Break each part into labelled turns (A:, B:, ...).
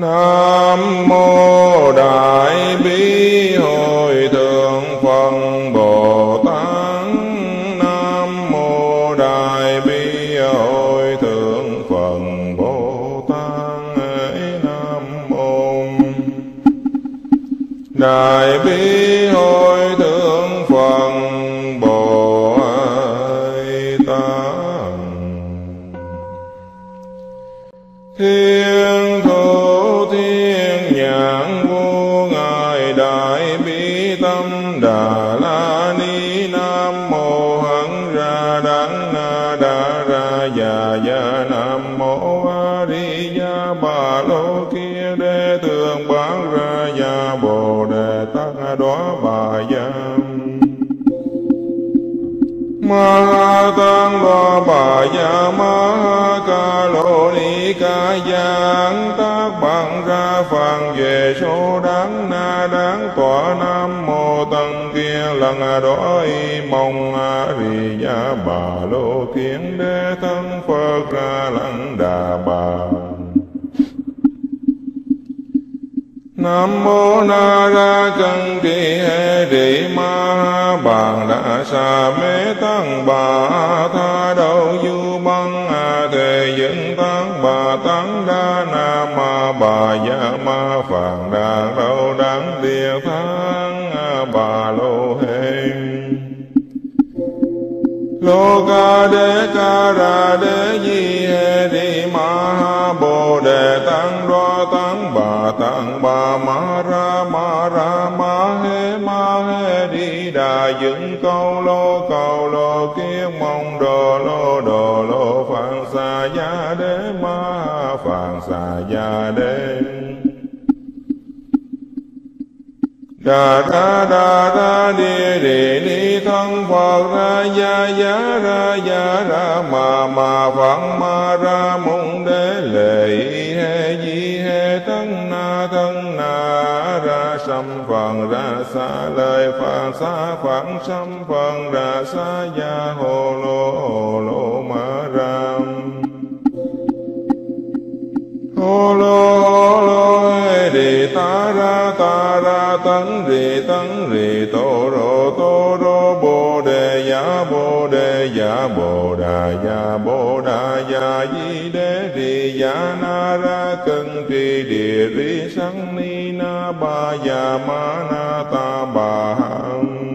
A: Nam mô Đại Bi đó bà giang ma tăng đoa bà gia ma ca lô ni ca giang. Tác bằng ra phàn về số đáng na đáng tọa nam mô tăng kia lần à đói mong a di ya bà lô kiến đế thân phật ra lăng đà bà. Nam mô Na Ra chân ti hê Rị ma bà đa sa mê tăng bà tha đâu du băng a thề dựng tăng bà tăng đa na ma bà dạ ma phạn đa đâu đáng địa thang bà lô hê lô ca đê ca ra đê di hê rị ma bồ đề ma ra ma ra ma he ma, he đi đà. Dựng câu lô, cầu lô kiết mong đồ lô đồ lô. Phạn xà gia đế, ma, phạn xà gia đế. Đà đa đà đa đi đi ni, thân phật, ra ya ya ra ya ra, ma ma, phật, ma, ra mong đế, lệ trăm phần ra xa, lời phật xa khoảng trăm phần ra xa, gia hồ lô hồ lô ma ram hồ lô hồ lô đề ta ra ta ra tấn rì tấn rì tô rô tô rô bồ đề giả bồ đề giả bồ đà giả bồ đà giả di đế rì giả na ra cân trì địa rì sanh ba ya ma na ta bà hằng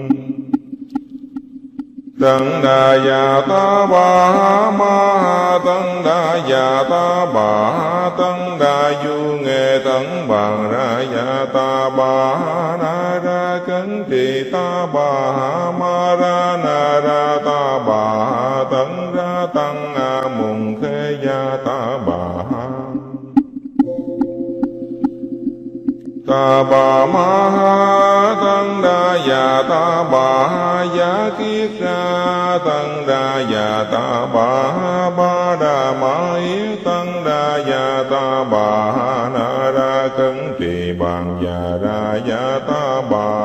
A: đà già ta bà ma tân đà già ta bà tân đà du nghệ tân bàn ra già ta bà na ra cấn trì ta bà ma ra na ra ta bà ma ha tăng đa già ta bà ha giá kiết ra tăng đa già ta bà ha ba đà ma yết tăng đa già ta bà ha na ra cấn trì bàn già ra già ta bà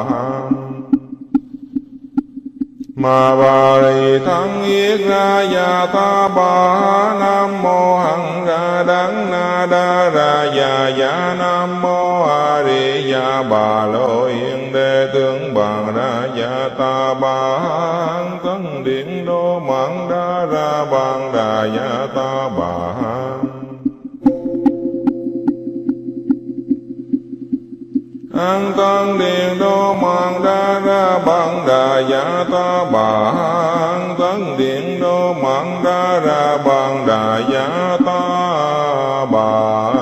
A: Ma bà rì tham yết ra ya ta bà nam mô hằng ra đắng na đa ra ya ya nam mô a di ya bà lô yên đề tướng bằng ra ya ta bà hằng tấn điện đô mạng đa ra bằng đà ya ta bà an tăng điện đô mạng đa ra bằng đà giả ta bà. An tăng điện đô mạng đa ra bằng đà giả ta bà.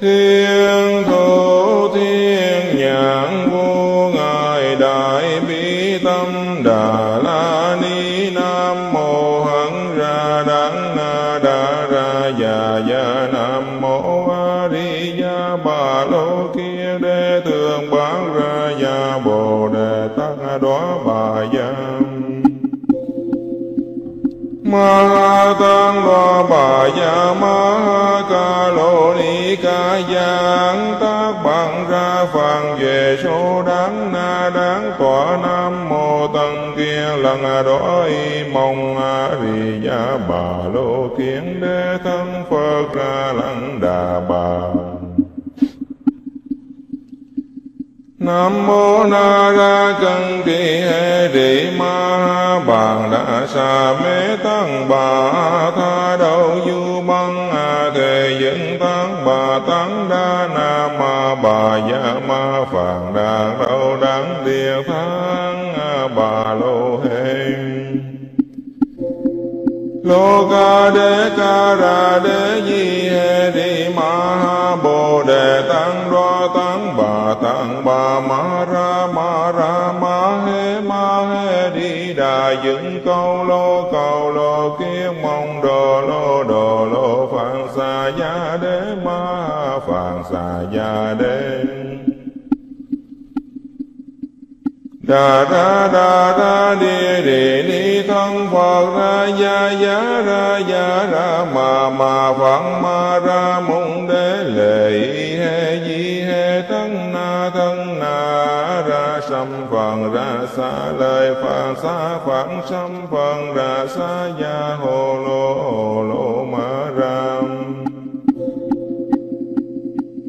A: Thiên thủ thiên nhãn vô ngài đại bi tâm đà. Đề bà giang ma tăng đoa bà già, ma ca lô ni ca giang. Tác bằng ra phàn về số đáng na đáng tòa nam mô tăng kia lần đó y mong a di gia bà lô kiến đế thân phật ra lăng đà bà. Nam mô Na Ra Cân đi Hệ Địa Ma Bàn Đà Sa Mê Tăng Bà Tha đâu Du Băng A Thề Dẫn Tăng Bà Tăng Đa Na Ma Bà dạ Ma Phạn Đà đâu đáng Địa tháng Bà Lô Loka Lô Ca Đế Ca Ra Di Hệ Địa Ma Bồ Đề Tăng Đoa Tăng Bà Tăng Bà Ma Ra Ma Ra Ma Hê Ma Hê Đi Đà Dựng Câu Lô Cầu Lô Kiết Mong Đồ Lô Đồ Lô Phạn Xà Gia Đế Ma Phạn Xà Gia Đế Đà ra đà ra đi đi ni thân Phật ra, ya ya, ra ya, ra, ma ma Phật ma, ra mung đế, lệ he, di, he, thân, na thân, na, ra sam phật ra, sa lời phật sa phạn sam phật ra, sa, ya hồ lô hồ lô, ma ram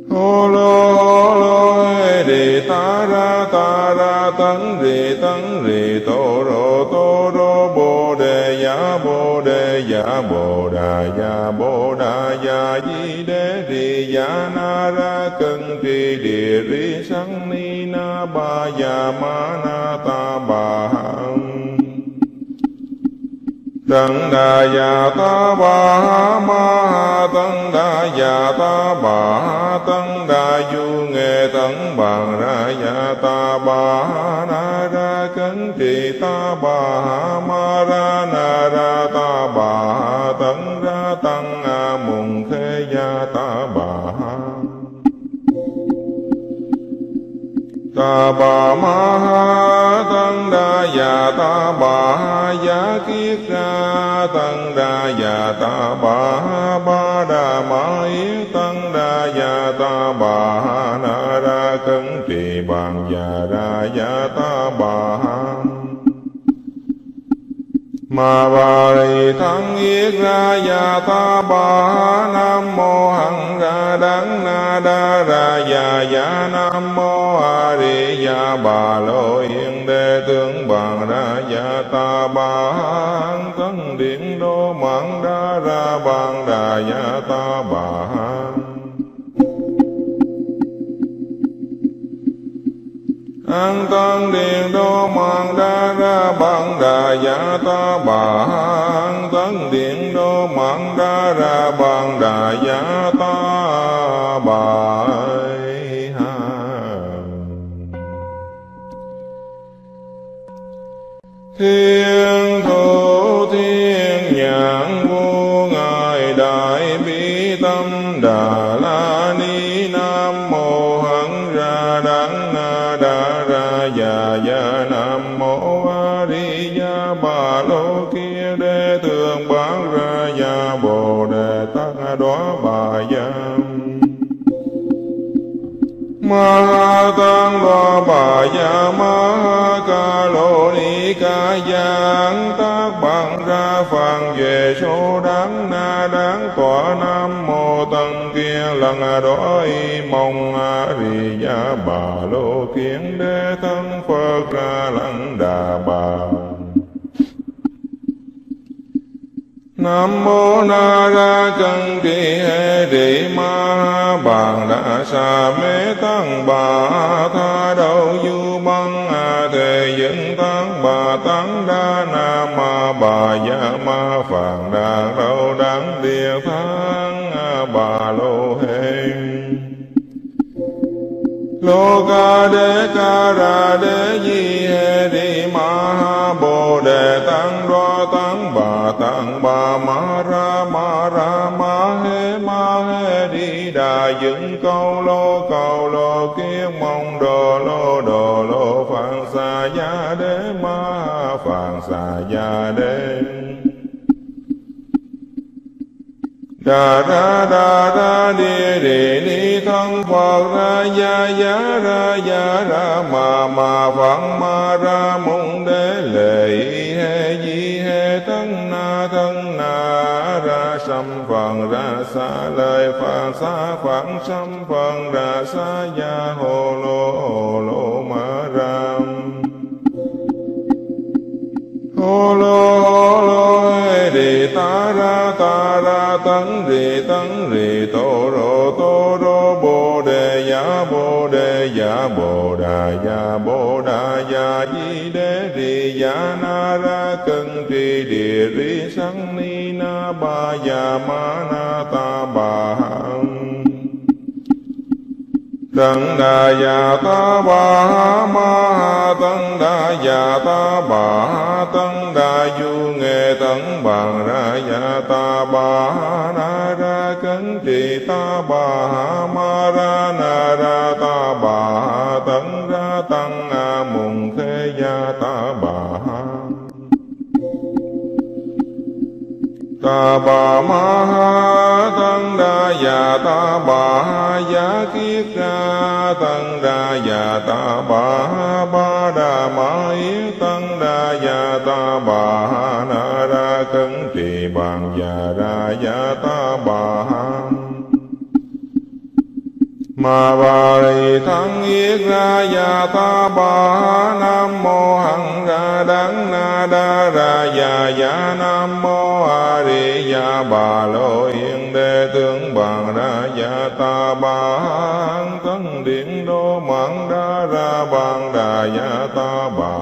A: hồ lô hồ lô tấn rì tấn rì tô rô tô rô bồ đề giả bồ đề giả bồ đà giả bồ đà giả di đế rì giả na ra cân trì địa rì sắn ni na ba giả ma na ta ba Tấn đà già ta bà ma tăng tấn đà già ta bà tăng tấn đà du nghệ tấn bàn ra già ta bà na ra cấn trì ta bà ma ra na ra ta bà tăng tấn ra tăng a mùng khê gia ta bà ta bà ma già ta bà giá kiết ra, tăng đa già ta bà, ba đà ma yết tăng đa già ta bà, na ra cấn trì bàn già ra già ta bà. Mà Ma bà rì thắng yết ra già ta bà, nam mô hằng ra đắng na đa ra ya già nam mô a di già bà lô yên đề tướng bàn ra ya ta ba hán thân điện đô mạng đa ra bàn đà ya ta bà hán an tăng điện đô mạng đa ra bằng đà ya ta bà an tăng điện đô mạng đa ra bằng đà ya ta bà thiên thủ thiên nhãn vô ngài đại bi tâm đà. Ma tăng lo bà gia ma ca lô ni ca giang tác bằng ra phàn về số đáng na đáng tòa nam mô tăng kia lần đói mong a di đà bà lô kiến đế thân phật ra lăng đà bà Nam mô Na Ra chân Kỳ hê Địa Ma Bàn đa Sa Mê Tăng Bà Tha đâu Du Băng A Thề Dẫn Tăng Bà Tăng Đa Na Ma Bà dạ Ma Phạn đa đâu Đắng Địa tháng Bà Lô Lô ca đế ca ra di hê đi ma ha bồ đề tăng Đo tăng bà tăng bà ma ra ma ra ma hê ma hê đi đà dựng câu lô cầu lô kiết mong đồ lô đồ lô phạn xà gia đế ma phạn xà gia đế đà ra đà ra đi đi ni thân phật ra, ya ya, ra ya, ra, ma ma phật ma, ra mung đế, lệ he, di, he, thân, na thân, na, ra sam phật ra, sa lời phật sa phật sam phật ra, sa, ya hồ lô hồ lô, ma ram hồ lô lô rì tấn rì tô rô tô rô bồ đề giả bồ đề giả bồ đà giả bồ đà giả di đế rì giả na ra cân trì địa rì sắn ni na ba giả ma na ta ba hằng đà già ta bà ma ha tăng đà già ta bà ha tăng đà du nghệ tấn bằng ra già ta bà na ra cấn trì ta bà ma ra na ra ta bà ma ha tăng đa già ta bà ha giá kiết ra tăng đa già ta bà ha ba đà ma yết tăng đa già ta bà ha na ra cấn trì bàn già ra già ta bà ha ma ba ri tham yết ra ya ta ba nam mô hằng ra đắng na đa ra ya ya nam mô a di ya bà lô yên đề tướng bằng ra ya ta ba thân tấn điện đô mạng đa ra bằng đà ya ta ba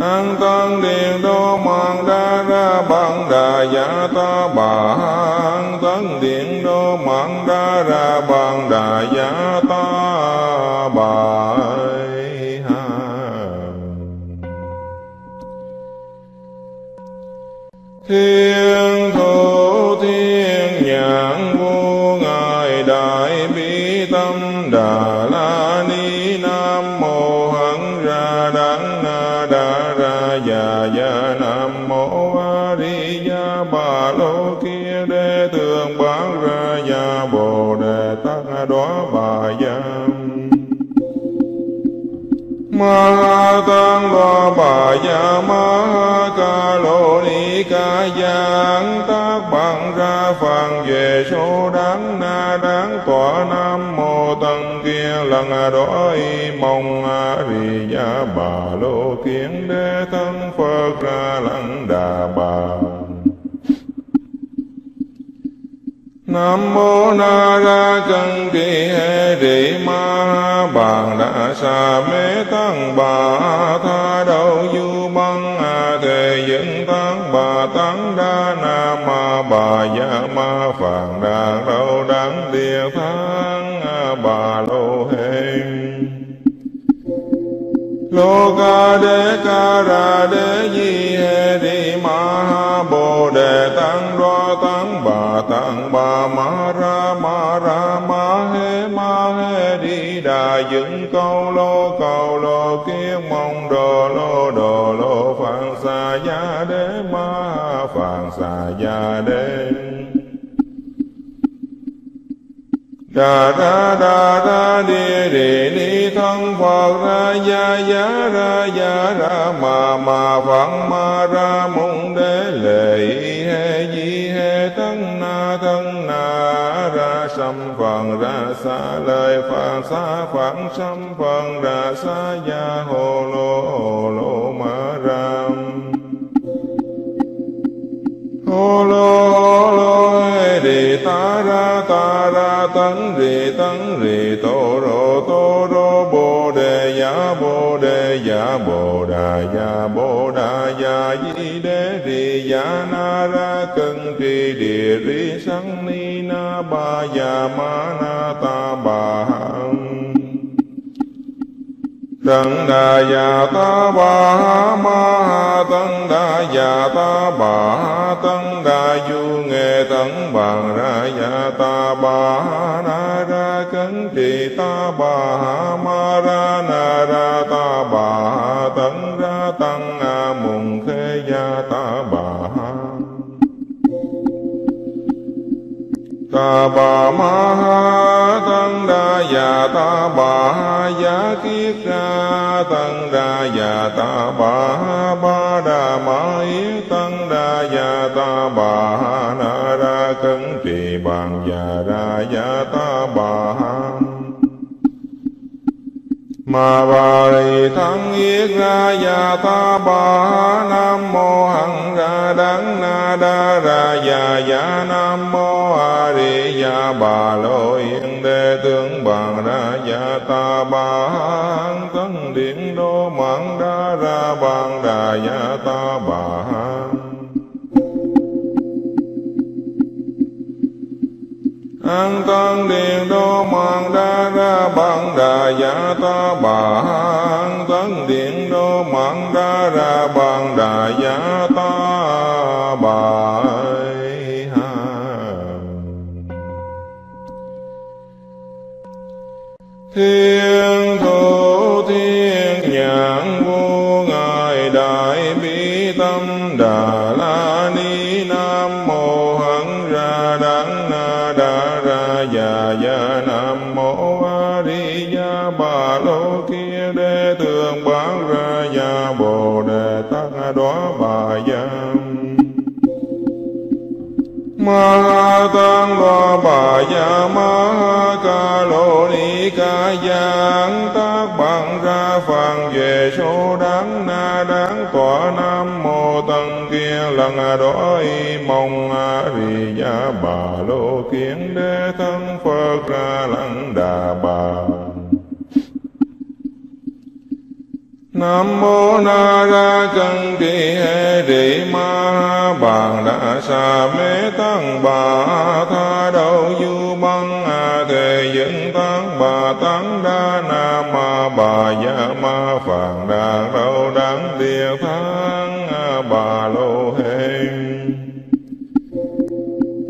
A: an tăng điện đô mạng đa ra bằng đà giả ta bà. An tăng điện đô mạng đa ra bằng đà giả ta bà. Thiên thủ thiên nhãn vô ngài đại bi tâm đà. Ma tăng đo bà ya ma ca lô ni ca giang tác bằng ra phàn về số đáng na đáng tọa nam mô tăng kia lần đói mong a di đà bà lô kiến đế thân phật ra lăng đà bà Nam mô Na Ra Cân Kỳ hê Rị Ma bà đa Sa Mê Tăng Bà Tha đâu Du Băng A Thề dựng Tăng Bà Tăng Đa Na Ma Bà dạ Ma Phạn đa đâu Đắng Địa tháng A Bà Lô Hê lô ca đê ca ra đê di hê rị ma ha bồ đề tăng tăng ma ra ma ra ma he ma he đi đà dựng câu lô, cầu lô kiết mong đồ lô đồ lô phạn xà gia đế, ma phạn xà gia đế. Đà ra đà ra đi đi ni thân phật ra ya ya ra ya ra ma ma phật ma ra mong đế, lệ phần ra xa lời phật, xa khoảng trăm phần ra xa ya hồ lô hồ lô ma ram hồ lô hồ lô đi ta ra ta ra tấn, rì tấn, rì tô rô tô rô, bồ đề giả bồ đề giả bồ đà giả bồ đà giả di đế rì ya na ra cân trì địa rì sanh ni ba ya ma na ta ba hằng đà già ta bà ma tân đà già ta bà tân đà du nghệ tấn bàn ra già ta bà na ra cấn trì ta bà ma ra na ra ta bà ma ha tăng đa già ta bà ha giá kiết ra tăng đa già ta bà ha ba đà ma yết tăng đa già ta bà ha na ra cấn trì bàn già ra giá ma bà đầy tham yết ra ya ta bà nam mô hằng ra đắng na đa ra ya ya nam mô a di ya bà lô yên đề tướng bằng ra ya ta bà hằng thân điện đô mạng đa ra bằng đà ya ta bà hằng an tăng điện đô mạng đa ra bằng đà giả ta bà. An tăng điện đô mạng đa ra bằng đà giả ta bà. Thiên thủ thiên nhãn vô ngài đại bi tâm đà. Già gia nam mô a di đà bà lô kia đê tường bán ra gia bồ đề tăng đó bà giam ma tăng đoá bà gia ma ca lô ni ca giang. Tác bằng ra phàn về số đáng na đáng tọa nam mô tăng kia lần đó mong vì gia bà lô kiến đế thân phật ra lăng đà bà. Nam mô Na Ra Cân Kỳ Hệ Rị Ma Bàn đã xa Mê Tăng Bà Tha Đầu Du Băng A Thề Dẫn Tăng Bà Tăng Đa Na Ma Bà Gia Ma Phạn Đà đâu đáng Địa Thắng Bà Lô Hê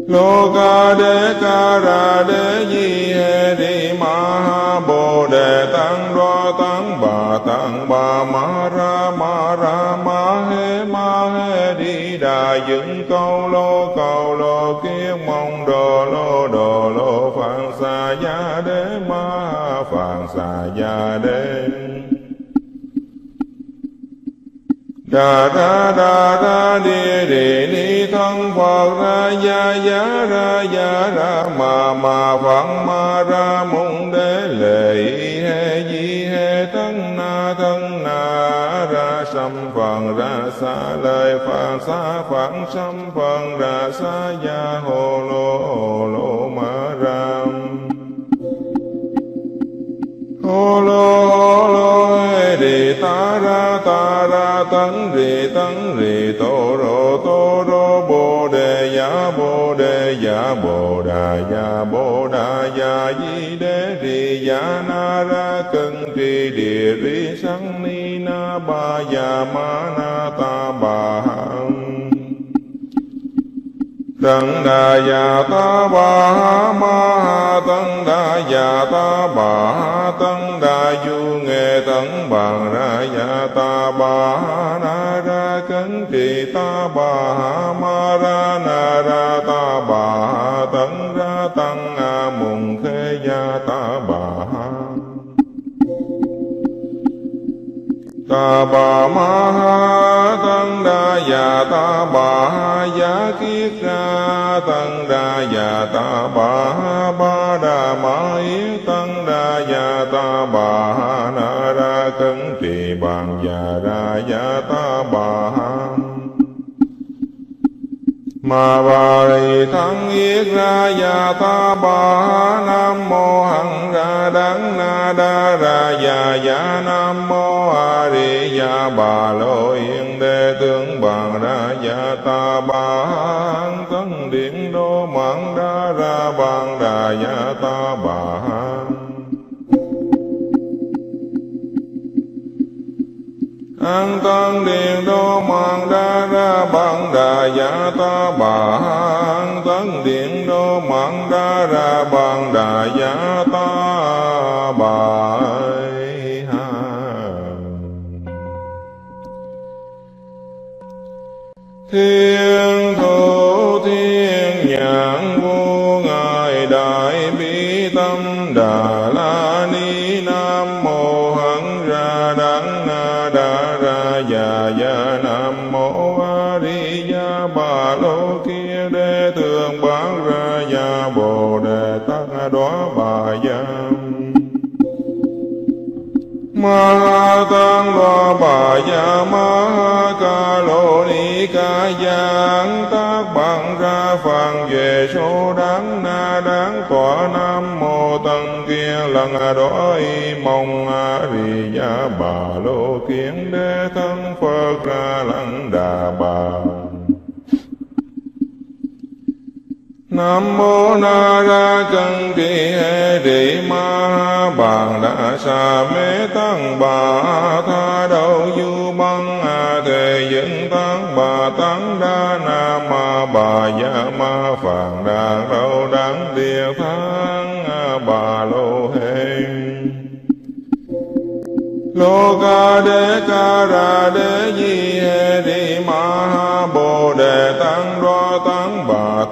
A: Lô ca đê ca ra đê di hê đi ma ha bồ đề tăng đoa tăng bà tăng bà ma ra ma ra ma hê ma hê đi đà dựng câu lô cầu lô kiết mong đồ lô đồ lô phạn xà gia đế ma phạn xà gia đế. Đà đa đà đa đi đi ni thân phật ra, ya ya, ra ya, ra, ma ma phật ma, ra mong đế, lệ he, di, he thân na thân na, ra sam phật ra, sa lời phật sa phạn sam phật ra, sa, ya hồ lô hồ lô, ma ram hồ lô hồ lô tấn rì tấn rì tô rô tô rô bồ đề giả bồ đề giả bồ đà giả bồ đà giả di đế rì giả na ra cân trì địa rì sắn ni na ba giả ma na ta bà ha Tăng đà già ta bà ma tăng đà già ta bà tăng đà du nghệ tăng bằng ra già ta bà na ra cấn trì ta bà ma ra na ra ta bà tăng ra tăng a mùng khê gia ta bà ta bà ma ha già ta bà giá kiết ra tăng đa già ta bà ba đà ma yết tăng đa già ta bà na ra cấn trì bàn già ra già ta bà mà Ma bà rì thắng yết ra ya ta bà nam mô hằng ra đắng na đa ra ya ya nam mô a di ya bà lô yên đề tướng bằng ra ya ta bà hằng tấn điện đô mạng đa ra bằng đà ya ta bà an tăng điện đô mạng đa ra bằng đà giả ta bà an tăng điện đô mạng đa ra bằng đà giả ta bà thiên thủ già gia nam mô a di đà bà lô kia đê thường bán ra gia bồ đề tát đó bà gia ma tăng lo bà gia ma ca lô ni ca giang tác bằng ra phàn về số đáng na đáng tòa nam mô tăng kia lần đói mong a di gia bà lô kiến đế thân phật ra lăng đà bà Nam mô Na Ra chân Trì hê Địa Ma Bàn đa Sa Mê Tăng Bà Tha đâu Du Băng A Thề Dẫn Tăng Bà Tăng Đa Na Ma Bà dạ Ma Phạn đa đâu đáng Địa tháng Bà Lô Hê Lô ca đế ca ra đế di hê đi ma bồ đề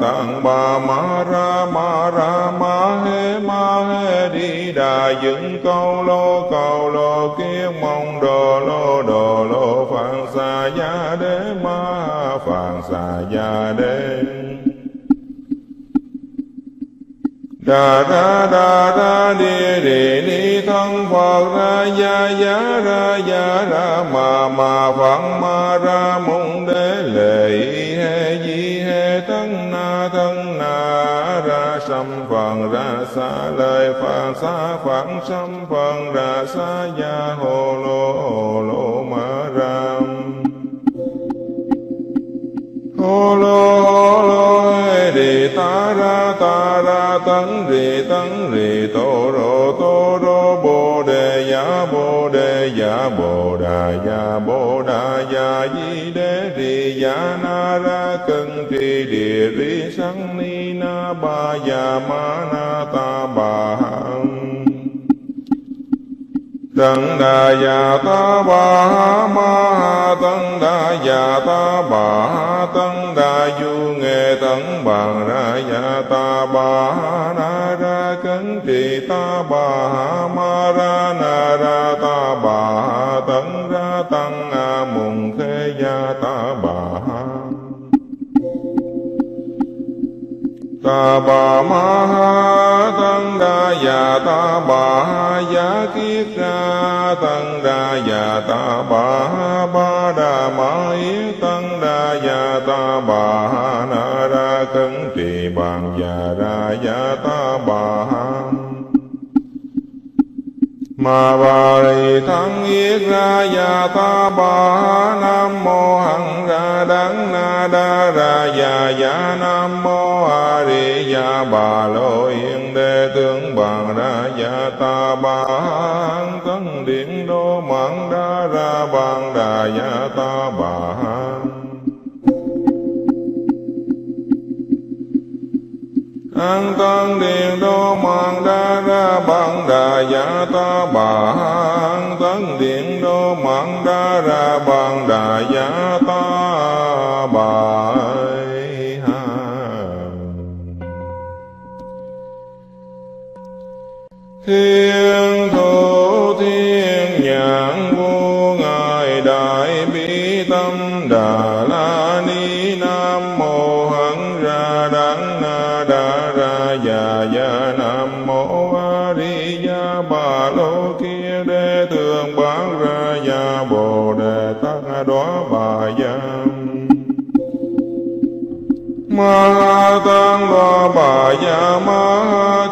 A: tăng bà ma ra ma ra ma he ma he đi đà dựng câu lô câu lô kiết mong đồ lô đồ lô phạn xà gia đế ma phạn xà gia đế đà đa đà đa đi đi ni thân phật ra ya ya ra ya ra ma ma phật ma ra mong đế lệ he di he tăng sâm phần ra xa lời phạn xa phạn sâm phần ra xa ya hồ lô hồ lô ma ram hồ lô hồ lô hê đi ta ra ta ra tấn rì tấn rì tô rô tô rô bồ đề giả bồ đề giả bồ đà giả bồ đà giả di đế rì giả na ra cân trì địa ri sang ni na ba giả ma na ta ba hằng Tăng đà già ta bà ha ma ha tăng đà già ta bà ha tăng đà du nghệ tấn bằng ra già ta bà na ra cấn trì ta bà ha ma ra na ra ta bà ma ha tăng đa già ta bà ha giá kiết ra tăng đa già ta bà ha ba đà ma yết tăng đa già ta bà ha ma bà rì tham yết ra ya ta bà nam mô hằng ra đắng na đa ra ya ya nam mô a di ya bà lô yên đề tướng bằng ra ya ta bà hằng tấn điện đô mạng đa ra bằng đà ya an tăng điện đô mạng đa ra bằng đà giả ta bà an tăng điện đô mạng đa ra bằng đà giả ta bà thiên thủ già già nam mô a di đà bà lô kia đề tường bán ra già bồ đề tát đó bà già ma tăng đo bà gia ma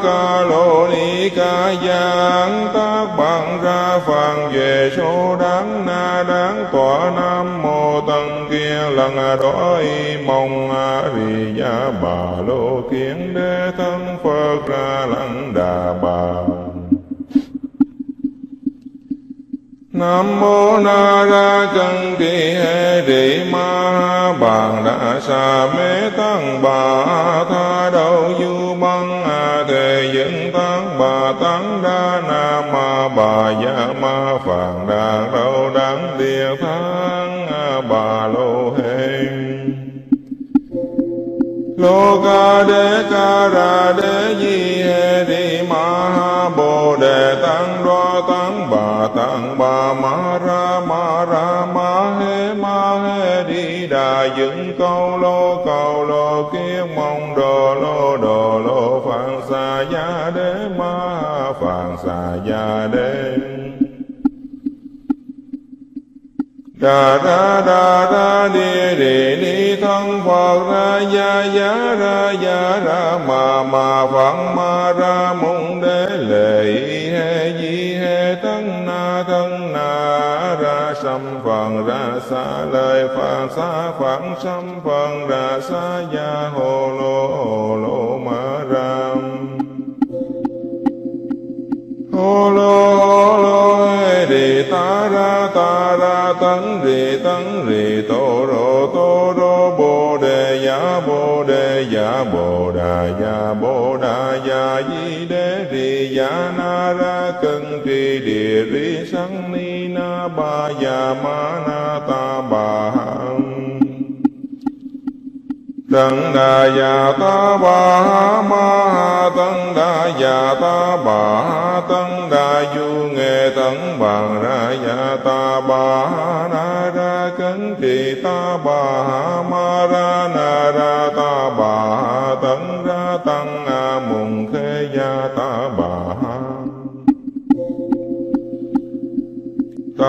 A: ca lô ni ca giang tác bằng ra phàn về số đáng na đáng tọa nam mô tăng kia lần đói mong a di gia bà lô kiến đế thân phật ra lăng đà bà Nam mô na ra chân ki hê rị ma bàn đa sa mê tăng bà tha đâu du băng a thề dựng tăng bà tăng đa na ma bà dạ ma phạn đa đâu đáng địa tháng bà lô hê lô ca đê ca ra đê di hê rị ma bồ ma ra ma ra ma he ma he đi đà. Dựng câu lô, cầu lô kiết mong đồ lô đồ lô. Phạn xà gia đế ma, phạn xà gia đế đà ra đà ra đi đề ni thân phật ra, ya ya, ra ya, ra, ma ma phật ma, ra mung đế, lệ he, di, he thân na thân na, ra sam phật ra, sa lời phật sa phạn sam phật ra, sa, ya hồ lô hồ lô, ma ram hồ lô hồ lô ra ta ra tấn rì tấn rì tô rô tô rô bồ đề giả bồ đề giả bồ đà giả bồ đà giả di đế rì giả na ra cân trì địa rì sắn ni na ba giả ma na ta ba ha Tăng đà già ta bà ma ha tăng đà già ta bà ha tăng đà du nghệ tấn bằng ra già ta bà na ra cấn trì ta bà ma ra na ra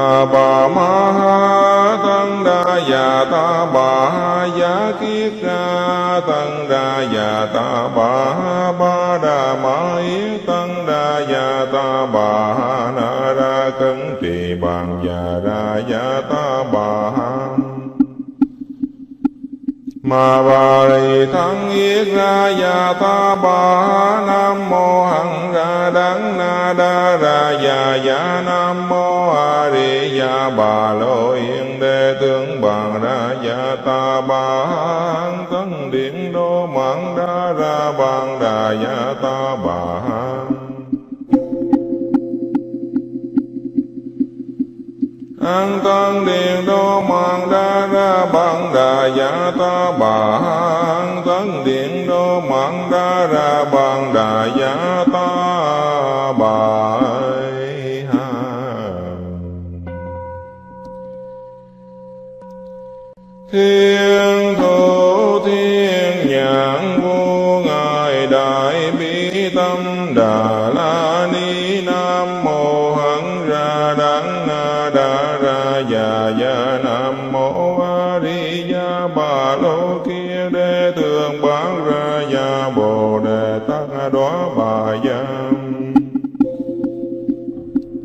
A: ta bà ma ha tăng đa già ta bà giá kiết ra tăng đa già ta bà ba đà ma yết tăng đa già ta bà na ra cấn trì bàn già ra già ta bà mà Ma bà rì thân yết ra ya ta bà nam mô hằng ra đắng na đa ra ya ya nam mô a di ya bà lô yên đề tướng bằng ra ya ta bà hằng thân điện đô mạng đa ra bằng đà ya ta bà an tăng điện đô mạng đa ra bằng đà giả ta bà. An tăng điện đô mạng đa ra bằng đà giả ta bà. Thiên thủ thiên nhãn vô ngài đại bi tâm đà. Đề bà giang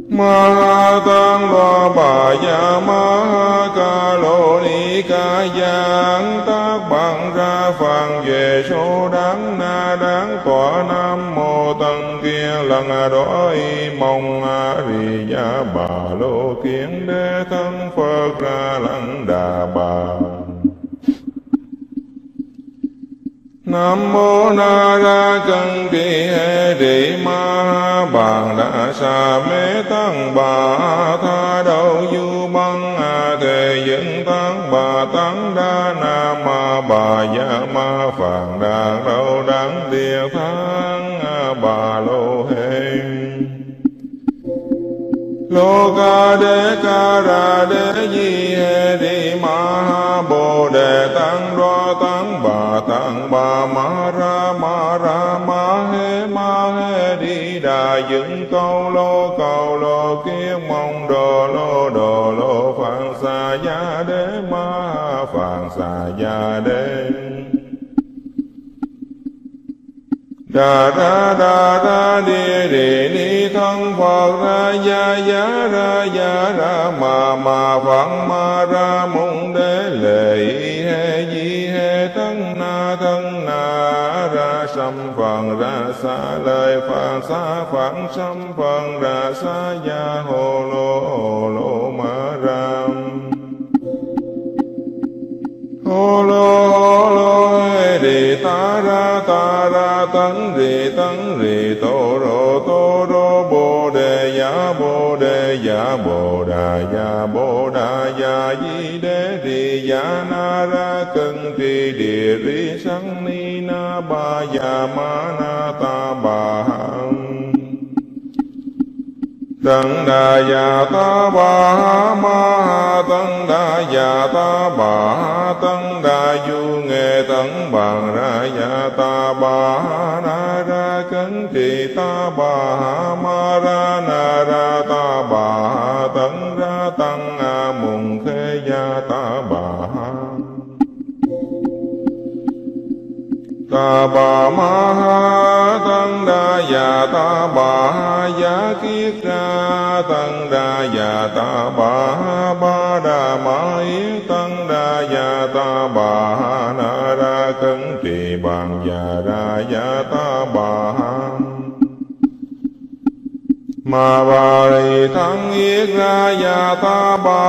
A: ma tăng đoá bà gia ma ca lô ni ca giang. Tác bằng ra phàn về số đáng na đáng tòa nam mô tăng kia lần đói mong a di gia bà lô kiến đế thân phật ra lăng đà bà. Nam mô Na Ra chân Kỳ Hệ Địa Ma Bàn Đà Sa Mê Tăng Bà Tha Đầu Du Băng A Thề Dẫn Tăng Bà Tăng Đa Na Ma Bà dạ Ma Phạn Đà đâu đáng Địa Thắng A Bà Lô đô ca đế ca ra đế di hê ni ma ha bồ đề tăng đo tăng bà tăng bà ma ra ma ra ma hê ma hê đi đà dựng câu lô cầu lô kiết mong đồ lô đồ lô phạn xà gia đế ma phạn xà gia đế đà đa đà đa đi đi ni thân phật ra, ya ya, ra ya, ra, ma ma phật ma, ra mong đế, lệ he, di, he thân na thân na, ra sam phật ra, sa lời phật sa phạn sam phật ra, sa, ya hồ lô hồ lô, ma ram hồ lô tấn rì tấn rì, tô rô tô rô, bồ đề giả bồ đề giả bồ đà giả bồ đà giả di đế rì giả na ra cân trì địa rì sắn ni na ba giả ma na ta bà hằng Tấn đà già ta bà ma tăng tấn đà già ta bà tấn đà du nghệ tấn bằng ra già ta bà na ra cấn trì ta bà ma ra na ra ta bà ma ha tăng đa già ta bà giá kiết ra tăng đa già ta bà ba đà ma yết tăng đa già ta bà na ra cấn trì bàn già ra già ta bà ma ba ri thân yết ra ya ta ba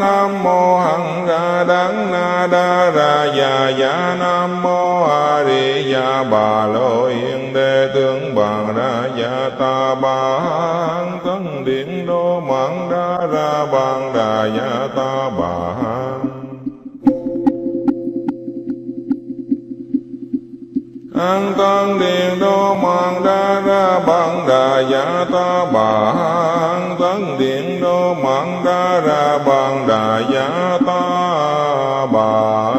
A: nam mô hằng ra đắng na đa ra ya ya nam mô a di ya bà lô yên đề tướng bằng ra ya ta ba hằng thân điện đô mạng đa ra bằng đà ya ta ba an tăng điện đô mạng đa ra bằng đà giả ta bà an tăng điện đô mạng đa ra bằng đà giả ta bà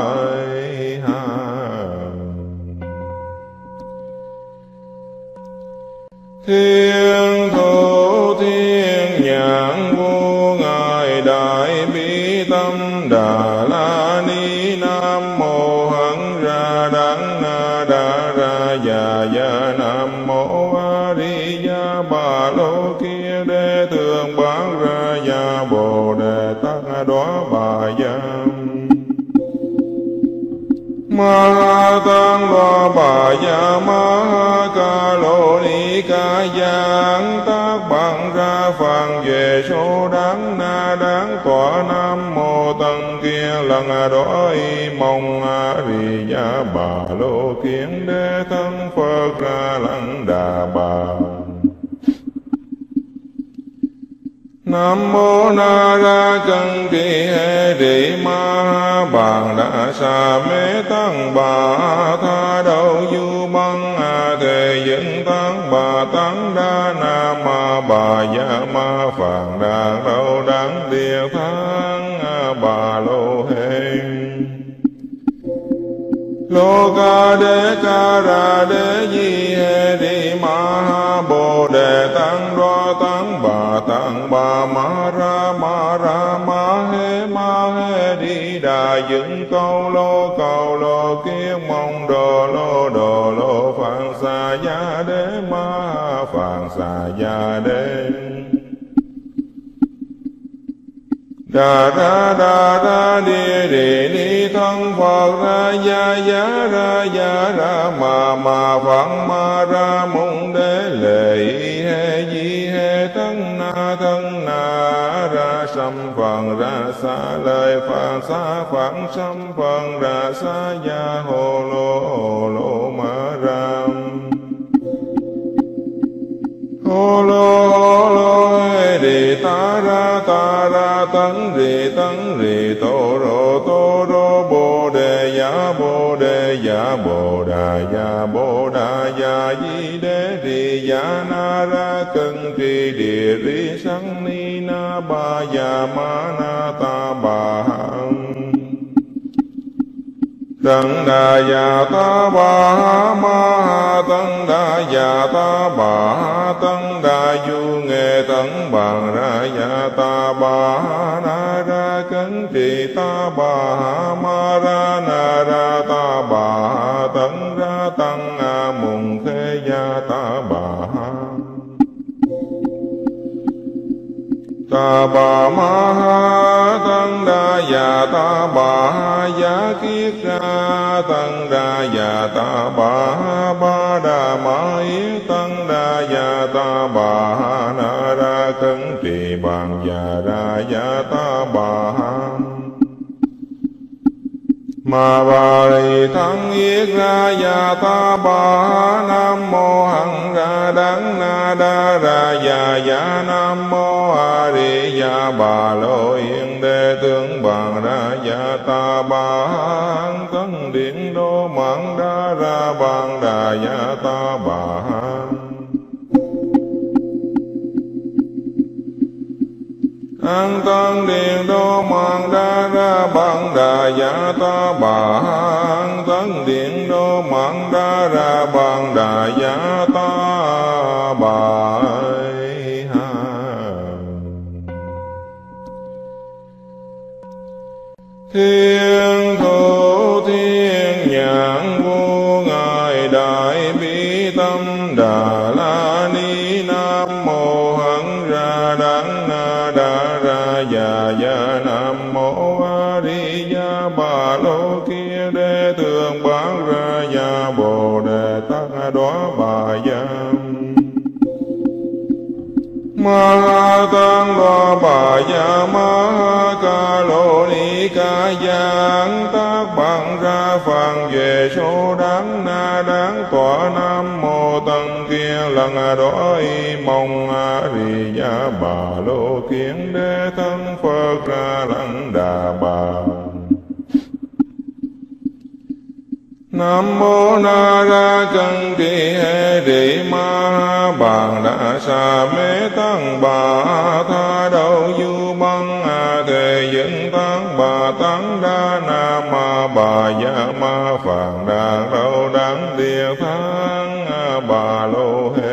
A: thiên thủ thiên nhãn vô ngài đại bi tâm đà ma tăng lo bà ya ma ca lô ni ca giang tác bằng ra phàn về số đáng na đáng tòa nam mô tăng kia lần đói mong a di đà bà lô kiến đế thân phật ra lăng đà bà Nam mô na ra chân ti hê rị ma bàn đa sa mê tăng bà tha đâu du băng a thề dẫn tăng bà tăng đa na ma bà dạ ma phạn đa đâu đáng địa thang bà lô lô ca đế ca ra di hê đi ma ha bồ đề tăng đoa tăng bà tăng bà ma ra ma ra ma hê ma hê đi đà dựng câu lô cầu lô kia mong đồ lô đồ lô phạn xà gia đế ma phạn xà gia đế đà ra đà ra đi đi ni thân phật ra, ya ya, ra ya, ra, ma ma phật ma, ra mong đế, lệ he, di, he thân na thân na, ra sam phạn ra xa lời phật xa phật sam phạn ra xa ya hồ lô hồ lô, ma ram hồ lô lô tấn rì tấn rì, tô rô tô rô, bồ đề giả bồ đề giả bồ đà giả bồ đà giả di đế rì giả na ra, cân trì địa rì sắn ni na ba giả ma na ta ba Tấn đà già ta bà ma ha tấn đà già ta bà tấn đà du nghệ tấn bằng ra già ta bà na ra cấn trì ta bà ma ra na ra ta bà ta bà ma ha tăng đa già ta bà giá kiết ra tăng đa già ta bà ba đà ma yết tăng đa già ta bà na ra khấn trì bàn già ra già ta bà ma ba ri tham yết ra ya ta ba nam mô hằng ra đắng na đa ra ya ya nam mô a di đà bà lô yên đề tướng bằng ra ya ta ba hằng tấn điện đô mạng đa ra bằng đà ya ta ba an tăng điện đô mạng đa ra bằng đà giả ta bà. An tăng điện đô mạng đa ra bằng đà giả ta bà. Thiên thủ thiên nhãn vô ngài đại bi tâm đà. Ma tăng lo bà ya ma ca lô ni ca giang tác bằng ra phàn về số đáng na đáng tọa nam mô tăng kia lần đói mong a di đà bà lô kiến đế thân phật ra lăng đà bà Nam mô na ra chân thi hê rị ma bàn đa sa mê tăng bà tha đâu du băng a thề dựng tăng bà tăng đa na ma bà dạ ma phạn đa đâu đáng địa tháng bà lô Hê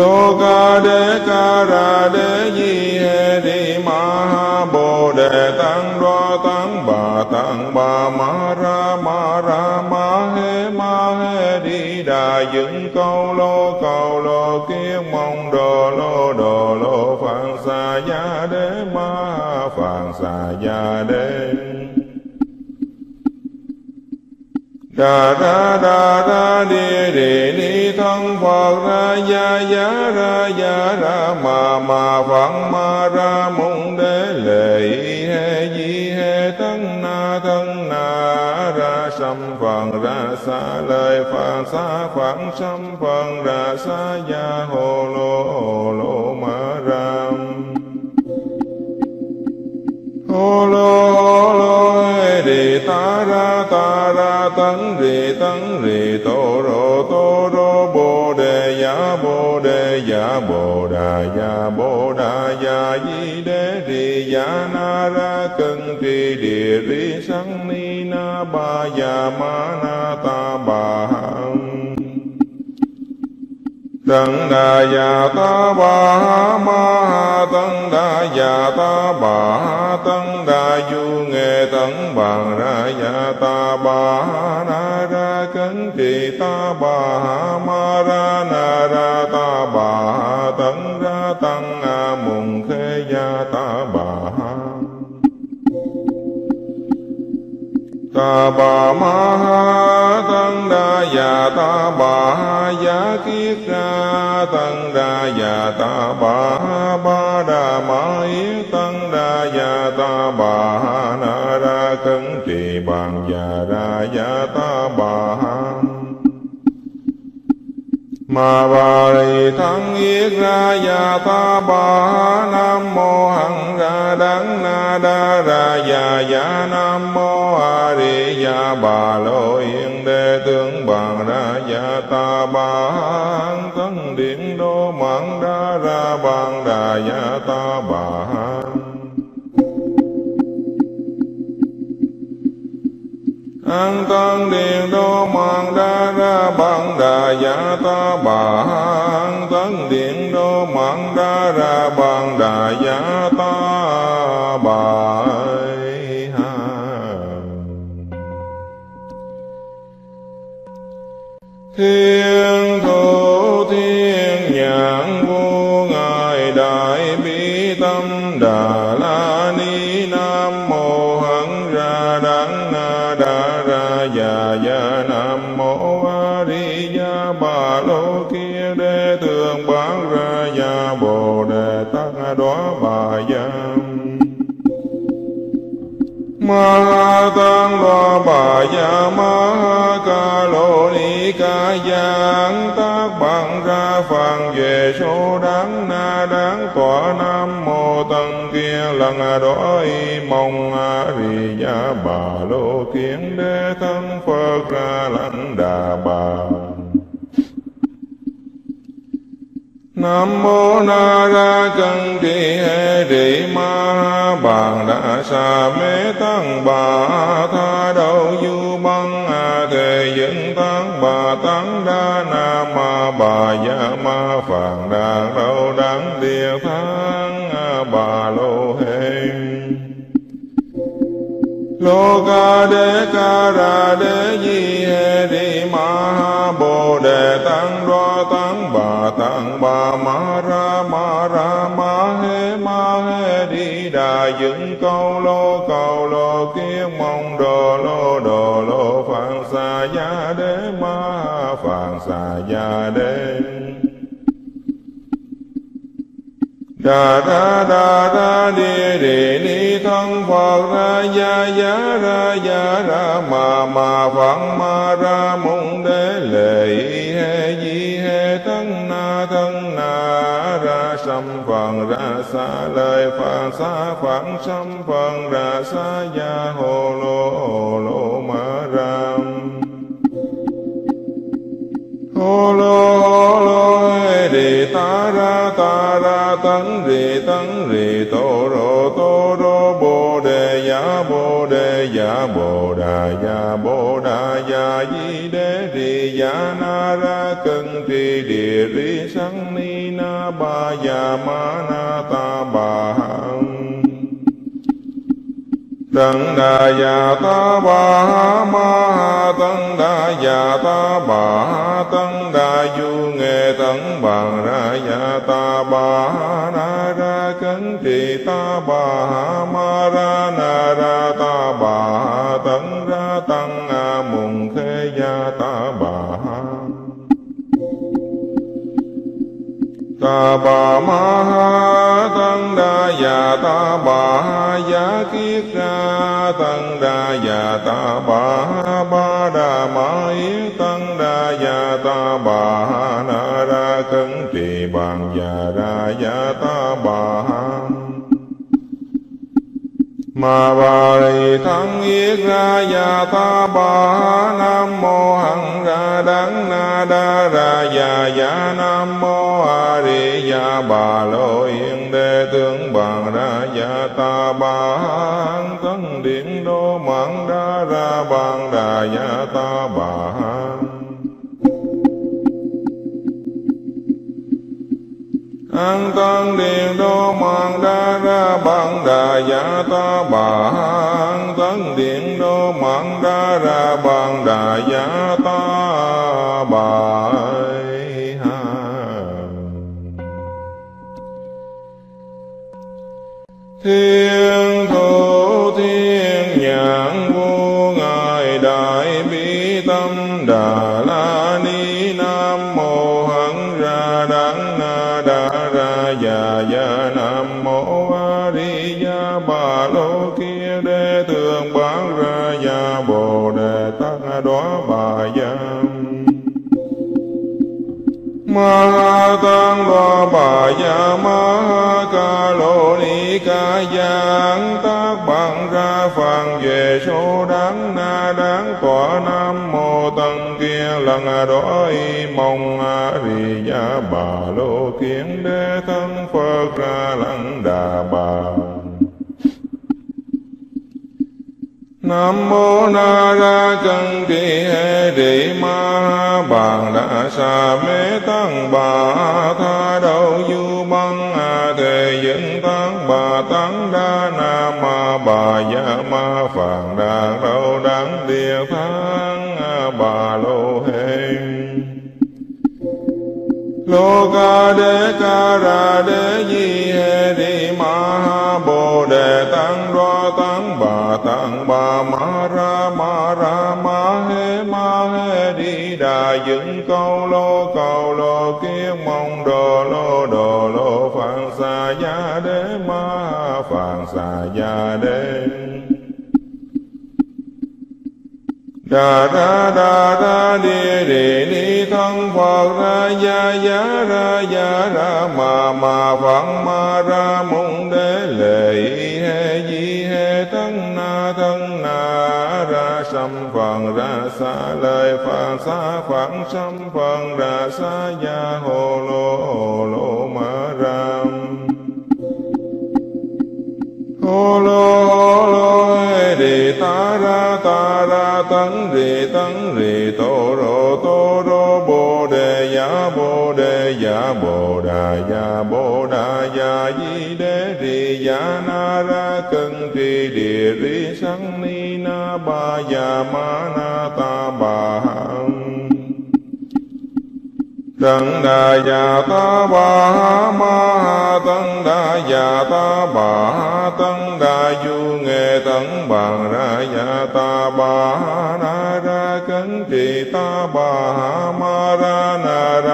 A: lô ca đế ca ra đế di hê Ni ma ha bồ đề tăng đoa tăng bà tăng bà ma ra ma ra ma hê ma hê đi đà dựng câu lô câu lô Kiếp mong đồ lô đồ lô phạn xà gia đế ma phạn xà gia đế đà ra đà ra đi đi ni thân phật ra, ya ya, ra ya, ra, ma ma phật ma, ra mung đế, lệ he, di, he thân na thân na, ra sam phần ra, sa lời phật sa phạn sam phần ra, sa, ya hồ lô hồ lô, ma ram hồ lô hồ lô ta ra ta ra tấn rì tấn rì tô rô tô rô bồ đề giả bồ đề giả bồ đà giả bồ đà giả di đế rì giả na ra cân trì địa rì sang ni na ba giả ma na ta bà hằng Tăng đà già ta bà ma ha tăng đà già ta bà ha tăng đà du nghệ tấn bằng ra già ta bà na ra cấn trì ta bà ma ra na ra ta bà ha tấn ra tăng a mùng khê gia ta bà ta bà ma tăng già ta bà giá kiết ra tăng đa già ta bà ba đà ma yết tăng đa già ta bà na ra cấn trì bàn già ra già ta bà ma bà rì tham yết ra ya ta bà nam mô hằng ra đắng na đa ra ya ya nam mô a di ya bà lô yên đề tướng bằng ra ya ta bà thân điện đô mạng đa ra bằng đà ya ta bà an tăng điện đô mạng đa ra bằng đà giả ta bà. An tăng điện đô mạng đa ra bằng đà giả ta bà. Thiên thủ thiên nhãn vô ngài đại bi tâm đà. Và nam mô a di đà bà lô kia đê tường bán ra và bồ đề tăng đó bà giam ma tăng đoá bà gia ma ca lô ni ca giang. Tác bằng ra phàn về số đáng na đáng tọa nam mô tăng lần đói mong a di đà bà lô kiến đế thân phật ra lăng đà bà. Nam mô Na Ra Cân Trì Hệ Trì Ma Bàn đã Sa Mê Tăng Bà Tha Đầu Du Băng A Thề Dẫn Tăng Bà Tăng Đa Na Ma Bà Gia Ma Phạn Đà đâu đáng Địa Thắng Bà Lô Ca Đế Ca Ra Đế Di hê ni Ma ha Bồ Đề Tăng Đoa Tăng Bà Tăng Bà Ma Ra Ma Ra Ma Hê Ma Hê Đi Đà Dựng Câu Lô Cầu Lô Kiết Mong Đồ Lô Đà đà đà đà đi đi ni thân Phật ra, ya ya, ra ya, ra, ma ma Phật ma, ra mong đế, lệ he, di, he thân na thân na, ra sam phật ra, sa lời phật sa phạn sam phật ra, sa, ya hồ lô hồ lô, ma ram hồ lô tấn rì tấn rì, tô rô tô rô, bồ đề giả bồ đề giả bồ đà giả bồ đà giả di đế rì giả na ra, cân trì địa rì sắn ni na ba giả ma na ta ba Tấn đà già ta bà ma ha tấn đà già ta bà ha tấn đà du nghệ tấn bằng ra già ta bà na ra cấn trì ta bà ma ra na ra ta bà ma ha tăng đa già ta bà ha giá kiết ra tăng đa già ta bà ha ba đà ma yết tăng đa già ta bà ha na ra cấn trì bàn già ra già ta Ma bà rì thân yết ra ya ta bà nam mô hằng ra đắng na đa ra ya ya nam mô a di ya bà lô yên đề tướng bằng ra ya ta bà hằng điện đô mạng đa ra bằng đà ya ta bà an tăng điện đô mạng đa ra bằng đà giả ta bà. An tăng điện đô mạng đa ra bằng đà giả ta bà. Thiên thủ già già nam mô a di đà bà lô kia đê thường bán ra già bồ đề tăng đó bà già ma ha tăng lo bà ya ma ha ca lô ni ca giang tác bằng ra phàn về số đáng na đáng tọa nam mô tăng kia lần đói mong a di đà bà lô kiến đế thân phật ra lăng đà bà Nam mô Na Ra chân thi hê rị Ma Bàn đa Sa Mê Tăng Bà Tha đâu Du Băng A Thề dân Tăng Bà Tăng Đa Na Ma Bà dạ Ma Phạn đa đâu Đắng Địa tháng Bà Lô Hê Lô ca đế ca ra đế di hê rị ma ma ra ma ra ma he ma he đi đà dựng, câu lô cầu lô kiết mong đồ lô đồ lô, phạn xà gia đế, ma phạn xà gia đế. Đà đa đà đa đi đi ni thân Phật ra ya ya ra ya ra ma ma Phật ma ra mong đế lệ he di sâm phần ra xa lời phật xa, khoảng sâm phần ra xa gia hồ lô hồ lô ma ram hồ lô hồ lô đề ta ra ta ra tấn rì tấn rì, tô rô tô rô, bồ đề giả bồ đề giả bồ đà giả bồ đà giả di đế rì giả na ra cân trì địa ri sắc ni na ba giả ma na ta ba ha Tăng đà già ta bà ha ma ha tăng đà già ta bà ha tăng đà du nghệ tấn bàn ra già ta bà na ra cấn trì ta bà ha ma ra na ra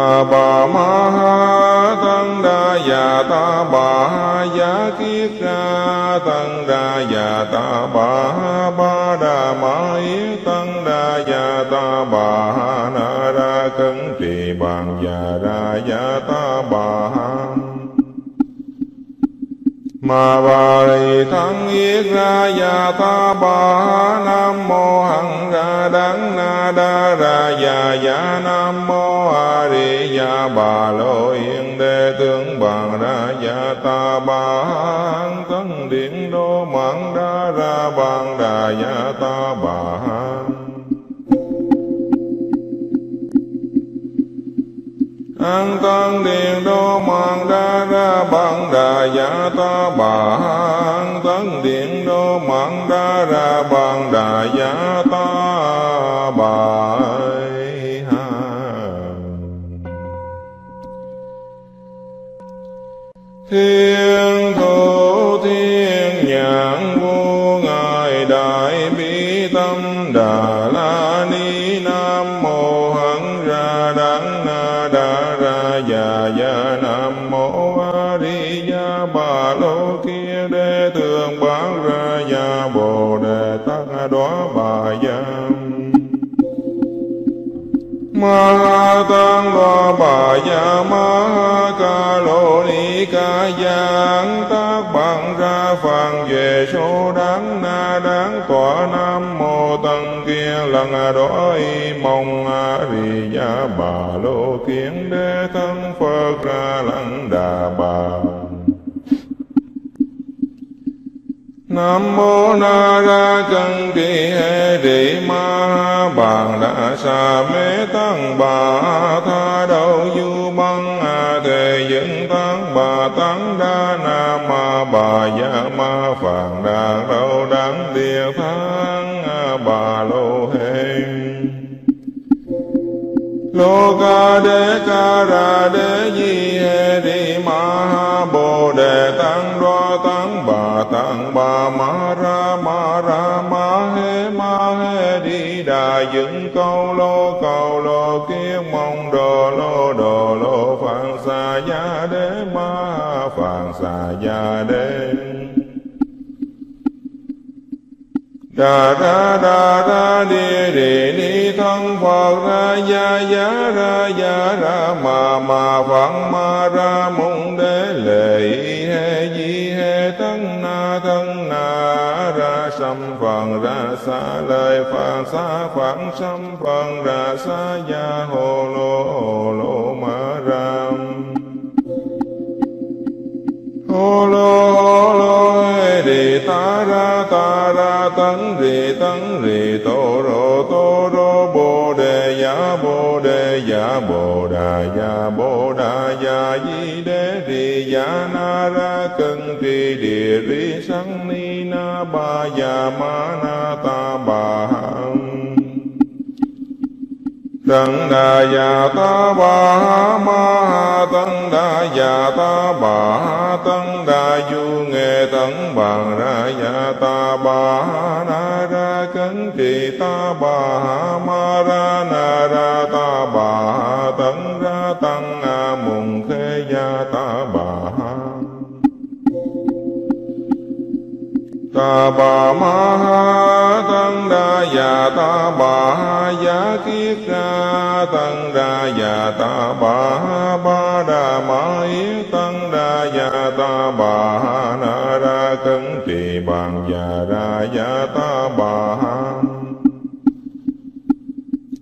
A: ta bà ma ha tăng đa già ta bà ha giá kiết ra tăng đa già ta bà ha ba đà ma yết tăng đa già ta bà ha na ra cấn trì bàn già ra già ta ma ba ri thắng yết ra ya ta ba nam mô hằng ra đắng na đa ra ya ya nam mô a di ya bà lô yên đề tướng bằng ra ya ta ba hằng điện đô mạng đa ra bằng đà ya ta ba an tăng điện đô mạng đa ra bằng đà giả ta bà. An tăng điện đô mạng đa ra bằng đà giả ta bà. Thiên thủ già già nam mô a di đà bà lô kia đề tường bán ra già bồ đề tát đó bà già ma tăng đo bà gia ma ca lô ni ca giang tác bằng ra phàn về số đáng na đáng tọa nam mô tăng kia lần đói mong a di gia bà lô kiến đế thân phật ra lăng đà bà Nam mô na ra chân kỳ hê rị Ma Bàn đa Sa Mê Tăng Bà Tha Đầu Du Băng A Thề dựng Tăng Bà Tăng Đa Na Ma Bà dạ Ma Phạn đa đâu đáng Địa tháng A Bà Lô Hê lô ca đê ca ra đê di hê rị ma ha bồ đề tăng tăng bà tăng bà ma ra ma ra ma he ma he đi đà dựng câu lô cầu lô kiết mong đồ lô đồ lô phạn xà gia đế ma phạn xà gia đế đà ra đà ra đi đi ni thân phật ra ya ya ra ya ra ma ma phật ma ra mong đế lệ he di sâm ra phần ra xa, lời phật xa phạn sâm phần ra xa ya hồ lô hồ lô ma ram hồ lô hồ lô đi ta ra ta ra, tấn rì tấn rì, tô rô tô rô, bồ đề giả bồ đề giả bồ đà giả bồ đà giả di đế rì ya na ra cân tri địa ri sắc ni na ba ya ma na ta ba hằng. Tăng đà già ta bà ma tân tăng đà già ta bà tân tăng đà du nghệ tấn bằng ra già ta bà na ra cấn trì ta bà ma ra na ta bà ma ha, tăng đa già ta bà ha giá kiết ra tăng đa già ta bà ha ba đà ma yết tăng đa già ta bà ha na ra cấn trì bàn già ra già ta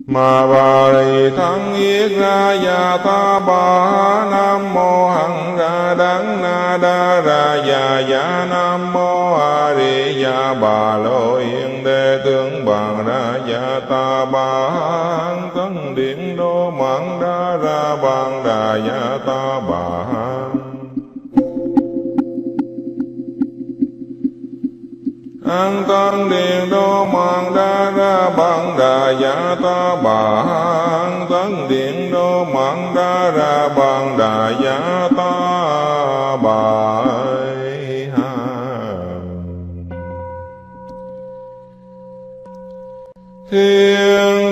A: mà Ma bà đầy tham yết ra ya ta bà nam mô hằng ra đắng na đa ra ya ya nam mô a di ya bà lô yên đề tướng bằng ra ya ta bà hằng thân điện đô mạng đa ra bằng đà ya ta bà an tăng điện đô mạng đa ra bằng đà giả ta bà. An tăng điện đô mạng đa ra bằng đà giả ta bà. Thiên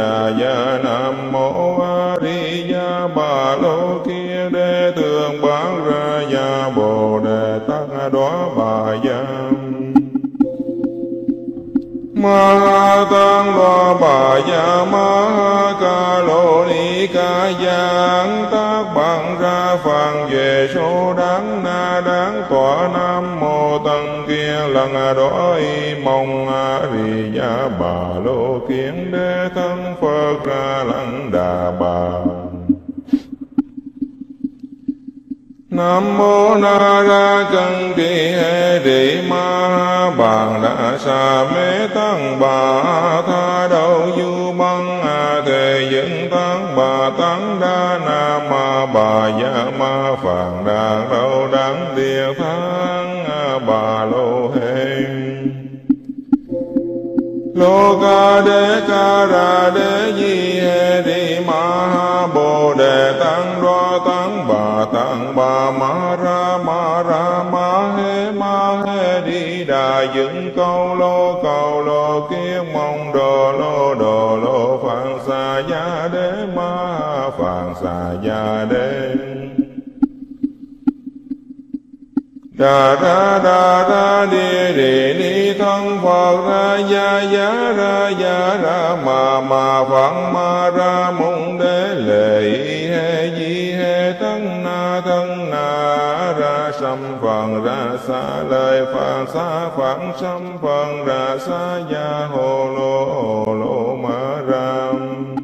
A: già già nam mô a di đà bà lô kia đê tường bán ra già bồ đề tát đóa bà già ma tăng lo bà ya ma ca lô ni ca giang tác bằng ra phàn về số đáng na đáng tọa nam mô tăng kia lần đói mong a di đà bà lô kiến đế thân phật ra lăng đà bà Nam mô Na Ra chân Kỳ hê rị Ma Bàn đa Sa Mê Tăng Bà Tha Đầu Du Băng A Thề Dựng Tăng Bà Tăng Đa Na Ma Bà Ya Ma Phạn Đà đâu đáng Địa tháng A Bà Lô Hê Lô ca đế ca ra đế di hê rị ma bồ tăng ma ra ma ra ma he ma he đi đà dựng câu lô câu lô kiết mong đồ lô đồ lô phạn xà gia đế, ma phạn xà gia đế. Đà ra đà ra, đi đi ni thân phật ra ya ya ra ya ra, ma ma, phật, ma ra mong đế, lệ he, di sâm ra phần ra xa, lời phạn xa phạn sâm phần ra xa ya hồ lô hồ lô ma ram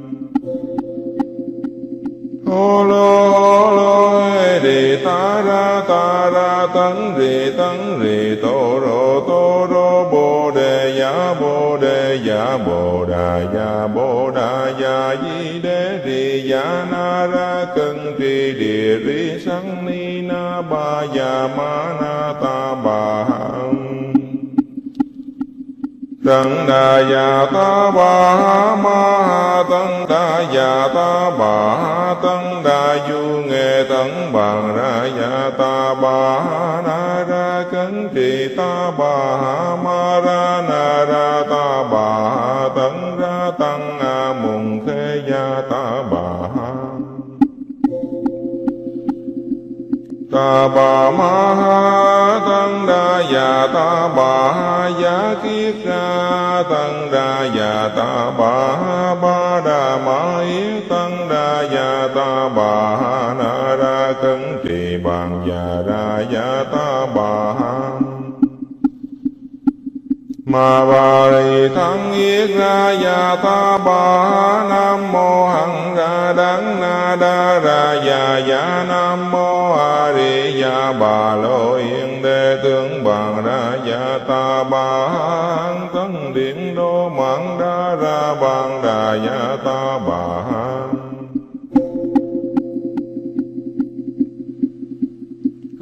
A: hồ lô hồ lô đề đi ta ra ta ra tấn rì tấn, rì tô rô tô rô, bồ đề giả bồ đề giả bồ đà giả bồ đà giả di đế rì giả na ra cân trì địa rì ba ya ma na ta ba hằng tân đà già ta bà ma tân đà già ta bà tân đà du nghệ tấn bằng ra già ta bà na ra cấn trì ta bà ma ra na ta bà ma ha tăng đa già ta bà ha giá kiết ra tăng đa già ta bà ha ba đà ma yết tăng đa già ta bà ha na ra cấn trì bàn già ra giá Ma bà rì tham yết ra ya ta bà nam mô hằng ra đắng na đa ra ya ya nam mô a di đà bà lô yên đề tướng bằng ra ya ta bà hằng thân điện đô mạng đa ra bằng đà ya ta bà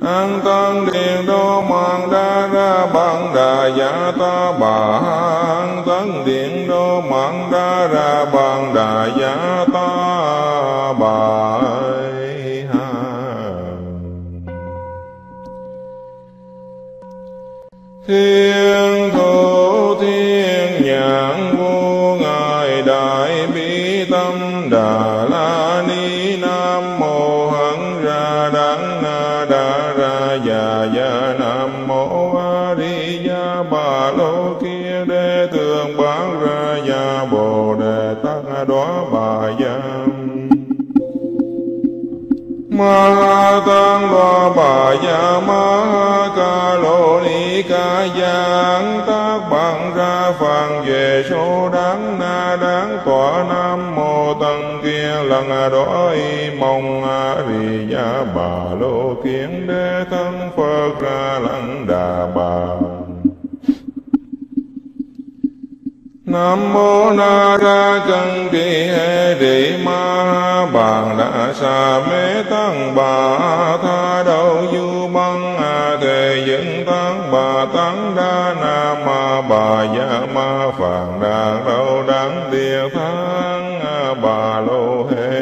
A: an tăng điện đô mạng đa ra bằng đà giả ta bà an tăng điện đô mạng đa ra bằng đà giả ta bà thiên thủ thiên nhãn vô ngài đại bi tâm đà ma tăng ba bà ya ma ca lô ni ca giang tác bằng ra phàn về số đáng na đáng tọa nam mô tăng kia lần đói mong a di ya bà lô kiến đế thân phật ra lăng đà bà Nam mô na ra chân di hê di ma bàn đa sa mê tăng bà tha đâu du băng a thề dựng tăng bà tăng đa na ma bà dạ ma phàn đa đâu đáng địa tháng bà lô hê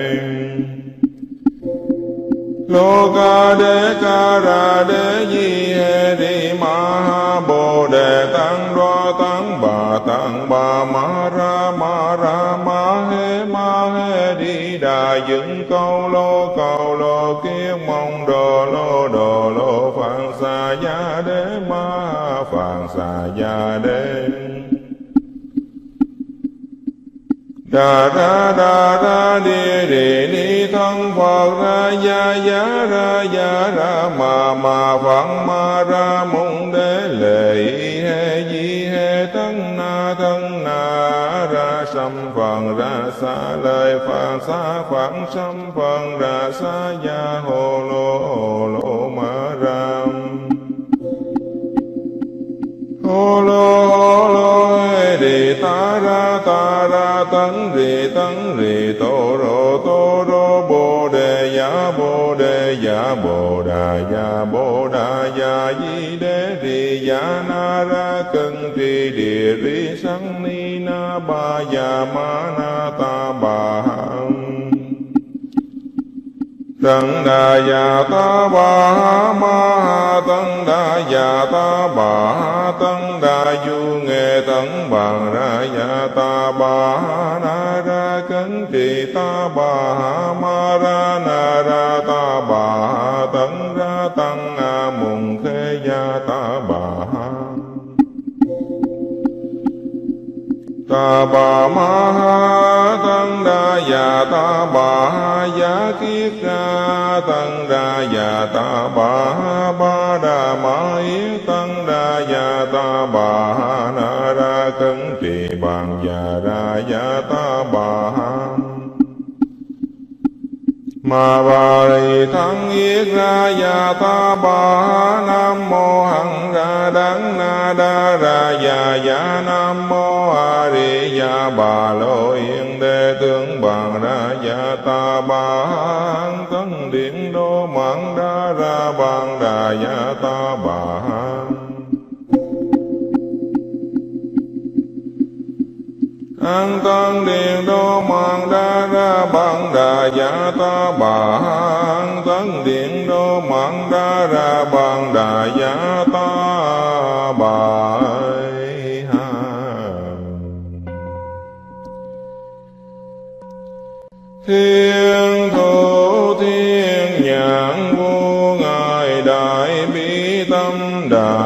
A: lô ca đê ca ra đê di hê rị ma bồ đề tăng Bà Bà Ma Ra Ma Ra Ma he Ma he Đi Đà Dựng Câu Lô cầu Lô Kiết Mong Đồ Lô Đồ Lô Phạn Xà Gia Đế Ma Phạn Xà Gia Đế Đà ra đà ra đi đi ni thân Phật ra ya ya ra ya ra ma ma phật ma ra mong đế lệ he di sâm phần ra xa lời phạn xa phạn sâm phần ra xa ya hồ lô hồ lô ma ram hồ lô hồ lô hê đi ta ra ta ra, tấn rì tấn rì, tô rô tô rô, bồ đề giả bồ đề giả bồ đà giả bồ đà giả di đế rì giả na ra, cân trì địa rì sanh, ni na ba ya ma na ta ba hằng Tăng đà già ta bà ma tăng đà già ta bà tăng đà du nghệ tăng bằng ra già ta bà na ra cấn trì ta bà ma ra na ra ta bà tăng ta bà ma ha tăng đa già ta bà ha giá kiết ca tăng đa già ta bà ha ba đà ma yết tăng đa già ta bà ha na ra cấn trì bàn già ra già ta bà ha Ma bài tham yết ra ya ta bà nam mô hằng ra đắng na đa ra ya ya nam mô a di ya bà lô yên đề tướng bằng ra ya ta bà hằng tấn điện đô mạng đa ra bằng đà ya ta bà an tăng điện đô mạng đa ra bằng đà giả ta bà. An tăng điện đô mạng đa ra bằng đà giả ta bà. Thiên thủ thiên nhãn vô ngài đại bi tâm đà.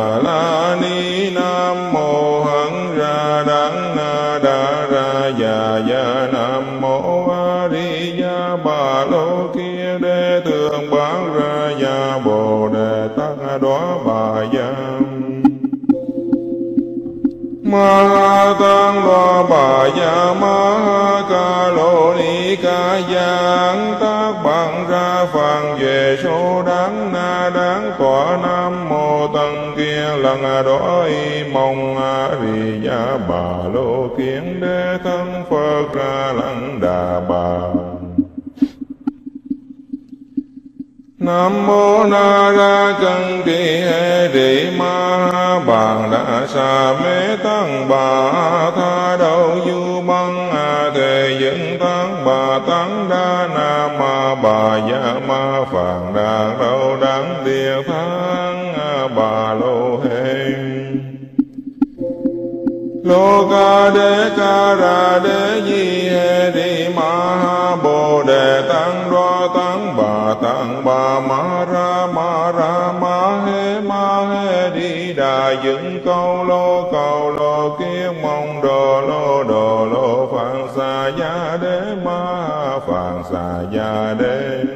A: Ma tăng đoa bà gia ma ca lô ni ca giang tác bằng ra phàn về số đáng na đáng tọa nam mô tăng kia lần đói mong a di ya bà lô kiến đế thân phật ra lăng đà bà Nam mô Na Ra chân Trì hê rị Ma Bàn Đà Sa Mê Tăng Bà Tha đâu Du Băng A Thề Dẫn Tăng Bà Tăng Đa Na Ma Bà Ya Ma Phạn Đà đâu đáng Địa Thang Bà Lô Loka Lô ca đế ca ra đế di hê đi ma ha bồ đề tăng Đo tăng bà tăng bà ma ra ma ra ma hê ma hê đi đà dựng câu lô Cầu lô kiết mong đồ lô đồ lô phạn xà gia đế ma phạn xà gia đế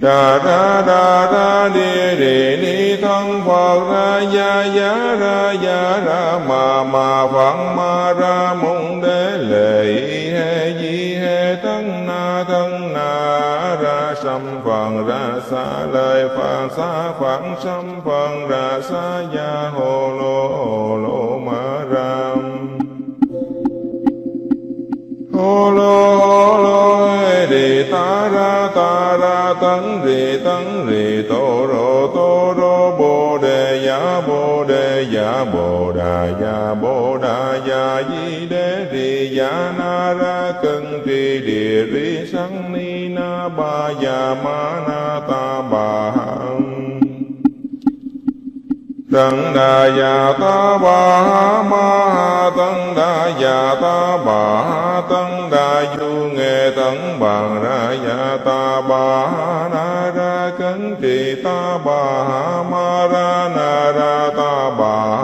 A: đà ra đà ra đi đi ni thân phật ra, ya ya, ra ya, ra, ma ma phật ma, ra mong đế, lệ he, di, he thân na thân na, ra sam phạn ra, sa lời phạn sa phạn sam phạn ra, sa, ya hồ lô hồ lô, ma ram hồ lô hồ lô e, đề đi ta, ra ta ra tấn rì tấn rì, tô rô tô rô, bồ đề giả bồ đề giả bồ đà giả bồ đà giả di đế rì giả na ra, cân trì địa rì sắn ni na ba giả ma na ta ba hằng Tăng đà già ta bà ma tăng đà già ta bà tăng đà du nghệ tăng bằng ra già ta bà na ra cấn trì ta bà ma ra na ra ta bà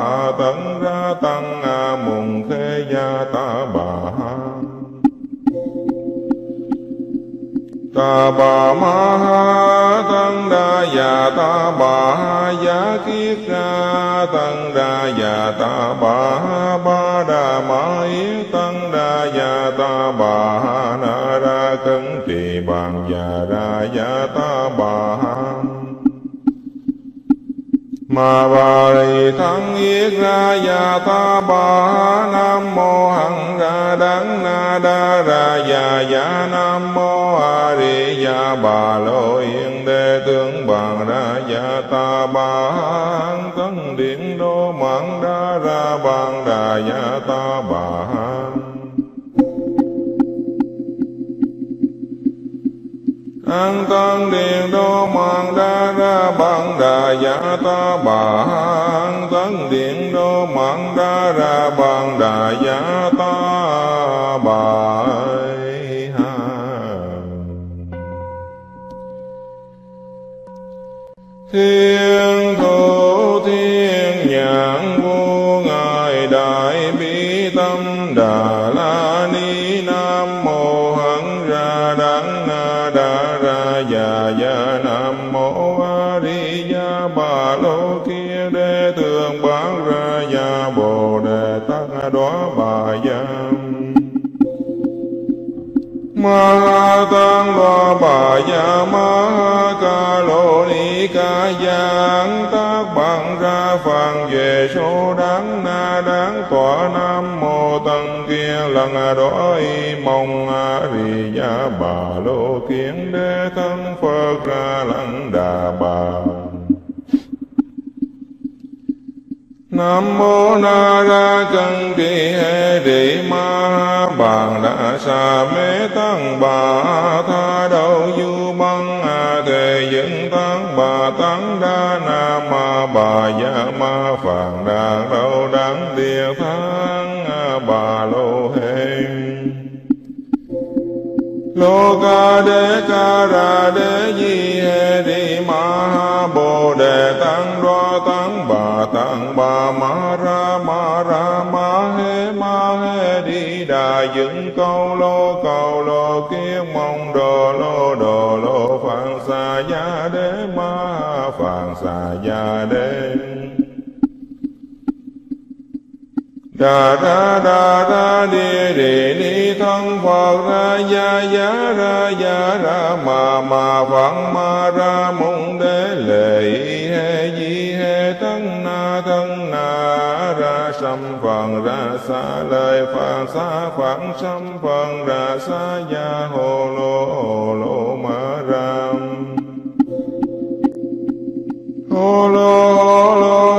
A: ta bà ma ha tăng đa già ta bà ha giá kiết ra tăng đa già ta bà ha ba đà ma yết tăng đa già ta bà ha na ra cấn trì bàn già ra già ta bà ha ma bà ri thắng yết ra ya ta ba nam mô hằng ra đắng na đa ra ya ya nam mô a di ya bà lô yên đề tướng bằng ra ya ta ba hằng tấn điện đô mạng đa ra bằng đà ya ta ba an tăng điện đô mạng đa ra bằng đà giả ta bà. An tăng điện đô mạng đa ra bằng đà giả ta bà. Thiên thủ thiên nhãn vô ngài đại bi tâm đà. Ra già nam mô a di đà bà lô kia đê thường bán ra gia bồ đề tát đó bà gia ma tăng lo bà gia ma ca lô ni ca giang tác bằng ra phàn về số đáng na đáng tòa nam mô tăng kia lần đói mong a di gia bà lô kiến đế thân phật ra lăng đà bà Nam mô na ra chân di hê di ma bàn đa sa mê tăng bà tha đâu du băng a thề dân tăng bà tăng đa na ma bà ya ma phạn đa đâu đáng địa tháng bà lô hê lô ca đê ca ra đê di hê di ma bồ đề tăng đo tăng bà tăng ba ma ra ma ra ma he ma he đi đà dựng câu lô câu lô kiết mong đồ lô đồ lô phạn xà gia đế ma phạn xà gia đế đà ra đà ra đi đi ni thân phật ra, ya ya, ra ya, ra, ma ma phật ma, ra mong đế, lệ he, di, he thân na thân na, ra sam phần ra, sa lời phạn sa phạn sam phần ra, sa, ya hồ lô hồ lô, ma ram hồ lô hồ lô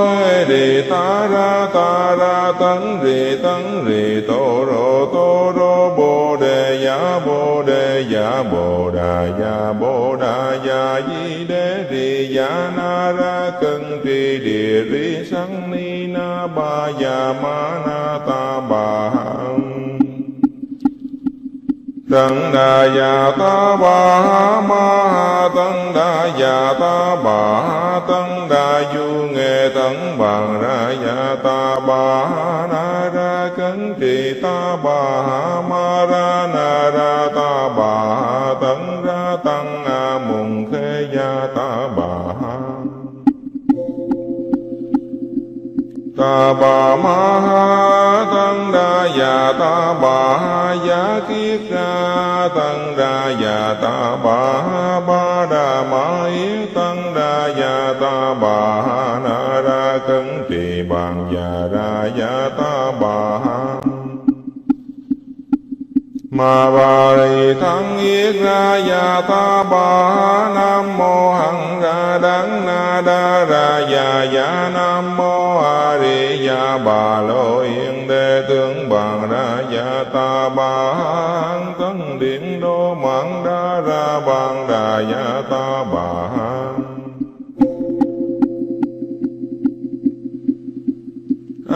A: ra ra tấn rì tấn rì tô rô tô rô bồ đề giả bồ đề giả bồ đà giả bồ đà giả di đế rì giả na ra cân trì địa rì sắn ni na ba giả ma na ta bà Tăng đà già ta bà ma tăng đà già ta bà tăng đà du nghệ tăng bằng ra già ta bà na ra cấn trì ta bà ma ra na ra ta bà tăng ra tăng ma bà ma ha tăng đa già ta bà ha giá kiết ra tăng đa già ta bà ba đà ma yết tăng đa già ta bà na ra cấn trì bàn già ra già ta bà ma ba ri thắng yết ra ya ta ba nam mô hằng ra đắng na đa ra ya ya nam mô a di ya bà lô yên đề tướng bằng ra ya ta ba hằng thân điện đô mạng đa ra bằng đà ya ta ba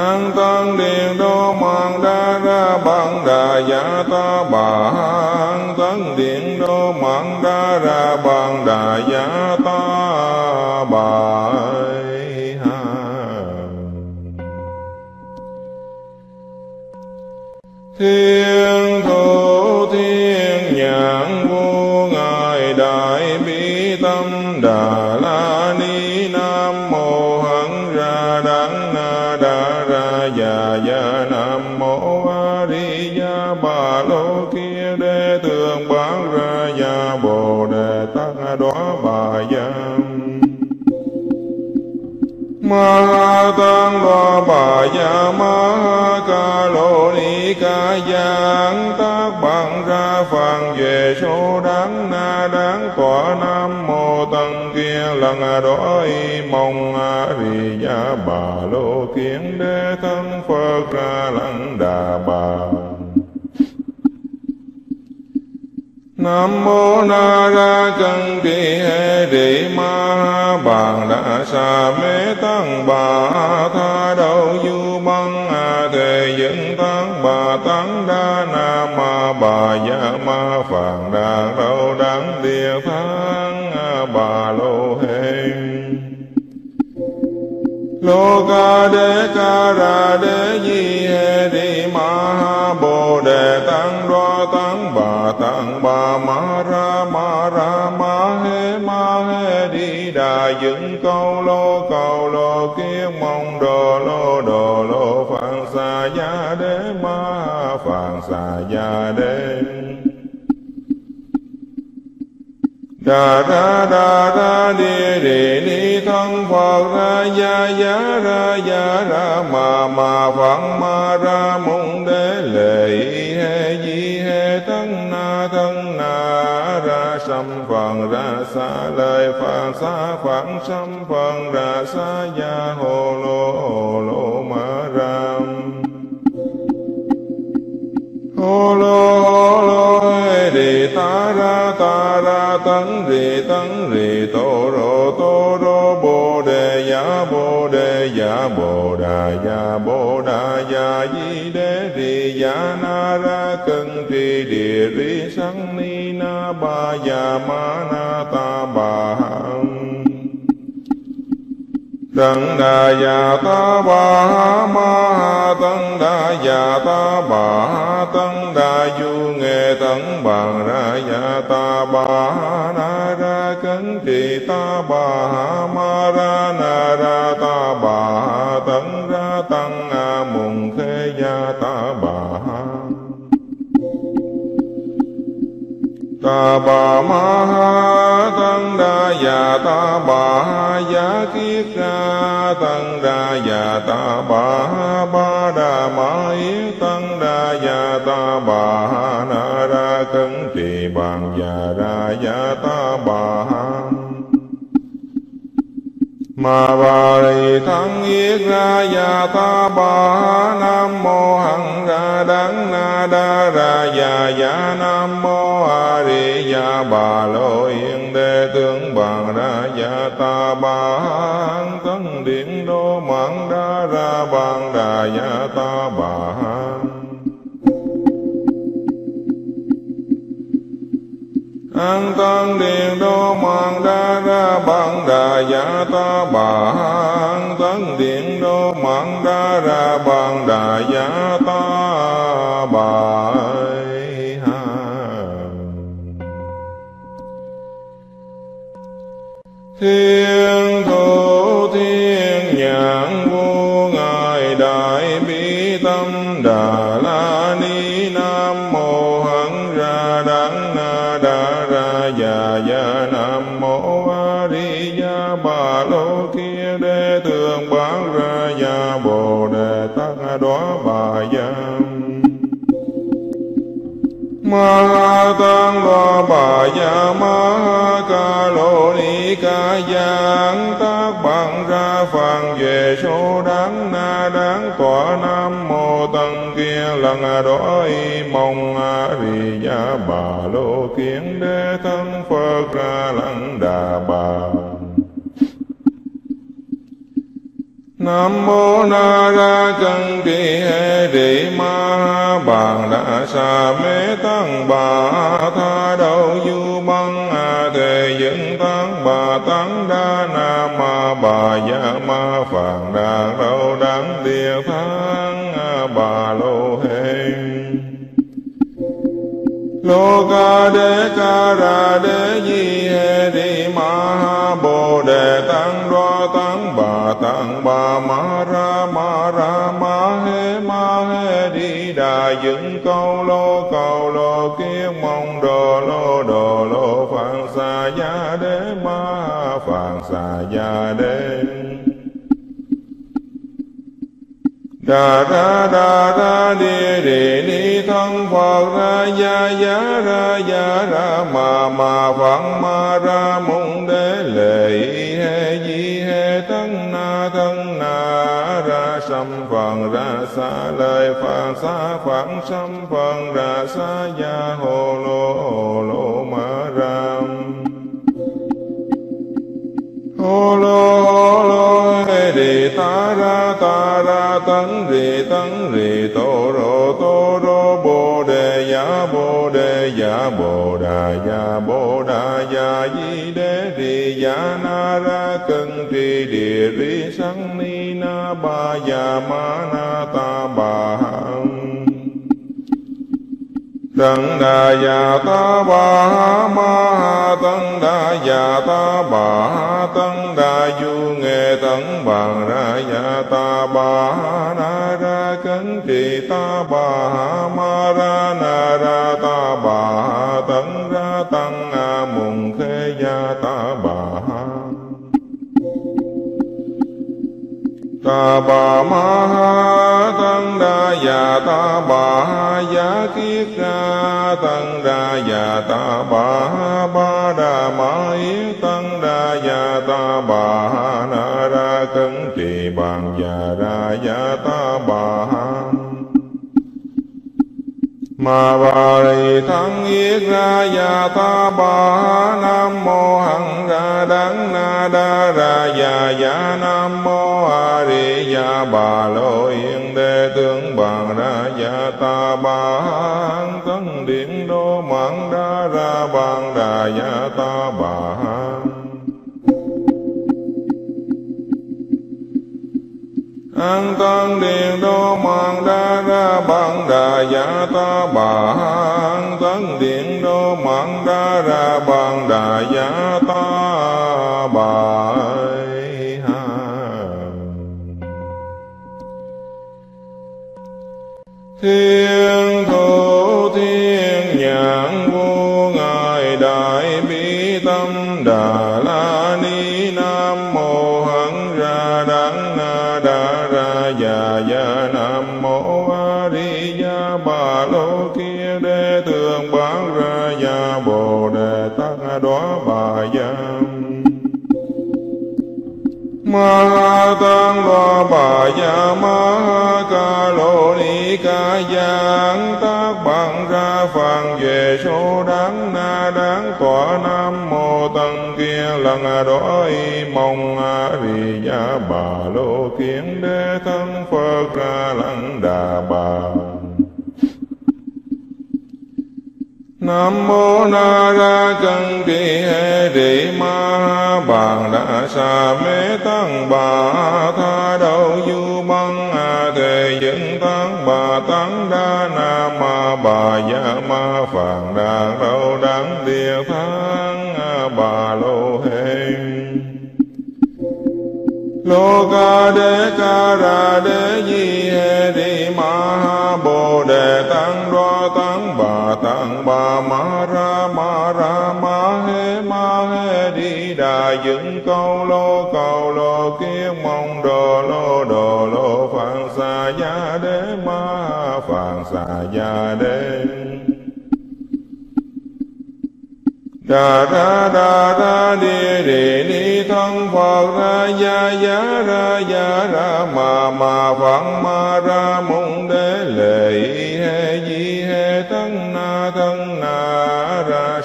A: an tăng điện đô mạng đa ra bằng đà giả ta bà an tăng điện đô mạng đa ra bằng đà giả ta bà thiên mô a di đà bà lô kia đê tường bán ra gia bồ đề tăng đó bà giang. Ma tăng đó bà ya ma ca lô ni ca giang tác bằng ra phàn về số đáng na đáng. Tọa nam mô tăng kia lần đói mong a di đà bà lô kiến đế thân phật ra lăng đà bà. Nam mô Na Ra chân Kỳ hê Địa Ma Bàn đã Sa Mê Tăng Bà Tha Đầu Du Băng A Thề dựng Tăng Bà Tăng Đa Na Ma Bà Gia Ma Phạn Đà đâu Đắng Địa Thắng Bà Lô Hê lô ca đế ca ra đế di hê đi ma bồ đề tăng đoa tăng bà tăng bà ma ra ma ra ma hê ma hê đi đà dựng câu lô đà ra đà ra đi đi ni thân phật ra, ya ya, ra ya, ra, ma ma phật ma, ra mong đế, lệ he, di, he thân na thân na, ra sam phật ra, sa lời phật sa phật sam phật ra, sa, ya hồ lô hồ lô, ma ram hồ lô lô tấn rì tấn rì tô rô tô rô bồ đề giả bồ đề giả bồ đà giả bồ đà giả di đế rì giả na ra cân trì địa rì sanh ni na ba giả ma na ta ba Tăng đà già ta bà ma tăng đà già ta bà tăng đà du nghệ tăng bằng ra già ta bà ta bà ma ha tăng đa già ta bà giá kiết ra tăng đa già ta bà ba đà ma yết tăng đa già ta bà na ra cấn trì bàn già ra già ta bà ma ba ri thắng yết ra già ta ba nam mô hằng ra đắng na đa ra già ya nam mô a di gia bà lô yên đê, tướng bằng ra gia ta ba hằng tấn điện đô mạng đa ra bằng đà gia ta bà an tăng điện đô mạng đa ra bằng đà ya ta bà an tăng điện đô mạng đa ra bằng đà ya ta thiên thủ thiên nhãn, vô ngài, đại bi tâm, đà la ni nam mô hẳn ra đắng na đa ra già già nam mô a di đà bà lô kia đê tường bán ra già bồ đề tát đoá bà ma tăng đo bà ya ma ca lô ni ca giang tác bằng ra phàn về số đáng na đáng tòa nam mô tăng kia lần đói mong a di đà bà lô kiến đế thân phật ra lăng đà bà Nam mô Na Ra Cân Kỳ Hệ Địa Ma Bàn đa Sa Mê Tăng Bà Tha đâu Du Băng A Thề dựng Tăng Bà Tăng Đa Na Ma Bà dạ Ma Phạn đa đâu đáng Địa tháng Bà Lô Hê Lô ca đê ca ra đê di hê đi ma bồ đề bà ma ra ma ra ma he ma he đi đà dựng câu lô cầu lô kiên mong đồ lô đồ lô phạn xà gia đế ma phạn xà gia đế. Đà ra đà ra đi đi ni thân phật ra ya ya ra ya ra ma ma phật ma ra mong đế lệ he di he tăng thân na ra phần ra xa, lời phật xa phạn sam phần ra xa ya hồ lô hồ lô ma ram hồ lô hồ lô đi ta ra ta ra tấn rì tấn rì, tô rô tô rô, bồ đề giả bồ đề giả bồ đà giả bồ đà giả di đế rì giả na ra, cân trì địa rì sanh ni ba ya ma na ta bà hằng Tăng đà già ta bà ma tân tăng đà già ta bà tân tăng đà du nghệ tăng bằng ra già ta bà na ra cấn trì ta bà ma ra na ra ta bà ma ha tăng đa già ta bà ha giá kiết ra tăng đa già ta bà ha ba đà ma yết tăng đa già ta bà ha na ra cấn trì bàn già ra già ta Ma bà rì thắng yết ra ya ta ba nam mô hằng ra đắng na đa ra ya ya nam mô a di ya bà lô yên đề tướng bằng ra ya ta ba hằng thân điện đô mạng đa ra bằng đà ya ta bà an tăng điện đô mạng đa ra bằng đà giả ta bà. An tăng điện đô mạng đa ra bằng đà giả ta bà. Thiên thủ thiên nhãn vô ngài đại bi tâm đà Ma tăng lo bà gia ma ca lô ni ca giang tác bằng ra phàn về số đáng na đáng tọa nam mô tăng kia lần đói mong a di đà bà lô kiến đế thân phật ra lăng đà bà Nam mô Na Ra chân ti hê rị Ma Bàn đa Sa Mê Tăng Bà Tha đâu Du Băng A Thề dựng Tăng Bà Tăng Đa Na Ma Bà dạ Ma Phạn đa đâu đáng Địa tháng Bà Lô Hê Lô ca đế ca ra đế di hê rị ma bồ đề tăng đoa bà tăng bà ma ra ma ra ma he ma he đi đà dựng câu lô cầu lô kiết mong đồ lô đồ lô phạn xà gia đế ma phạn xà gia đế đà ra đà ra đi đi đi thân phật ra ya ya ra ya ra ma ma phật ma ra mung đế lệ he di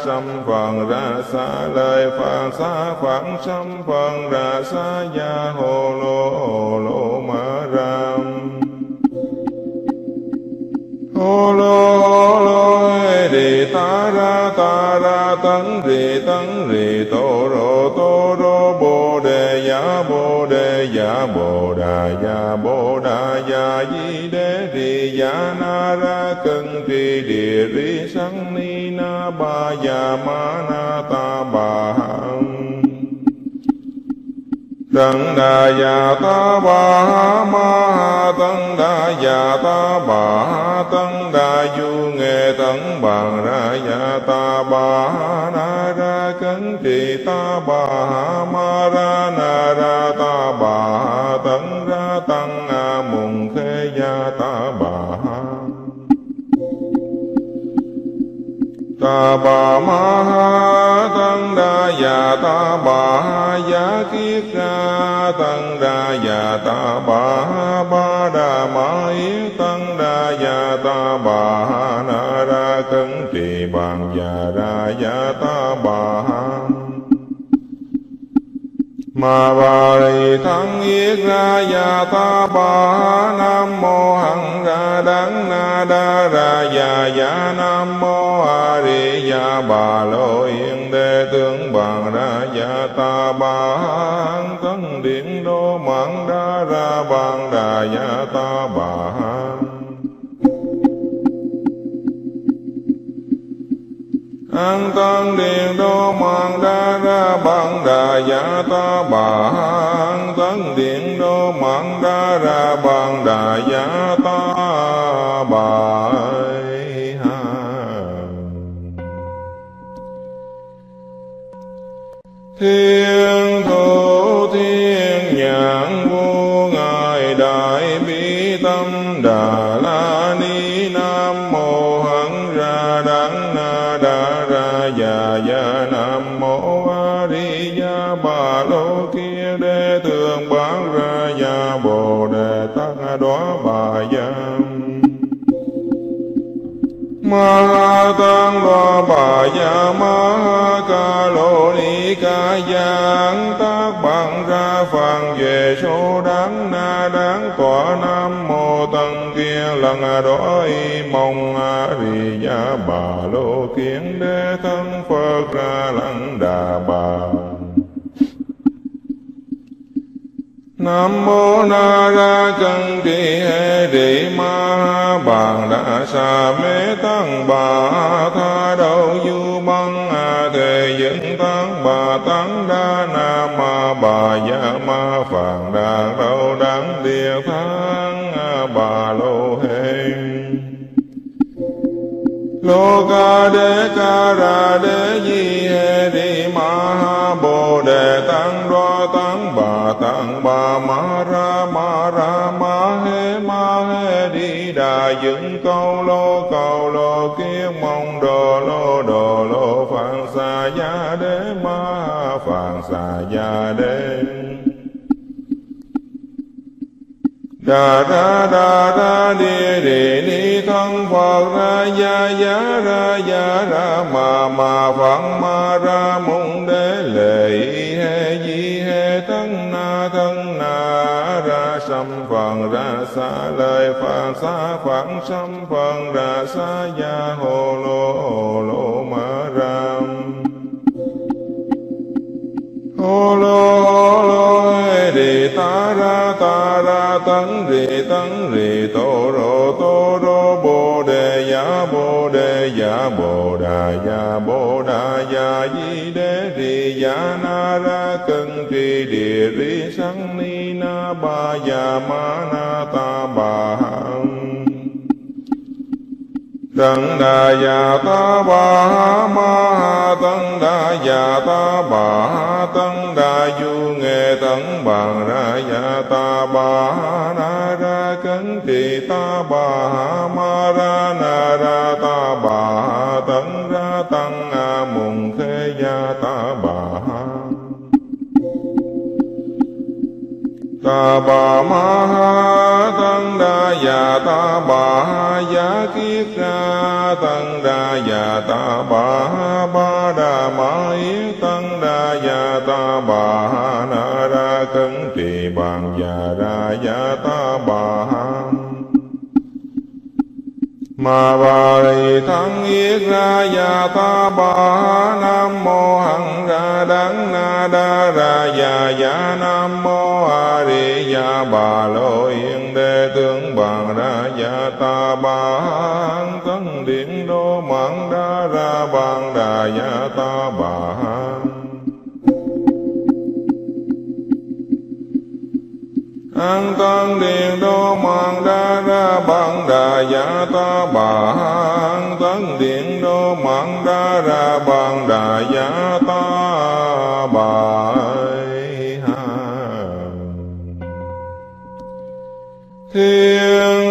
A: na phần ra xa, lời phật xa khoảng trăm phần ra xa ya hồ lô hồ lô ma ram hồ lô hồ lô đi ta ra ta ra, tấn rì tấn rì, tô rô tô rô, bồ giả bồ đề giả bồ đà giả bồ đà giả di đế rì giả na ra cân trì địa ri sang ni na ba giả ma na ta ba ha Tăng đà già ta bà ma ha tăng đà già ta bà ha tăng đà du nghệ tấn bằng ra già ta bà na ra cấn trì ta bà ma ra na ra ta bà ha tấn ra tăng a mùng khê gia ta bà ta bà ma ha già ta bà giá kiết ra, tăng đa già ta bà ba đà ma yết tăng đa già ta bà na ra cấn trì bằng già ra già ta Ma bà đầy thân yết ra ya ta bà nam mô hằng ra đắng na đa ra ya ya nam mô a di ya bà lô yên đề tướng bằng ra ya ta bà hằng điện đô mạng đa ra bằng đà ya ta bà an tăng điện đô mạng đa ra bằng đà giả ta bà. An tăng điện đô mạng đa ra bằng đà giả ta bà. Thiên thủ thiên nhãn vô ngài đại bi tâm đà. Già già nam mô a di đà bà lô kia đê thường bán ra già bồ đề tăng đóa bà giang ma tăng lo bà gia ma ca lô ni ca giang tác bằng ra phàn về số đáng na đáng tòa nam mô tăng kia lần đói mong a di gia bà lô kiến đế thân phật ra lăng đà bà Nam mô Na Ra chân Trì hê di Ma Bàn đa Sa Mê Tăng Bà Tha đâu Du Băng A Thề Dẫn Tăng Bà Tăng Đa Na Ma Bà Ya Ma Phạn đa đâu Đắng Địa tháng A Bà Lô Hê Lô ca đế ca ra đế di hê di ma ma ra ma ra ma he ma, he đi đà. Dựng câu lô câu lô kiết mong đồ lô đồ lô phạn xà gia đế ma, phạn xà gia đế. Đà ra đà ra đi đi ni, thân phật, ra ya ya ra ya ra, ma ma, phật, ma, ra mong đế, lệ ra lời phật sa phật sam phần ra sa ya hồ lô hồ lô ma ram hồ lô hồ lô đi ta ra ta ra, tấn rì tấn rì, tô rô tô rô, bồ đề giả bồ đề giả bồ đà giả bồ đà giả di đế rì giả na ra, cân trì, địa rì sắn ni na ba giả ma na ta bà Tấn đà già ta bà ma ha tấn đà già ta bà ha tấn đà du nghệ tấn bằng ra già ta bà na ra cấn trì ta bà ma ra na ta bà ma ha tăng đa già ta bà ha giá kiết ra tăng đa già ta bà ha ba đà ma yết ma bà đầy tham yết ra ya ta bà nam mô hằng ra đắng na đa ra ya ya nam mô a di ya bà lô yên đề tướng bằng ra ya ta bà hằng tấn điện đô mạng đa ra bằng đà ya ta bà an tăng điện đô mạng đa ra bằng đà giả ta bà an tăng điện đô mạng đa ra bằng đà giả ta bà thiên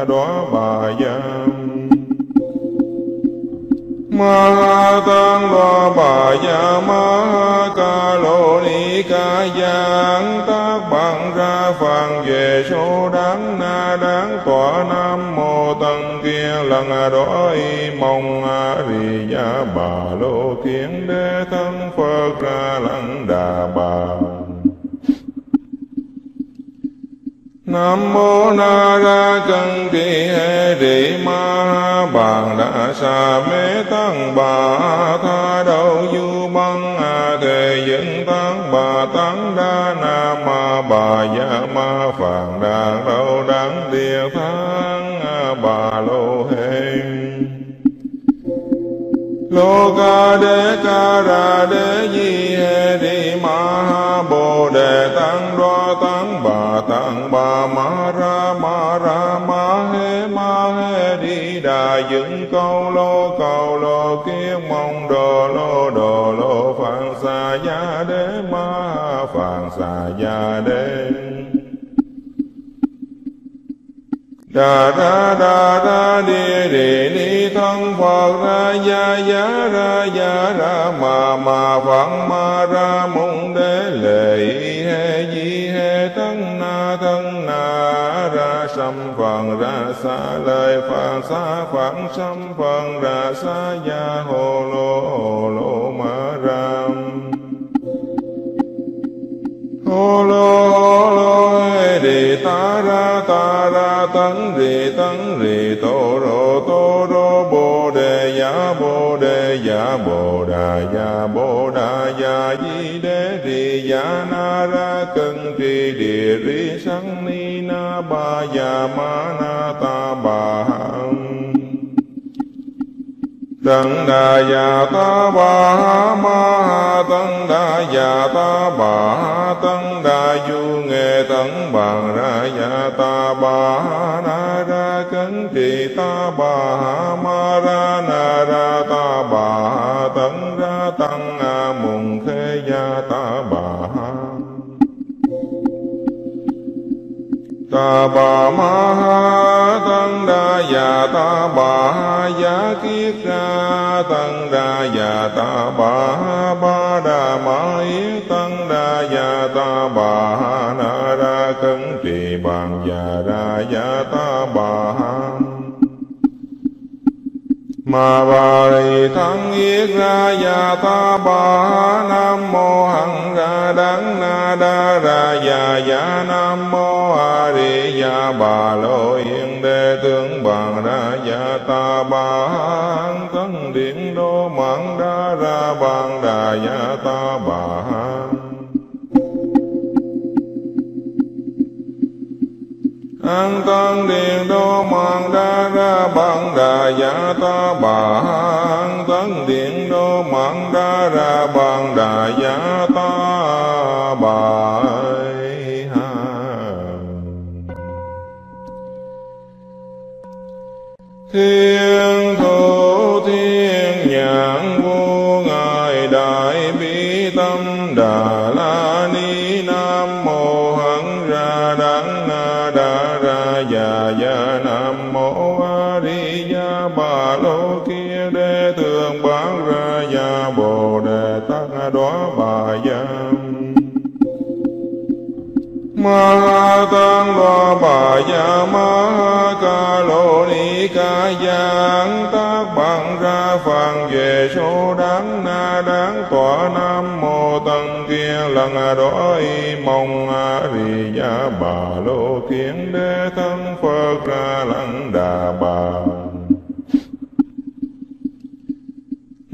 A: đề đóa bà giang ma tăng đoa bà gia ma ca lô ni ca giang. Tác bằng ra phàn về số đáng na đáng tòa nam mô tăng kia lần đói mong a di đà bà lô kiến đế thân phật ra lăng đà bà. Nam mô Na Ra chân thi hê rị Ma Bàn Đà Sa Mê Tăng Bà Tha đâu Du Băng A Thề Dẫn Tăng Bà Tăng Đa Na Ma Bà dạ Ma Phạn Đà đâu đáng Địa Thắng Bà Lô hê lô ca đê ca ra đê di hê rị ma ha bà ma ra ma ra ma he ma he đi đà dựng câu lô cầu lô kiết mong đồ lô đồ lô phạn xà gia đế ma phạn xà gia đế. Đà ra đà ra đi đi ni thân phật ra ya ya ra ya ra ma ma phật ma ra mong đế lệ he di he thân xâm phần ra xa lời phật xa khoảng xâm phần ra xa ya hồ lô hồ lô ma ram hồ lô hồ lô đi ta ra ta ra, tấn rì tấn rì, tô rô tô rô, bồ đề giả bồ đề giả bồ đà giả bồ đà giả di đế rì giả na ra, cân trì địa rì sanh ni ba ya ma na ta bà tăng đà già ta bà ma tăng đà già ta bà tăng đà du nghệ tăng bà ra già ta bà na ra cấn trì ta bà ma ra na ra ta bà ma ha tăng đa già ta bà giá kiết ra tăng đa già ta bà ba đà ma yết tăng đa già ta bà na ra cấn trì bàn già ra già ta ma bà rì thân yết ra ya ta bà nam mô hằng ra đắng na đa ra ya ya nam mô a di ya bà lô yên đề tướng bằng ra ya ta bà hằng điện đô mạng đa ra bằng đà ya ta bà an tăng điện đô mạng đa ra bằng đà giả ta bà an tăng điện đô mạng đa ra bằng đà giả ta bà thiên thủ thiên nhãn vô ngài đại bi tâm đà đó bà giam ma tăng đoá bà gia ma ca lô ni ca giang. Tác bằng ra phàn về số đáng na đáng tòa nam mô tăng kia lần đói mong a di đà bà lô kiến đế thân phật ra lăng đà bà.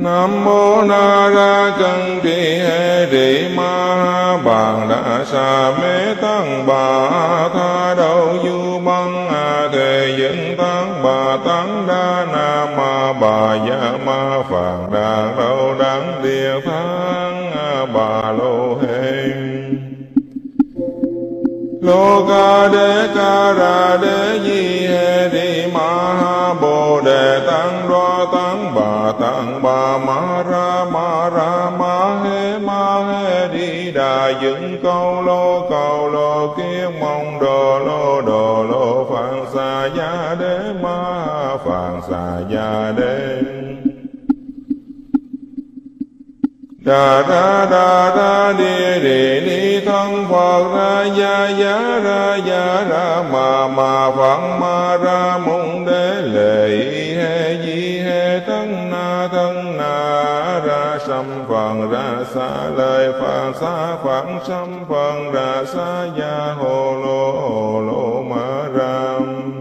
A: Nam mô na ra chân tri hê rị ma bàn đa sa mê tăng bà tha đâu du băng a thề dân tăng bà tăng đa na ma bà ya ma phạn đa đâu đáng địa tháng bà lô Hê lô ca đế ca ra đế di hê đi ma ha bồ đề tăng đoa tăng bà tăng bà ma ra ma ra ma hê ma hê đi đà dựng câu lô câu lô kia mong đồ lô đồ lô phạn xà gia đế ma phạn xà gia đế đà ra đà ra đi đi ni thân phật ra, ya ya, ra ya, ra, ma ma phật ma, ra mung đế, lệ he, di, he thân na thân na, ra sam phật ra, sa lời phật sa phật sam phật ra, sa, ya hồ lô hồ lô, ma ram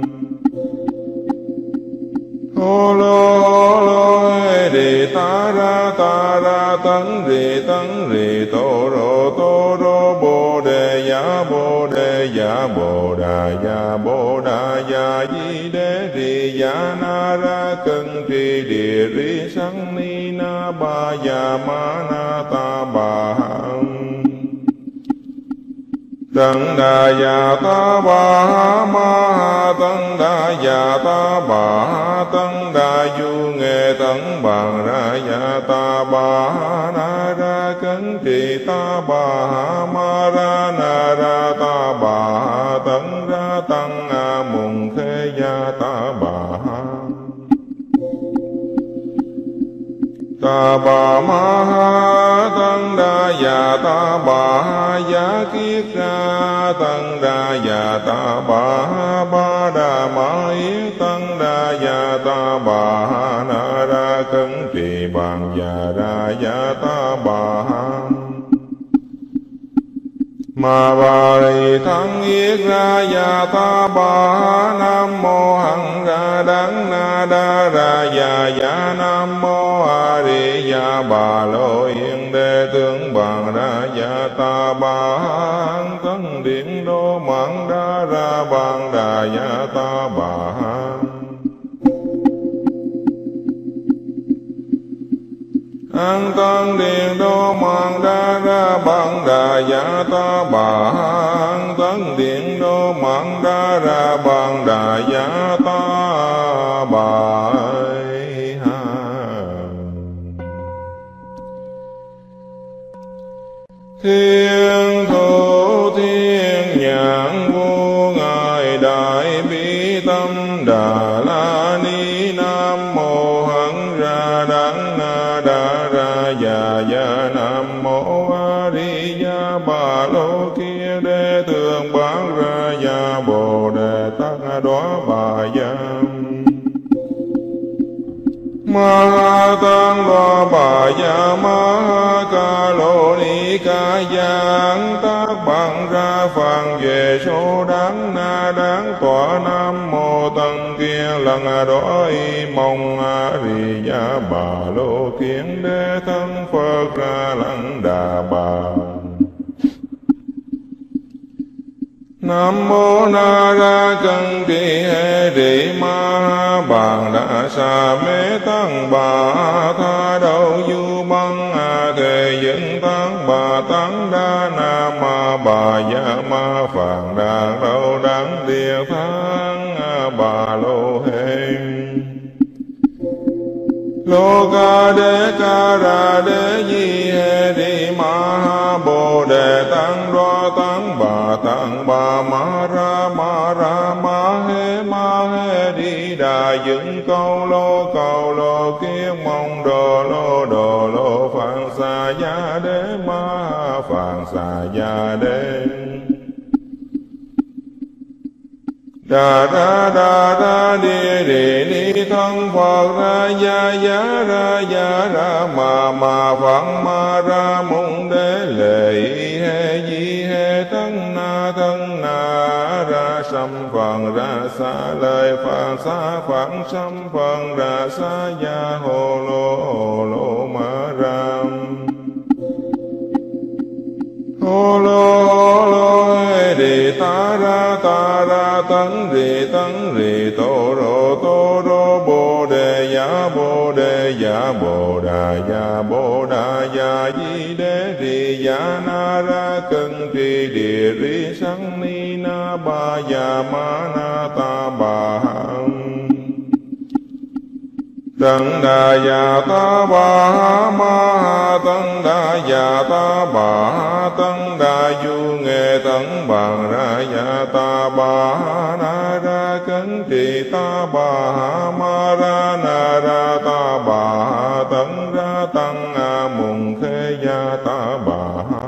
A: hồ lô hồ lô tấn rì tấn rì, tô rô tô rô, bồ đề giả bồ đề giả bồ đà giả bồ đà giả di đế rì giả na ra cân trì địa rì sang ni na ba giả ma na ta ba ha Tăng đà già ta bà ma tăng đà già ta bà tăng đà du nghệ tăng bàn ra già ta bà na ra cấn trì ta bà ma ra na ra ta bà tăng ra tăng a mùng khê gia ta bà ta bà ma ha già ta bà giá kiết ra tăng đa già ta bà ba đà ma yết tăng đa già ta bà na ra cấn trì bàn già ra già ta bà mà ma bà rì thắng yết ra ya ta bà nam mô hằng ra đắng na đa ra ya ya nam mô a di ya bà lô yên đề tướng bằng ra ya ta bà thân điện đô mạng đa ra bằng đà ya ta bà an tăng điện đô mạng đa ra bằng đà giả ta bà. An tăng điện đô mạng đa ra bằng đà giả ta bà. Thiên thủ thiên nhãn vô ngài đại bi tâm đà. Ra nam mô a di đà bà lô kia đê tường bán ra gia bồ đề tát đoá bà gia ma tăng đo bà ya ma ca lô ni ca giang tác bằng ra phàn về số đáng na đáng tòa nam mô tăng kia lần đói mong a di đà bà lô kiến đế thân phật ra lăng đà bà Nam mô Na Ra chân Kỳ hê Rị Ma Bàn đa Sa Mê Tăng Bà Tha đâu Du Băng A Thề Dẫn Tăng Bà Tăng Đa Na Ma Bà dạ Ma Phạn đa đâu Đắng Địa tháng Bà Lô Hê Lô Ca đê Ca Ra đê Di hê Rị Ma Bồ Đề Ma Ra Ma Ra Ma he Ma, he Đi Đà. Dựng Câu Lô Cầu Lô Kiết Mong Đồ Lô Đồ Lô Phạn Xà Gia Đế, Ma Phạn Xà Gia Đế. Đà ra đà ra đi đi đi thân Phật, ra ya ya ra ya ra, ma ma, phật, ma, ra mong đế, lệ he, di, he, thân, na, thân xâm phần ra xa lời phật xa khoảng xâm phần ra xa ya hồ lô hồ lô ma ram hồ lô hồ lô đi ta ra ta ra tấn, rì tấn, rì tô rô tô rô giả bồ đề giả bồ đà giả bồ đà giả di đế rì giả na ra cân trì địa ri sanh ni na ba giả ma na ta ba Tăng đà già ta bà ma tăng đà già ta bà tăng đà du nghệ tăng bằng ra già ta bà na ra ta bà ha ma ra na ra ta bà ha tăng ra tăng a mùng khê gia ta bà ha.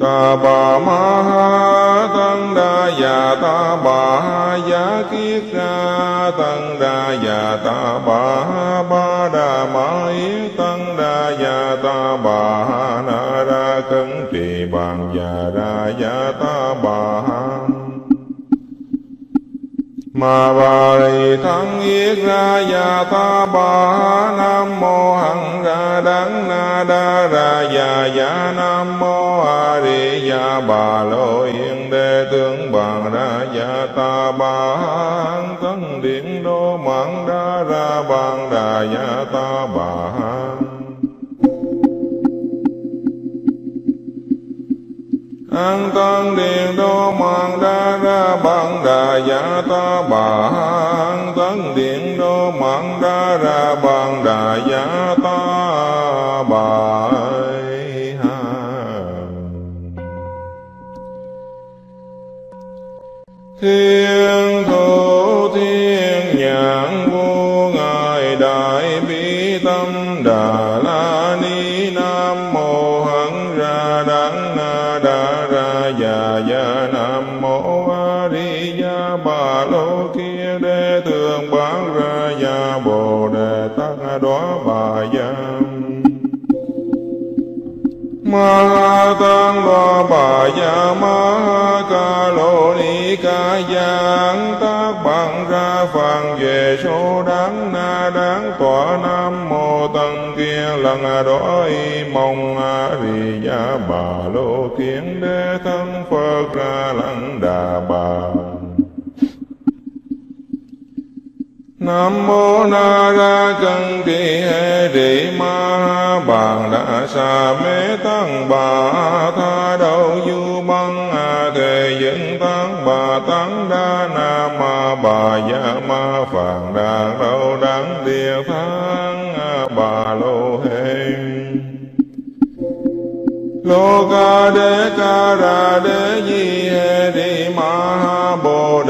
A: Ta bà ma ha tăng đa già ta bà ha giá kiết ra tăng đa già ta bà ha ba đà ma yết tăng đa già ta bà ha na ra cấn trì bằng già ra già ta bà Ma bà rì thân yết ra ya ta bà nam mô hằng ra đắng na đa ra ya ya nam mô a di ya bà lô yên đề tướng bằng ra ya ta bà hằng thân điện đô mạng đa ra bằng đà ya ta bà an tăng điện đô mạng đa ra bằng đà giả ta bà. An tăng điện đô mạng đa ra bằng đà giả ta bà. Thiên Ma tăng lo bà ya ma ca lô ni ca giang tác bằng ra phàn về số đáng na đáng tọa nam mô tăng kia lần đói mong a di ya bà lô kiến đế thân phật ra lăng đà bà Nam mô Na Ra Cân Kỳ hê Rị Ma Bàn đa Sa Mê Tăng Bà Tha đâu Du Băng A Thề Dẫn Tăng Bà Tăng Đa Na Ma Bà dạ Ma Phạn đa đâu Đắng Địa tháng Bà Lô Hê Lô ca đê ca ra đê di hê rị ma bồ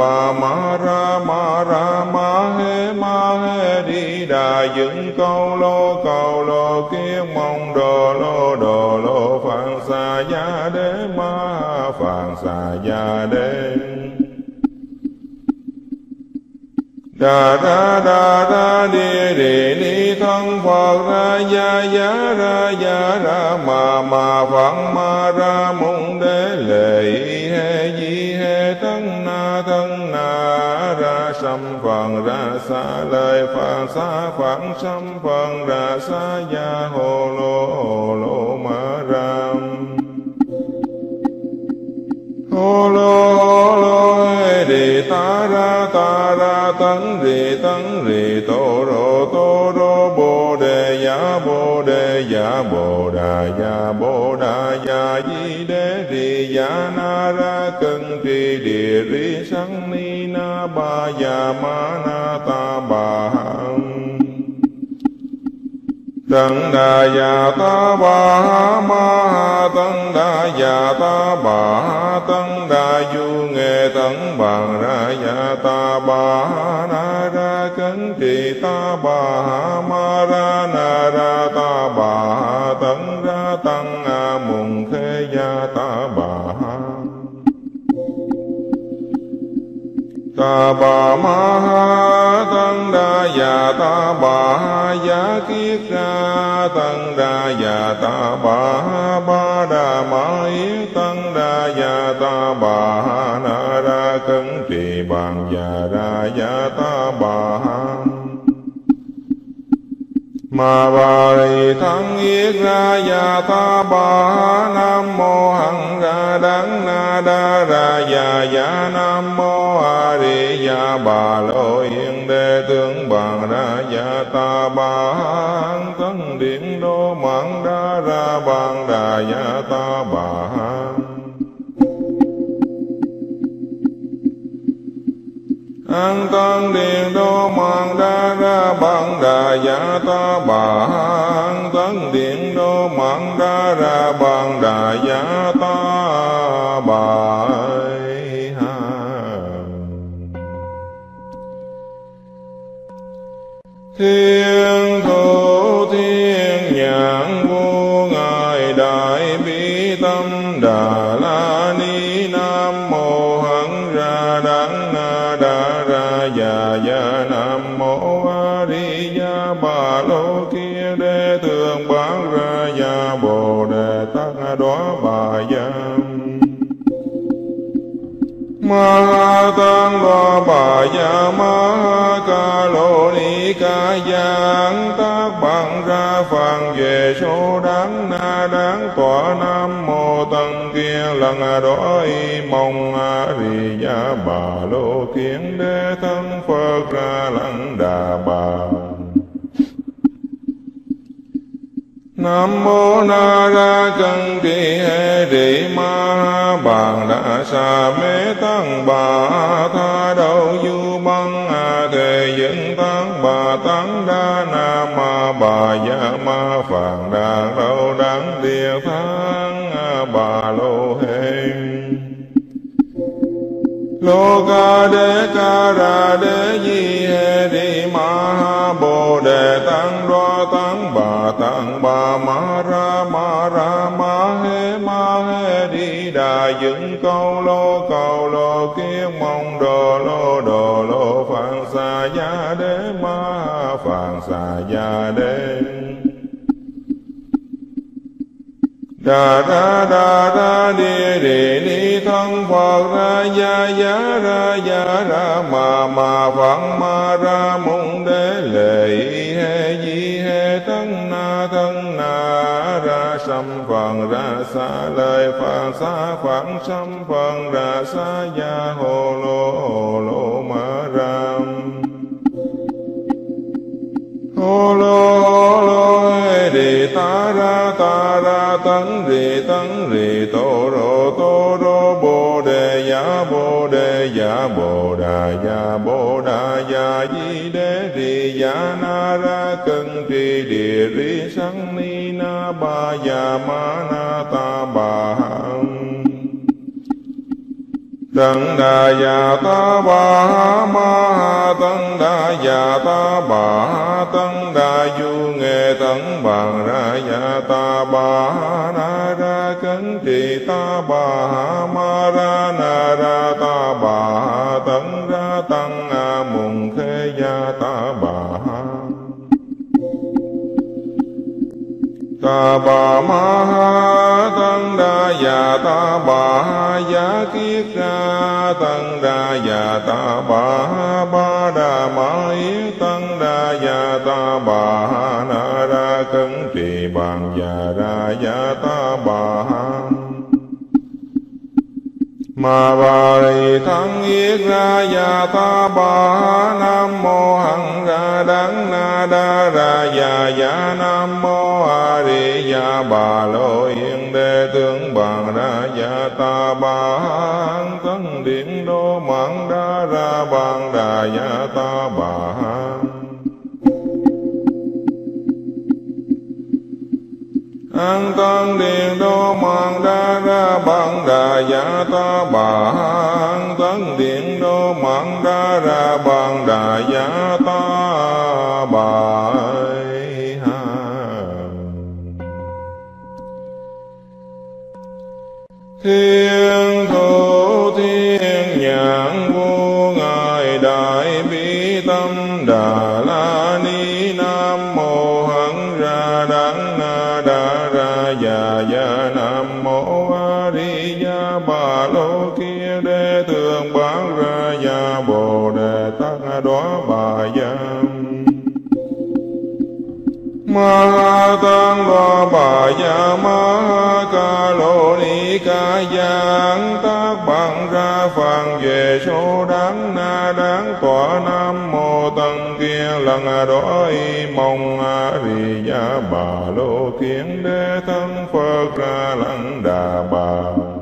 A: bà ma ra ma ra ma he ma he đi đà dựng câu lô, cầu lô kiết mong đồ lô đồ lô phạn xà gia đế, ma phạn xà gia đế. Đà ra đà ra đi đi ni, thân Phật ra ya ya ra ya ra, ma ma phạn ma, ra mong đế, lệ sâm phần ra xa lời phật xa, khoảng sâm phần ra xa gia hồ lô hồ lô ma ram hồ lô hồ lô đề ta ra ta ra, tấn rì tấn rì, tô rô tô rô, bồ đề giả bồ đề giả bồ đà giả bồ đà giả di đế rì giả na ra, cân trì địa rì sanh ni ba ya ma na ta ba Tăng đà già ta bà ma tăng đà già ta bà tăng đà du nghệ tăng bằng ra già ta bà na ra cấn trì ta bà ma ra na ra ta ta bà ma ha tăng đa già ta bà ha giá kiết ra tăng đa già ta bà ha ba đà ma yết tăng đa già ta bà ha na ra cấn trì bàn già ra già ta bà mà ma ba yết ra ya ta ba nam mô hằng ra đắng na đa ra ya ya nam mô a di ya bà lô yên đề tướng bằng ra ya ta ba thân tấn điện đô mạng đa ra bằng đà ya ta ba an tăng điện đô mạng đa ra bằng đà giả ta bà. An tăng điện đô mạng đa ra bằng đà giả ta bà. Thiên thủ thiên nhãn vô ngài đại bi tâm đà. Đề bà giang. Ma tăng đoá bà gia ma ca lô ni ca giang. Tác bằng ra phàn về số đáng na đáng tọa nam mô tăng kia lần đói mong a di đà bà lô kiến đế thân phật ra lăng đà bà Nam mô Na Ra chân Kỳ hê Rị Ma Bàn Đà Sa Mê Tăng Bà Tha Đầu Du Băng A Thề Dẫn Tăng, Bà Tăng đa na ma, bà dạ ma phạn đà đâu đắng địa tháng bà lô Hê Lô ca đế ca ra đế di hê Ni ma ha bồ đề tăng đoa tăng bà tăng bà ma ra ma ra ma hê ma hê đi đà dựng câu lô cầu lô kiết mong đồ lô đồ lô phạn xà gia đế ma phạn xà gia đế đà đa đà đa đi đi ni thân phật ra, ya ya, ra ya, ra, ma ma phật ma, ra mong đế, lệ he, di, he thân na thân na, ra sam phật ra, sa lời phật sa phật sam phật ra, sa, ya hồ lô hồ lô, ma ram hồ lô hồ lô đề ra ta ra tấn rì tấn rì tô rô tô rô bồ đề giả bồ đề giả bồ đà giả bồ đà giả di đế rì giả na ra cân trì địa rì sắn ni na ba giả ma na ta ba hằng Tăng đà già ta bà ma ha tăng đà già ta bà ha tăng đà du nghệ tấn bằng ra già ta bà na ra cấn trì ta bà ma ra na ra ta bà tấn tăng ta bà ma ha tăng đa già ta bà giá kiết ra tăng đa già ta bà ba đà ma yết tăng đa già ta bà na ra cấn trì bàn già ra giá mà bà Ma rì thắng yết ra ya ta bà nam mô hằng ra đắng na đa ra ya ya nam mô a di ya bà lô yên đề tướng bằng ra ya ta bà hằng thân điện đô mạng đa ra bằng đà ya ta bà hằng an tăng điện đô mạng đa ra bằng đà giả ta bà. An tăng điện đô mạng đa ra bằng đà giả ta bà. Thiên thủ thiên nhãn vô ngài đại bi tâm đà. Già già nam mô a di đà bà lô kia đê thường bán ra già bồ đề tăng đó bà già ma tăng lo bà ya ma ca lô ni ca giang tác bằng ra phàn về số đáng na đáng tòa nam mô tăng kia lần đói mong a di đà bà lô kiến đế thân phật ra lăng đà bà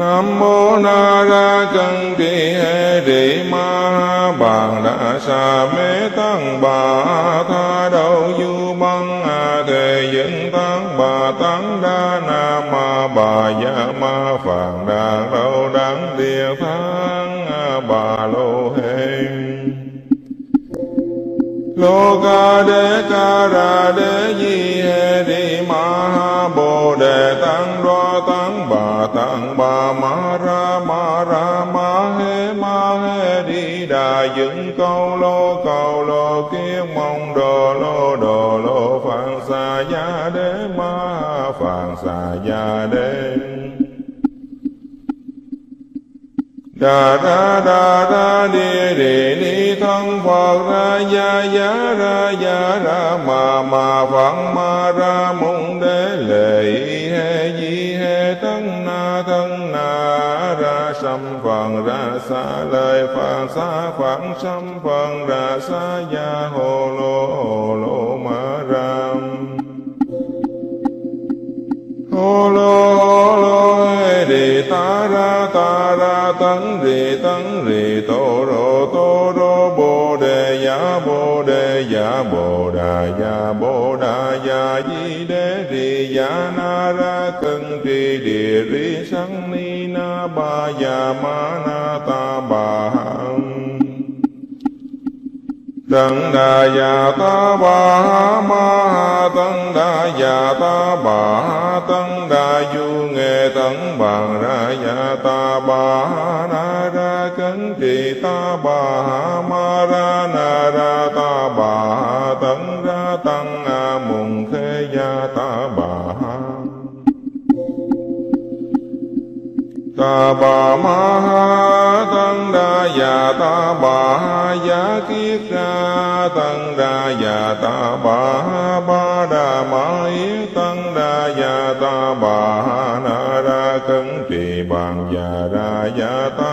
A: Nam mô na ra chân tri hê rị ma bàn đa sa mê tăng bà tha đâu du băng a thề dẫn tăng bà tăng đa na ma bà dạ ma phàn đa đâu đáng địa tháng bà lô hê lô ca đê ca ra đê di hê rị ma bồ đề tăng đoa tăng bà ma ra ma ra ma he ma he đi đà dựng câu lô câu lô kiến mong đồ lô đồ lô phạn xà gia đế ma phạn xà gia đế đà đa đà đa đi đi ni thân phật ra ya ya ra ya ra ma ma phật ma ra mung đế lệ he di he tăng ra sam phần ra sa lời phật sa phật sâm phần ra sa ya hồ lô hồ lô ma ram. Hồ lô hồ lô đi ta ra ta ra tấn rì tấn rì tô rô tô rô bồ đề giả bồ đề giả bồ đà giả bồ đà giả di đế rì giả na ra cân trì địa ri sanh ni na ba giả ma na ta ba ha Tăng đà già ta bà ma ha tăng đà già ta bà ha tăng đà du nghệ tấn bàn ra già ta bà na ra cấn trì ta bà ma ra na ra ta ta bà ma ha, tăng đa già ta bà ha giá kiết ra, tăng đa già ta bà ha ba đà ma yết tăng đa già ta bà ha na ra cấn trì bàn già ra già ta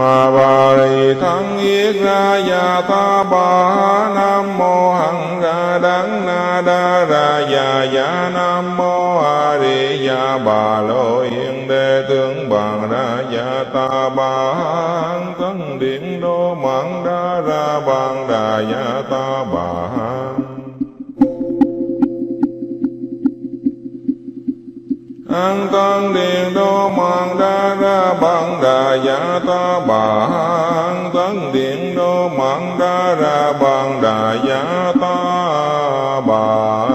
A: Ma bài tham yết ra ya ta bà nam mô hằng ra đắng na đa ra ya ya nam mô a di ya bà lô yên đề tướng bằng ra ya ta bà hằng tấn điện đô mạng đa ra bằng đà ya ta bà an tăng điện đô mạng đa ra bằng đà giả ta bà. An tăng điện đô mạng đa ra bằng đà giả ta bà.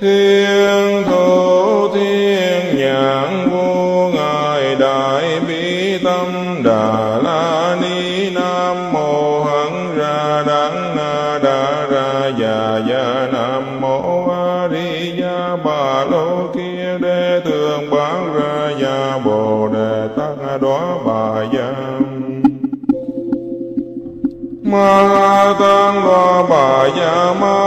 A: Thiên thủ thiên nhãn vô ngài đại bi tâm đà ma tăng đo bà ya ma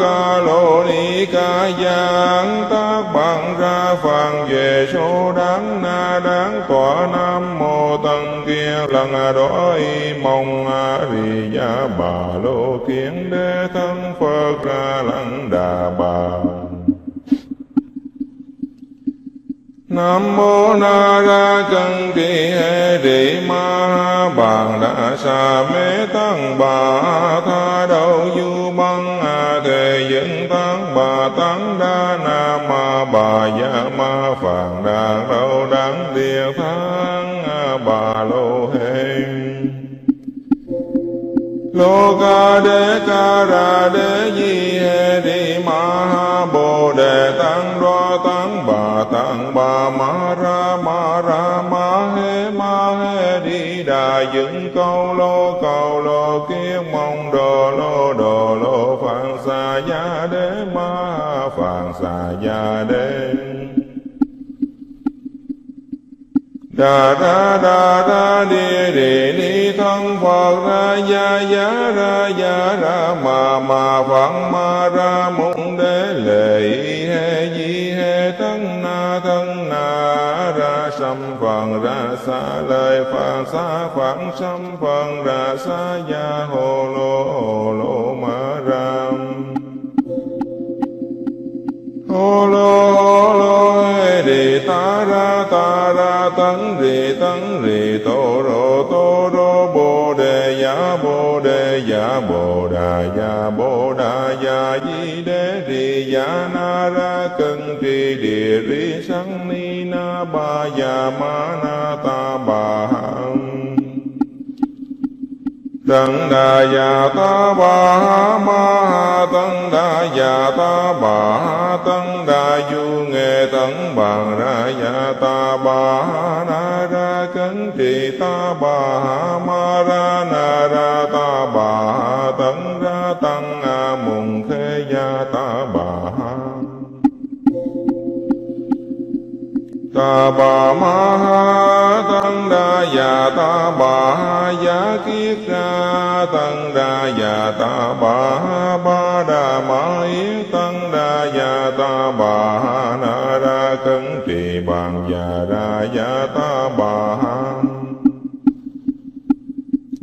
A: ca lô ni ca giang tác bằng ra phàn về số đáng na đáng tòa nam mô tăng kia lần đói mong a ri ya bà lô kiến đế thân phật ra lăng đà bà Nam mô na ra chân di hê di Ma Bàn Đà Sa Mê Tăng Bà Tha Đầu Du Băng A Thề Dẫn Tăng Bà Tăng Đa Na Ma Bà dạ Ma Phạn Đà Đâu đáng Địa tháng Bà Lô Hê lô ca đế ca ra đế di hê đi ma bồ đề tăng Bà Ma Ra Ma Ra Ma he Ma he Đi Đà Dựng Câu Lô Cầu Lô Kiết Mong Đồ Lô Đồ Lô Phạn Xà Gia Đế Ma Phạn Xà Gia Đế. Đà đa đà đa đi đi ni thân phật ra ya ya ra ya ra ma ma phật ma ra mong đế lệ phần ra xa lời phật xa khoảng trăm phần ra xa ya hồ lô hồ lô ma ram hồ lô hồ lô đi ta ra ta ra tấn rì tấn rì tô rô tô rô bồ đề giả bồ đề giả bồ đà giả bồ đà giả di đế rì giả na ra cân trì địa rì sang ba ya ma na ta ba Tăng đà già ta bà ma tăng đà già ta bà tăng đà du nghệ tăng bà ra già ta bà na ra cấn trì ta bà ma ra na ta bà ma ha tăng đa già ta bà giá kiết ra tăng đa già ta bà ba đà ma yến tăng đa già ta bà na ra cấn trì bàn già ra già ta bà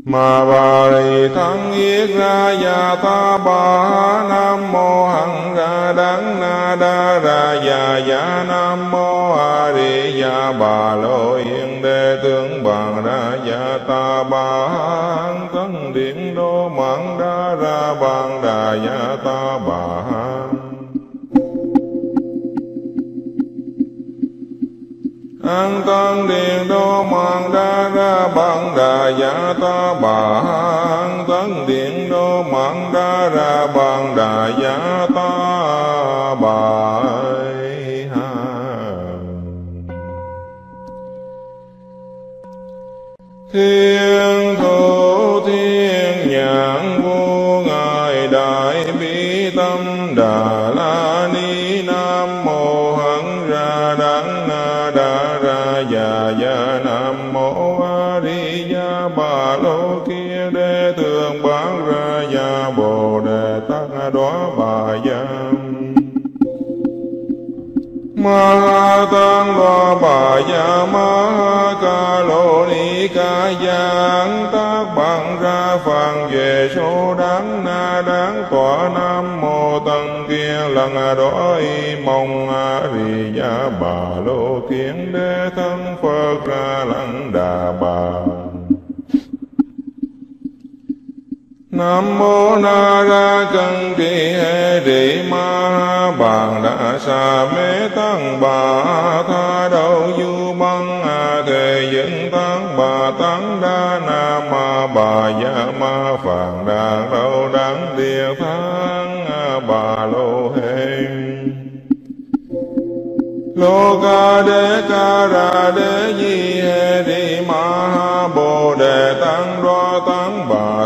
A: mà Ma bà rì thắng yết ra ya ta bà nam mô hằng ra đắng na đa ra ya ya nam mô a di ya bà. Lô yên đề tướng bằng ra ya ta bà hằng thân điện đô mạng đa ra bằng đà ya ta bà an tăng điện đô mạng đa ra bằng đà giả ta bà. An tăng điện đô mạng đa ra bằng đà giả ta bà. Thiên thủ thiên nhãn vô ngài đại bi tâm đà. Đó bà giang Ma tăng loa bà gia ma ca lô ni ca giang. Tác bằng ra phàn về số đáng na đáng tòa nam mô tăng kia lần đói mong a di gia bà lô kiến đế thân phật ra lăng đà bà. Nam mô na ra chân di hê rị Ma Bàn đa Sa Mê Tăng Bà Tha Đầu Du Băng A Thề Dẫn Tăng Bà Tăng Đa Na Ma Bà dạ Ma Phạn đa Đâu Đắng Địa tháng Bà Lô Hê Lô ca đê ca ra đê di hê rị ma bồ đề tăng đoa tăng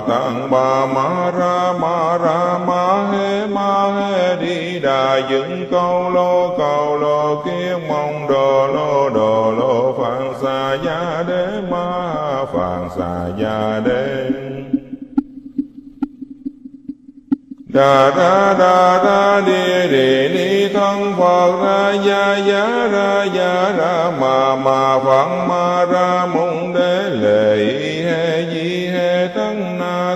A: bà tăng bà ma ra ma ra ma he ma he đi đà dựng câu lô cầu lô kiết mong đồ lô đồ lô phạn xà gia đế ma phạn xà gia đế đà ra đà ra đi đi ni thân phật ra ya ya ra ya ra ma ma phật ma ra mong đế lệ he di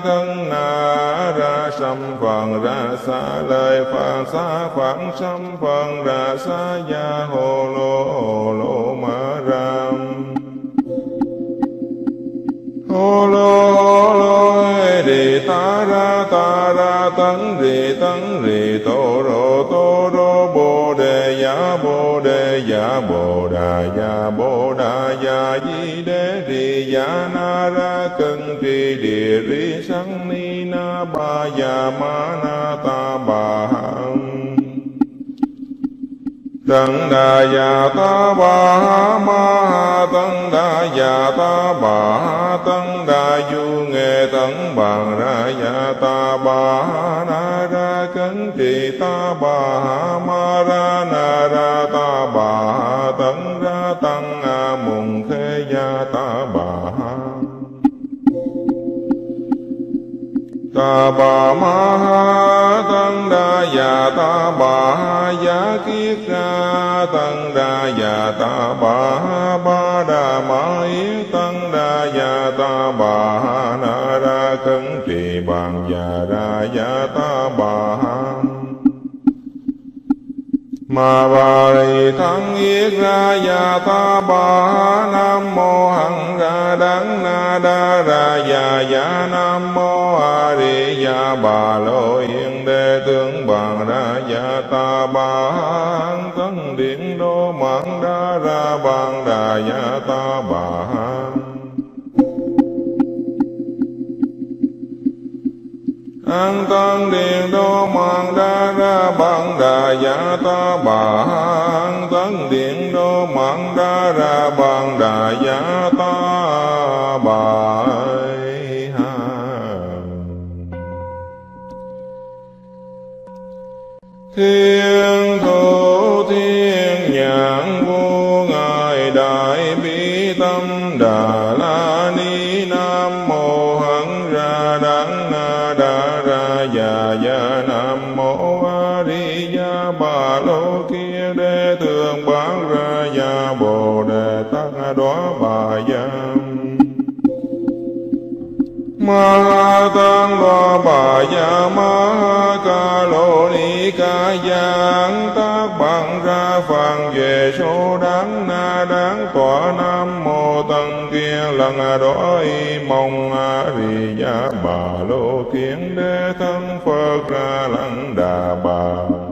A: thân na ra sam phần ra xa lời phật xa phật sam phần ra xa ya hồ lô hồ lô ma ram hồ lô hồ lô đề ta ra ta ra tấn rì tấn rì tô rô tô rô bồ đề giả bồ đề giả bồ đà giả bồ đà giả di giá na ra cân tri địa ri sắc ni na ba ya ma na ta ba hằng. Tăng đà già ta bà ma tăng đà già ta bà tăng đà du nghệ tăng bằng ra già ta bà na ra cấn trì ta bà ma ra na ra ta bà ma ha tăng đa già ta bà ha giá kiết ra tăng đa già ta bà ha ba đà ma yết tăng đa già ta bà ha na ra khấn trì bàn già ra già ta bà ma bà ri thắng yết ra ya ta ba nam mô hằng ra đắng na đa ra ya ya nam mô a di ya bà lô yên đề tướng bằng ra ya ta ba hằng tấn điện đô mạng đa ra bằng đà ya ta an tăng điện đô mạng đa ra bằng đà giả ta bà. An tăng điện đô mạng đa ra bằng đà giả ta bà. Thiên thủ thiên nhãn vô ngài đại bi tâm đà. Già già nam mô a di đà bà lô kia đê tường bán ra già bồ đề tát đó bà già ma tăng đo bà ya ma ca lô ni ca giang tác bằng ra phàn về số đáng na đáng tòa nam mô tăng kia lần đói mong a di đà bà lô kiến đế thân phật ra lăng đà bà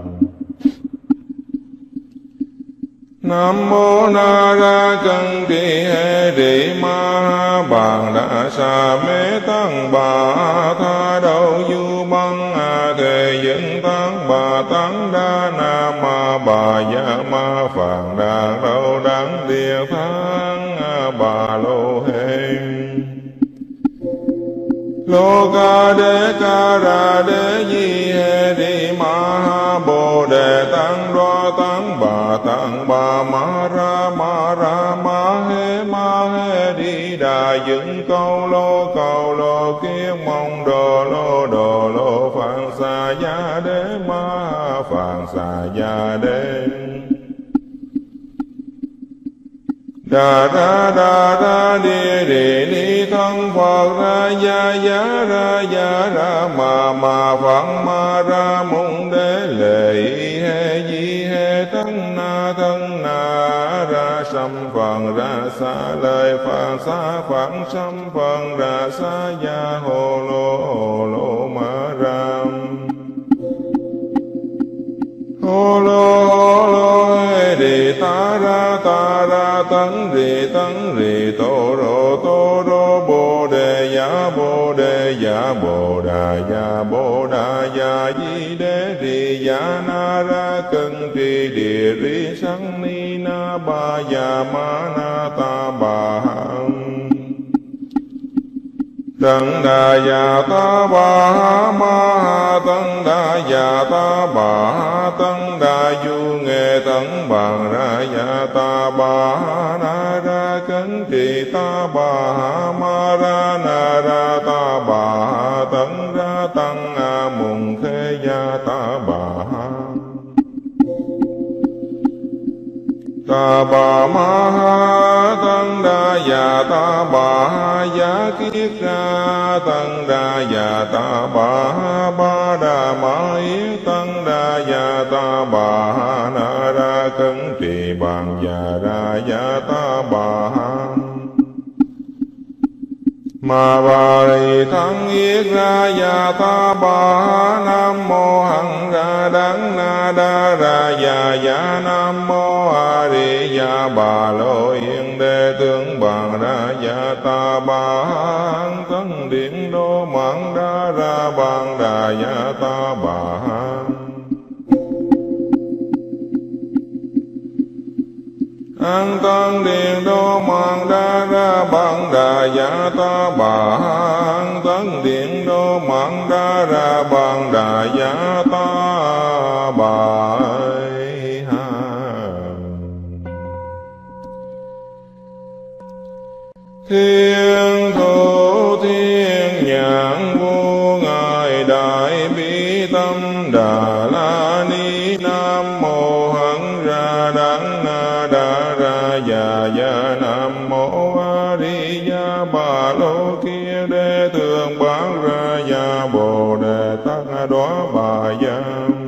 A: Nam mô na ra chân ti hê rị ma ha bàn đa sa mê tăng bà tha đâu du băng a thề dựng tăng bà tăng đa na ma bà dạ ma phạn đa đâu đáng địa tháng bà lô hê lô ca đê ca ra đê di hê di ma ha tăng ma ra ma ra, ma he ma he đi đà dựng câu lô cầu lô kiết mong đồ lô đồ lô phạn xà gia đế, ma phạn xà gia đế. Đà ra đà ra, đi đi ni thân phật ra ya ya ra ya ra ma ma phật ma ra mong đế lệ he di he thân na, thân ra sam phần, ra xa lời phật, xa khoảng sam phần, ra xa ya hồ lô hồ lô ma ram hồ lô hồ lô đề ta ra ta ra tấn rì tấn rì tô rô tô rô bồ đề giả bồ đề giả bồ đà giả bồ đà giả di đế rì giả na ra cơ trì địa sang ni na ba ya ma na ta ba hằng. Tăng đà già ta bà ma tăng đà già ta bà tăng đà du nghệ tăng bằng ra già ta bà na ra cấn trì ta bà ma ra na ra ta bà ma ha tăng đa già ta bà giá kiết ra tăng đa già ta bà ba đà ma yết tăng đa già ta bà na ra cấn trì bàn già ra già ta ma bà rì thân yết ra ya ta bà nam mô hằng ra đắng na đa ra ya ya nam mô a di ya bà lô yên đề tướng bằng ra ya ta bà hằng tấn điện đô mạng đa ra bằng đà ya ta bà an tăng điện đô mạng đa ra bằng đà giả ta bà. An tăng điện đô mạng đa ra bằng đà giả ta bà. Thiên thủ thiên nhãn vô ngài đại bi tâm đà. Đó bà giang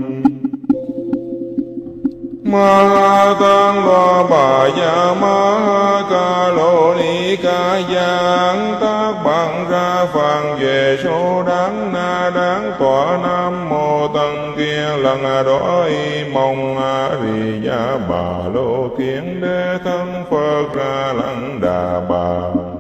A: ma tăng đoa bà gia, ma ca lô ni ca giang tác bằng ra phàn về số đáng na đáng, tòa nam mô tăng kia lần đói mong a di gia bà lô kiến đế thân phật ra lăng đà bà.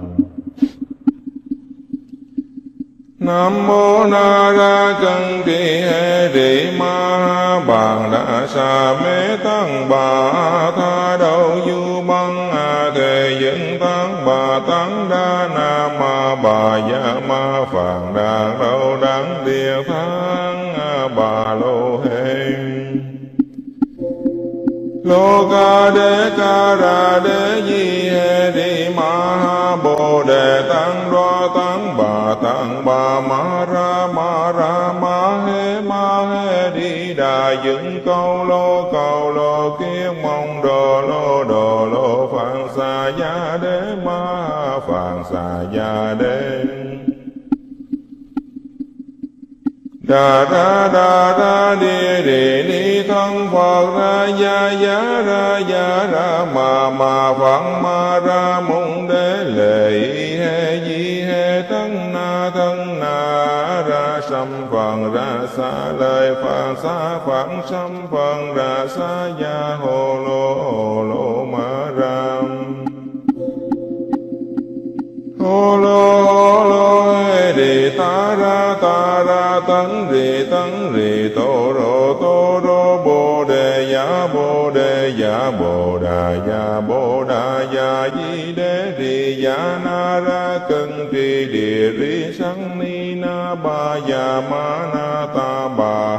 A: Nam mô Na Ra chân Trì hê Rị Ma Bàn Đà Sa Mê Tăng Bà Tha đâu Du Băng A Thề Dẫn Tăng Bà Tăng Đa Na Ma Bà dạ Ma Phạn Đà Đâu Đắng Địa tháng Bà Lô Hê lô ca đế ca ra đế di hê ma ha bồ đề tăng đoa tăng bà tăng bà ma ra ma ra ma hê ma hê đi đà dựng câu lô Cầu lô kiết mong đồ lô đồ lô phạn xà gia đế ma phạn xà gia đế đà ra đà ra đi đề ni thân phật ra, ya ya, ra ya, ra, ma ma phật ma, ra mung đế, lệ, he, di, he thân na thân na, ra sam phật ra, sa lời phật sa phật sam phật ra, sa, ya, hồ tô rô tô rô bồ đề giả bồ đề giả bồ đà giả bồ đà giả di đế rì giả na ra cân trì địa ri sanh ni na ba giả ma na ta bà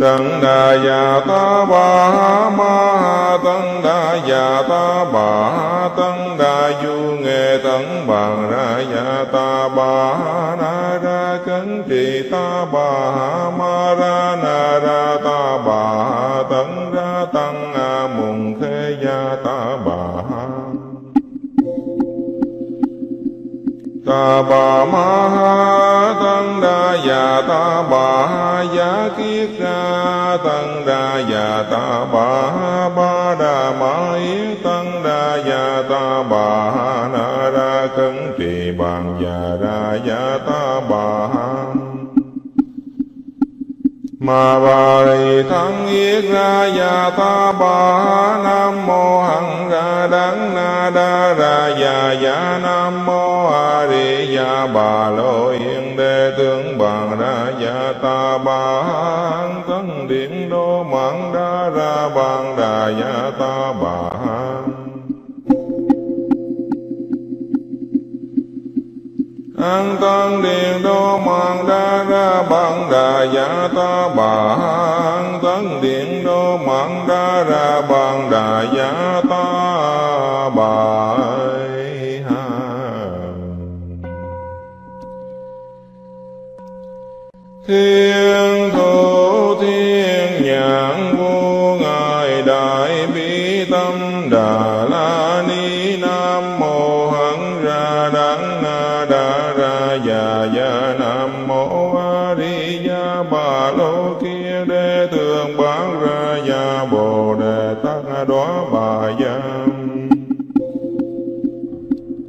A: Tăng đà già ta bà ma tăng đà già ta bà tăng đà du nghệ tăng bằng ra già ta bà na ra tấn trì ta bà ma ra na ra ta bà tấn ra tăng a mùng khê gia ta bà ta bà ma ha tăng đa già ta bà giá kiết ra tăng đa già ta bà ba đà ma yết tăng đa già ta bà na ra khấn trì bàn già ra già ta ma bà rì thắng yết ra ya ta bà nam mô hằng ra đắng na đa ra ya ya nam mô a di ya bà lô yên đề tướng bằng ra ya ta bà hằng điện đô mạng đa ra bằng đà ya ta bà an tăng điện đô mạng đa ra bằng đà giả ta bà. An tăng điện đô mạng đa ra bằng đà giả ta bà. Thiên thủ thiên nhãn vô ngài đại bi tâm đà. Đó bà giang,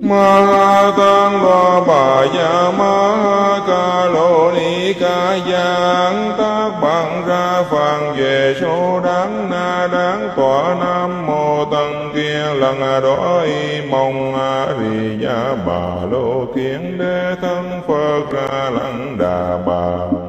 A: ma tăng đoá bà gia ma ca lô ni ca giang. Tác bằng ra phàn về số đáng na đáng. Tòa nam mô tăng kia lần đó mong a di gia bà lô kiến đế thân phật ra lăng đà bà.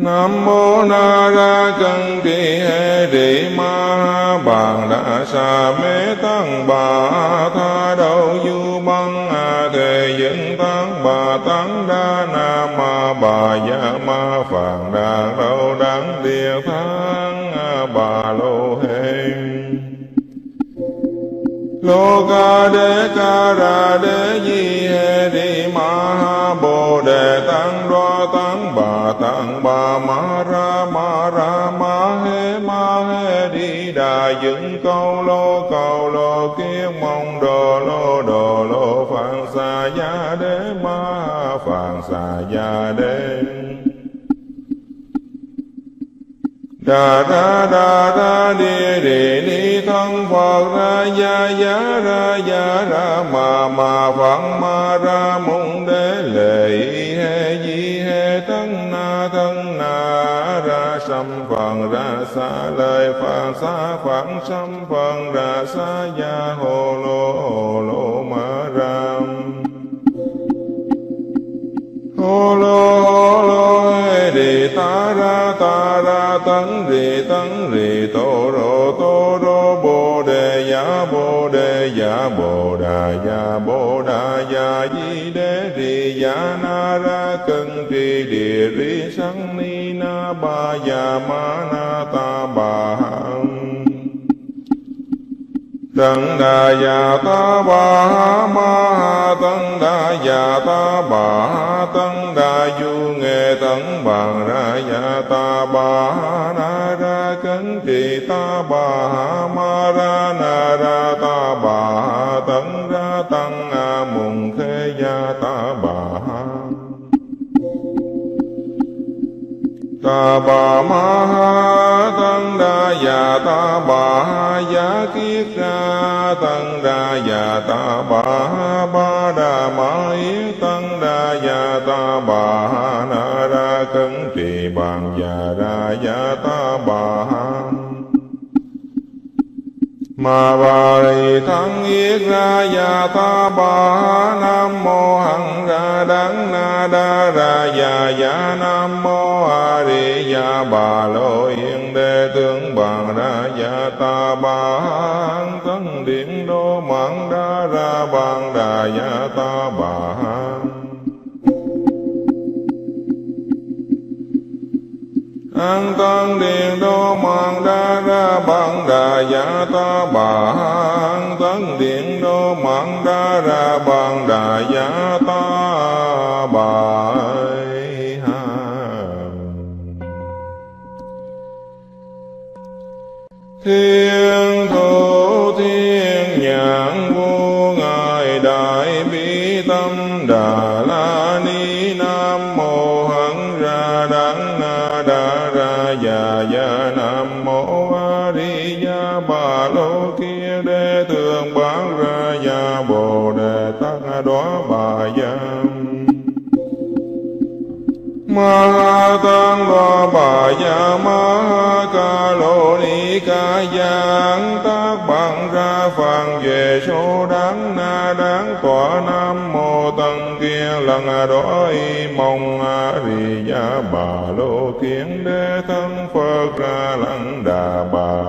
A: Nam mô Na Ra chân Kỳ hê Địa Ma Bàn đa Sa Mê Tăng Bà Tha đâu Du Băng A Thề dựng Tăng Bà Tăng Đa Na Ma Bà dạ Ma Phạn đa đâu đáng Địa Thang Bà Lô lô ca đế ca ra đế di hê Ni ma ha bồ đề tăng đoa tăng bà tăng bà ma ra ma ra ma hê ma hê đi đà dựng câu lô cầu lô kiết mong đồ lô đồ lô phạn xà gia đế ma phạn xà gia đế đà ra đà ra đi đi ni thân phật ra, ya ya, ra ya, ra, ma ma phật ma, ra mung đế, lệ he, di, he thân na thân na, ra sam phật ra, sa lời phật sa phật sam phật ra, sa, ya hồ lô hồ lô, ma ram hồ lô hồ lô ta tấn rì tấn rì tô rô tô rô bồ đề giả bồ đề giả bồ đà giả bồ đà giả di đế rì giả na ra cân trì địa rì sắn ni na ba giả ma na ta ba ha Tăng đà già ta bà ma tăng đà già ta bà tăng đà du nghệ tăng bằng ra già ta bà na ra cấn trì ta bà ma ra na ra ta bà. Ta bà ma ha tăng đa già ta bà giá kiết ra tăng đa già ta bà ba đà ma yết tăng đa già ta bà na ra cấn trì bàn già ra già ta bà mà ma bà rì tham yết ra ya ta bà nam mô hằng ra đắng na đa ra ya ya nam mô a di đà bà lô yên đề tướng bằng ra ya ta bà hằng điện đô mạng đa ra bằng đà ya ta bà an tăng điện đô mạng đa ra bằng đà giả ta bà. An tăng điện đô mạng đa ra bằng đà giả ta bà. Thiên thủ thiên nhãn vô ngài đại bi tâm đà. Ra nam mô a di đà bà lô kia đề tường bán ra ya bồ đề tát đoá ma tăng lo bà ya ma ca lô ni ca giang tác bằng ra phàn về số đáng na đáng tòa nam mô tăng kia lần đói mong a di ya bà lô kiến đế thân phật ra lăng đà bà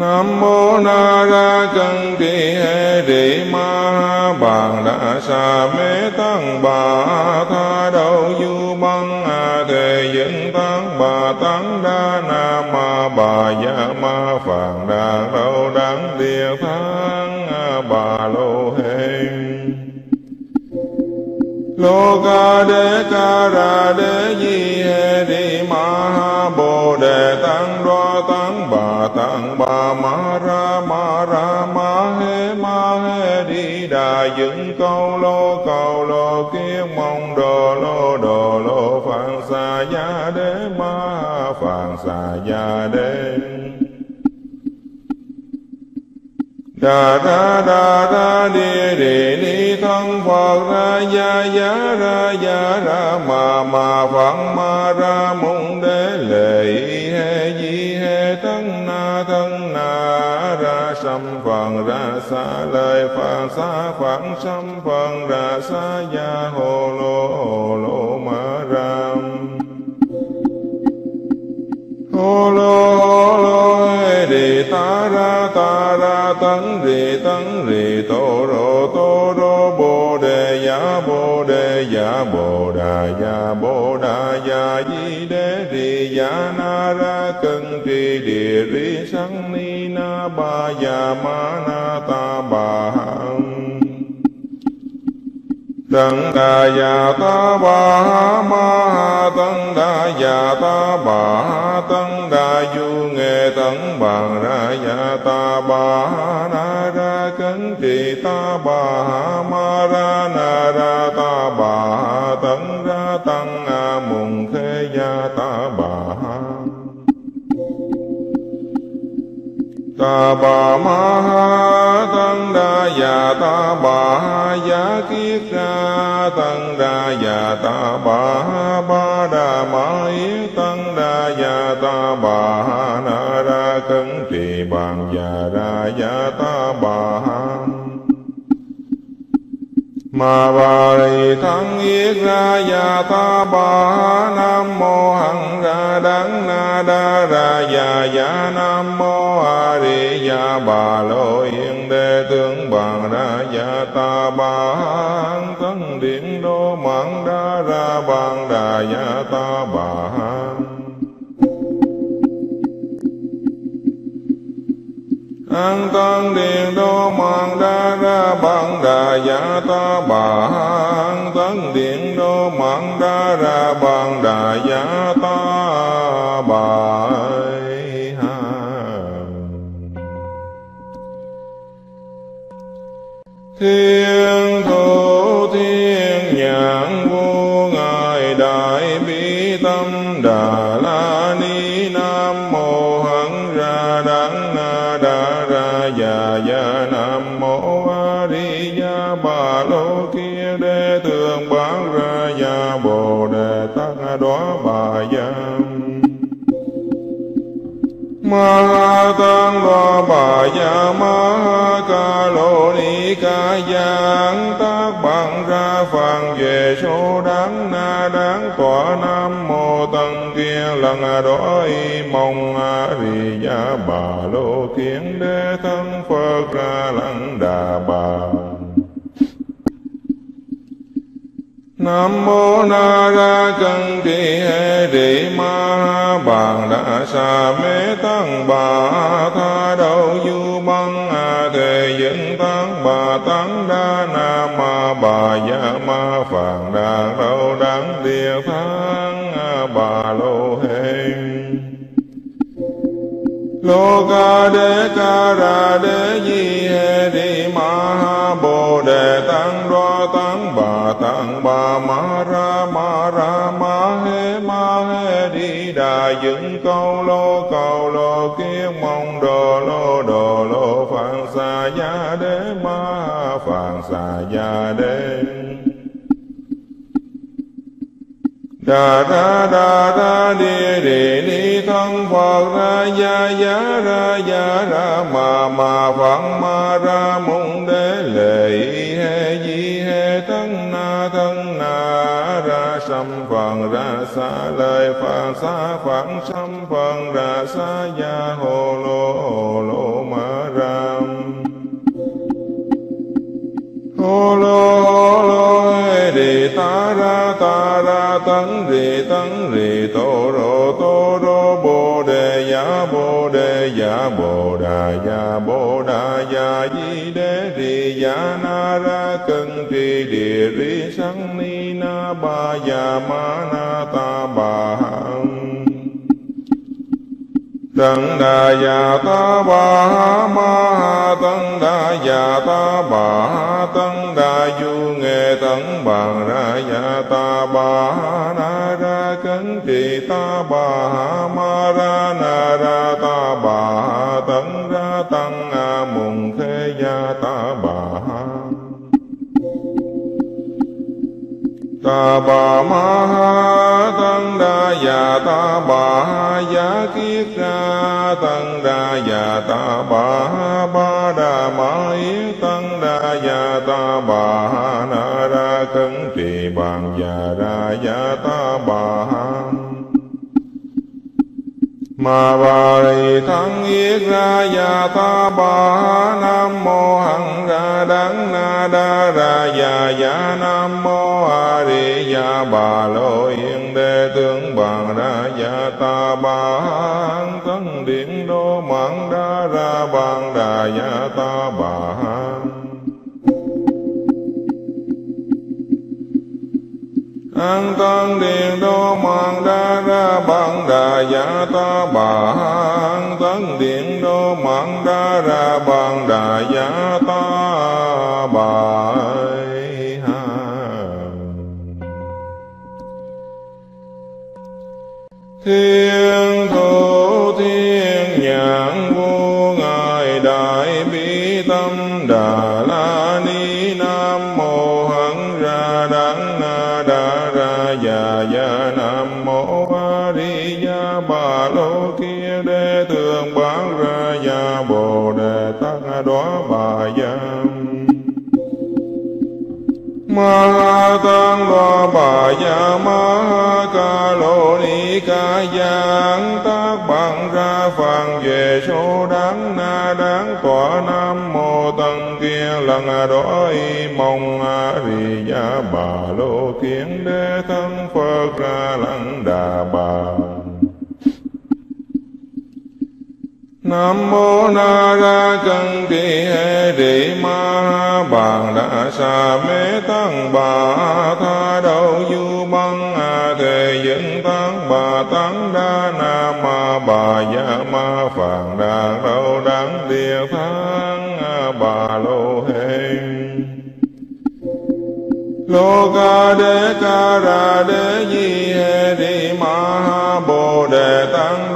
A: Nam mô na ra chân thi hê rị ma bàn đã xa mê tăng bà tha đâu du băng a thề dẫn tăng bà tăng đa na ma bà dạ ma phàn đà đâu đáng địa tháng bà lô hê lô ca đê ca ra đê di hê rị ma ha bồ đề tăng tạng bà ma ra ma ra ma he ma he đi đà dựng câu lô cầu lô kiên mong đồ lô đồ lô phạn xà gia đế ma phạn xà gia đế. Đà đa đà đa đi đi ni thân phật ra ya ya ra ya ra ma ma phật ma ra mong đế lệ he sâm phần ra xa lời phật xa, khoảng sâm phần ra xa ya hồ lô hồ lô ma ram hồ lô hồ lô đề ta ra ta ra, tấn rì tấn rì, tô rô tô rô, bồ đề giả bồ đề giả bồ đà giả bồ đà giả di đế rì giả na ra, cơ vi sanh ni na ba ya ma na ta ba hằng. Tăng đà già ta bà ma tăng đà già ta bà tăng đà du nghệ tấn bằng ra già ta bà na ra cấn trì ta bà ma ra na ra ta bà ma ha tăng đa già ta bà ha giá kiết ra tăng đa già ta bà ha ba đà ma yết tăng đa già ta bà ha na ra cấn trì bàn già ra già ta bà ha ma ba ri thắng yết ra ya ta ba nam mô hằng ra đắng na đa ra ya ya nam mô a di ya bà lô yên đề tướng bằng ra ya ta ba hằng điện đô mạng đa ra bằng đà ya ta ba an tăng điện đô mạng đa ra bằng đà giả ta bà an tăng điện đô mạng đa ra bằng đà giả ta bà thiên thủ thiên nhãn vô ngài đại bi tâm đà la ni đó bà giang. Ma tăng đoa bà gia ma ca lô ni ca giang. Tác bằng ra phàn về số đáng na đáng tọa nam mô tăng kia lần đói mong a di đà bà lô kiến đế thân phật ra lăng đà bà. Nam mô na ra chân ti hê rị ma bàn đa sa mê tăng bà tha đâu du băng a thề dựng tăng bà tăng đa na ma bà ya ma phạn đa đâu đáng địa tháng bà lô Hê lô ca đế ca ra đế di hê Ni ma ha bồ đề tăng đoa tăng bà tăng bà ma ra ma ra ma hê ma hê đi đà dựng câu lô cầu lô Kiếm mong đồ lô đồ lô phạn xà gia đế ma phạn xà gia đế đà ra đà ra đi đi ni thân phật ra, ya ya, ra ya, ra, ma ma phật ma, ra mung đế, lệ he, di, he thân na thân na, ra sam phật ra, sa lời phật sa phật sam phật ra, sa, ya hồ lô hồ lô, ma ram hồ lô hồ lô e, đề ta, ra tấn rì tấn rì tô rô tô rô bồ đề giả bồ đề giả bồ đà giả bồ đà giả di đế rì giả na ra cân trì địa rì sang ni na ba giả ma na ta bà Tấn đà già ta bà ma ha tấn đà già ta bà ha tấn đà du nghệ tấn bàn ra già ta bà na ra cấn trì ta bà ma ra na ra ta bà ha tấn ra tăng ta bà ma ha tăng đa già ta bà ha giá kiết ra tăng đa già ta bà ha ba đà ma yết tăng đa già ta bà ha na ra khấn trì bàn già ra già ta bà ha ma ba ri thân yết ra ya ta ba nam mô hằng ra đắng na đa ra ya ya nam mô a di ya bà lô yên đề tướng bằng ra ya ta ba hằng điện đô mạng đa ra bằng đà ya ta ba an tăng điện đô mạng đa ra bằng đà giả ta bà. An tăng điện đô mạng đa ra bằng đà giả ta bà. Thiên thủ ra ya nam mô a di đà bà lô kia đê tường bán ra ya bồ đề tăng đó bà gia ma tăng lo bà gia ma ca lô ni ca giang tác bằng ra phàn về số đáng na đáng tòa nam mô tăng kia lần đói mong a di đà bà lô kiến đế thân phật ra lăng đà bà Nam mô Na Ra chân Kỳ hê Rị Ma Bàn Đà Sa Mê Tăng Bà Tha đâu Du Băng A Thề Dẫn Tăng Bà Tăng Đa Na Ma Bà dạ Ma Phạn Đà đâu đáng Địa tháng Bà Lô Hê lô ca đế ca ra đế di hê rị ma ha bồ đề tăng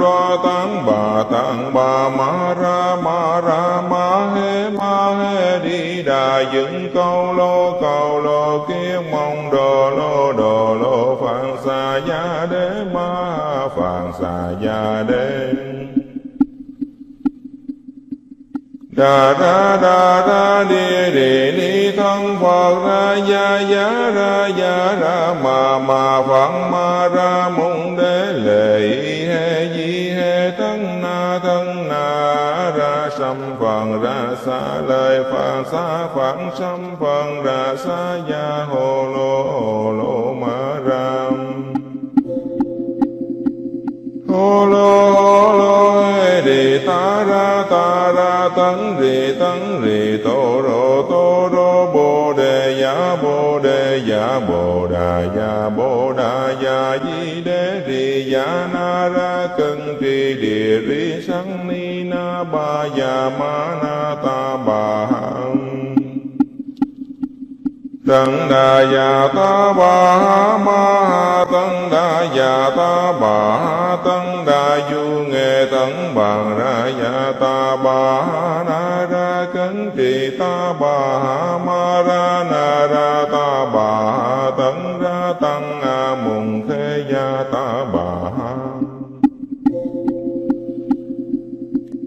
A: tăng bà tăng bà ma ra ma ra ma he ma he đi đà dựng câu lô cầu lô kia mong đồ lô đồ lô phạn xà gia đế ma phạn xà gia đế đà đa đà đa đi đi ni thân phật ra ya ya ra ya ra ma ma phật ma ra mong đế lệ he di sâm phần ra xa lời phật, xa phạn sâm phần ra xa ya hồ lô hồ lô ma ram hồ lô hồ lô đi ta ra ta ra tấn rì tấn rì tô rô tô rô, bồ đề giả bồ đề giả bồ đà giả bồ đà giả di đế rì ya na ra cân tri địa ri sắc ni na ba ya ma na ta bà hằng. Đà già ta bà ma tăng đà già ta bà tăng đà du nghệ tăng bằng ra già ta bà na ra cấn trì ta bà ma ra na ra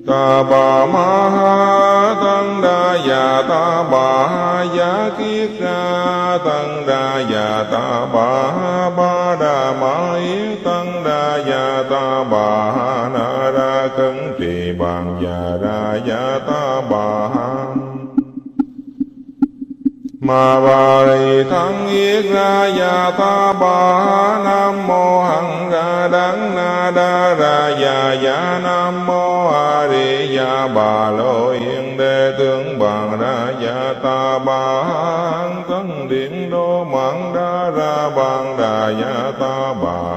A: ta bà ma ha tăng đa già ta bà ha giá kiết ra, tăng đa già ta bà ha ba đà ma yết tăng đa già ta bà ha na ra cấn trì bàn già ra già ta ma bà ri thắng yết ra ya ta ba nam mô hằng ra đắng na đa ra ya ya nam mô a di ya bà lô yên đề tướng bằng ra ya ta bà thân điện đô mạng đa ra bằng đà ya ta bà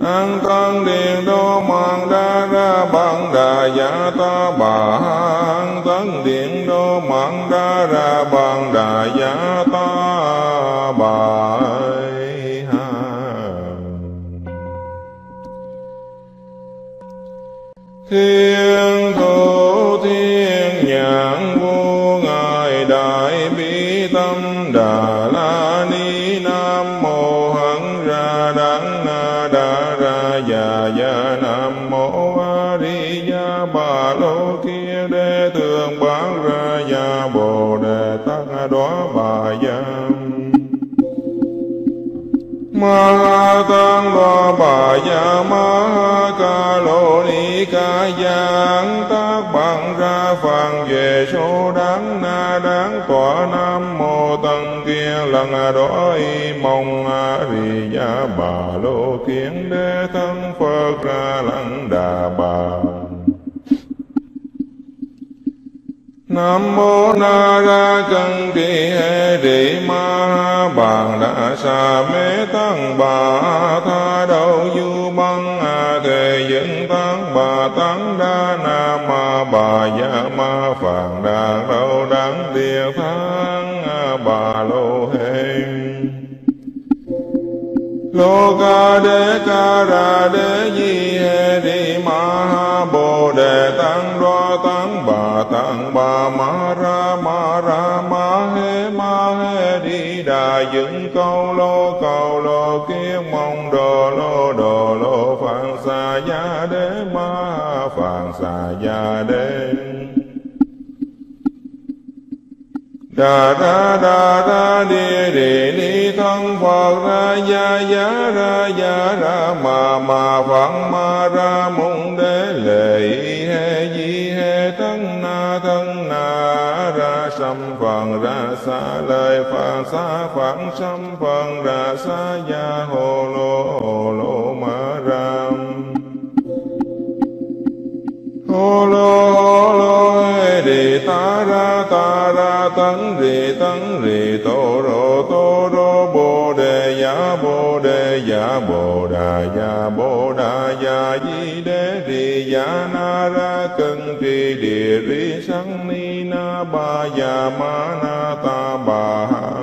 A: an tăng điện đô mạng đa ra bằng đà giả ta bà an tăng điện đô mạng đa ra bằng đà giả ta bà thiên ma tăng đo bà ya ma ca lô ni ca giang tác bằng ra phàn về số đáng na đáng tọa nam mô tăng kia lần đói mong a di đà bà lô kiến đế thân phật ra lăng đà bà Nam mô Na Ra Cân Kỳ hê rị Ma Bàn đa Sa Mê Tăng Bà Tha đâu Du Băng A Thề dựng Tăng Bà Tăng Đa Na Ma Bà dạ Ma Phạn đa đâu Đắng Địa tháng Bà Lô Hê lô ca đê ca ra đê di hê rị ma bồ đề tăng bà ma ra ma ra ma he ma he đi đà dựng câu lô cầu lô kia mong đồ lô đồ lô phạn xà gia đế ma phạn xà gia đế. Đà đa đà đa đi đi ni thân phật ra ya ya ra ya ra ma ma phật ma ra mung đế lệ sâm phần ra xa lời phật xa phật sâm phần ra xa ya hồ lô hồ lô ma ram hồ lô hồ lô đề ta ra ta ra, tấn rì tấn rì, tô rô tô rô giả bồ đề giả bồ đà giả bồ đà giả di đế rì giả na ra cân tri, địa ri sang ni na ba giả ma na ta bà ha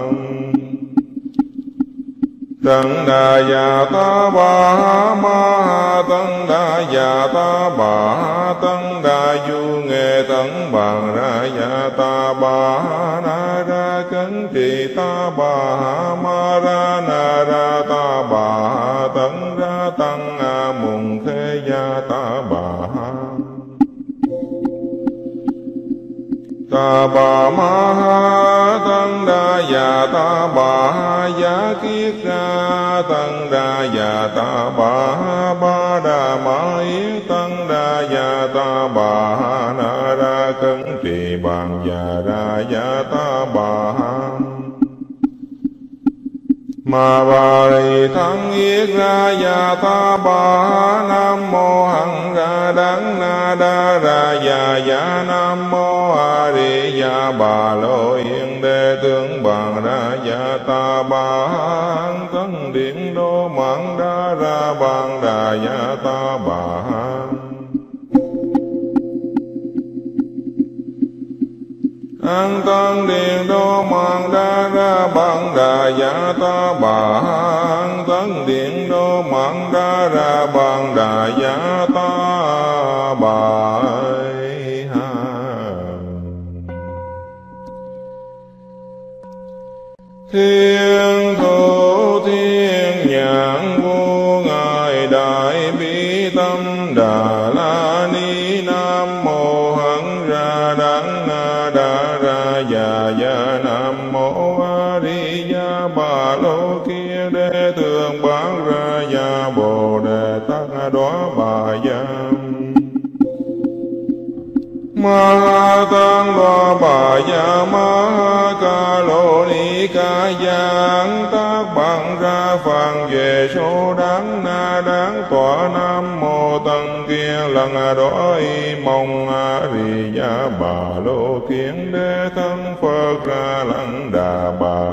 A: Tăng đà già ta bà ma ha tăng đà già ta bà ha tăng đà du nghệ tăng bàn ra già ta bà na ra cấn trì ta bà ma ra na ra ta bà. Ta bà ma ha tăng đa già ta bà ha giá kiết ra tăng đa già ta bà ha ba đà ma yết tăng đa già ta bà ha na ra cấn trì bằng già ra già ta bà ha ma bà rì thân yết ra ya ta bà nam mô hằng ra đắng na đa ra ya ya nam mô a di đà bà lô yên đề tướng bằng ra ya ta bà hằng điện đô mạng đa ra bằng đà ya ta bà an tăng điện đô mạng đa ra bằng đà giả ta bà. An tăng điện đô mạng đa ra bằng đà giả ta bà. Thiên thủ thiên nhãn vô ngài đại bi tâm đà. Đó bà giang ma tăng đoá bà ya ma ca lô ni ca giang. Tác bằng ra phàn về số đáng na đáng tọa nam mô tăng kia lần à đó y mong a di đà bà lô kiến đế thân phật ra lăng đà bà.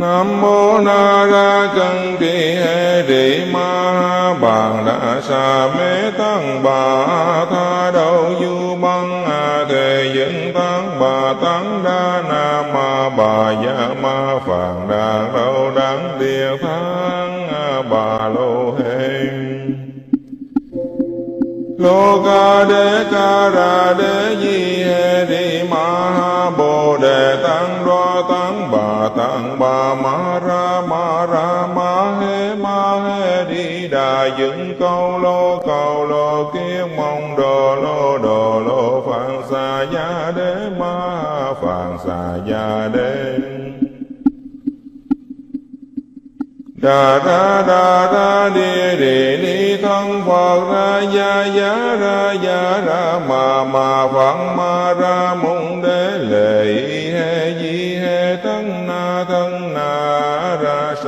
A: Nam mô Na Ra Cân Kỳ hê Rị Ma Bàn Đà Sa Mê Tăng Bà Tha đâu Du Băng A Thề Dẫn Tăng Bà Tăng Đa Na Ma Bà dạ Ma Phạn Đà đâu đáng Địa tháng Bà Lô Hê Lô Ca đê Ca Ra đê Di hê Rị Ma Bồ Đề Tăng Đoa Tăng Bà Tăng ba Ma Ra Ma Ra Ma he Ma he Đi Đà Dựng Câu Lô Câu Lô Kiết Mong Đồ Lô Đồ Lô Phạn Xà Gia Đế Ma Phạn Xà Gia Đế Đà ra đà ra đi đi ni thân Phật ra ya ya ra ya ra ma ma phật ma ra mong đế lệ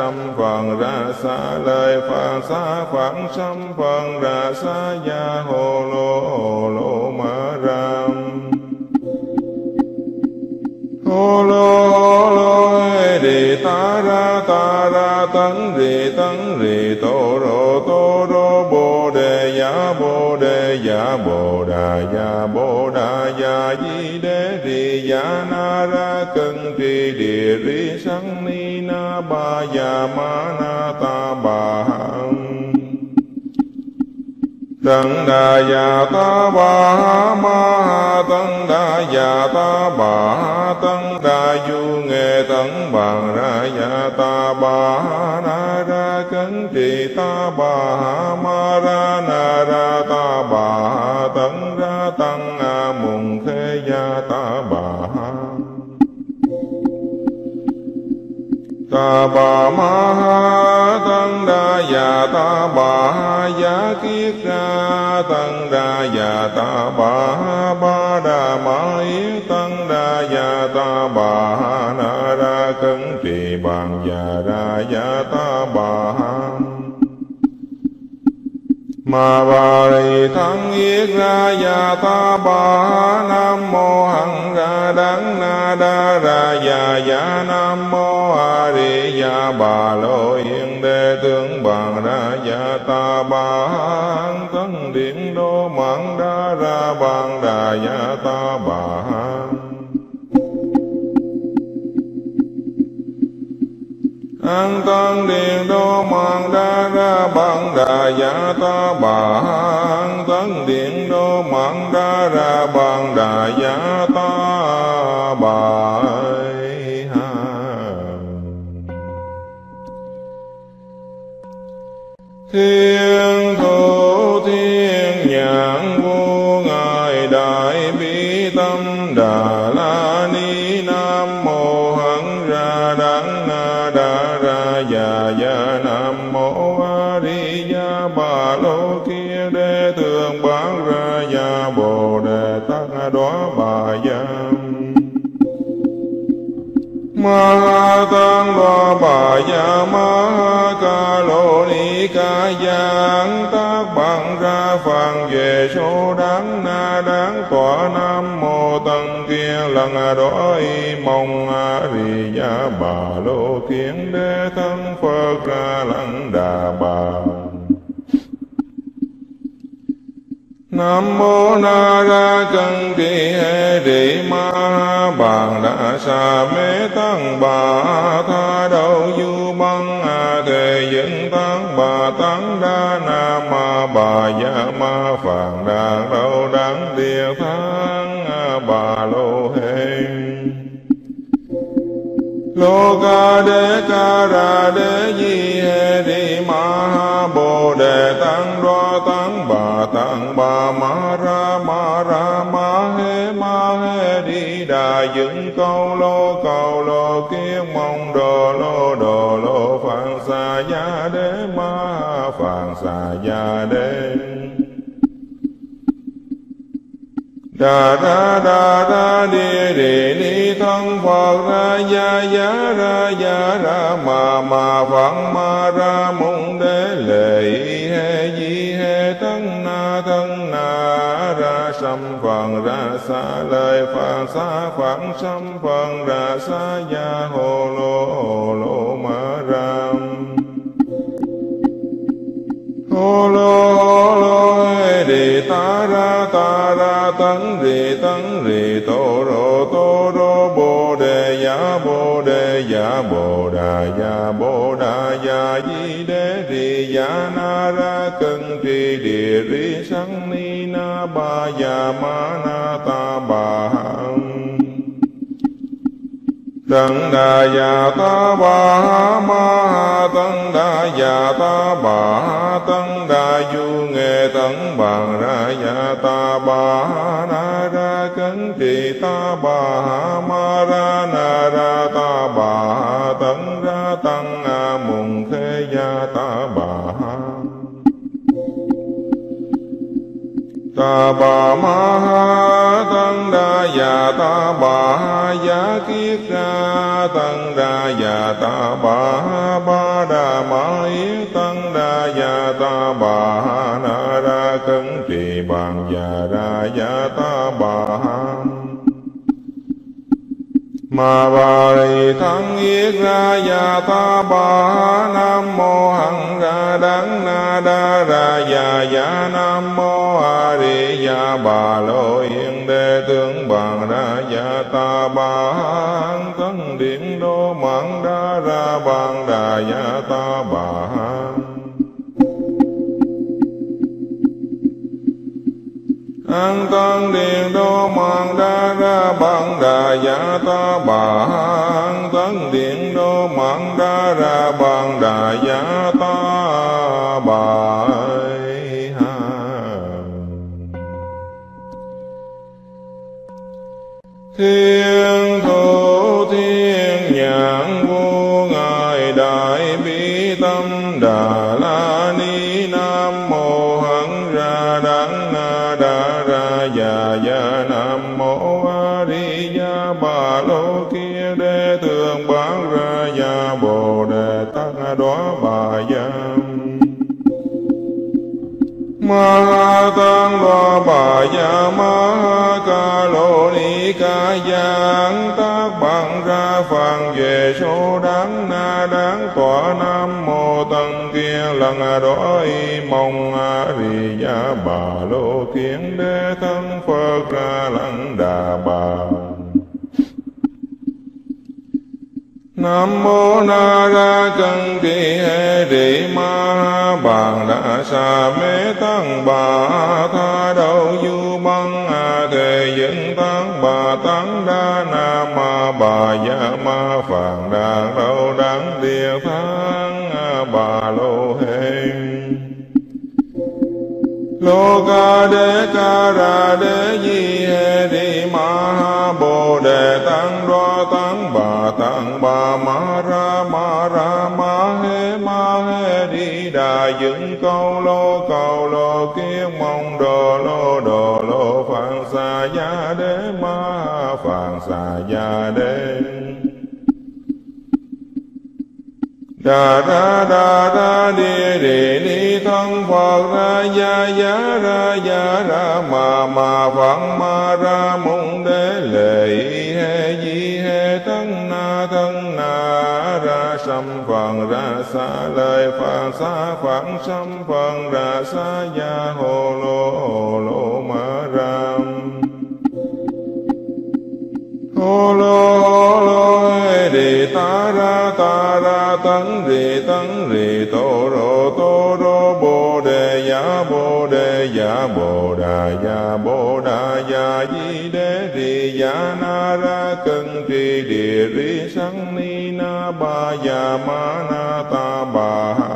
A: ra phần ra xa lời phạn xa khoảng sâm phần ra xa ya hồ lô hồ lô ma ram hồ lô hồ lô hê đi ta ra ta ra tấn, rì tấn, rì tô rô tô rô, bồ đề giả bồ đề giả bồ đà giả bồ đà giả di đế rì ya na ra cân tri địa ri sắc ni na ba ya ma na ta ba hằng. Tăng đà già ta bà ma tăng đà già ta bà tăng đà du nghệ tăng bằng ra già ta bà na ra cấn trì ta bà ma ra na ra ta bà ta bà ma ha tăng đa già ta bà giá kiết ra tăng đa già ta bà ba đà ma yết tăng đa già ta bà Ma bà đầy thân yết ra ya ta bà nam mô hằng ra đắng na đa ra ya ya nam mô a di ya bà lô yên đề tướng bằng ra ya ta bà hằng điện đô mạng đa ra bằng đà ya ta bà an tăng điện đô mạng đa ra bằng đà giả ta bà an tăng điện đô mạng đa ra bằng đà giả ta bà thiên thủ già ya nam mô a di đà bà lô kia đê thường bán ra ya bồ đề tát đó bà giam ma tăng đoa bà ya ma ca lô ni ca giang. Tác bằng ra phàn về số đáng na đáng tọa nam mô kia lần đó mong a di đà bà lô kiến đế thân phật ra lăng đà bà. Nam mô Na Ra Cân Kỳ Hệ Rị Ma Bàn đa Sa Mê Tăng Bà Tha đâu Du Băng A Thề Dẫn Tăng Bà Tăng Đa Na Ma Bà Gia Ma Phạn Đà đâu Đắng Địa tha Bà Lô Hê Lô ca đê ca ra đê di hê ni ma ha bồ đề tăng đoa tăng bà tăng bà ma ra ma ra ma hê ma hê đi đà dựng câu lô đà ra đà ra đi đi ni thân phật ra, ya ya, ra ya, ra, ma ma phật ma, ra, mung đế lệ he di he thân na thân na, ra, sam phật ra, sa lời phật sa phật sam phật ra, sa, ya hồ lô hồ lô ma, ram. Hồ lô tấn rì tấn rì tô rô tô rô bồ đề giả bồ đề giả bồ đà giả bồ đà giả di đế rì giả na ra cân trì địa rì sắc ni na ba giả ma na ta ba Tấn đà già ta bà ma ha tấn đà già ta bà ha tấn đà du nghệ tấn bằng ra già ta bà na ra cấn trì ta bà ma ra ta bà ma ha tăng đa già ta bà ha giá kiết ra tăng đa già ta bà ha ba đà ma yến Ma bà rì thắng yết ra ya ta bà nam mô hằng ra đắng na đa ra ya ya nam mô a di ya bà lô yên đề tướng bằng ra ya ta bà hằng tấn điện đô mạng đa ra bằng đà ya ta an tăng điện đô mạng đa ra bằng đà giả ta bà. An tăng điện đô mạng đa ra bằng đà giả ta bà. Thiên ma tăng lo bà gia ma ca lô ni ca giang tác bằng ra phàn về số đáng na đáng tòa nam mô tăng kia lần đói mong a di gia bà lô kiến đế thân phật ra lăng đà bà Nam mô na ra chân thi hê rị ma bàn đã sa mê tăng bà tha đâu du băng a thề dẫn tăng bà tăng đa na ma bà dạ ma phàn đà đâu đáng địa tháng bà lô hê Lô ca đế ca ra đế di hê đi ma ha bồ đề tăng Đo tăng bà tăng bà ma ra ma ra ma hê ma hê đi đà dựng câu lô cầu lô kiết mong đồ lô đồ lô phạn xà gia đế ma phạn xà gia đế đà ra đà ra đi đi ni thân phật ra, ya ya, ra ya, ra, ma ma phật ma, ra mung đế, lệ he, di, he thân na thân na, ra sam phật ra, sa lời phật sa phật sam phật ra, sa, ya hồ lô hồ lô, ma ram hồ lô hồ lô đề ra ta ra tấn rì tấn rì tô rô tô rô bồ đề giả bồ đề giả bồ đà giả bồ đà giả di đế rì giả na ra cân trì địa rì sắn ni na ba giả ma na ta bà ha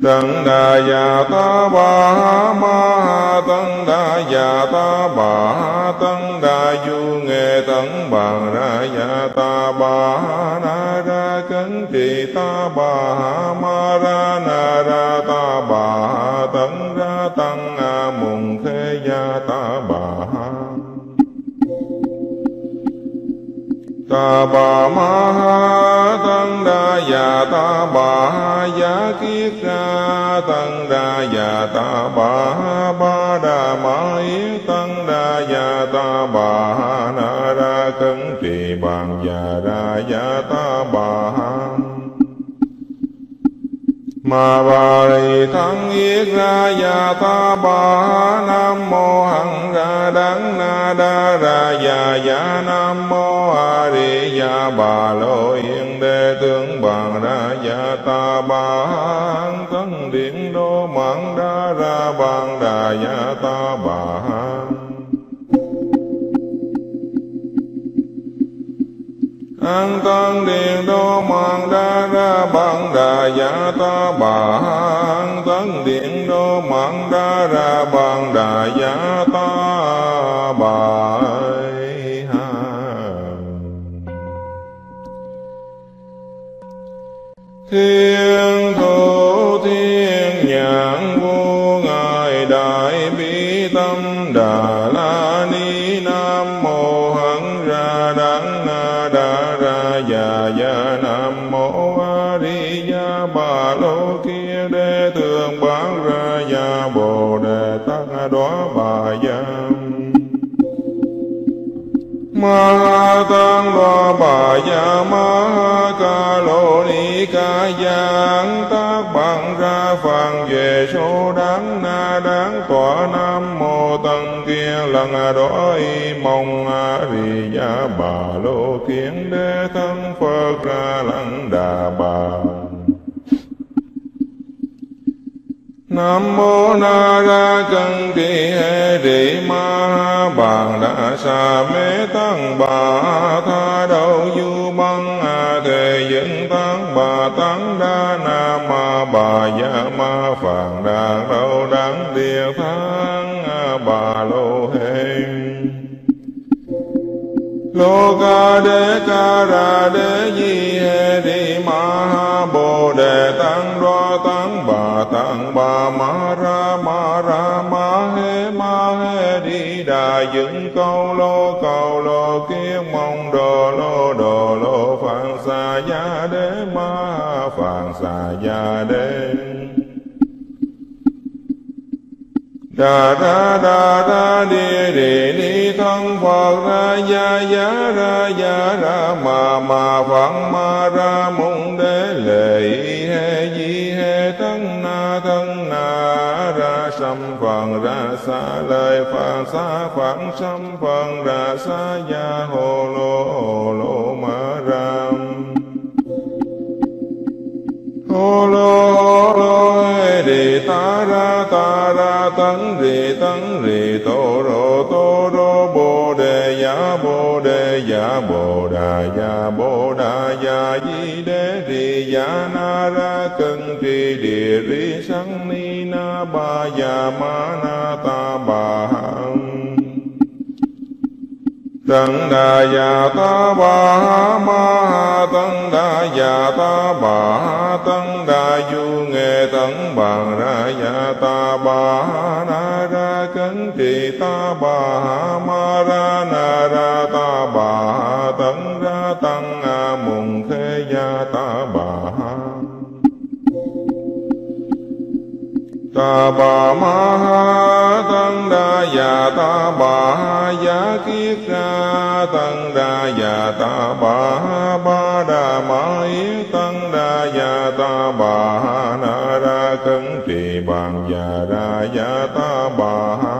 A: Đặng đà già ta ba ma tăng đà già ta ba tăng đà du nghệ tăng bằng ra già ta ba na ra cấn trì ta ba ma ra na ra ta ba tăng ra tăng a mùng khê gia ta ba ta ba ma tăng già ta bà giá kiết ra tăng đa già ta bà ba đà ma yết tăng đa già ta bà na ra cấn trì bàn già ra già ta bà mà ma ba thân yết ra ya ta ba nam mô hằng ra đắng na đa ra ya ya nam mô a di ya bà lô yên đề tướng bằng ra ya ta ba hằng thân điện đô mạng đa ra bằng đà ya ta ba hằng an tăng điện đô mạng đa ra bằng đà giả ta bà. An tăng điện đô mạng đa ra bằng đà giả ta bà. Thiên thủ thiên nhãn vô ngài đại bi tâm đà. Đó bà giang. Ma tăng đoa bà gia ma ca lô ni ca giang. Tác bằng ra phàn về số đáng na đáng tỏa nam mô tăng kia lần đó y mong a di gia bà lô kiến đế thân phật ra lăng đà bà. Nam mô na ra chân di hê rị Ma Bàn đa Sa Mê Tăng Bà Tha đâu Du Băng A Thề Dân Tăng Bà Tăng Đa Na Ma Bà Ya Ma Phạn đa đâu Đắng Địa tháng A Bà Lô Hê Lô ca đê ca ra đê di hê rị ma ha bồ đề tăng đoa tăng tăng bà ma ra ma ra ma he ma he đi đà dựng câu lô câu lô kiết mong đồ lô đồ lô phạn xà gia đế ma phạn xà gia đế đà ra đà ra đi đi đi thân phật ra ya ya ra ya ra ma ma phật ma ra mung đế lệ he di thân na thân na ra sam phần ra xa lời phật xa phật sâm phần ra xa ya hồ lô hồ lô ma ram. Hồ lô hồ lô đề ta ra ta ra tấn rì tấn rì tô rô tô rô bồ đề giả bồ đề giả bồ đà giả bồ đà giả di na ra cân tri địa ri sang ni na ba ya ma na ta ba hằng. Tăng đà già ta bà ma tân tăng đà già ta bà tân tăng đà du nghệ tân bằng ra già ta bà na ra cấn trì ta bà ma ra na ra ta ta bà ma ha tăng đa già ta bà ha giá kiết ra tăng đa già ta bà ha ba đà ma yết tăng đa già ta bà ha na ra cấn trì bàn già ra già ta bà ha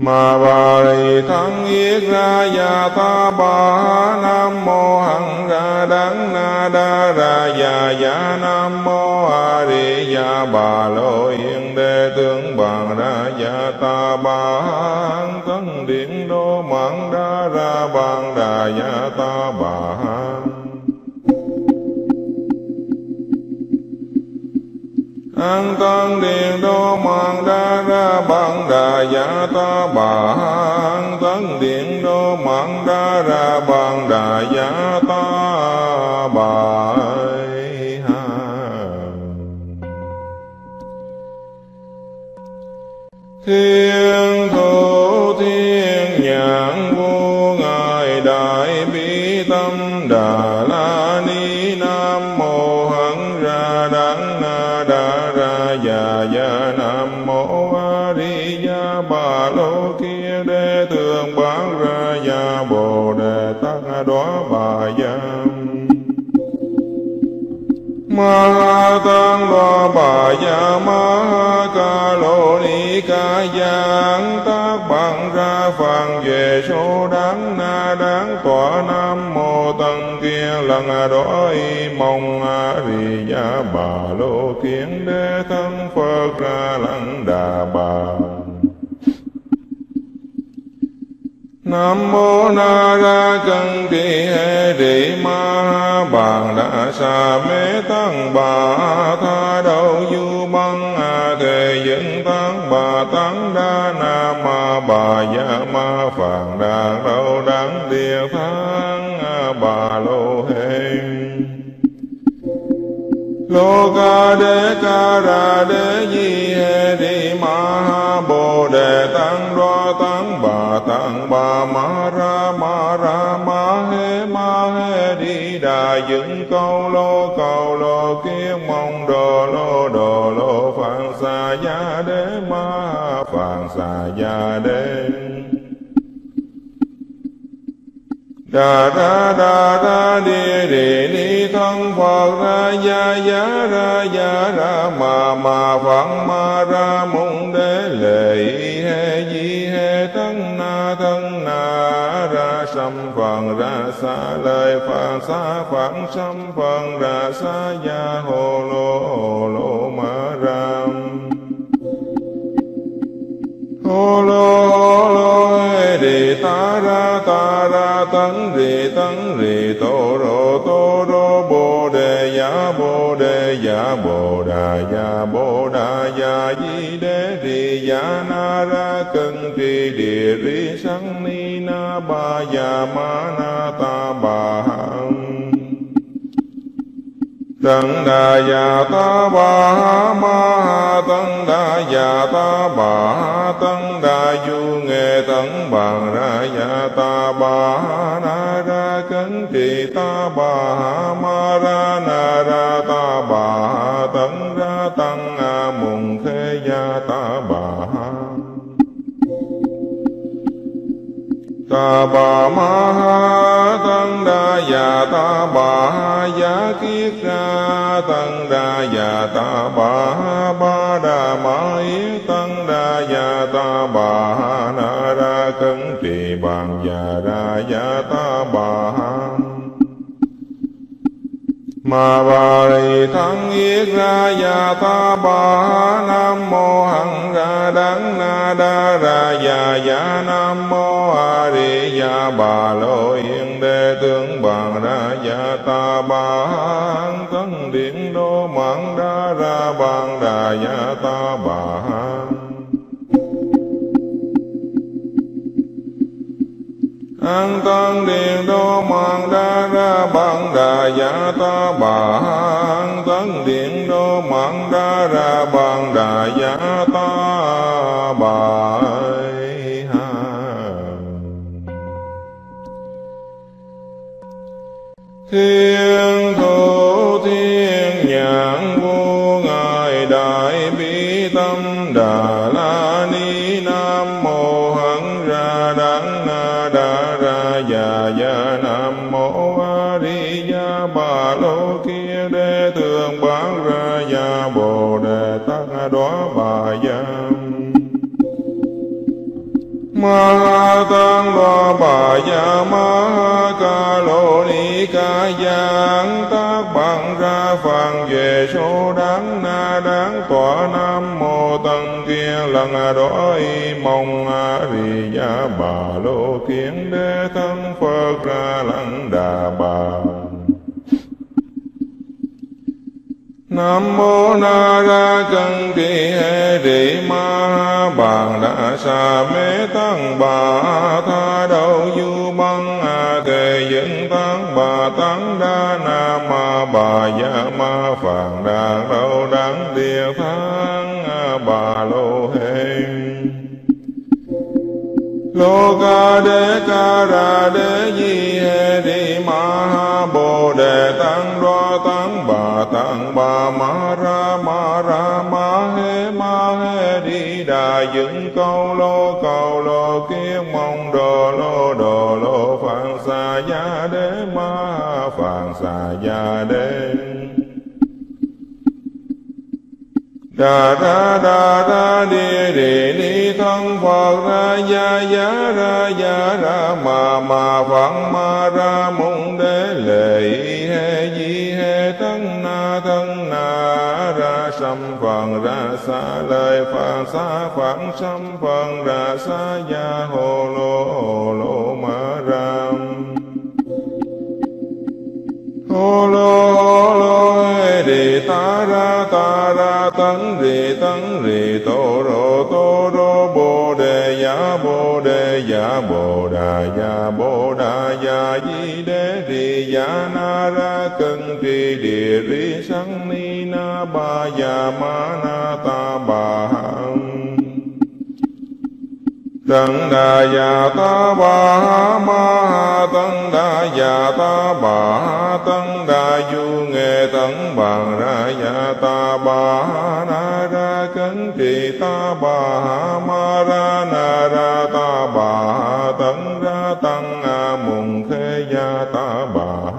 A: Ma bà đầy tham yết ra ya ta bà nam mô hằng ra đắng na đa ra ya ya nam mô a di ya bà. Lô yên đề tướng bằng ra ya ta bà hằng thân điện đô mạng đa ra bằng đà ya ta bà hằng an tăng điện đô mạng đa ra bằng đà giả ta bà. An tăng điện đô mạng đa ra bằng đà giả ta bà. Thiên thổ thiên nhãn vô ngài đại bi tâm đại ra nam mô a di đà bà lô kia đê tường bán ra gia bồ đề tát đóa bà giam ma tăng đoá bà ya ma ca lô ni ca giang tác bằng ra phàn về số đáng na đáng tòa nam mô tăng kia lần đói mong a di đà bà lô kiến đế thân phật ra lăng đà bà Nam mô Na Ra Cân Kỳ hê Rị Ma Bàn Đà Sa Mê Tăng Bà Tha đâu Du Băng A Thề Dẫn Tăng Bà Tăng Đa Na Ma Bà Dạ Ma Phạn Đà Đâu đáng Địa tháng Bà Lô Hê Lô ca đê ca ra đê di hê rị ma bồ đề tạng bà ma ra ma ra ma he ma he đi đà dựng câu lô cầu lô kiết mong đồ lô đồ lô phạn xà gia đế ma phạn xà gia đế đà đa đà đa đi đi ni thân phật ra ya ya ra ya ra ma ma phật ma ra mong đế lệ he di he thân thân na ra sam phần ra xa lời phật xa phật sam phần ra xa ya hồ lô hồ lô ma ram hồ lô hồ lô đi ta ra ta ra tấn rì tấn rì tô rô tô rô bồ đề giả bồ đề giả bồ đà giả bồ đà giả di đế rì giả na ra cân trì địa ri sanh ni na ba giả ma na ta ba Tăng đà già ta, bà ma tăng đà già ta, bà tăng đà, du nghệ tăng bằng ra già ta, bà na tấn thì trì ta bà ma ra na ra ta bà tấn tăng ra tăng a mùng khê gia ta bà ta bà ma ha tăng đa già ta bà giá kiết ra tăng đa già ta bà ba đà ma yết tăng đa già ta bà na ra cấn trì bàn già ra già ta Ma bà rì thân yết ra ya ta bà nam mô hằng ra đắng na đa ra ya ya nam mô a di ya bà lô yên đề tướng bằng ra ya ta bà thân điện đô mạng đa ra bằng đà ya ta bà an tăng điện đô mạng đa ra bằng đà giả ta bà. An tăng điện đô mạng đa ra bằng đà giả ta bà. Thiên thủ thiên nhãn vô ngài đại bi tâm đà. Ma tăng ba bà ya ma ca lô ni ca giang tác bằng ra phàn về số đáng na đáng tòa nam mô tăng kia lần đói mong a di đà bà lô kiến đế thân phật ra lăng đà bà Nam mô Na Ra chân Kỳ hê Rị Ma Bàn đa Sa Mê Tăng Bà Tha đâu Du Băng A Tề dựng Tăng Bà Tăng Đa Na Ma Bà Dạ Ma Phạn Đà Đâu Đắng Địa Thang Bà Lô Hê lô ca đế ca ra đế di hê Ni ma ha bồ đề tăng đoa tăng bà tăng bà ma ra ma ra ma hê ma hê đi đà dựng câu lô cầu lô Kiếp mong đồ lô đồ lô phạn xà gia đế ma phạn xà gia đế đà ra đà ra đi đề ni thân phật ra, ya ya, ra ya, ra, ma ma phật ma, ra, mung đế lệ he di he thân na thân na, ra, sam phật ra, sa lời phật sa phật sam phật ra, sa, ya hồ lô hồ lô ma, ram. Hồ lô tấn rì tấn rì, tô rô tô rô, bồ đề giả bồ đề giả bồ đà giả bồ đà giả di đế rì giả na ra, cân trì địa rì sang ni na ba giả ma na ta ba Tăng đà già ta bà ma tân tăng đà già ta bà tân tăng đà du nghệ tân bằng ra già ta bà na ra cấn trì ta bà ma ra na ra ta bà tân ra tăng a mùng khê gia ta bà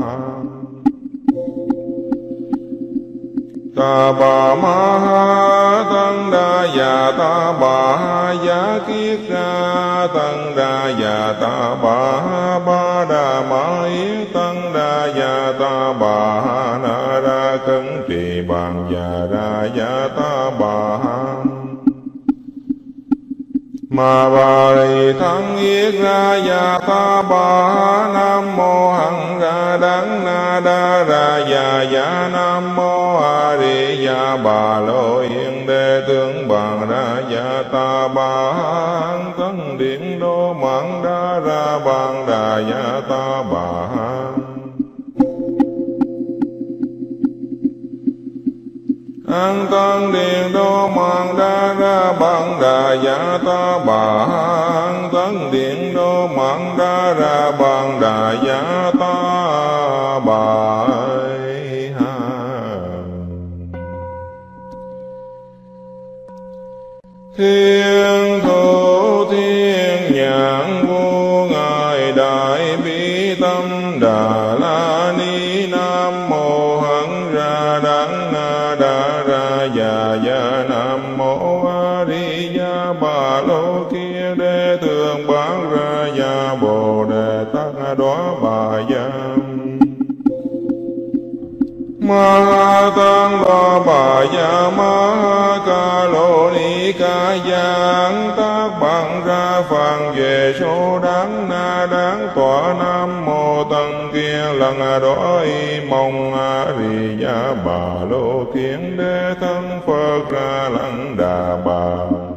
A: ta bà ma ha già ta bà giá kiết ra, tăng đa già ta bà ba đà ma yết tăng đa già ta bà na ra cấn trì bàn già ra già ta bà ma ba di thắng yết ra ya ta ba nam mô hằng ra đắng na đa ra ya ya nam mô a di ya bà lô yên đề tướng bằng ra ya ta ba hằng thân điện đô mạng đa ra bằng đà ya ta ba an tăng điện đô mạng đa ra bằng đà giả ta bà. An tăng điện đô mạng đa ra bằng đà giả ta bà. Thiên thủ đề bà giang ma tăng lo bà ya ma ca lô ni ca giang tác bằng ra phàn về số đáng na đáng tọa nam mô tăng kia lần đó y mong a di ya bà lô kiến đế thân phật ra lăng đà bà.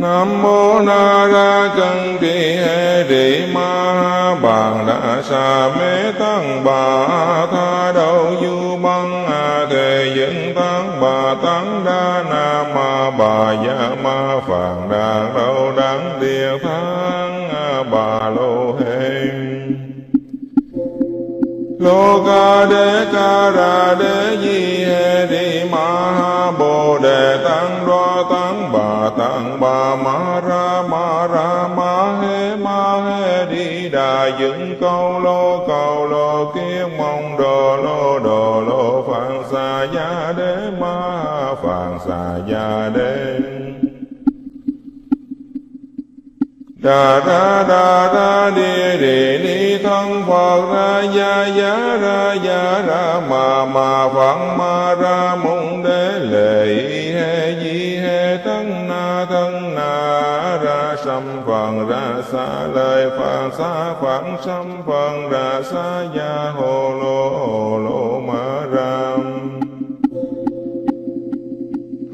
A: Nam mô na ra cân tri hê rị ma bàn đã xa mê tăng bà tha đâu du băng a thề dẫn tăng bà tăng đa na ma bà dạ ma phạn đàn đâu đáng địa tháng bà lô hê lô ca đê ca ra đê di hê rị ma bồ đề tăng đoan tăng bà tăng bà ma ra ma ra ma he ma he đi đà dựng câu lô câu lô kiết mong đồ lô đồ lô phạn xà gia đế ma phạn xà gia đế đà ra đà ra đi đi ni thân phật ra ya ya ra ya ra ma ma phật ma ra mong đế lệ he di he tất xâm phần ra xa lời phật xa phật xâm phần ra xa ya hồ lô hồ lô ma ram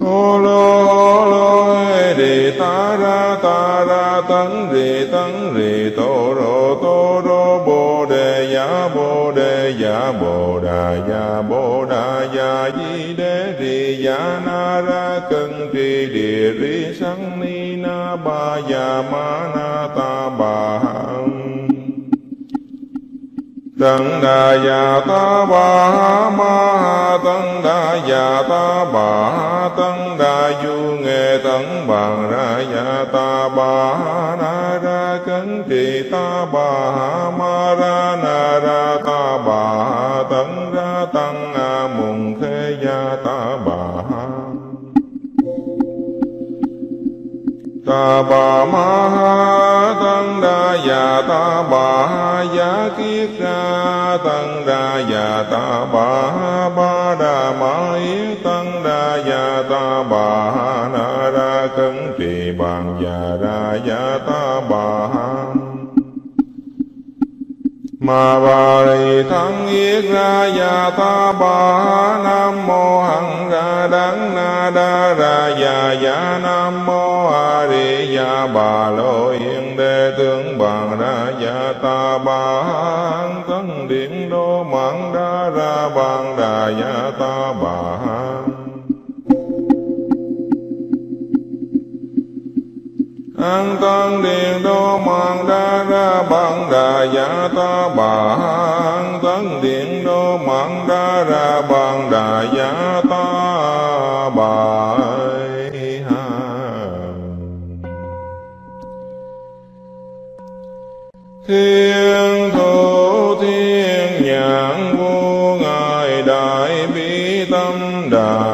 A: hồ lô hồ lô ta ra ta ra, tấn rì tấn rì tô rô tô rô bồ đề giả bồ đề giả bồ đà giả bồ đà giả di đế rì giả na ra cân trì địa rì sắn ni na ba giả ma na ta bà tăng đà già ta bà ma tăng đà già ta bà tăng đà du nghệ tăng bằng ra già ta bà na ra cấn trì ta bà ma ra na ra ta bà tăng ra tăng a mùng khê gia ta bà ta bà ma tăng già ta bà giá kiết ra tăng đa già dạ ta bà ba đà ma yết tăng đa già dạ ta bà na ra cấn trì bàn già ra già ta bà mà ma ba ri yết ra ya ta ba nam mô hằng ra đắng na đa ra ya ya nam mô a di ya bà lô yên đề tướng bằng ra ya ta ba thân điện đô mạng đa ra bằng đà ya ta ba an tăng điện đô mạng đa ra bằng đà giả ta bà an tăng điện đô mạng đa ra bằng đà giả ta bà thiên thủ thiên nhãn vô ngài đại bi tâm đà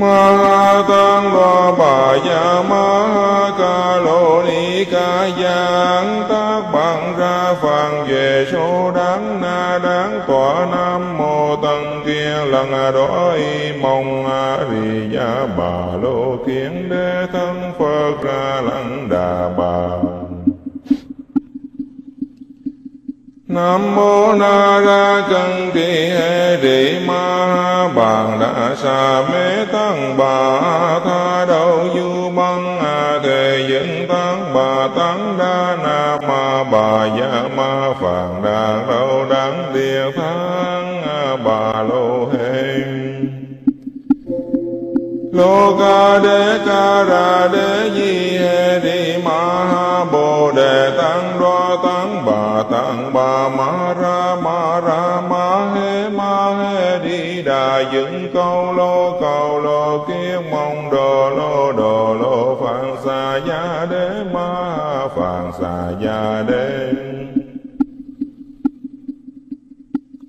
A: ma tăng lo bà ya ma ca lô ni ca giang tác bằng ra phàn về số đáng na đáng tọa nam mô tăng kia lần đói mong a di ya bà lô kiến đế thân phật ra lăng đà bà Nam mô Na Ra chân Trì hê rị Ma Bàn đa Sa Mê Tăng Bà Tha Đầu Du Băng A Thề dựng Tăng Bà Tăng Đa Na Ma Bà dạ Ma Phạn đa Đâu Đắng Địa tháng A Bà Lô Hê lô ca đế ca ra đế di hê rị ma ha bồ đề tăng bà ma ra ma ra ma he ma he đi đà dựng câu lô câu lô kiết mong đồ lô đồ lô phạn xà gia đế, ma phạn xà gia đế.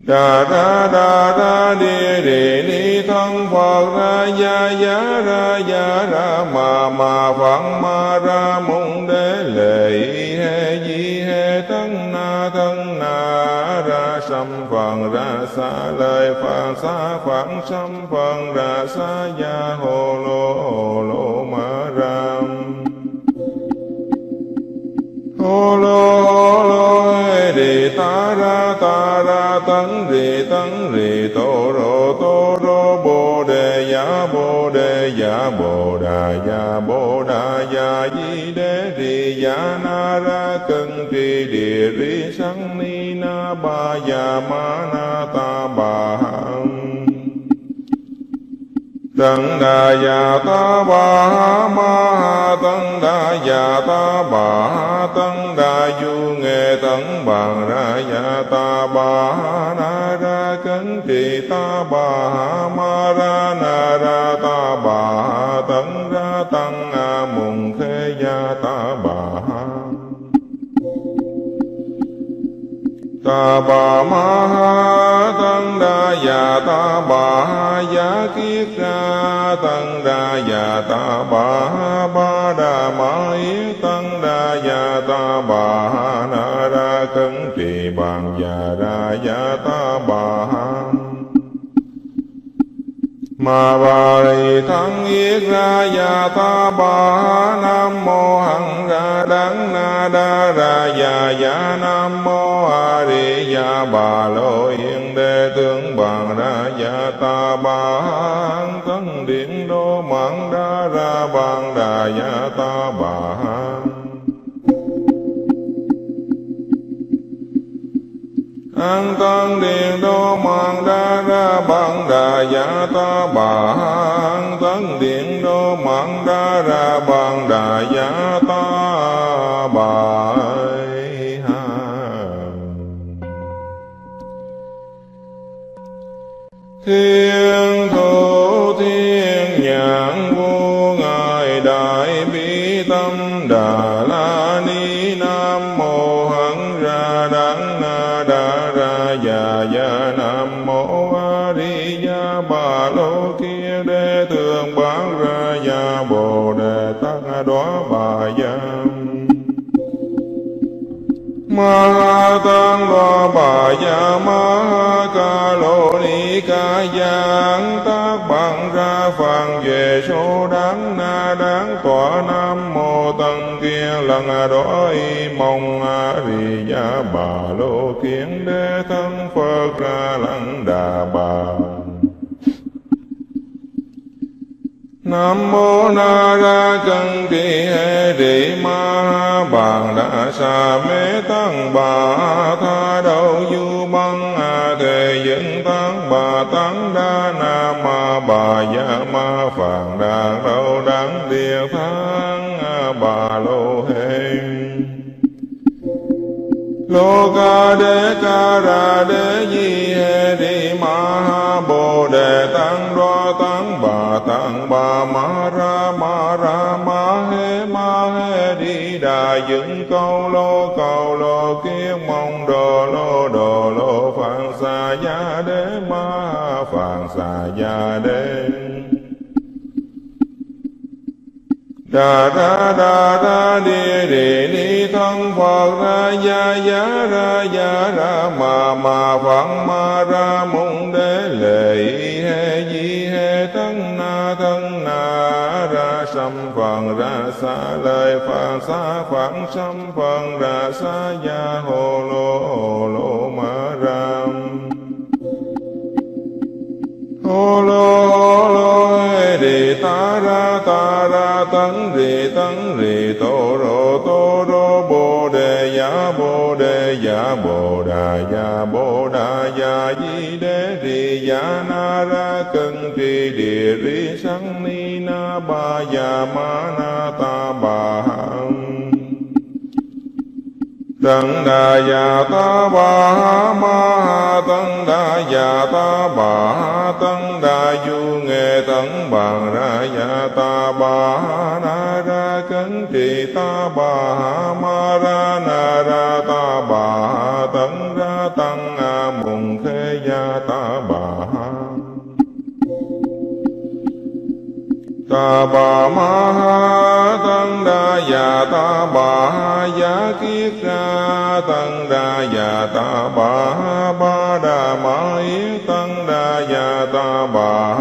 A: Đà ra đà ra, đi đi ni thân phật ra ya ya ra ya ra, ma ma phật ma ra mung đế, lệ he, di sâm phần ra xa lời phật xa khoảng sâm phần ra xa gia hồ lô hồ lô ma ram. Hồ lô hồ lô ra ta ra tấn rì tấn rì tô rô tô rô bồ đề giả bồ đề giả bồ đà giả bồ đà giả di đế rì giả na ra cân trì địa rì sắn ni na ba giả ma na ta bà ha. Tấn đà già ta bà ma tăng đà già ta bà tăng đà du nghệ tăng bằng ra già ta bà na ra cấn trì ta bà ma ra na ra ta bà tăng ra tăng a mùng khê gia ta bà ta bà ma già ta bà giá kiết ra tăng đa già ta bà ba đà ma yết tăng đa già ta bà na ra cấn trì bàn già ra già ta bà ma ba ri thắng yết ra già ta bà nam mô hằng ra đắng na đa ra già già nam mô a di già bà lô yên đề tướng bàn ra dạ ta ba hằng tấn điện đô mạng đa ra bàn đà dạ ta ba hằng an tăng điện đô mạng đa ra bằng đà dạ ta bà an tăng điện đô mạng đa ra bằng đề bà giang ma tăng đoá bà gia ma ca lô ni ca giang. Tác bằng ra phàn về số đáng na đáng tọa nam mô tăng kia lần đó y mong a di gia bà lô kiến đế thân phật ra lăng đà bà. Nam mô Na Ra Cân di Hệ di Ma Bàn Đà Sa Mê Tăng Bà Tha đâu Du Băng A Thề Dẫn Tăng Bà Tăng Đa Na Ma Bà Gia Ma Phạn đa đâu đáng Địa Thắng Bà Lô lô ca đế ca ra đế di hê ni ma ha bồ đề tăng đo tăng bà tăng bà ma ra ma ra ma hê ma hê đi đà dựng câu lô cầu lô kiết mong đồ lô đồ lô phạn xà gia đế ma phạn xà gia đế đà đa đà đa đi đi ni thân phật ra, ya ya, ra ya, ra, ma ma phật ma, ra mung đế, lệ he, di, he thân na thân na, ra sam phật ra, sa lời phật sa phật sam phật ra, sa, ya hồ ya bồ đà ya bồ đà ya di đế rì ya na ra cân trì địa ri sanh ni na ba ya ma na ta ba Tăng đà già ta bà ma tăng đà già ta bà tăng đà du nghệ tăng bàn ra già ta bà na ra cấn trì ta bà ma ra na ra ta bà ma ha tăng đa già ta bà giá kiết ra tăng đa già ta bà ba đà ma yết tăng đa già ta bà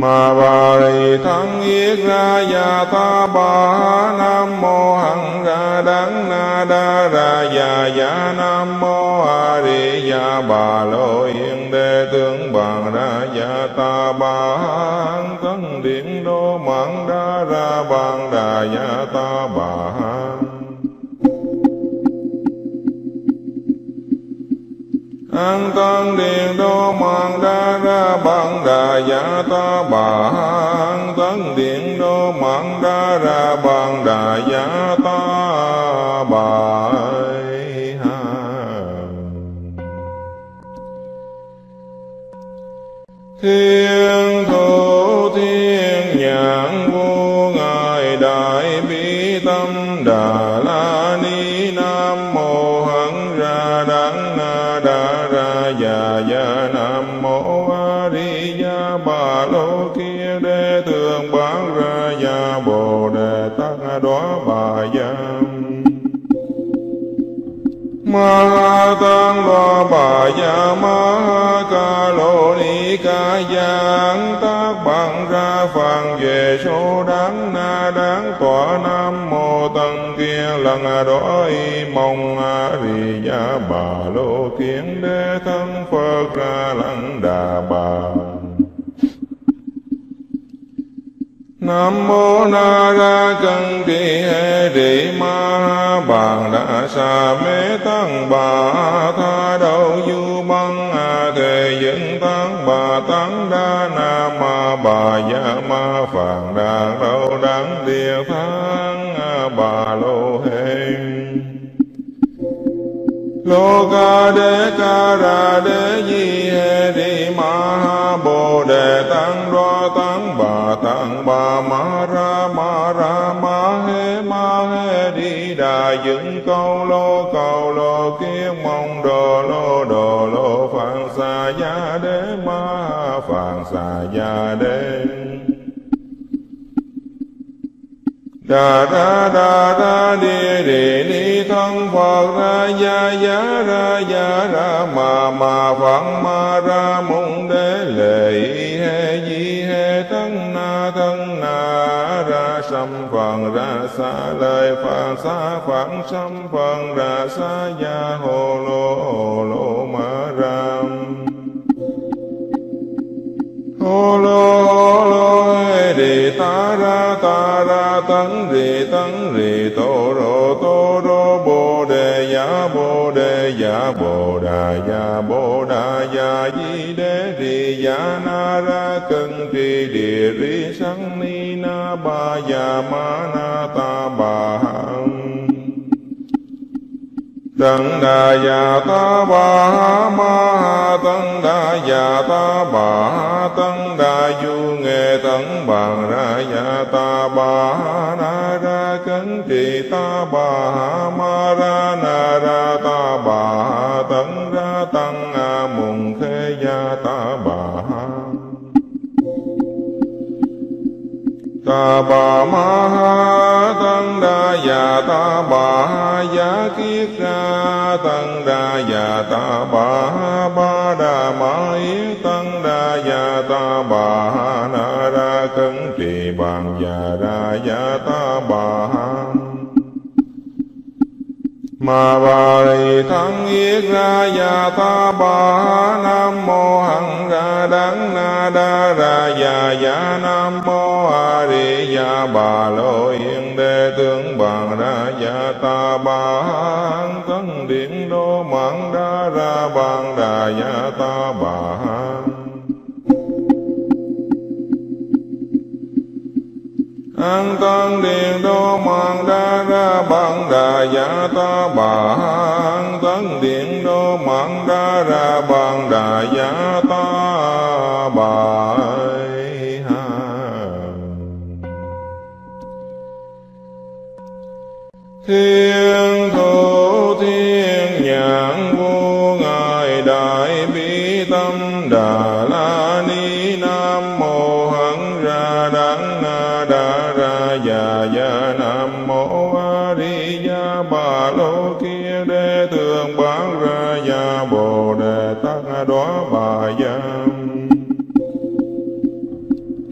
A: ma ba ri thân yết ra ya ta ba nam mô hằng ra đắng na đa ra ya ya nam mô a di đà bà lô yên đề tướng bằng ra ya ta ba hằng điện đô mạng đa ra bằng đà ya ta ba an tăng điện đô mạng đa ra bằng đà giả ta bà. An tăng điện đô mạng đa ra bằng đà giả ta bà. Thiên thủ già già nam mô a di đà bà lô kia đê tường bán ra già bồ đề tát đó bà già ma tăng lo bà ya ma ca lô ni ca giang tác bằng ra phàn về số đáng na đáng tọa nam mô tăng kia lần đói mong a di đà bà lô kiến đế thân phật ra lăng đà bà Nam mô Na Ra chân Trì hê rị Ma Ha Bàn đa Sa Mê Tăng Bà Tha đâu Du Băng A Thề dựng Tăng Bà Tăng Đa Na Ma Bà dạ Ma Phạn đa đâu Đắng Địa tháng A Bà Lô Hê Lô ca đế ca ra đế di hê rị ma ha bồ đề tăng bà tăng bà ma ra ma ra ma he ma he đi đà dựng câu lô câu lô kiết mong đồ lô đồ lô phạn xà gia đế ma phạn xà gia đế đà đa đà đa đi đi ni thân phật ra ya ya ra ya ra ma ma phật ma ra mung đế lệ he di na phần ra xa lời phật, xa khoảng trăm phần ra xa ya hồ lô hồ lô ma ram hồ lô hồ lô hê đi ta ra ta ra tấn rì tấn rì tô rô tô rô bồ đề giả bồ đề giả bồ đà giả bồ đà giả di đế rì giả na ra cân trì địa ri sang ni na ba giả ma na ta ba hằng Tăng đà già ta bà ma tân tăng đà già ta bà tân tăng đà du nghệ tân bằng ra già ta bà na ra trì ta bà ma ra na ra ta bà tấn ra tăng a mùng khê gia ta bà ta bà ma ha tăng đa già ta bà giá kiết ra tăng đa già ta bà ba đà ma yết tăng đa già ta bà na ra cấn trì bàn già ra già Ma bà rì tham yết ra ya ta ba nam mô hằng ra đắng na đa ra ya ya nam mô a di ya bà lô yên đề tướng bằng ra ya ta ba thân điện đô mạng đa ra bằng đà ya an tăng điện đô mạng đa ra bằng đà giả ta bà. An tăng điện đô mạng đa ra bằng đà giả ta bà. Thiên thủ thiên nhãn vô ngài đại bi tâm đà.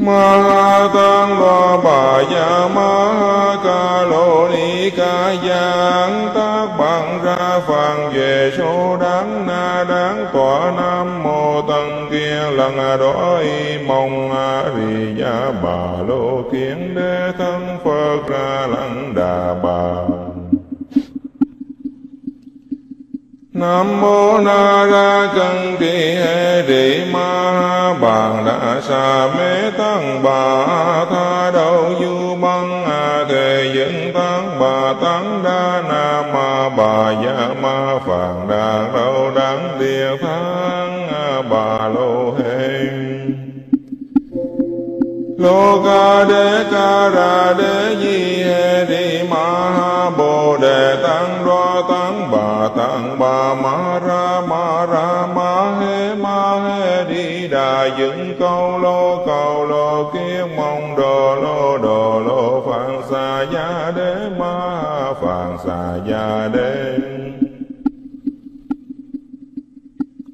A: Ma tăng đo bà ya ma ca lô ni ca giang tác bằng ra phàn về số đáng na đáng tòa nam mô tăng kia lần đói mong a di đà bà lô kiến đế thân phật ra lăng đà bà Nam mô Na Ra Cân Trì hê Trì Ma Ha Bàn Đà Sa Mê Tăng Bà Tha đâu Du Băng A Thề Dân Tăng Bà Tăng Đa Na Ma Bà Ya Ma Phạn Đà đâu Đắng Địa tháng A Bà Lô Hê Lô ca đế ca ra đế di hê trì ma ha bồ đề tăng đoan tăng bà tăng bà ma ra ma ra ma he ma he đi đà dựng câu lô câu lô kiết mong đồ lô đồ lô phạn xà gia đế ma phạn xà gia đế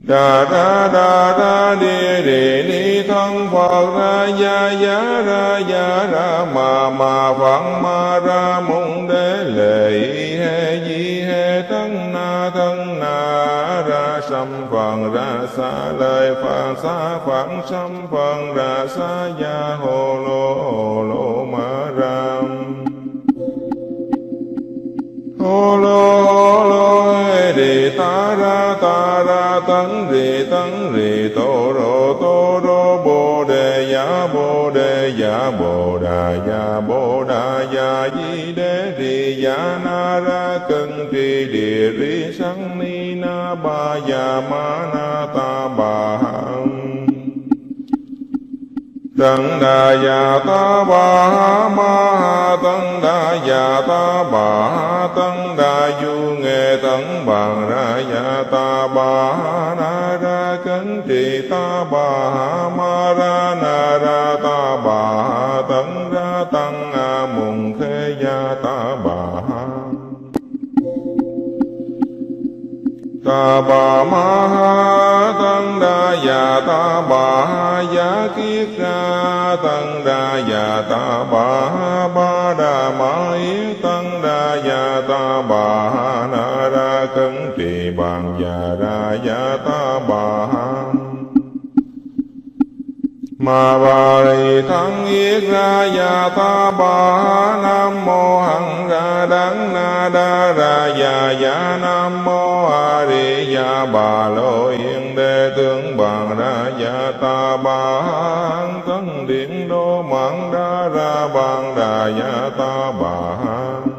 A: đà ra đà ra đi đi ni thân phật ra ya ya ra ya ra ma ma phật ma ra môn đế lệ he di thân na ra sam phần ra xa lời phật xa phật sam phần ra xa ya hồ lô hồ lô ma ram hồ lô hồ lô ta ra ta ra, tấn rì tấn rì, tô rô tô rô, bồ đề giả bồ đề giả bồ đà giả bồ đà giả di đế rì giả na ra, cân trì, địa rì sang ni na ba giả ma, na, ta, bà, hằng. Tấn đà già ta bà ma tăng tấn đà già ta bà tăng tấn đà du nghệ tấn bằng ra già ta bà na ra cấn trì ta bà ma ra na ra ta bà tấn tăng ta bà ma ha tăng đa già ta bà ha giá kiết ra tăng đa già ta bà ha ba đà ma yết tăng đa già ta bà ha na ra cấn trì bàn già ra già ta bà ha Ma bà rì thân yết ra ya ta bà nam mô hằng ra đắng na đa ra ya ya nam mô a di ya bà lô yên đề tướng bằng ra ya ta bà hằng điện đô mạng đa ra bằng đà ya ta bà hằng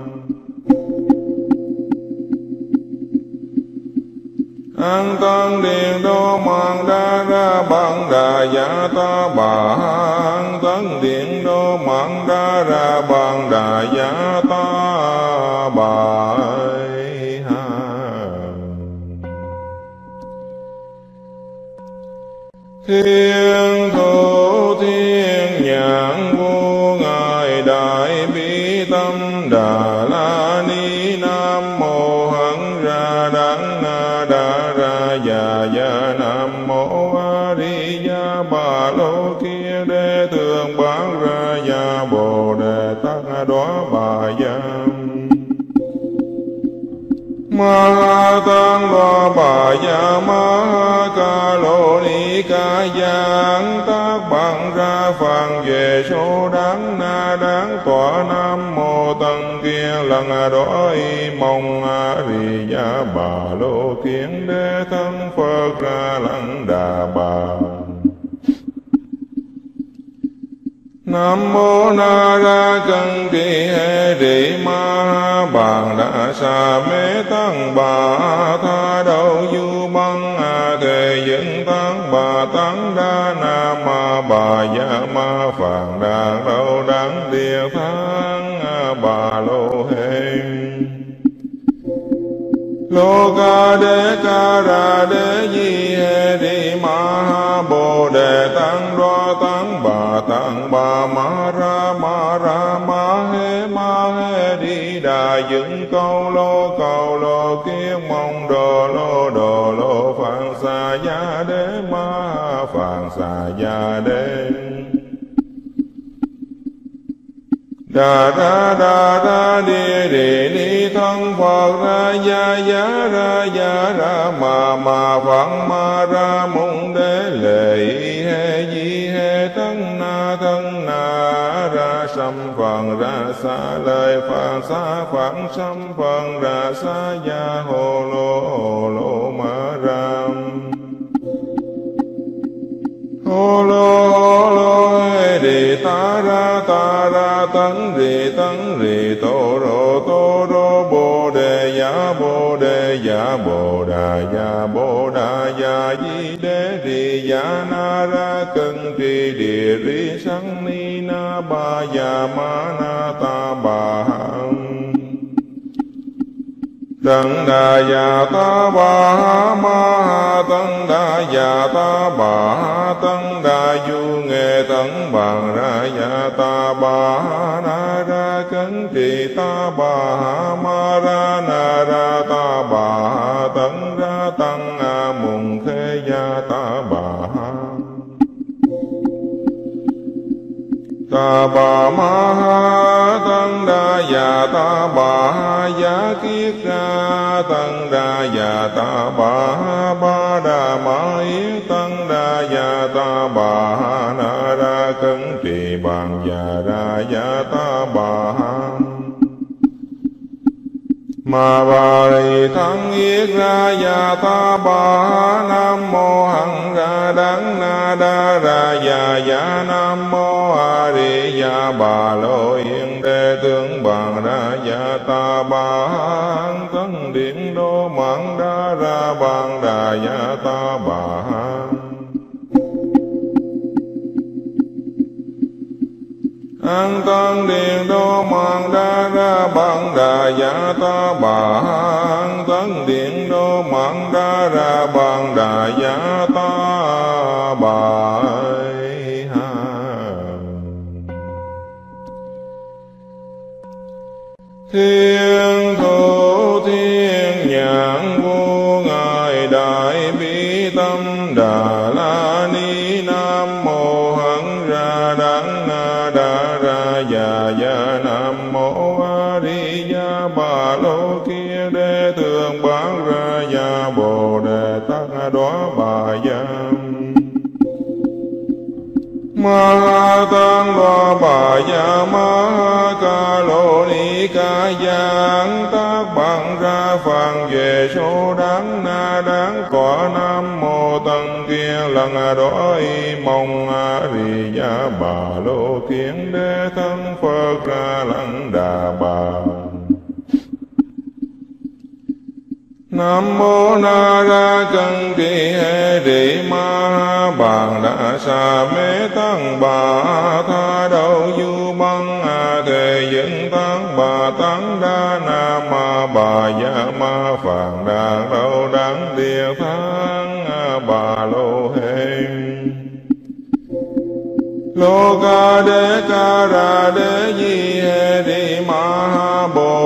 A: an tăng điện đô mạng đa ra bằng đà giả ta bà. An tăng điện đô mạng đa ra bằng đà giả ta bà. Thiên thủ thiên nhãn vô ngài đại bi tâm đà. Đó bà giang. Ma tăng đoá bà ya ma ca lô ni ca giang. Tác bằng ra phàn về số đáng na đáng tọa nam mô tăng kia lần đó y. Mong a di đà bà lô kiến đế thân phật ra lăng đà bà. Nam mô Na Ra chân Trì hê rị Ma Bàn đa Sa Mê Tăng Bà Tha Đầu Du Băng A Thề dựng Tăng Bà Tăng Đa Na Ma Bà Ya Ma Phạn đa Đâu Đắng Địa tháng A Bà Lô Hê Lô ca đê ca ra đê di tăng bà tăng bà ma ra ma ra ma he ma he đi đà dựng câu lô câu lô kiết mong đồ lô đồ lô phạn xà gia đế ma phạn xà gia đế đà ra đà ra đi đi ni thân phật ra ya ya ra ya ra ma ma phật ma ra môn đế lệ ra phần ra xa lời phật, xa phật sam phần ra xa gia hồ lô hồ lô ma ram hồ lô hồ lô hê đi ta ra ta ra tấn, rì tấn, rì tô rô tô rô, bồ đề giả bồ đề giả bồ đà giả bồ đà giả di đế rì giả na ra, cân trì địa rì sanh ba ya ma na ta bà hằng Tấn đà già ta bà ma ha tấn đà già ta bà tân đa đà du nghệ tấn bàn ra già ta bà na ra cấn trì ta bà ma ra na ra ta ta bà ma ha tăng đa già ta bà ha giá kiết ra tăng đa già ta bà ha ba đà ma yết tăng đa già ta bà ha na ra cấn trì bàn già ra già ta ma ba đầy tham yết ra ya ta ba nam mô hằng ra đắng na đa ra ya ya nam mô a di ya bà lô yên đề tướng bằng ra ya ta ba thân điện đô mạng đa ra bằng đà ya an tăng điện đô mạng đa ra bằng đà giả ta bà. An tăng điện đô mạng đa ra bằng đà giả ta bà. Thiên già già nam mô a di đà bà lô kia đê thường bán ra già bồ đề tát đó bà già ma tăng lo bà ya ma ca lô ni ca giang tác bằng ra phàn về số đáng na đáng cỏ nam mô tăng kia lần đói mong a di đà bà lô kiến đế thân phật ra lăng đà bà Nam mô na ra chân di hê di ma ha bàn đa sa mê tăng bà tha đâu du băng a thề dựng tăng bà tăng đa na ma bà dạ ma phạn đa đâu đắng địa tháng bà lô hê lô ca đê ca ra đê di hê di ma ha bồ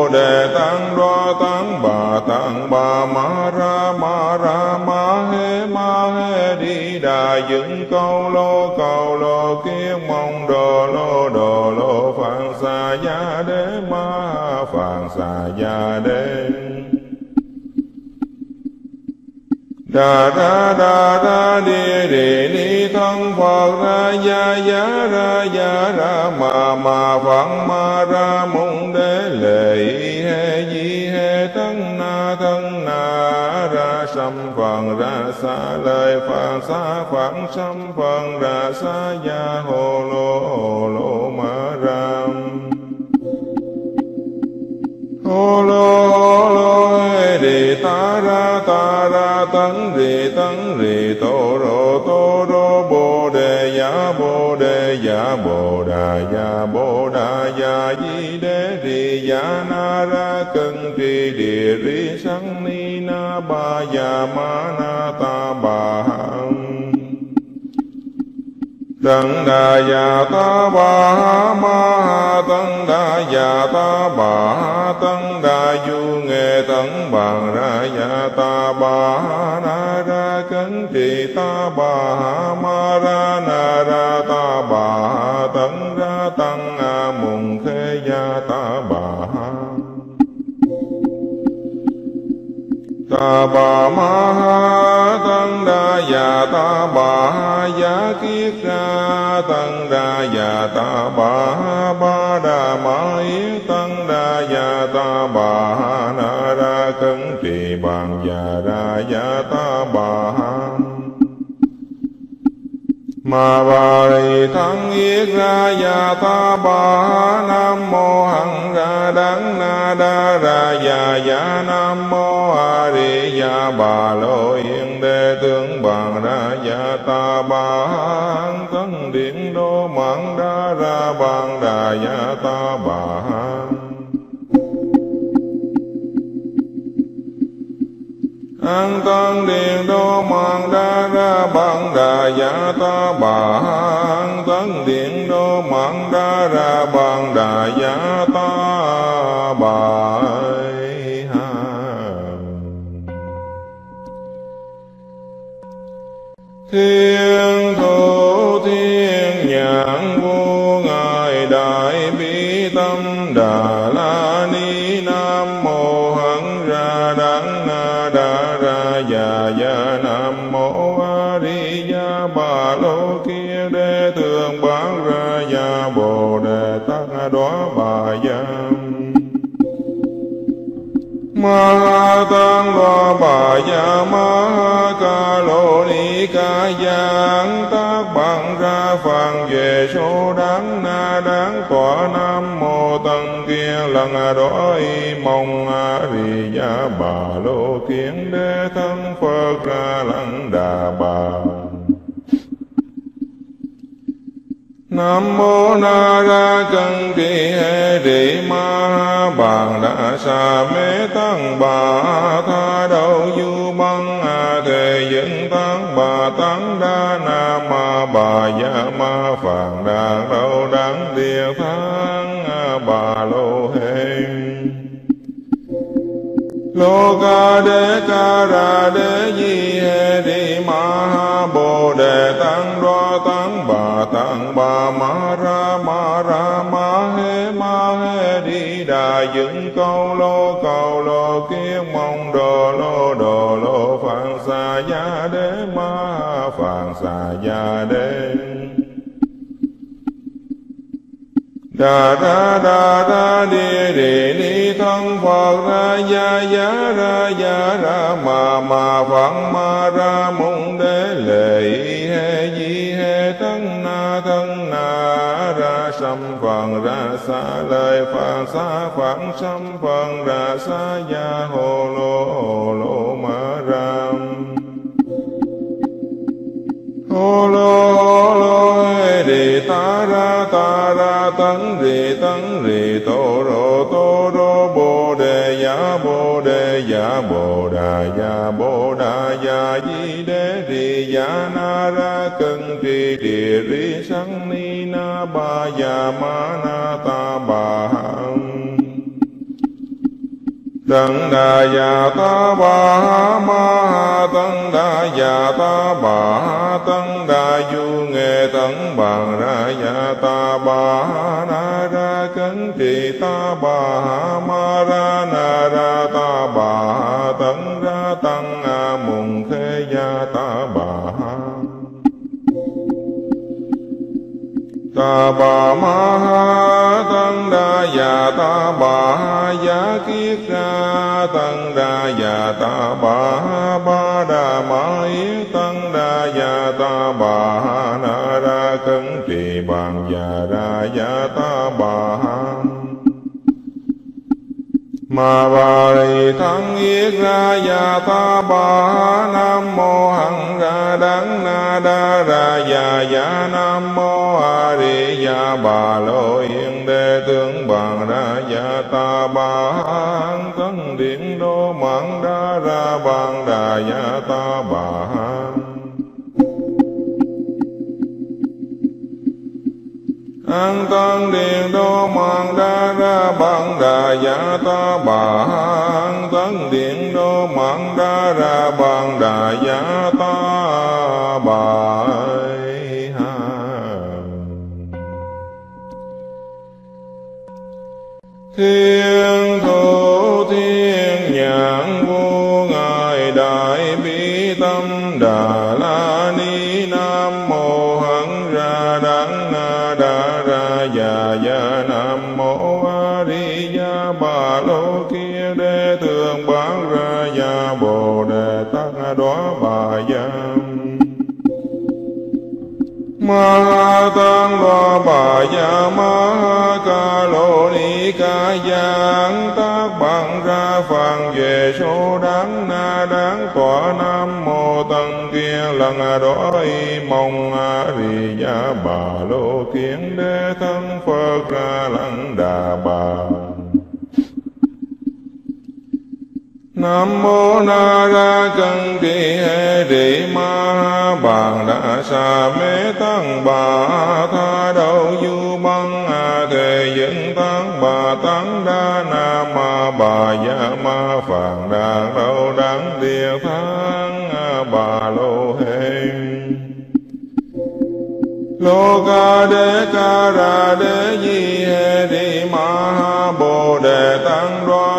A: bà tăng bà ma ra ma ra ma he ma he đi đà dựng câu lô cầu lô kiết mong đồ lô đồ lô phạn xà gia đế ma phạn xà gia đế. Đà ra đà ra đi đi ni thân phật ra ya ya ra ya ra ma ma phật ma ra mong đế lệ he di he thân sâm phần ra xa lời phật xa khoảng sâm phần ra xa ya hồ lô hồ lô ma ram hồ lô hồ lô đi ta ra ta ra, tấn rì tấn rì, tô rô tô rô, bồ đề giả bồ đề giả bồ đà giả bồ đà giả di đế rì giả na ra cơ ba ya ma na ta bà hằng Tăng đà già ta bà ma tân tăng đà già ta bà tân tăng đà du nghệ tăng bằng ra già ta bà na ra cấn trì ta bà ma ra na ra ta bà ma ha tăng đa già ta bà ha giá kiết ra tăng đa già ta bà ba đà ma yết tăng đa già ta bà na ra cấn trì bàn già ra già ta Ma ba ri thắng yết ra ya ta ba nam mô hằng ra đắng na đa ra ya ya nam mô a di ya bà lô yên đề tướng bằng ra ya ta ba hằng điện đô mạng đa ra bằng đà ya ta ba an tăng điện đô mạng đa ra bằng đà giả ta bà. An tăng điện đô mạng đa ra bằng đà giả ta bà. Thiên thủ thiên nhãn vô ngài đại bi tâm đà. Ma tăng lo bà ya ma ca lô ni ca giang tác bằng ra phàn về số đáng na đáng tọa nam mô tăng kia lần đói mong a di ya bà lô kiến đế thân phật ra lăng đà bà Nam mô Na Ra chân Trì hê rị Ma Bàn đa Sa Mê Tăng Bà Tha Đầu Du Băng A Thề Dân Tăng Bà Tăng Đa Na Ma Bà Ya Ma Phạn đa Đâu Đáng Địa tháng Bà Lô Hê lô ca đế ca ra di hê đi ma ha bồ đề tăng đoa tăng bà tăng bà ma ra ma ra ma hê ma hê đi đà dựng câu lô Cầu lô Kiếp mong đồ lô đồ lô phạn xà gia đế ma phạn xà gia đế đà đa đà đa đi đi ni thân phật ra, ya ya, ra ya, ra, ma ma phật ma, ra mung đế, lệ he, di, he, thân, na thân, na, ra sam phật ra, sa lời phật sa phạn sam phật ra, sa, ya hồ lô hồ lô, ma, ram. Hồ lô tấn rì tấn rì tô rô tô rô bồ đề giả bồ đề giả bồ đà giả bồ đà giả di đế rì giả na ra, cân trì địa rì sang ni na ba giả ma na ta ba ha Tăng đà già ta bà ha ma ha tăng đà già ta bà ha tăng đà du nghệ tấn bằng ra già ta bà na ra cấn trì ta bà ha ma ra na ra ta bà ma ha tăng đa già ta bà ha giá kiết ra tăng đa già ta bà ha ba đà ma yết tăng đa già ta bà ha na ra cấn trì bàn già ra già ta bà ha ma bài rì yết ra ya ta ba nam mô hằng ra đắng na đa ra ya ya nam mô a di ya bà lô yên đề tướng bằng ra ya ta ba thân điện đô mạng đa ra bằng đà ya ta bà an tăng điện đô mạng đa ra bằng đà giả ta bà. An tăng điện đô mạng đa ra bằng đà giả ta bà. Thiên thủ thiên nhãn vô ngài đại bi tâm đà. Ra nam mô a di đà bà lô kia đê thường bán ra gia bồ đề tát đoá bà gia ma tăng đo bà gia ma ca lô ni ca giang tác bằng ra phàn về số đáng na đáng tòa nam mô tăng kia lần đói mong a di gia bà lô kiến đế thân phật ra lăng đà bà Nam mô Na Ra chân Trì hê rị Ma Bàn Đà Sa Mê Tăng Bà Tha đâu Du Băng A Thề Dân Tăng Bà Tăng Đa Na Ma Bà Ya Ma Phạn đa Đâu Đáng Địa tháng Bà Lô Hê lô ca đê ca ra đê di hê rị ma ha bồ đề tăng đoan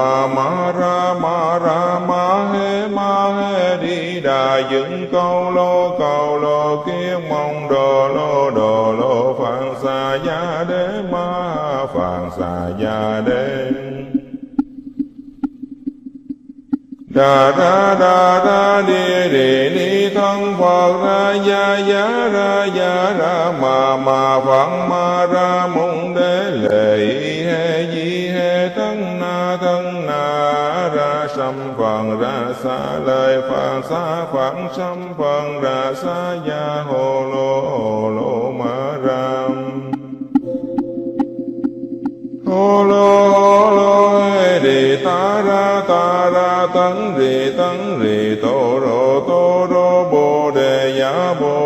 A: ma ma ra ma ra ma he ma, he đi đà. Dựng câu lô cầu lô kiến mong đồ lô đồ lô phạn xà gia đế, ma phạn xà gia đế. Đà ra đà ra đi đi ni thân phật, ra ya ya ra ya ra, ma ma, phật, ma, ra mong đế, lệ he, di, he, thân xâm phần ra xa lời phật xa khoảng xâm phần ra xa ya hồ lô hồ lô ma ram hồ lô hồ lô đi đề ta ra ta ra, tấn rì tấn rì, tô rô tô rô, bồ đề giả bồ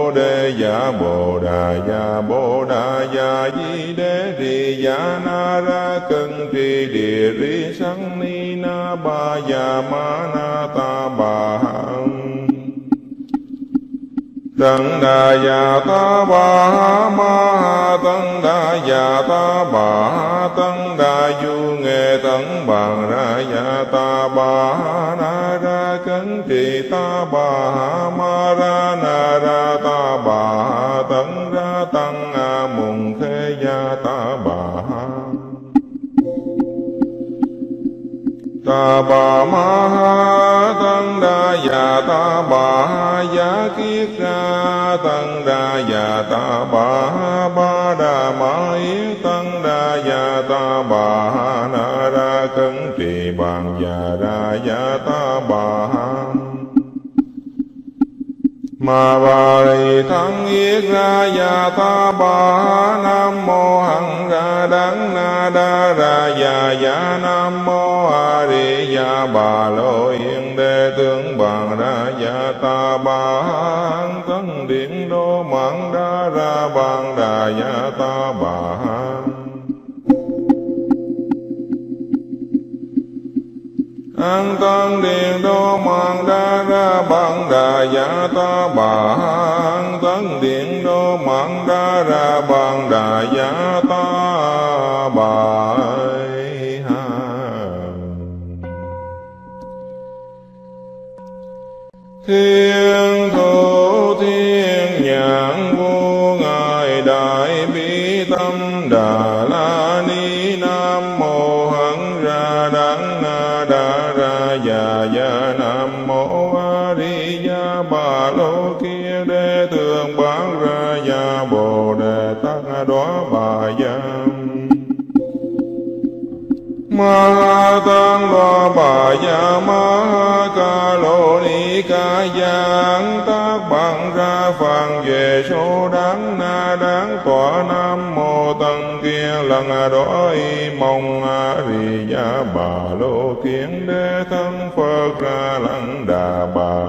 A: đề ya bồ đà ya bồ đà ya di đế rì ya na ra cân trì địa ri sang ni na ba ya ma na ta bà hằng. Tấn đà già ta bà ha ma ha tấn đà già ta bà ha tấn đà du nghệ tăng bằng ra già ta bà na ra ta bà ha ma ra na ra ta bà ha tấn ra tăng a mùng khê gia ta bà ha. Ta bà ma ha tăng đa già ta bà ha giá kiết ra tăng đa già ta bà ha ba đà ma yếu tăng đa già ta bà ha na ra cấn trì bằng già ra già ta bà ha Ma bà rì thắng yết ra ya ta bà nam mô hằng ra đắng na đa ra ya ya nam mô a di ya bà lô yên đề tướng bằng ra ya ta bà hằng thân điện đô mạng đa ra bằng đà ya ta bà an tăng điện đô mạng đa ra bằng đà giả ta bà. An tăng điện đô mạng đa ra bằng đà giả ta bà. Thiên thủ thiên nhãn vô ngài đại bi tâm đà. Ra nam mô a di đà bà lô kia đề tường bán ra ya bồ đề tát đó bà giam ma la tăng đoa bà ya ma ca lô ni ca giang. Tác bằng ra phàn về số đáng na đáng tọa nam mô tăng kia lần đói mong a di đà bà lô kiến đế thân phật ra lăng đà bà.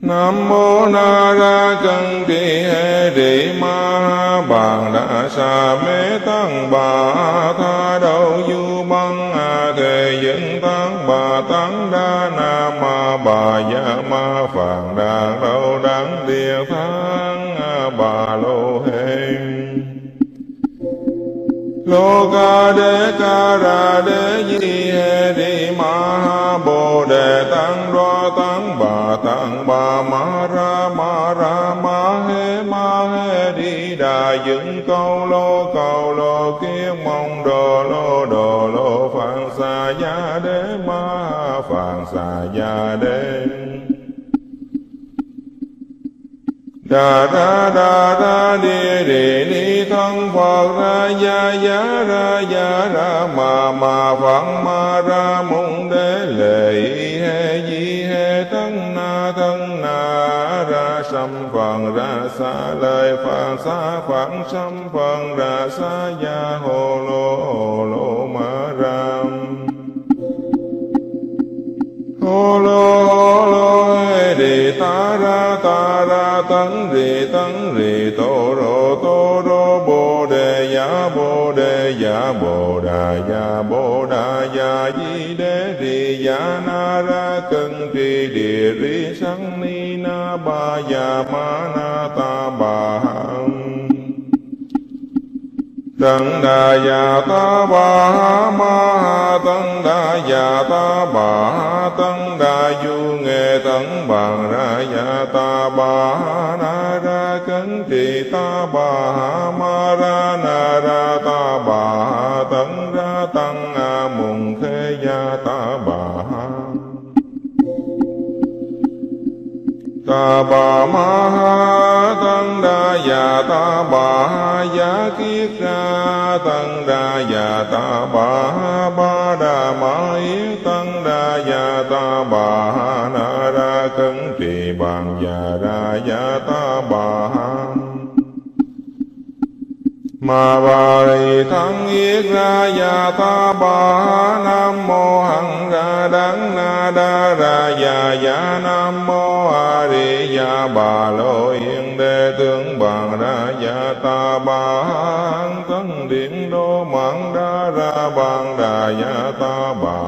A: Nam mô Na Ra Cân Trì Hệ đệ Ma Bàn đa Sa Mê Tăng Bà Tha đâu Du Băng A Thề Dẫn Tăng Bà Tăng Đa Na Ma Bà dạ Ma Phạn đa đâu Đắng Địa tha Bà Lô Hê Lô ca đê ca ra đê di hê đi ma ha bồ đề tăng đoa tăng bà tăng bà ma ra ma ra ma hê ma hê đi đà dựng câu lô cầu lô kiến mong đồ lô đồ lô phạn xà gia đê ma phạn xà gia đê đà ra đà ra đi đi ni thân phật ra, ya ya, ra ya, ra, ma ma phật ma, ra mung đế, lệ, he, di, he thân na thân na, ra sam phật ra, sa lời phật sa phật sam phật ra, sa, ya hồ lô hồ lô, ma, ram. Hồ lô lô tấn rì tấn rì, tô rô tô rô, bồ đề giả bồ đề giả bồ đà giả bồ đà giả di đế rì giả na ra, cân trì địa rì sang ni na ba giả ma na ta bà hằng Tấn đà già ta bà ma ha tấn đà già ta bà ha tấn đà du nghệ tấn bàn ra già ta bà na ra cấn trì ta bà ma ra na ra ta bà ha tấn ra tăng a mùng khê gia ta bà ta bà ma ta già ta bà giá kiết ra tăng đa già ta bà ba đà ma yết tăng đa già ta bà na ra cấn trì bàn già ra già ta ma ba ri thân yết ra ya ta ba nam mô hằng ra đắng na đa ra ya ya nam mô a di ya bà lô yên đề tướng bằng ra ya ta ba hằng tấn điện đô mạng đa ra bằng đà ya ta ba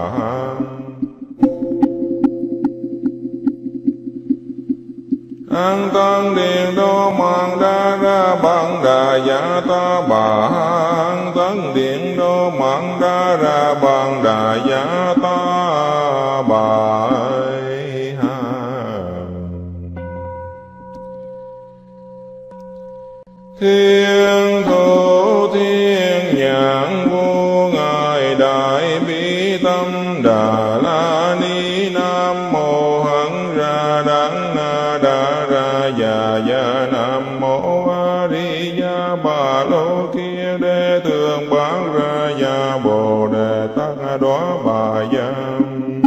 A: an tăng điện đô mạng đa ra bằng đà giả ta bà. An tăng điện đô mạng đa ra bằng đà giả ta bà. Thiên thủ thiên nhãn vô ngài đại bi tâm đà. Đề bà giang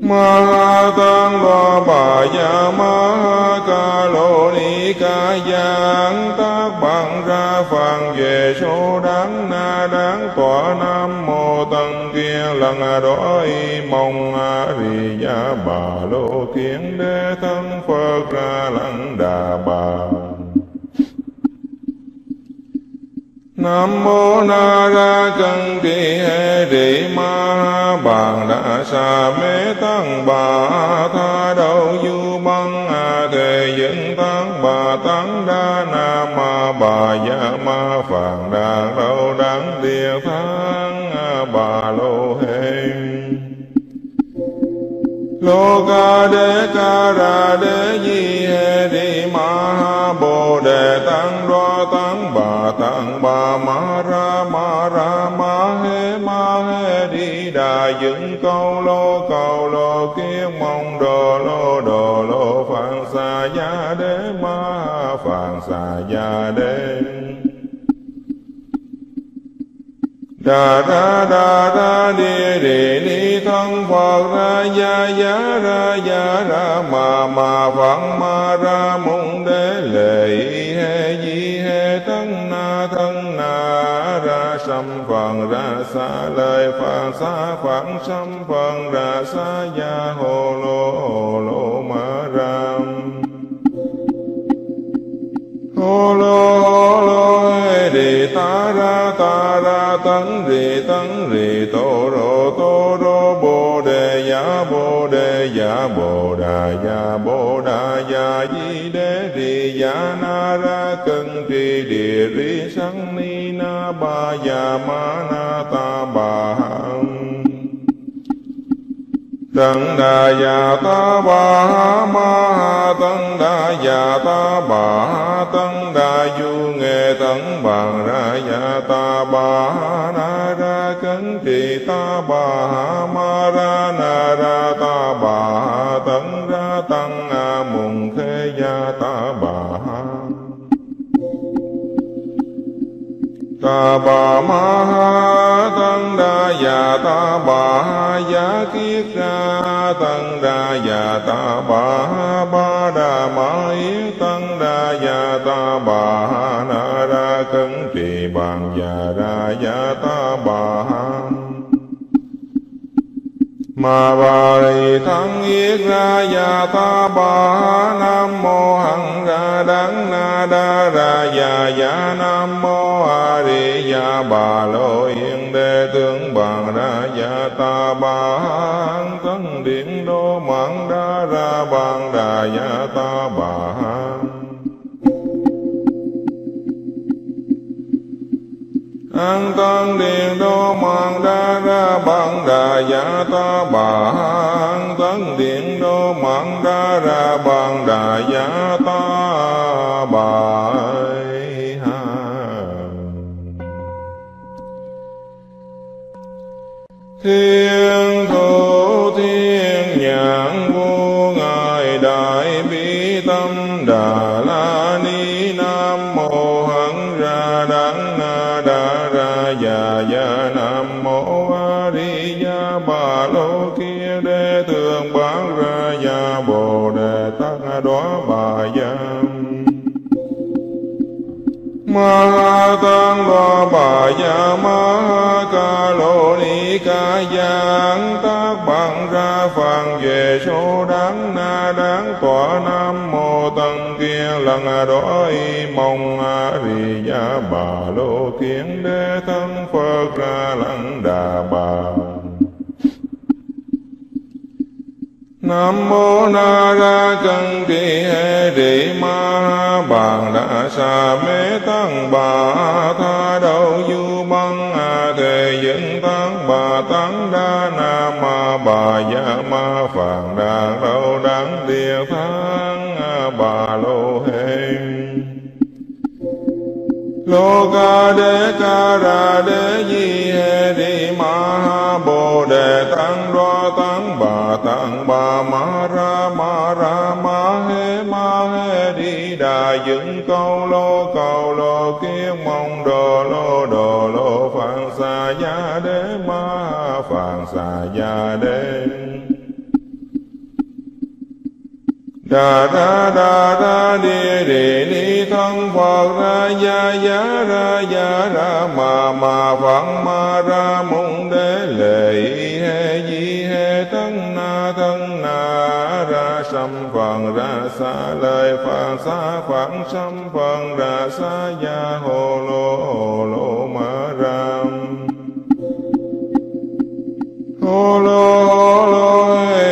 A: ma tăng lo bà ya ma ca lô ni ca giang. Tác bằng ra phàn về số đáng na đáng tọa nam mô tăng kia lần đói mong a di ya bà lô kiến đế thân phật ra lăng đà bà. Nam mô na ra chân ti hê rị ma bàn đã sa mê tăng bà tha đâu du băng a thề dẫn tăng bà tăng đa na ma bà dạ ma phạn đa đâu đáng địa tháng bà lô Hê Lô ca đế ca ra đế di hê đi ma ha bồ đề tăng đoa tăng bà tăng bà ma ra ma ra ma hê ma hê đi đà dựng câu lô cầu lô kiết mong đồ lô đồ lô phạn xà gia đế ma phạn xà gia đế đà ra đà ra đi đi ni thân phật ra, ya ya, ra ya, ra, ma ma phật ma, ra mong đế, lệ he, di, he thân na thân na, ra sam phật ra, sa lời phật sa phật sam phật ra, sa, ya hồ lô hồ lô, ma ram hồ lô hồ lô e, hê đi ta, ra tấn rì tấn rì tô rô tô rô bồ đề giả bồ đề giả bồ đà giả bồ đà giả di đế rì giả na ra cân trì, địa rì sang ni na ba giả ma, na ta, bà, hằng. Tấn đà già ta bà ma ha tấn đà già ta bà ha tấn đà du nghệ tấn bằng ra già ta bà na ra cấn trì ta bà ma ra na ra ta bà ha tấn ra tăng ta bà ma ha tăng đa già ta bà giá kiết ra tăng đa già ta bà ba đà ma yến tăng đa già ta bà na ra cấn trì bàn già ra già ta Ma bà ri thắng yết ra ya ta bà nam mô hằng ra đắng na đa ra ya ya nam mô a di ya bà lô yên đề tướng bằng ra ya ta bà hằng tấn điện đô mạng đa ra bằng đà ya ta bà hằng an tăng điện đô mạng đa ra bằng đà giả ta bà. An tăng điện đô mạng đa ra bằng đà giả ta bà. Thiên thủ thiên nhãn vô ngài đại bi tâm đà già già nam mô a di đà bà lô kia đê thường bán ra già bồ đề tát đó bà già ma tăng lo bà ya ma ca lô ni ca giang tác bằng ra phàn về số đáng na đáng tòa nam mô tăng kia lần đói mong a di đà bà lô kiến đế thân phật ra lăng đà bà Nam mô Na Ra chân Trì hê rị Ma Bàn đa Sa Mê Tăng Bà Tha đâu Du Băng A Thề Dẫn Tăng Bà Tăng Đa Na Ma Bà dạ Ma Phạn đa Đâu đáng Địa tháng Bà Lô hê lô ca đê ca ra đê di hê rị ma bồ đề tăng đoa tăng tăng bà ma ra ma ra ma he ma he đi đà dựng câu lô câu lô kiến mong đồ lô đồ lô phạn xà gia đế ma phạn xà gia đế đà đa đà đa đi đi ni thân phật ra ya ya ra ya ra ma ma phật ma ra mong đế lệ he di he tăng na ra sam phần ra sa lời phật. Sa phạn sam phần ra sa ya hồ lô hồ lô ma ram hồ lô hồ lô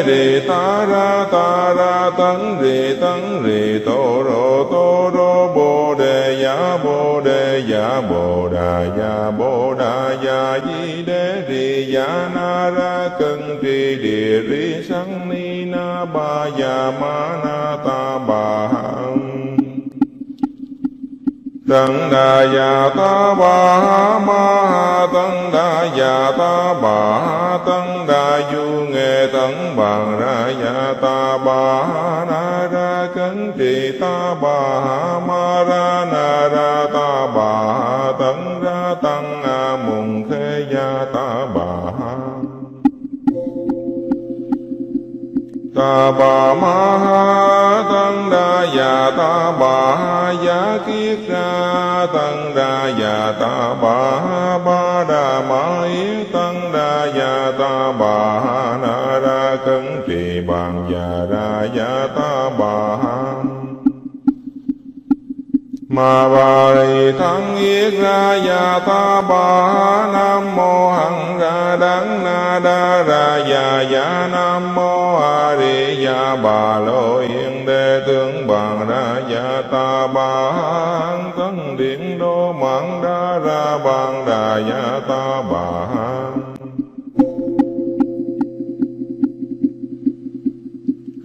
A: đề ta ra ta ra tấn rì tấn rì tô rô tô rô bồ đề giả bồ đề giả bồ đà giả bồ đà giả di đế rì ya na ra cân tri địa ri sắc ni na ba ya ma na ta ba hằng. Tăng đà già ta bà ma tăng đà già ta bà tăng đà du nghệ tăng bằng ra già ta bà na ra cấn trì ta bà ma ra na ra ta bà ta bà ma ha tăng đa già ta bà ha giá kiết ra tăng đa già ta bà ha ba đà ma yết tăng đa già ta bà ha na ra cấn trì bàn già ra già ta ma bài tham yết ra ya ta ba nam mô hằng ra đắng na đa ra ya ya nam mô a di đà bà lô yên đề tướng bằng ra ya ta ba hằng tấn điện đô mạng đa ra bằng đà ya ta bà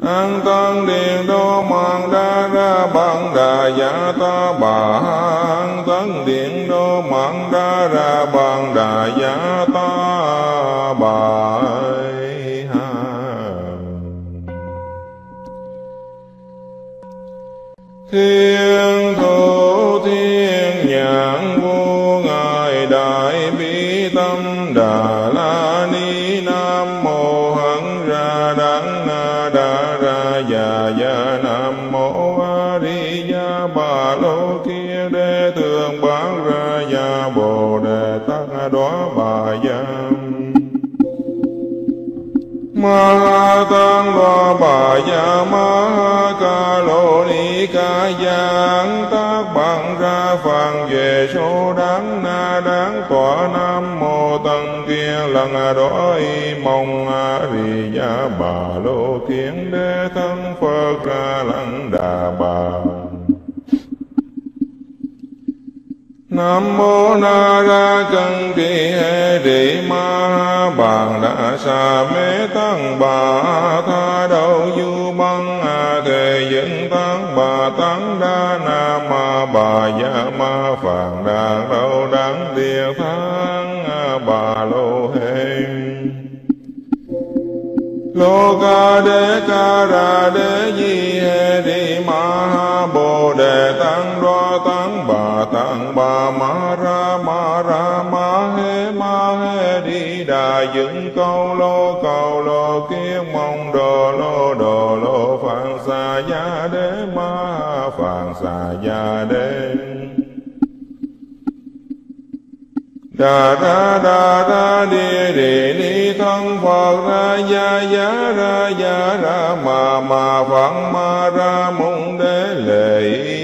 A: an tăng điện đô mạng đa ra bằng đà giả ta bà. An tăng điện đô mạng đa ra bằng đà giả ta bà. Thiên thủ thiên nhãn vô ngài đại bi tâm đà. Ma tăng lo bà ya ma ca lô ni ca giang. Tác bằng ra phàn về số đáng na đáng tòa nam mô tăng kia lần đói mong a di đà bà lô kiến đế thân phật ca lăng đà bà. Nam mô na ra chân ti hê rị ma bàn đã sa mê tăng bà tha đâu du băng a thề dẫn tăng bà tăng đa na ma bà dạ ma phạn đàn đâu đáng địa tháng bà lô hê lô ca đê ca ra đê di hê rị ma bồ đề tăng Bà Bà Ma Ra Ma Ra Ma he Ma he Đi Đà Dựng Câu Lô Cầu Lô Kiết Mong Đồ Lô Đồ Lô Phạn Xà Gia Đế Ma Phạn Xà Gia Đế. Đà ra đà ra đi đi ni thân phật ra ya ya ra ya ra ma ma phật ma ra mong đế lệ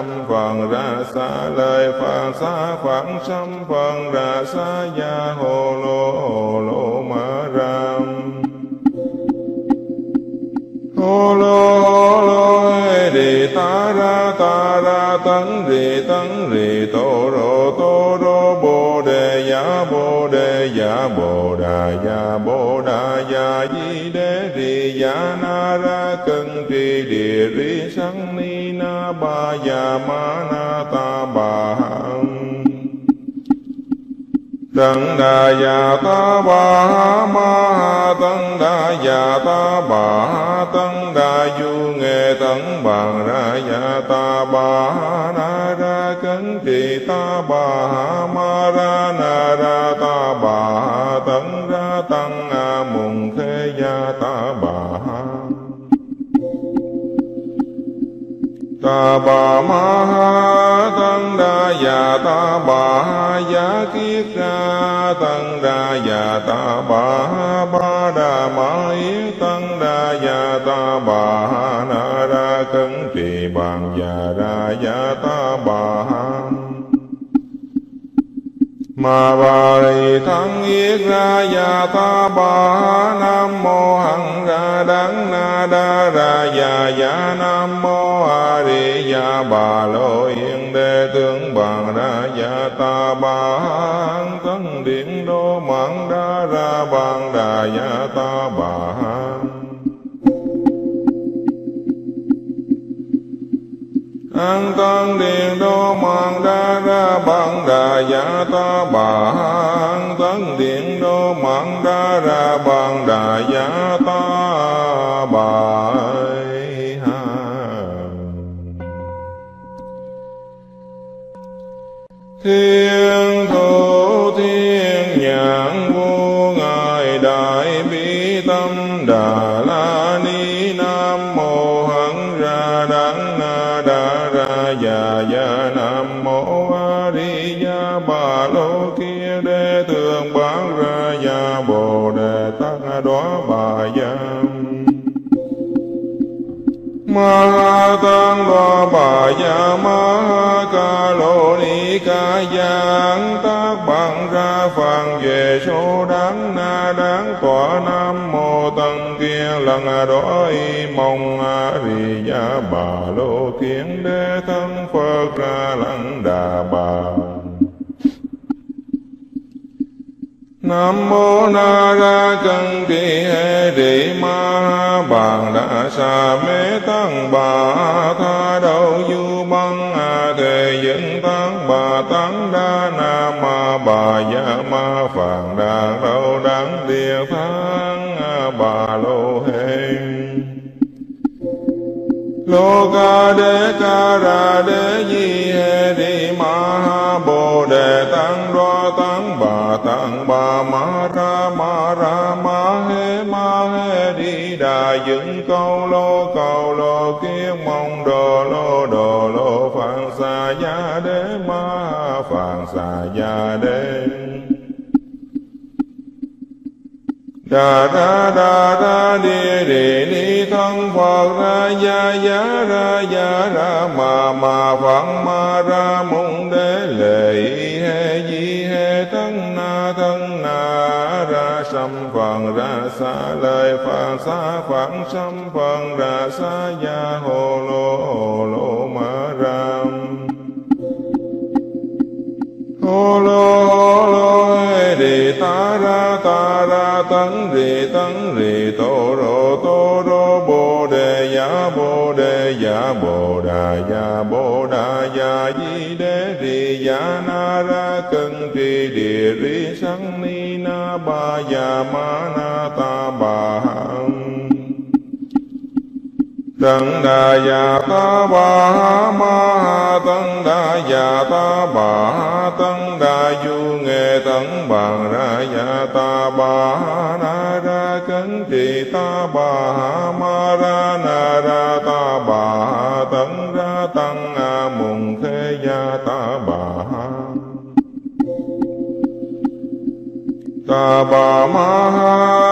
A: trăm phần ra xa, lời phật xa khoảng trăm phần ra xa ya hồ lô hồ lô ma ram hồ lô hồ lô đi ta ra ta ra, tấn rì tấn rì, tô rô tô rô, bồ đề giả bồ đề giả bồ đà giả bồ đà giả di đế rì giả na ra, cân trì địa rì, sanh ni ba ya ma na ta bà hằng Tăng đà già ta bà ma tân tăng đà già ta bà tân tăng đà du nghệ tăng bà ra già ta bà na ra cấn trì ta bà ma ra na ra ta bà ha ta bà ma ha tăng đa già ta bà giá kiết ra tăng đa già ta bà ba đà ma yến tăng đa già ta bà na ra cấn trì bằng già ra già ta bà mà Ma bà rì thắng yết ra ya ta bà nam mô hằng ra đắng na đa ra ya ya nam mô a di ya bà lô yên đề tướng bằng ra ya ta bà hằng tân điện đô mạng đa ra bằng đà ya ta bà an tăng điện đô mạng đa ra bằng đà giả ta bà. An tăng điện đô mạng đa ra bằng đà giả ta bà. Thiên thủ thiên nhãn vô ngài đại bi tâm đà. Ra nam mô a di đà bà lô kia đề thường bán ra ya bồ đề tăng đó bà giam ma ha tăng đó bà ya ma ha ca lô ni ca giang. Tác bằng ra phàn về số đáng na đáng tọa nam mô kia kia lần đói mong à, a di bà lô kiến đế thân phật ra lăng đà bà Nam mô Na Ra Cân Kỳ hê Địa Ma Bàn đa Sa Mê Tăng Bà Tha đâu Du Băng A Thề Dẫn Tăng Bà Tăng Đa Na Ma Bà dạ Ma Phạn đa Đâu đáng Địa Thắng Bà Lô Hê Lô ca đê ca ra đế di hê đi ma bồ đề tăng đoa tăng bà tăng bà ma ra ma ra ma hê ma hê đi đà dựng câu lô cầu lô kiết mong đồ lô đồ lô phạn xà gia đế ma phạn xà gia đế đà ra đà ra đi đi ni thân phật ra, ya ya, ra ya, ra, ma ma phật ma, ra mung đế, lệ he, di, he thân na thân na, ra sam phật ra, sa lời phật sa phật sam phật ra, sa, ya hồ lô hồ lô, ma, ram. Hồ lô hồ lô ra ta ra tấn rì tấn rì tô rô tô rô bồ đề giả bồ đề giả bồ đà giả bồ đà giả di đế rì giả na ra cân trì địa rì sắn ni na ba giả ma na ta ba Tăng đà già ta bà ma tăng đà già ta bà tăng đà du nghệ tăng bằng ra già ta bà na ra cấn trì ta bà ma ra na ra ta bà tăng ra tăng a mùng khê gia ta bà ta bà ma ha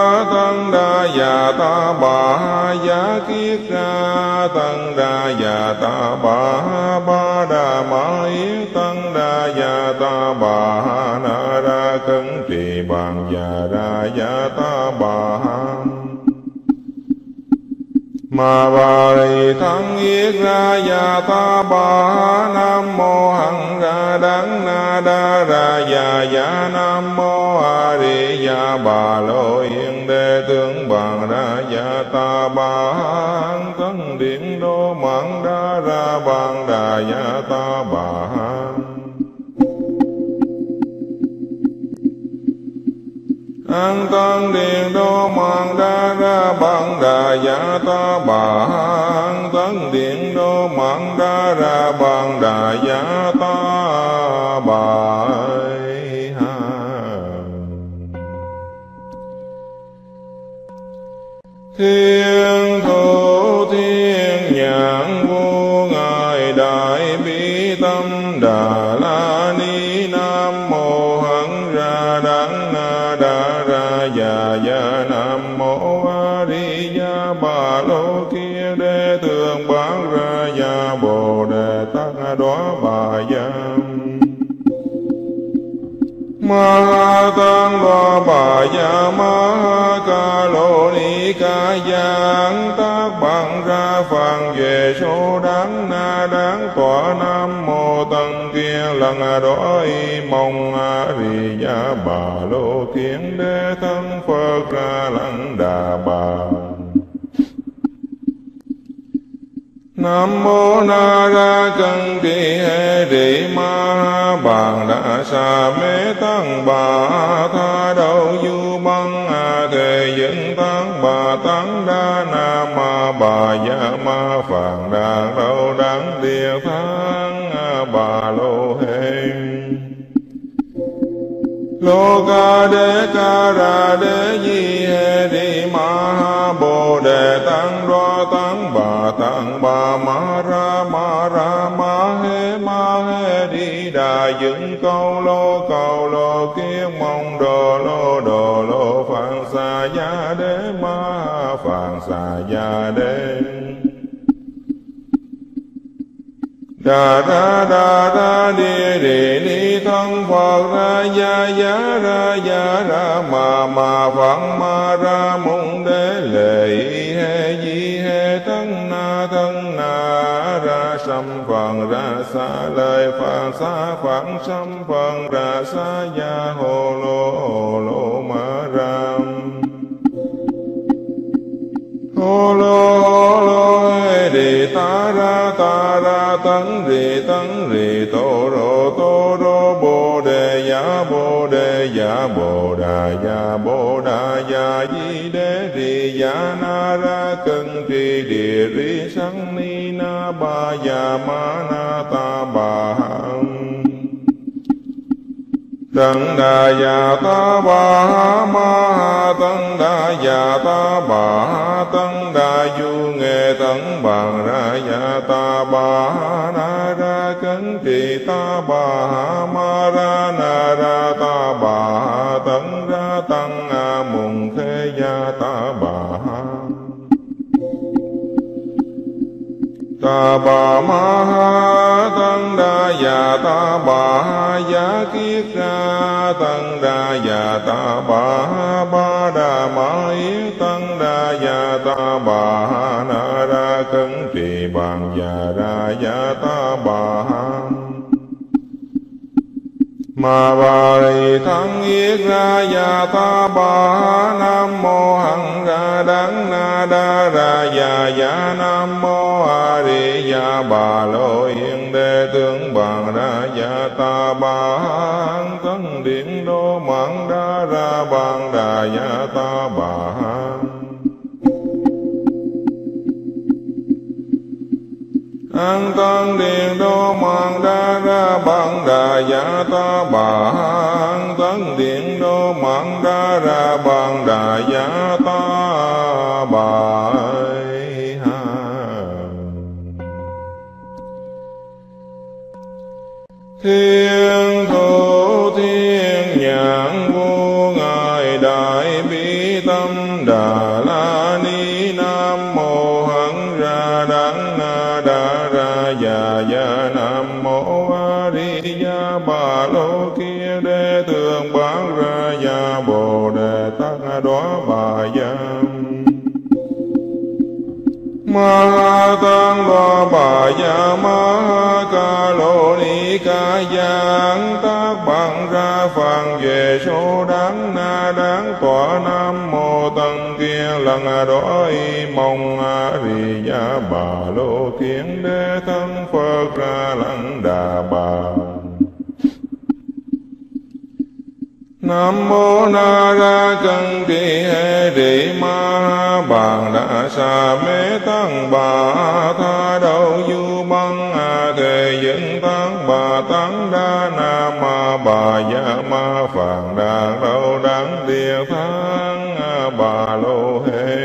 A: già ta bà giá kiết ra tăng đa già ta bà ba đà ma yết tăng đa già ta bà na ra cấn trì bàn già ra già ta ma ba ri thắng yết ra ya ta ba nam mô hằng ra đắng na đa ra ya ya nam mô a di ya bà lô yên đề tướng bằng ra ya ta ba thân điện đô mạng đa ra bằng đà ya ta ba an tăng điện đô mạng đa ra bằng đà giả ta bà. An tăng điện đô mạng đa ra bằng đà giả ta bà. Thiên thủ thiên nhãn vô ngài đại bi tâm đà. Già già nam mô a di đà bà lô kia đê thường bán ra ya bồ đề tát đó bà giam ma tăng đo bà ya ma ca lô ni ca giang tác bằng ra phàn về số đáng na đáng tòa nam mô tăng kia lần đói mong a di đà bà lô kiến đế thân phật ra lăng đà bà Nam mô na ra chân ti hê rị ma bàn đa sa mê tăng bà tha đâu du băng a thề dẫn tăng bà tăng đa na ma bà dạ ma phạn đa đâu đáng địa tháng bà lô hê lô ca đê ca ra đê di hê rị ma ha tăng ma ra ma ra, ma he ma he đi đà dựng câu lô cầu lô kiên mong đồ lô đồ lô phạn xà gia đế, ma phạn xà gia đế. Đà đa đà đa đi đi ni thân phật ra ya ya ra ya ra, ma ma, phật, ma, ra mung đế, lệ he di sâm phần ra xa lời phật, xa khoảng sâm phần ra xa ya hồ lô hồ lô ma ram hồ lô hồ lô đề ta ra ta ra, tấn rì tấn rì. Tô rô tô rô, bồ đề giả bồ đề giả bồ đà giả bồ đà giả di đế rì giả na ra cần trì sang ni na ba ya ma na ta ba hằng. Tăng đà già ta bà ma tăng đà già ta bà tăng đà du nghệ tăng bằng ra già ta bà na ra cấn trì ta bà ma ra na ra ta bà ma ha tăng đa già ta bà giá kiết ra tăng đa già ta bà ba đà ma yếu tăng đa già ta bà na ra cấn trì bàn già ra già ta bà mà Ma bà rì thân yết ra và ta bà nam mô hằng ra đắng na đa ra và ya nam mô a di ya bà lô yên đề tướng bằng ra và ta bà hằng điện đô mạng đa ra bằng đà ya ta bà an tăng điện đô mạng đa ra bằng đà giả ta bà. An tăng điện đô mạng đa ra bằng đà giả ta bà. Thiên thủ thiên nhãn vô ngài đại bi tâm đà đó bà giang ma tăng đoá bà gia ma ca lô ni ca giang tác bằng ra phàn về số đáng na đáng tòa nam mô tăng kia lần đói mong a di gia bà lô kiến đế thân phật ra lăng đà bà. Nam mô Na Ra chân tri hê rị Ma Bàn đa Sa Mê Tăng Bà Tha đâu Du Băng A Thề Dẫn Tăng Bà Tăng Đa Na Ma Bà dạ Ma Phạn đa đâu đáng Địa Thang Bà Lô Hê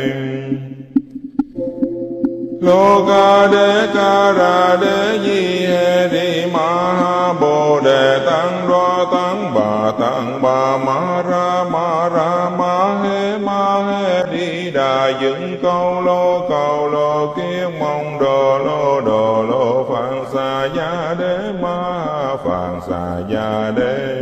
A: Loka ca đế ca ra đế di hê ma ha bồ đề tăng đoa tăng bà tăng bà ma ra ma ra ma He ma He đi đà dựng câu lô câu lô kia mong đồ lô đồ lô phạn xà gia đế ma phạn xà gia đế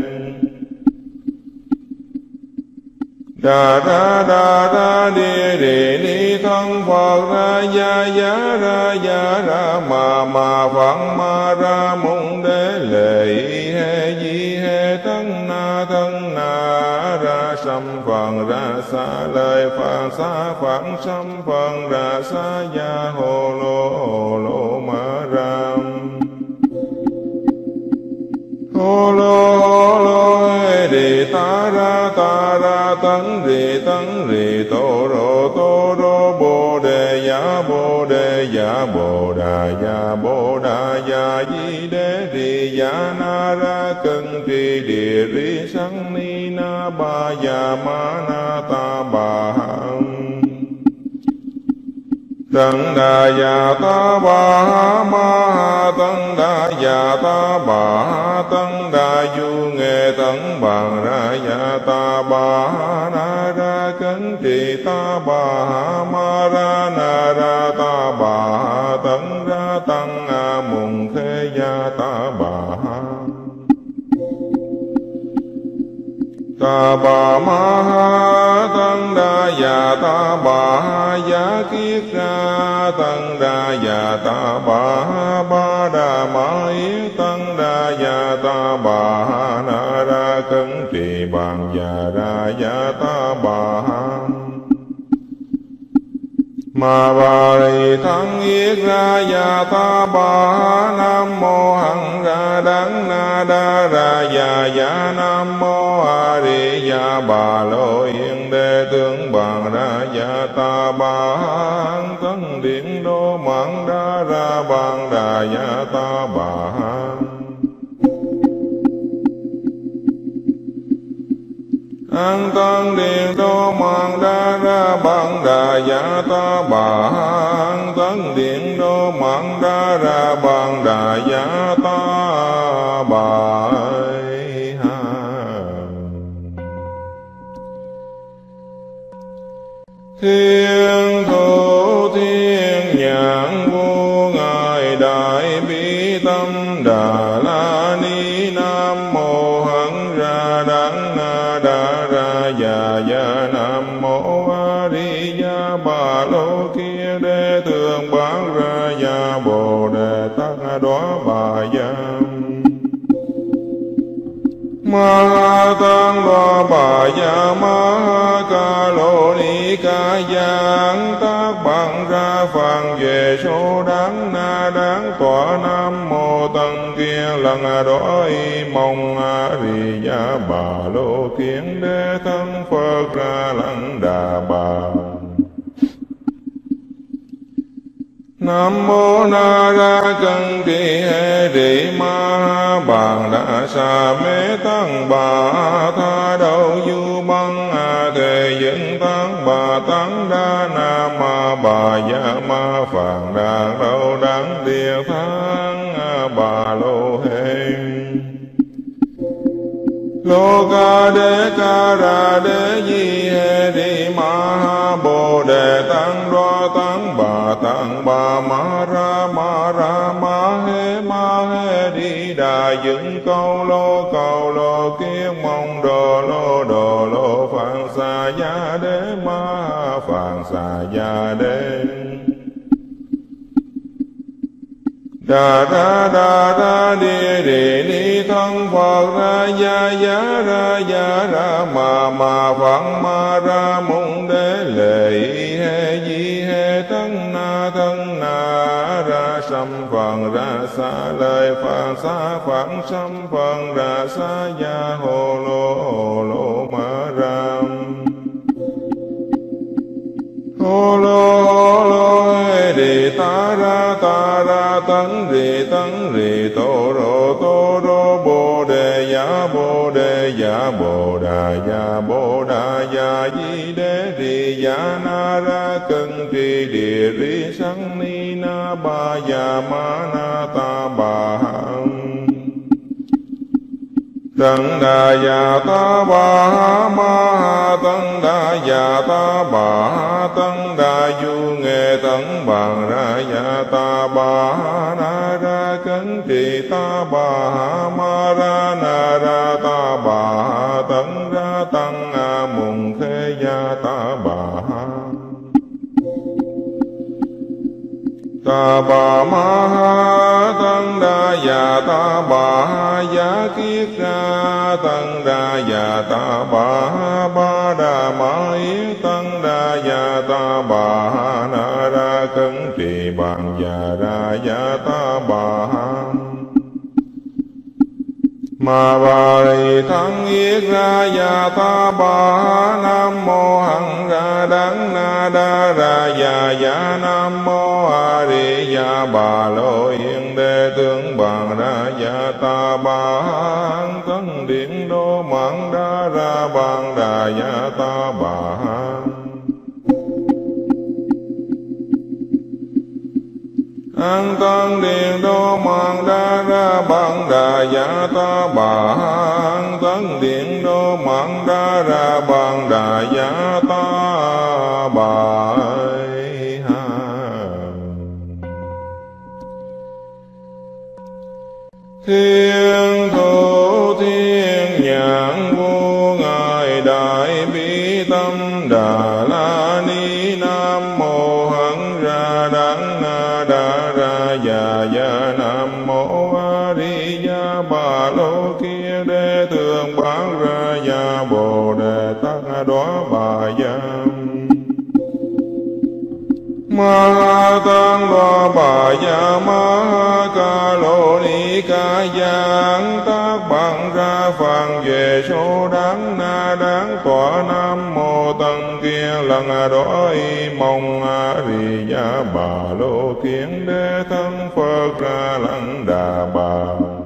A: đà đa đà đa đi đi ni thân phật ra, ya ya, ra ya, ra, ma ma phật ma, ra, mung đế lệ he di he thân na thân na, ra, sam phật ra, sa lời phật sa phạn sam phật ra, sa, ya hồ lô hồ lô ma ram hồ lô lô tấn rì tấn rì, tô rô tô rô, bồ đề giả bồ đề giả bồ đà giả bồ đà giả di đế rì giả na ra, cân trì địa rì sắn ni na ba giả ma na ta bà Tăng đà già ta bà ma tăng đà già ta bà tăng đà du nghệ tăng bằng ra già ta bà na ra cấn trì ta bà ma ra na ra ta bà ta bà ma ha tăng đa già ta bà ha giá kiết ra, tăng đa già ta bà ha ba đà ma yết tăng đa già ta bà ha na ra cấn trì bàn già ra già ta bà Ma bà rì thắng yết ra ya ta bà nam mô hằng ra đắng na đa ra ya ya nam mô a di ya bà lô yên đề tướng bằng ra ya ta bà hằng tấn điện đô mạng đa ra bằng đà ya ta bà an tăng điện đô mạng đa ra bằng đà giả ta bà. An tăng điện đô mạng đa ra bằng đà giả ta bà. Thiên thủ thiên nhãn vô ngài đại bi tâm đà. Đó bà giang, ma tăng đo bà gia ma ca lô ni ca giang. Tác bằng ra phàn về số đáng na đáng. Tọa nam mô tăng kia lần đói mong a di gia bà lô kiến đế thân phật ra lăng đà bà. Nam mô Na Ra chân Kỳ hê rị Ma Bàn đa Sa Mê Tăng Bà Tha đâu Du Băng A Thề dựng Tăng Bà Tăng Đa Na Ma Bà dạ Ma Phạn đa đâu đáng Địa tháng Bà Lô Lô Ca Đế Ca Ra Đế Di Hê Ni Ma Bồ Đề Tăng Đoa Tăng Bà Tăng Bà Ma Ra Ma Ra Ma Hê Ma Hê Đi Đà Dựng Câu Lô Cầu Lô Kiết Mong Đồ Lô Đồ Lô Phạn Xà Gia Đế Ma Phạn Xà Gia Đế đà ra đà ra đi đề ni thân phật ra, ya ya, ra ya, ra, ma ma phật ma, ra mung đế, lệ he, di, he thân na thân na, ra sam phật ra, sa lời phật sa phật sam phật ra, sa, ya hồ lô hồ lô, ma ram hồ lô hồ lô ta tấn rì tấn rì tô rô tô rô bồ đề giả bồ đề giả bồ đà giả bồ đà giả di đế rì giả na ra cân trì địa rì sang ni na ba giả ma na ta ba ha Tăng đà già ta bà ma tăng đà già ta bà tăng đà du nghệ tăng bằng ra già ta bà na ra cấn trì ta bà ma ra na ra ta. Ta bà ma ha tăng đa già ta bà ha giá kiết ra tăng đa già ta bà ha ba đà ma yến tăng đa già ta bà ha na ra cấn trì bằng già ra già ta bà ha Ma bà đầy thắng yết ra ya ta bà nam mô hằng ra đắng na đa ra ya ya nam mô a di ya bà lô yên đề tướng bằng ra ya ta bà hằng điện đô mạng đa ra bằng đà ya ta bà an tăng điện đô mạng đa ra bằng đà giả ta bà. An tăng điện đô mạng đa ra bằng đà giả ta bà. Thiên thủ thiên nhãn vô ngài đại bi tâm đà. Già già nam mô a di đà bà lô kia đê thường bán ra già bồ đề tăng đó bà giam Ma tăng đo bà ya ma ca lô ni ca giang tác bằng ra phàn về số đáng na đáng tòa nam mô tăng kia lần đói mong a di ya bà lô kiến đế thân phật ra lăng đà bà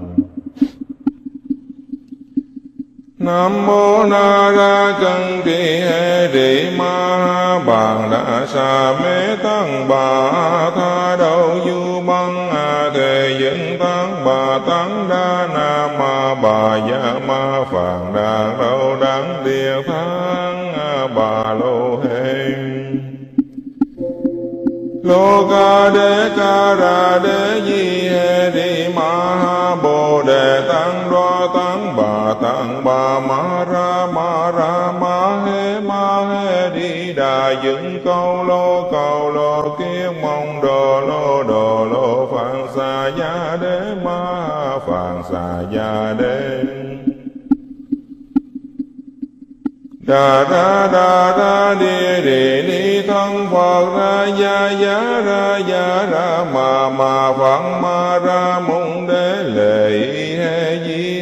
A: Nam mô na ra chân tri hê rị ma bàn đã sa mê tăng bà tha đâu du băng a thề dẫn tăng bà tăng đa na ma bà dạ ma phàn đà đâu đáng địa tháng bà lô hê lô ca đê ca ra đê di hê rị ma ha bồ đề tăng tạng bà ma ra ma ra ma he ma he đi đà dựng câu lô cầu lô kiên mong đồ lô đồ lô phạn xà gia đế ma phạn xà gia đế đà ra đà ra đi đi ni thân phật ra ya ya ra ya ra ma ma phật ma ra mong đế lệ he di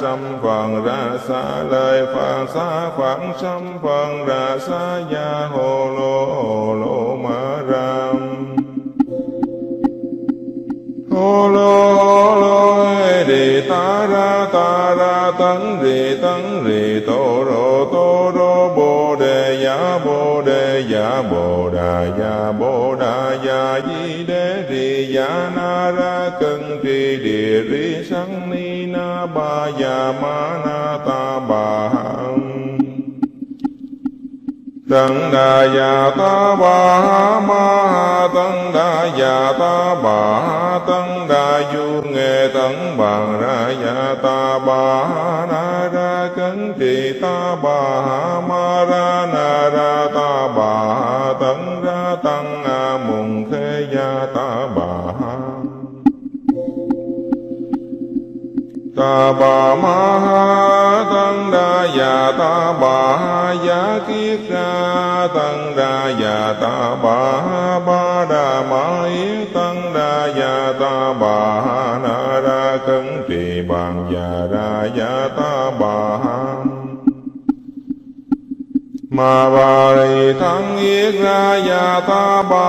A: sâm phần ra xa lời phật xa khoảng sâm phần ra xa ya hồ lô hồ lô ma ram hồ lô hồ lô đề ta ra ta ra, tấn rì tấn rì, tô rô tô rô, bồ đề giả bồ đề giả bồ đà giả bồ đà giả di đế rì ya na ra, cân trì địa ri sanh ni ba ya ma na ta ba Tăng đà già ta bà ma tăng đà già ta bà tăng đà du nghệ tăng bằng ra già ta bà na ra cấn thị ta bà ma ra na ta bà ma ha tăng đa già ta bà ha giá kiết ra tăng đa già ta bà ha ba đà ma yết tăng đa già ta bà ha na ra cấn trì bàn già ra già ta ma ba ri thân yết ra ya ta ba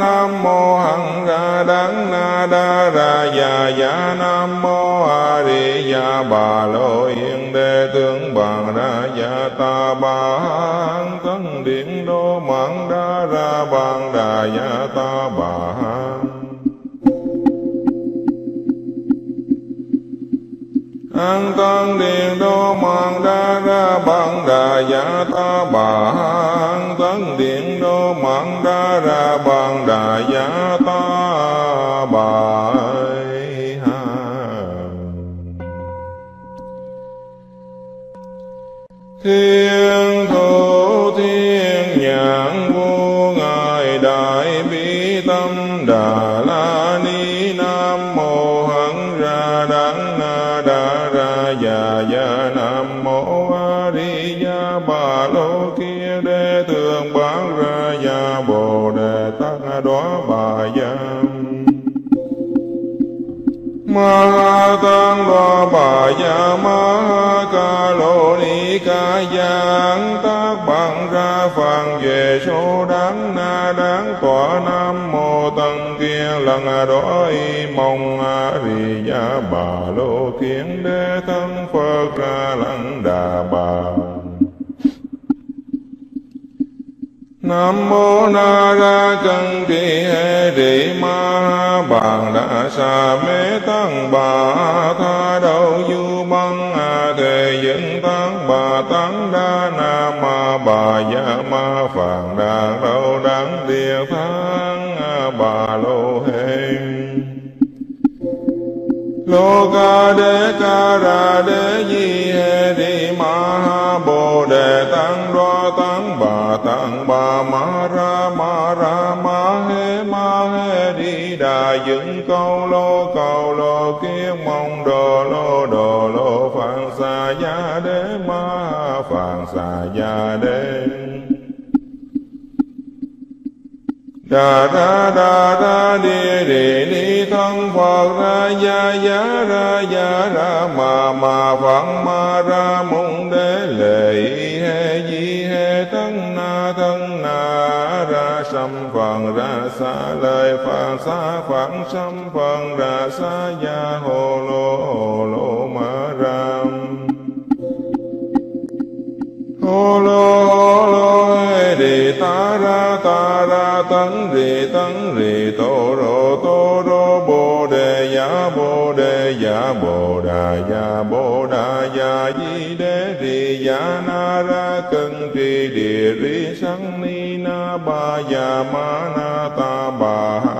A: nam mô hằng ra đắng na đa ra ya ya dạ nam mô a di ya bà, lô yên đề tướng bằng ra ya ta ba thân điện đô mạng đa ra bằng đà ya ta ba an tăng điện đô mạng đa ra bằng đà giả ta bà. An tăng điện đô mạng đa ra bằng đà giả ta bà. Thiên thủ thiên nhãn vô ngài đại bi tâm đà. Ma tăng đo bà gia ma ca lô ni ca giang tác bằng ra phàn về số đáng na đáng tòa nam mô tăng kia lần đói mong a di gia bà lô kiến đế thân phật ca lăng đà bà Nam mô na ra chân thi hê rị ma bàn đa sa mê tăng bà tha đâu du băng a thề dựng tăng bà tăng đa na ma bà ya ma phạn đa đâu đáng địa thang bà lô Hê Lô ca đế ca ra đế di hê Ni ma ha bồ đề tăng đoa tăng bà tăng bà ma ra ma ra ma hê ma hê đi đà dựng câu lô cầu lô Kiếp mong đồ lô đồ lô phạn xà gia đế ma phạn xà gia đế đà ra đà ra đi đi ni thân phật ra, ya ya, ra ya, ra, ma ma phật ma, ra mung đế, lệ he, di, he thân na thân na, ra sam phật ra, sa lời phật sa phật sam phật ra, sa, ya hồ lô hồ lô, ma ram hồ lô hồ lô tấn rì tấn rì tô rô tô rô, bồ đề giả bồ đề giả bồ đà giả bồ đà giả di đế rì giả na ra, cân trì địa rì sang ni na ba giả ma na ta ba ha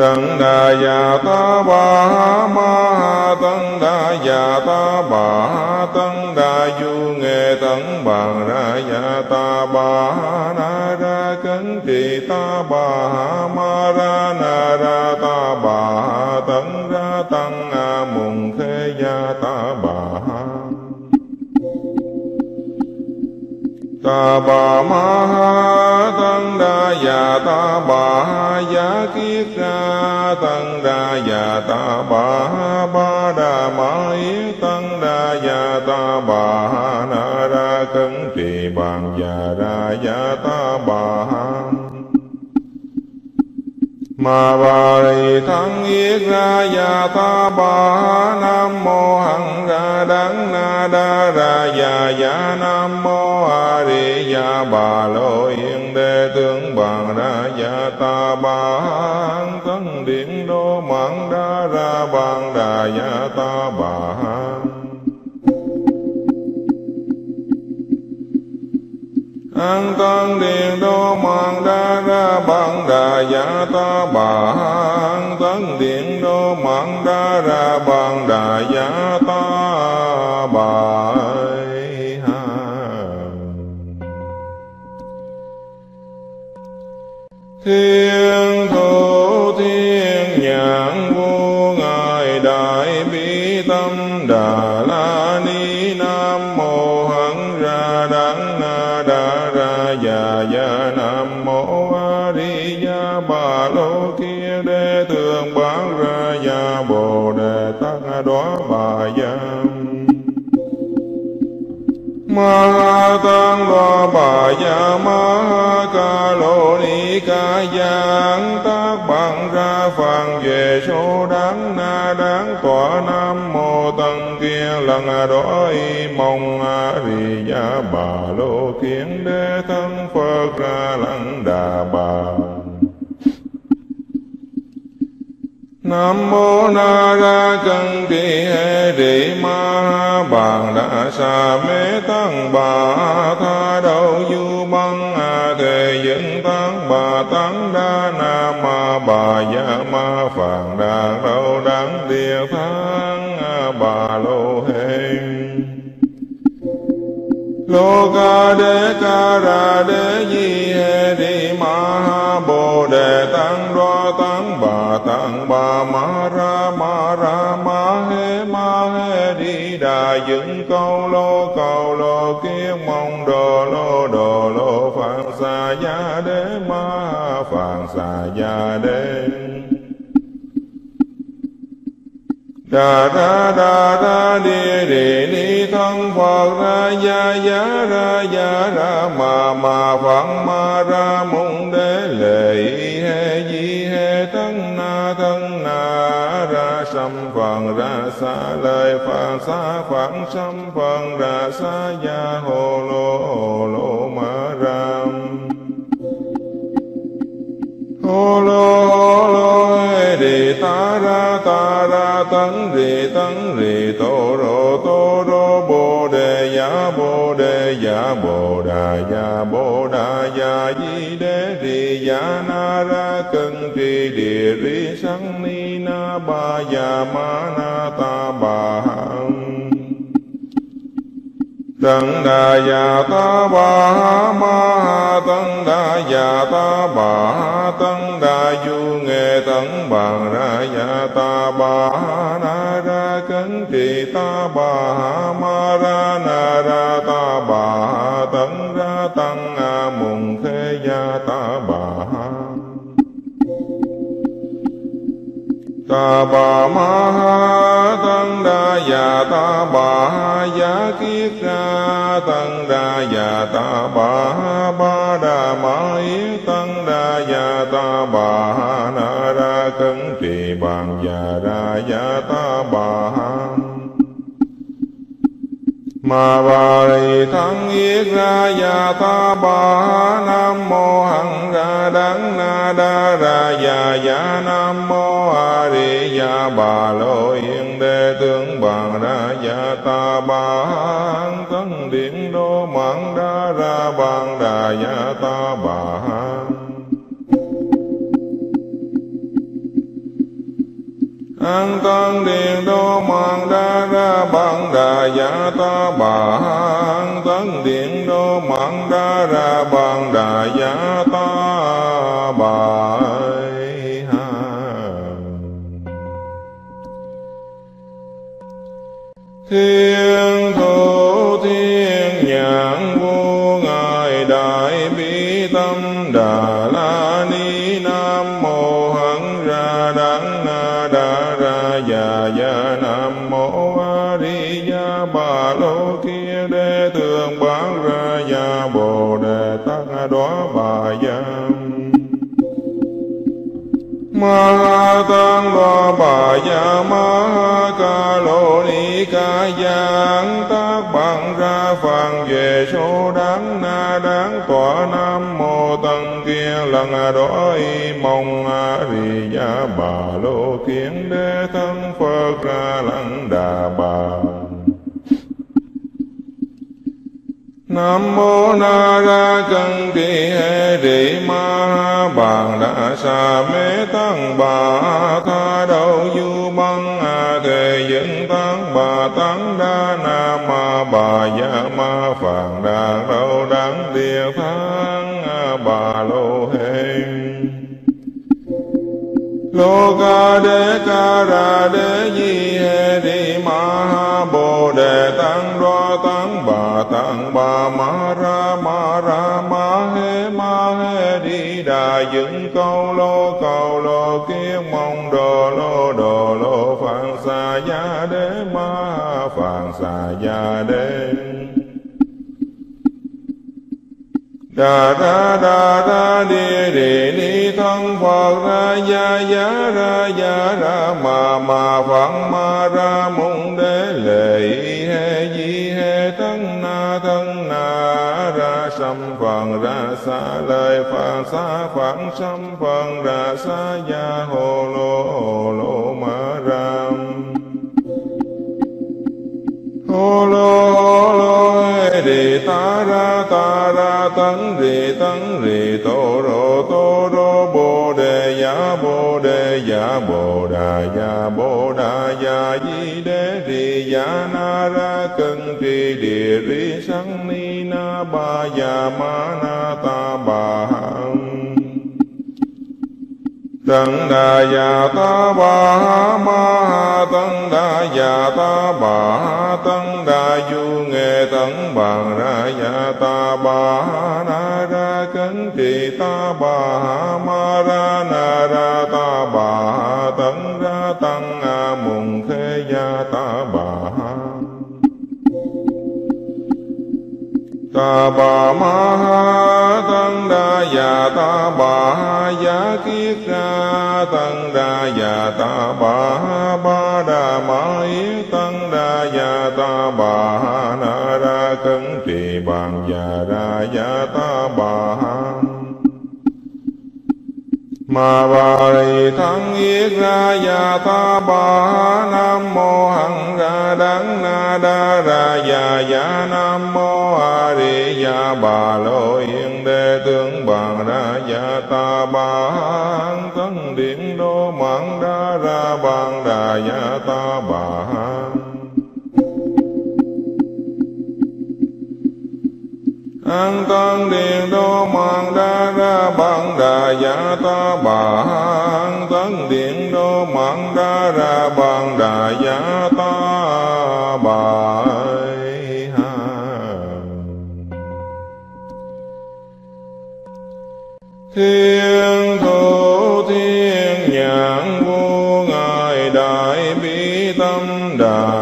A: Tăng đà già ta bà ma tăng đà già ta bà tăng đà du nghệ tấn bằng ra già ta bà na ra cấn trì ta bà ma ra na ra ta bà ma ha tăng đa già ta bà ha giá kiết ra tăng đa già ta bà ha ba đà ma yết tăng đa già ta bà ha na ra cấn trì bàn già ra già ta bà ha ma bà rì thắng yết ra ya ta bà nam mô hằng ra đắng na đa ra ya ya nam mô a di ya bà lô yên đề tướng bằng ra ya ta bà hằng điện đô mạng đa ra bằng đà ya ta bà an tăng điện đô mạng đa ra bằng đà giả ta bà. An tăng điện đô mạng đa ra bằng đà giả ta bà. Thiên thủ mô a di đà bà lô kia đê tường bán ra gia bồ đề tăng đó bà gia ma tăng đoá bà gia ma ca lô ni ca giang tác bằng ra phàn về số đáng na đáng tòa nam mô tăng kia lần đói mong a di gia bà lô kiến đế thân phật ra lăng đà bà Nam mô Na Ra chân Kỳ hê Rị Ma Bàn đa Sa Mê Tăng Bà Tha đâu Du Băng A Thề Dẫn Tăng Bà Tăng Đa Na Ma Bà dạ Ma Phạn Đà đâu đáng Địa tháng A Bà Lô Hê Lô ca đê ca ra đê di hê rị ma ha bồ đề tăng đoan tăng bà tăng bà ma ra ma ra ma he ma he đi đà dựng câu lô câu lô kia mong đồ lô đồ lô phạn xà gia đế ma phạn xà gia đế đà đa đà đa đi đi ni thân phật ra ya ya ra ya ra ma ma phật ma ra mong đế lệ he di na phần ra xa lời phật xa khoảng trăm phần ra xa ya hồ lô hồ lô ma ram. Hồ lô hồ lô đề đi ta ra ta ra tấn rì tấn rì tô rô tô rô, bồ đề giả bồ đề giả bồ đà giả bồ đà giả di đế rì ya na ra cân trì địa ri sang ni na ba ya ma na ta bà hằng. Tăng đà già ta bà ma tăng đà già ta bà tăng đà du nghệ tăng bàn ra già ta bà na ra cấn trì ta bà ma ra na ta bà ma ha tăng đa già ta bà giá kiết ra tăng đa già ta bà ba đà ma yết tăng đa già ta bà na ra cấn trì bàn già ra già ta ma bà rì thắng yết ra ya ta bà nam mô hằng ra đắng na đa ra ya ya nam mô a di ya bà lô yên đề tướng bằng ra ya ta bà hằng điện đô mạng đa ra bằng đà ya ta bà an tăng điện đô mạng đa ra bằng đà giả ta bà. An tăng điện đô mạng đa ra bằng đà giả ta bà. Thiên ma tăng đo bà gia ma ca lô ni ca giang tác bằng ra phàn về số đáng na đáng tòa nam mô tăng kia lần đói mong a di đà bà lô kiến đế thân phật ra lăng đà bà Nam mô Na Ra Cân Kỳ hê Rị Ma Bàn đa Sa Mê Tăng Bà Tha đâu Du Băng A Thề dựng Tăng Bà Tăng Đa Na Ma Bà ya Ma Phạn đa đâu Đắng Địa Thang Bà Lô Hê Lô ca đê ca ra đê di hê rị ma bồ đề tăng ma ra ma ra ma he ma he đi đà. Dựng câu lô câu lô kiết mong đồ lô đồ lô. Phạn xà gia đế, ma phạn xà gia đế. Đà đa đà đa đi đi ni, thân phật, ra ya ya ra ya ra, ma ma, phật, ma, ra mung đế, lệ na phần ra xa, lời phật xa khoảng trăm phần ra xa ya hồ lô hồ lô ma ram hồ lô hồ lô đề ta ra ta ra, tấn rì tấn rì, tô rô tô rô, bồ đề giả bồ đề giả bồ đà giả bồ đà giả di đế rì giả na ra, cân trì địa rì sanh ni na ba ya ma na ta ba hằng Tăng đà già ta bà ma tăng đà già ta bà tăng đà du nghệ tăng ba ra già ta bà na ra cấn trì ta bà ma ra na ra ta bà tăng ta bà ma ha tăng đa già ta bà ha giá kiết ra tăng đa già ta bà ha ba đà ma yết tăng đa già ta bà ha na ra cấn trì bàn già ra già ta Ma bà đầy thân yết ra ya ta bà nam mô hằng ra đắng na đa ra ya ya nam mô a di ya bà lô yên đề tướng bằng ra ya ta bà hằng điện đô mạng đa ra bằng đà ya ta bà an tăng điện đô mạng đa ra bằng đà giả ta bà. An tăng điện đô mạng đa ra bằng đà giả ta bà. Thiên thủ thiên nhãn vô ngài đại bi tâm đà.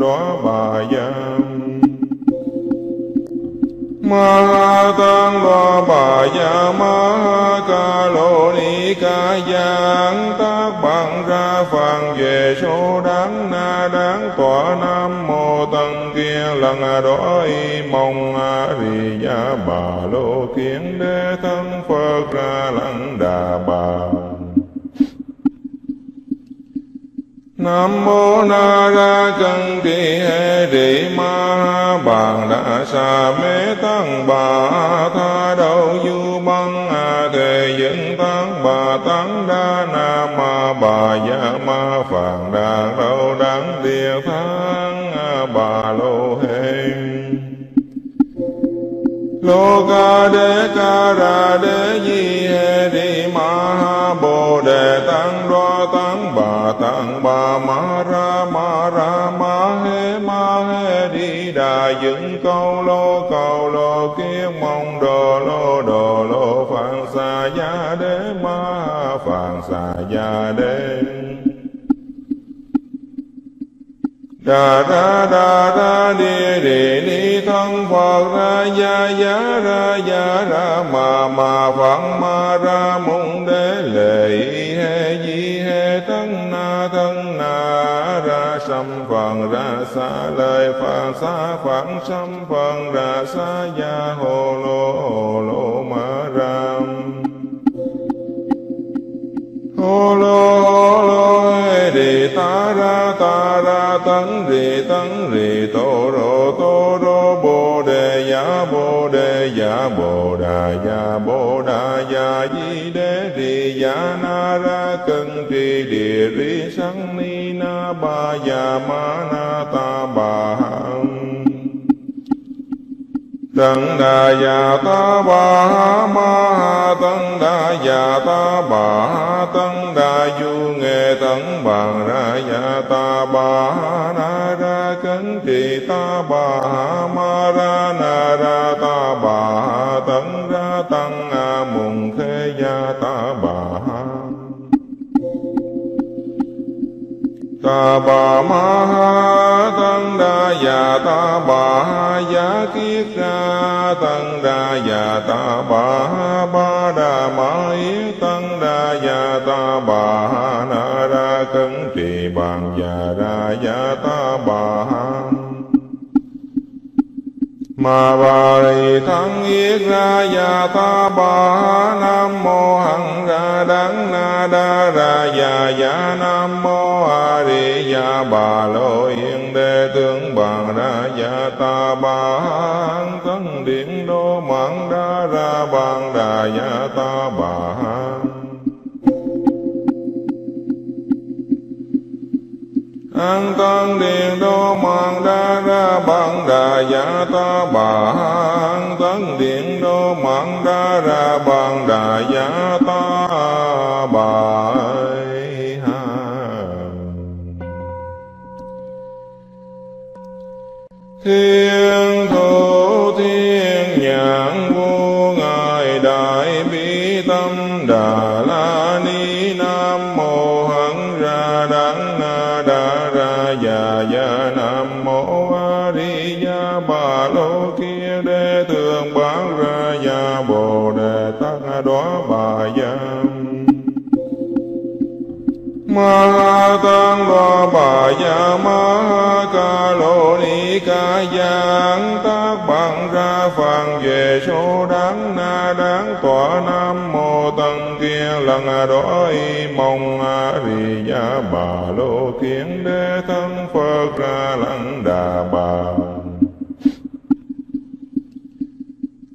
A: Đó bà giang ma tăng đoá bà gia, ma ca lô ni ca giang tác bằng ra phàn về số đáng na đáng tọa nam mô tăng kia lần đó y mong a di gia bà lô kiến đế thân phật ra lăng đà bà. Nam mô na ra chân di hê di ma bàn đa sa mê tăng bà tha đâu du băng a thề dân tăng bà tăng đa na ma bà ya ma phạn đa đâu đắng địa tháng bà lô hê lô ca đê ca ra đê di hê di ma ha bồ đề tăng đoa tăng bà tăng bà ma ra ma ra ma he ma he đi đà dựng câu lô cầu lô kiết mong đồ lô đồ lô phạn xà gia đế ma phạn xà gia đế đà đa đà đa đi đề ni thân phật ra, ya ya, ra ya, ra, ma ma phật ma, ra mong đế lệ he di he thân na thân na, ra, sam phật ra, sa lời phật sa phật sam phật ra, sa, ya hồ lô hồ lô ma, ram. Hồ lô hồ lô tấn rì tấn rì tô rô tô rô bồ đề giả bồ đề giả bồ đà giả bồ đà giả di đế rì giả na ra cân trì địa rì sắn ni na ba giả ma na ta ba hằng Tăng đà già ta bà ma tăng đà già ta bà tăng đà du nghệ tăng bằng ra già ta bà na ra cấn trì ta bà ma ra na ra ta bà ta bà ma ha tăng đa già ta bà ha giá kiết ra tăng đa già ta bà ha ba đà ma yết tăng đa già ta bà ha na ra cấn trì bàn già ra già ta ma ba ri thắng yết ra ya ta ba nam mô hằng ra đắng na đa ra ya ya nam mô a di ya bà lô yên đề tướng bằng ra ya ta ba thân điện đô mạng đa ra bằng đà ya ta ba an tăng điện đô mạng đa ra bằng đà giả ta, bà an tăng điện đô mạng đa ra bằng đà giả ta, bà thiên thủ thiên nhãn vô ngài đại bi tâm đà già già nam mô a di đà bà lô kia đề thường bán ra già bồ đề tát đó bà già ma tăng đo bà gia ma ca lô ni ca giang tác bằng ra phàn về số đáng na đáng tọa nam mô tăng kia lần đói mong a di gia bà lô kiến đế thân phật ra lăng đà bà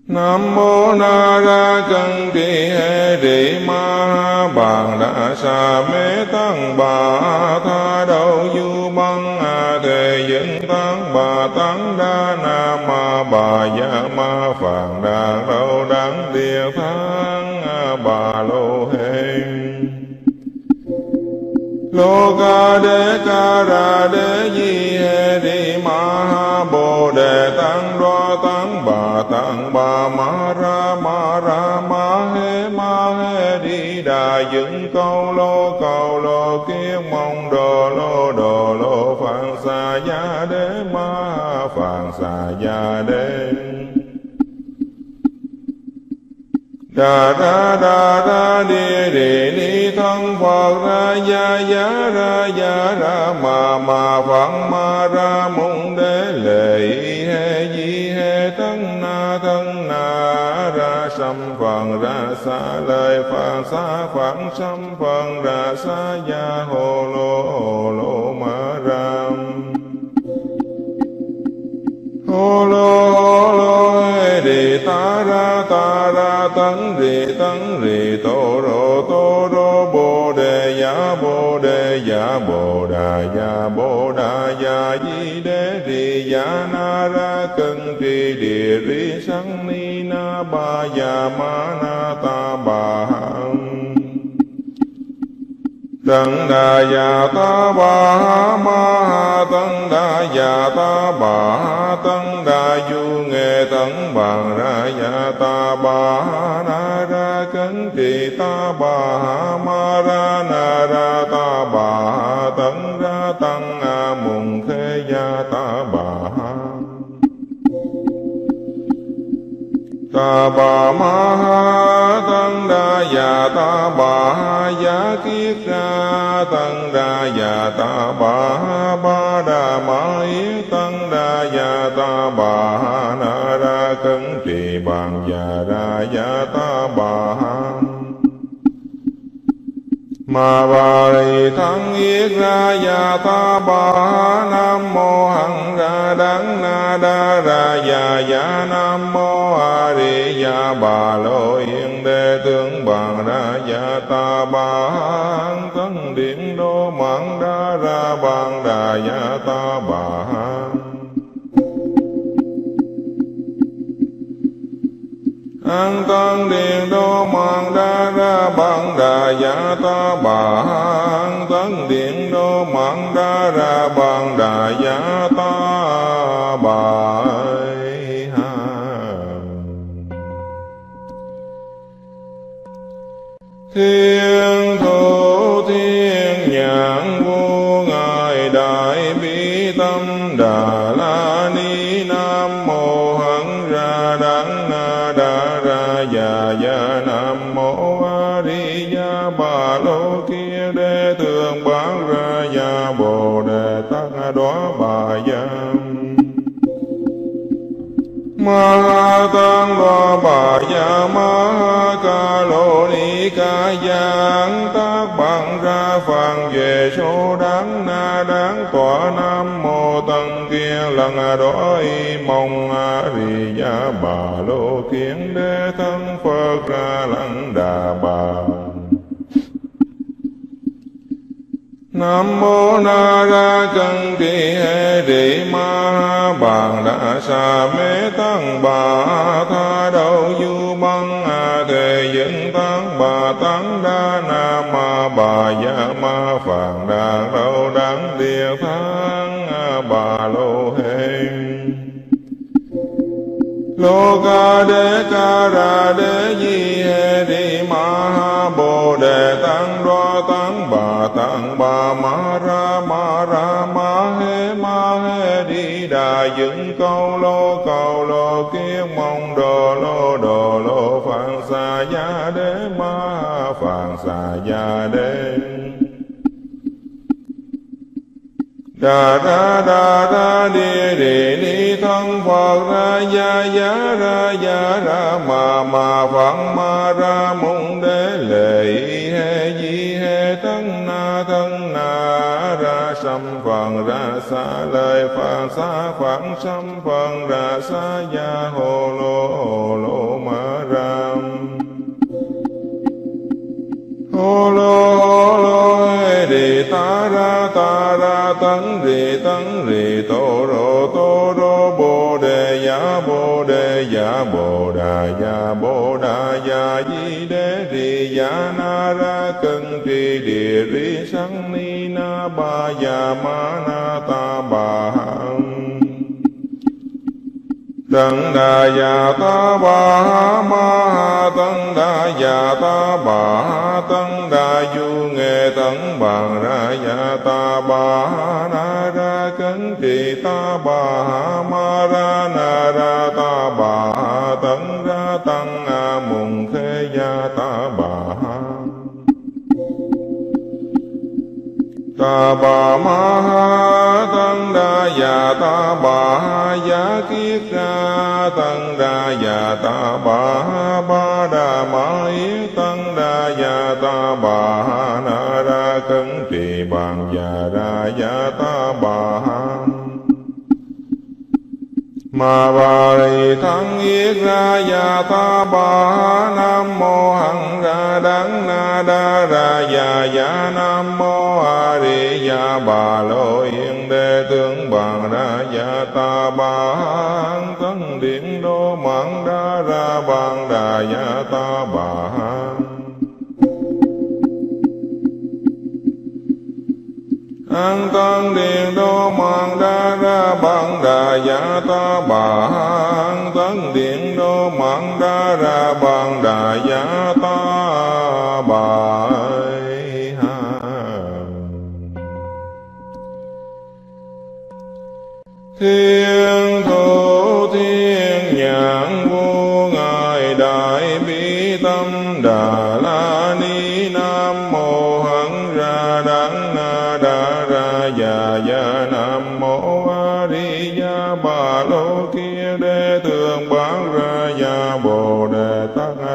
A: Nam mô Na Ra chân Trì hê rị Ma Bàn đa Sa Mê Tăng Bà Tha Đầu Du Băng A Thề Dân Tăng Bà Tăng Đa Na Ma Bà dạ Ma Phạn đa đâu đáng Địa tháng Bà Lô Hê lô ca đê ca ra đê di hê rị ma ma ra ma ra ma he ma, he đi đà. Dựng câu lô, cầu lô kiết mong đồ lô đồ lô. Phạn xà gia đế, ma phạn xà gia đế. Đà đa đà đa đi đi ni, thân phật ra gia gia, ra gia, ra, ma ma phạn ma, ra mong đế, lệ phần ra xa lời phật, xa khoảng trăm phần, ra xa ya hồ lô hồ lô ma ram hồ lô hồ lô đề ta ra ta ra, tấn rì tấn rì, tô rô tô rô, bồ đề giả bồ đề giả bồ đà giả bồ đà giả di đế rì giả na ra, cân trì địa rì sanh ba ya ma na ta ba tân đà già ta bà ma tân đà già ta bà tân đà du nghệ tấn bằng ra già ta bà na ra cấn trì ta bà ma ta bà ma ha tăng đa già ta bà ha giá kiết ra tăng đa già ta bà ha ba đà ma yết tăng đa già ta bà ha na ra cấn trì bàn già ra già ma ba di thắng yết ra ya ta ba nam mô hằng ra đắng na đa ra ya ya nam mô a di ya bà lô yên đề tướng bằng ra ya ta ba hằng thân điện đô mạng đa ra bằng đà ya an tăng điện đô mạng đa ra bằng đà giả ta bà. An tăng điện đô mạng đa ra bằng đà giả ta bà. Thiên ma tăng ba bà ya ma ca lô ni ca giang tác bằng ra phàn về số đáng na đáng tòa nam mô tăng kia lần đói mong a di đà bà lô kiến đế thân phật ra lăng đà bà Nam mô na ra chân tri hê rị ma bàn đã sa mê tăng bà tha đâu du băng a thề dẫn tăng bà tăng đa na ma bà dạ ma phàn đà đâu đáng địa tháng bà lô hê lô ca đê ca ra đê di hê rị ma ha bồ đề tăng đoa bà tăng bà ma ra ma ra ma he ma he đi đà dựng câu lô câu lô kiết mong đồ lô đồ lô phạn xà gia đế ma phạn xà gia đế đà đa đà đa đi đi ni thân phật ra ya ya ra ya ra ma ma phật ma ra mong đế lệ he di trăm phần ra xa lời phật xa khoảng trăm phần ra xa ya hồ lô hồ lô ma ram hồ lô hồ lô đi ta ra ta ra tấn, rì tấn, rì tô rô tô rô, bồ đề giả bồ đề giả bồ đà giả bồ đà giả di đế rì giả na ra cân trì địa ri sanh ni na ba ya ma na ta ba hằng Tăng đà già ta bà ma tăng đà già ta bà tăng đà du nghệ tăng bằng ra già ta bà na ra cấn thị ta bà ma ra na ra ta bà tăng ta bà ma ha tăng đa già ta bà ha giá kiết ra tăng đa già ta bà ha ba đà ma yết tăng đa già ta bà ha na ra cấn trì bàn già ra già ta bà ha ma yết ra ya ta ba nam mô hằng ra đắng na đa ra ya ya nam mô a di ya bà lô yên đề tướng bằng ra ya ta ba hằng điện đô mạng đa ra bằng đà ya ta ba hằng an tăng điện đô mạng đa ra bằng đà giả ta bà. An tăng điện đô mạng đa ra bằng đà giả ta bà. Thiên thủ thiên nhãn vô ngài đại bi tâm đà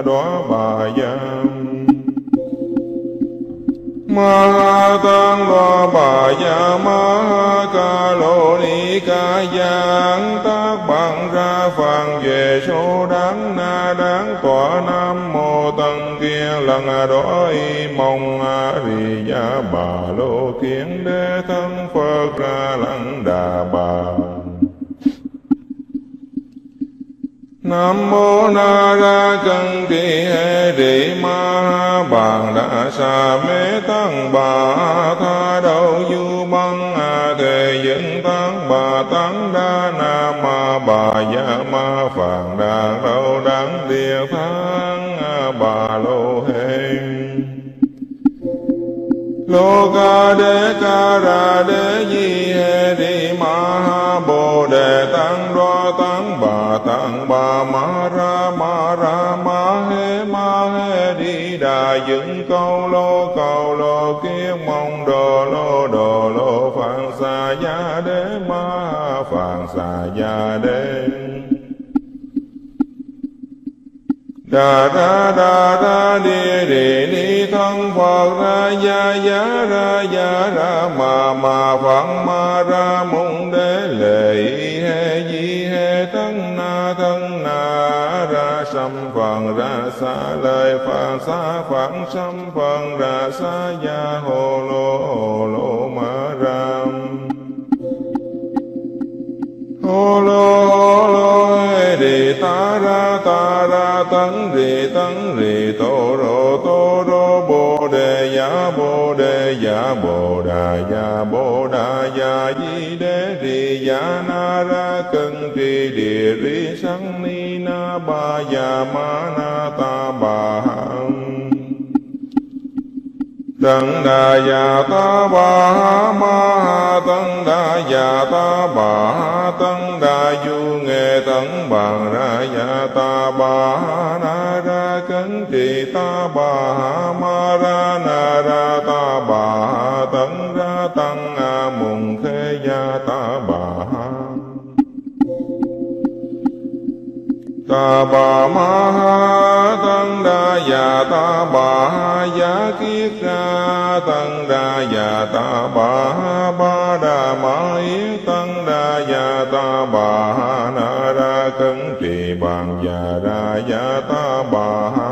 A: đó bà giang. Ma tăng đo bà gia ma ca lô ni ca giang. Tác bằng ra phàn về số đáng na đáng tỏa nam mô tăng kia lần đó y mong a di gia bà lô kiến đế thân phật ra lăng đà bà. Nam mô na ra chân ti hê rị ma bàn đa sa mê tăng bà tha đâu du băng a thề dựng tăng bà tăng đa na ma bà ya ma phạn đa đâu đáng địa tháng bà lô hê lô ca đế ca ra đế di hê Ni ma ha bồ đề tăng đoa tăng bà tăng bà ma ra ma ra ma hê ma hê đi đà dựng câu lô cầu lô Kiếp mong đồ lô đồ lô phạn xà gia đế ma phạn xà gia đế đà đa đà đa đi đề ni thân phật ra, ya ya, ra ya, ra, ma ma phật ma, ra, mung đế lệ he di he thân na thân na, ra, sam phật ra, sa lời phật sa phật sam phật ra, sa, ya hồ lô hồ lô ma, ram. Hồ lô hồ lô ra ta ra tấn rì tấn rì tô rô tô rô bồ đề giả bồ đề giả bồ đà giả bồ đà giả di đế rì giả na ra cân trì địa rì sắc ni na ba giả ma na ta ba ha Tăng đà già ta bà ma ha tăng đà già ta bà ha tăng đà du nghệ tấn bằng ra già ta bà na ra cấn trì ta bà ma ra na ra ta bà ha tấn ra tăng a mùng khê gia ta bà ta bà ma ha tăng đa già ta bà giá kiết ra, tăng đa già ta bà ba đà ma yết tăng đa già ta bà na ra cấn trì bàn già ra già ta bà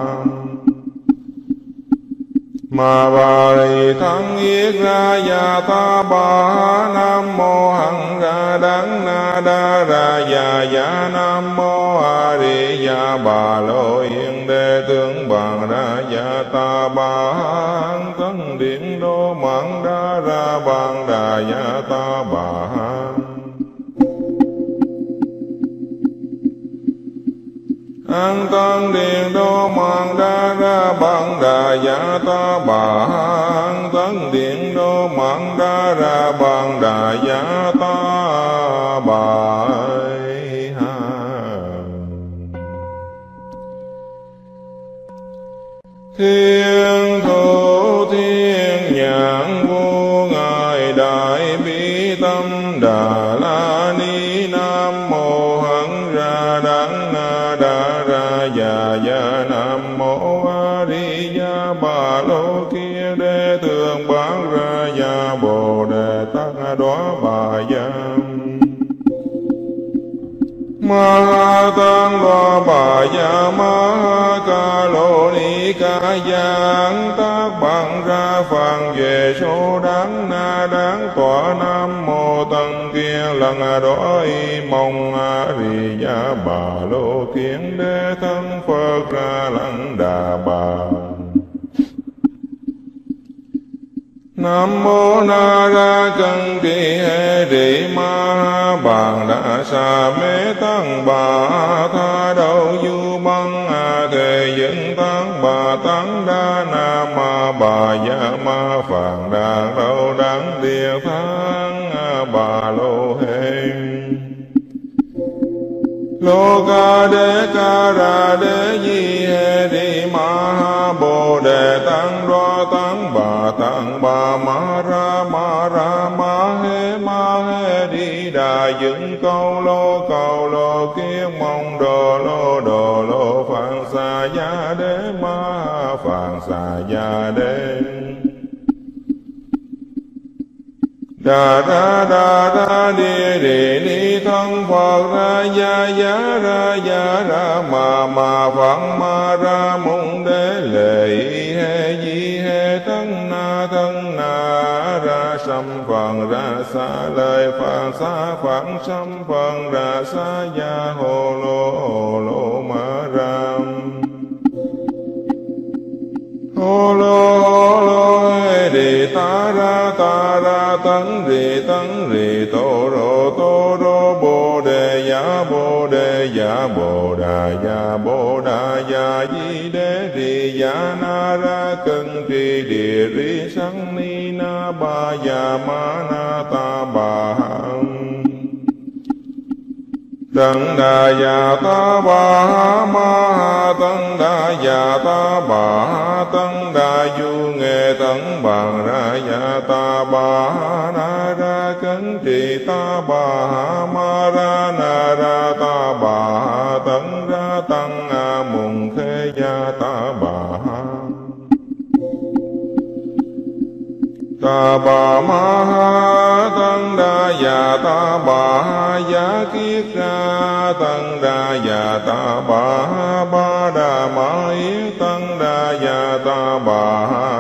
A: mà ma ba ri thắng yết ra ya ta ba nam mô hằng ra đắng na đa ra ya ya nam mô a di ya bà lô yên đề tướng bằng ra ya ta ba hằng thân điện đô mạng đa ra bằng đà ya ta ba an tăng điện đô mạng đa ra bằng đà giả ta bà. An tăng điện đô mạng đa ra bằng đà giả ta bà. Thiên thủ thiên nhãn vô ngài đại bi tâm đà. Già già nam mô a di đà bà lô kia đề thường bán ra già bồ đề tăng đóa bà già ma tăng lo bà gia ma ca lô ni ca giang tác bằng ra phàn về số đáng na đáng tọa nam mô tăng kia lần đói mong a di gia bà lô kiến đế thân phật ra lăng đà bà Nam mô Na Ra Cân Kỳ hê Rị Ma Bàn Đà Sa Mê Tăng Bà Tha đâu Du Băng A Thề Dẫn Tăng Bà Tăng Đa Na Ma Bà Ya Ma Phạn Đà Đâu đáng Địa tháng Bà Lô Hê Lô Ca đê Ca Ra đê Di hê Rị Ma Bồ Bà Ma Ra Ma Ra Ma he Ma he Đi Đà Dựng Câu Lô Cầu Lô Kiết Mong Đồ Lô Đồ Lô Phạn Xà Gia Đế Ma Phạn Xà Gia Đế. Đà đa đà đa đi đi ni thân phật ra ya ya ra ya ra ma ma phật ma ra mong đế lệ he di he thân na thân na phần ra xa lời phật xa phật sam phần ra xa ya hồ lô hồ lô ma ram hồ lô hồ lô hê đi ta ra ta ra, tấn rì tấn rì, tô rô tô rô, bồ đề giả bồ đề giả bồ đà giả bồ đà giả di đế rì giả na ra cân trì địa ri sang ni na ba ya ma na ta ba hằng. Đà già ta bà ma tăng đà già ta bà tăng đà du nghệ tăng bằng ra già ta bà na ra cấn trì ta bà ma ra, na ra ta bà ma ha tăng đa già ta bà ha giá kiết ra tăng đa già ta bà ba đà ma yết tăng đa già ta bà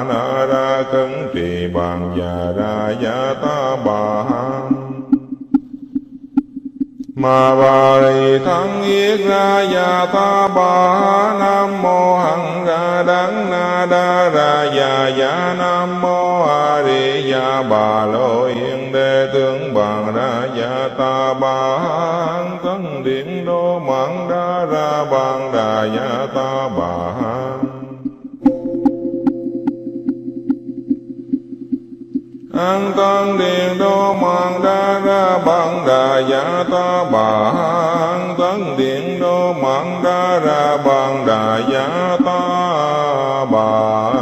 A: na ra cấn trì bàn già ra già ta Ma bà rì thân yết ra ya ta bà nam mô hằng ra đắng na đa ra ya ya nam mô a di ya bà lô yên đề tướng bằng ra ya ta bà thân điện đô mạng đa ra bằng đà ya ta bà an tăng điện đô mạng đa ra bằng đà giả ta bà. An tăng điện đô mạng đa ra bằng đà giả ta bà.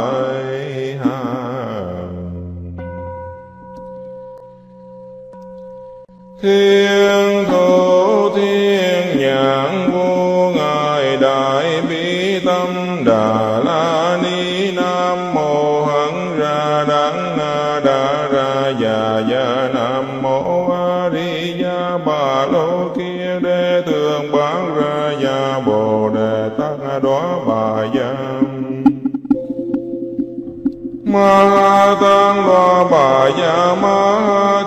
A: Thiên ma tăng lo bà ya ma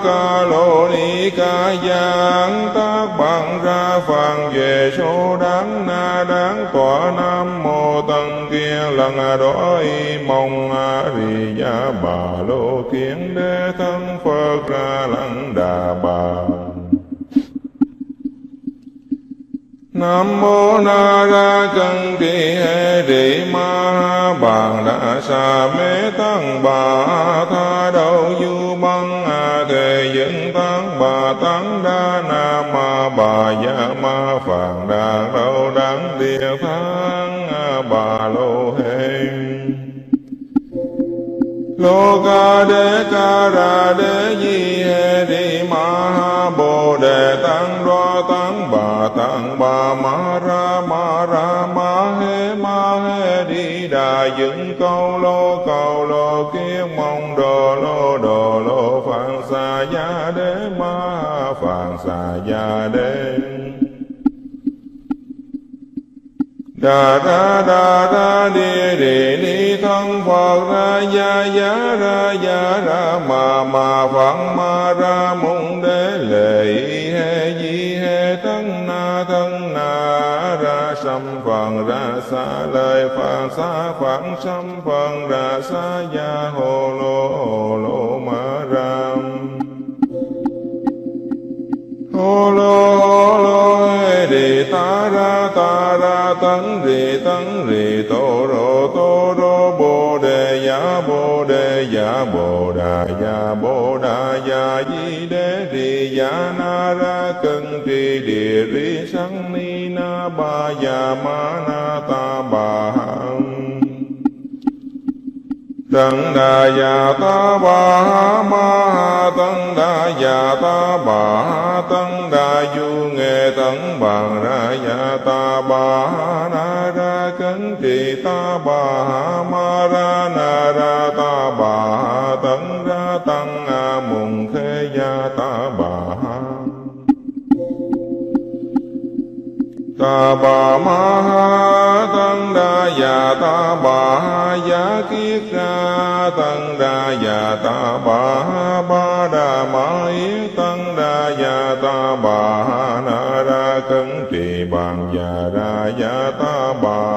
A: ca lô ni ca giang tác bằng ra phàn về số đáng na đáng tọa nam mô tăng kia lần đói mong a di ya bà lô kiến đế thân phật ra lăng đà bà Nam mô Na Ra Cân Kỳ hê Rị Ma Bàn đa Sa Mê Tăng Bà Tha đâu Du Băng A Thề Dẫn Tăng Bà Tăng Đa Na Ma Bà Ya Ma Phạn đa Đâu Đắng Địa tháng Bà Lô Hê Lô ca đế ca ra đế di hê Ni ma ha bồ đề tăng đoa tăng bà tăng bà ma ra ma ra ma hê ma hê đi đà dựng câu lô cầu lô Kiếp mong đồ lô đồ lô phạn xà gia đế ma phạn xà gia đế đà ra đà ra đi đề ni thân phật ra, ya ya, ra ya, ra, ma ma phật ma, ra, mung đế lệ he di he thân na thân na, ra, sam phật ra, sa lời phật sa phật sam phật ra, sa, ya hồ lô hồ lô ma, ram. Hồ lô hồ lô đề ta, ra tấn rì tấn rì, tô rô tô rô, bồ đề giả bồ đề giả bồ đà giả bồ đà giả di đế rì giả na ra cân trì địa rì sang ni na ba giả ma na ta ba ha Tăng đà già ta bà ma ha tăng đà già ta bà ha tăng đà du nghệ tấn bàn ra già ta bà na ra cấn trì ta bà ma ra na ra ta bà ma ha tăng đa già ta bà ha giá kiết ra tăng đa già ta bà ha ba đà ma yết tăng đa già ta bà ha na ra cấn trì bàn già ra già ta bà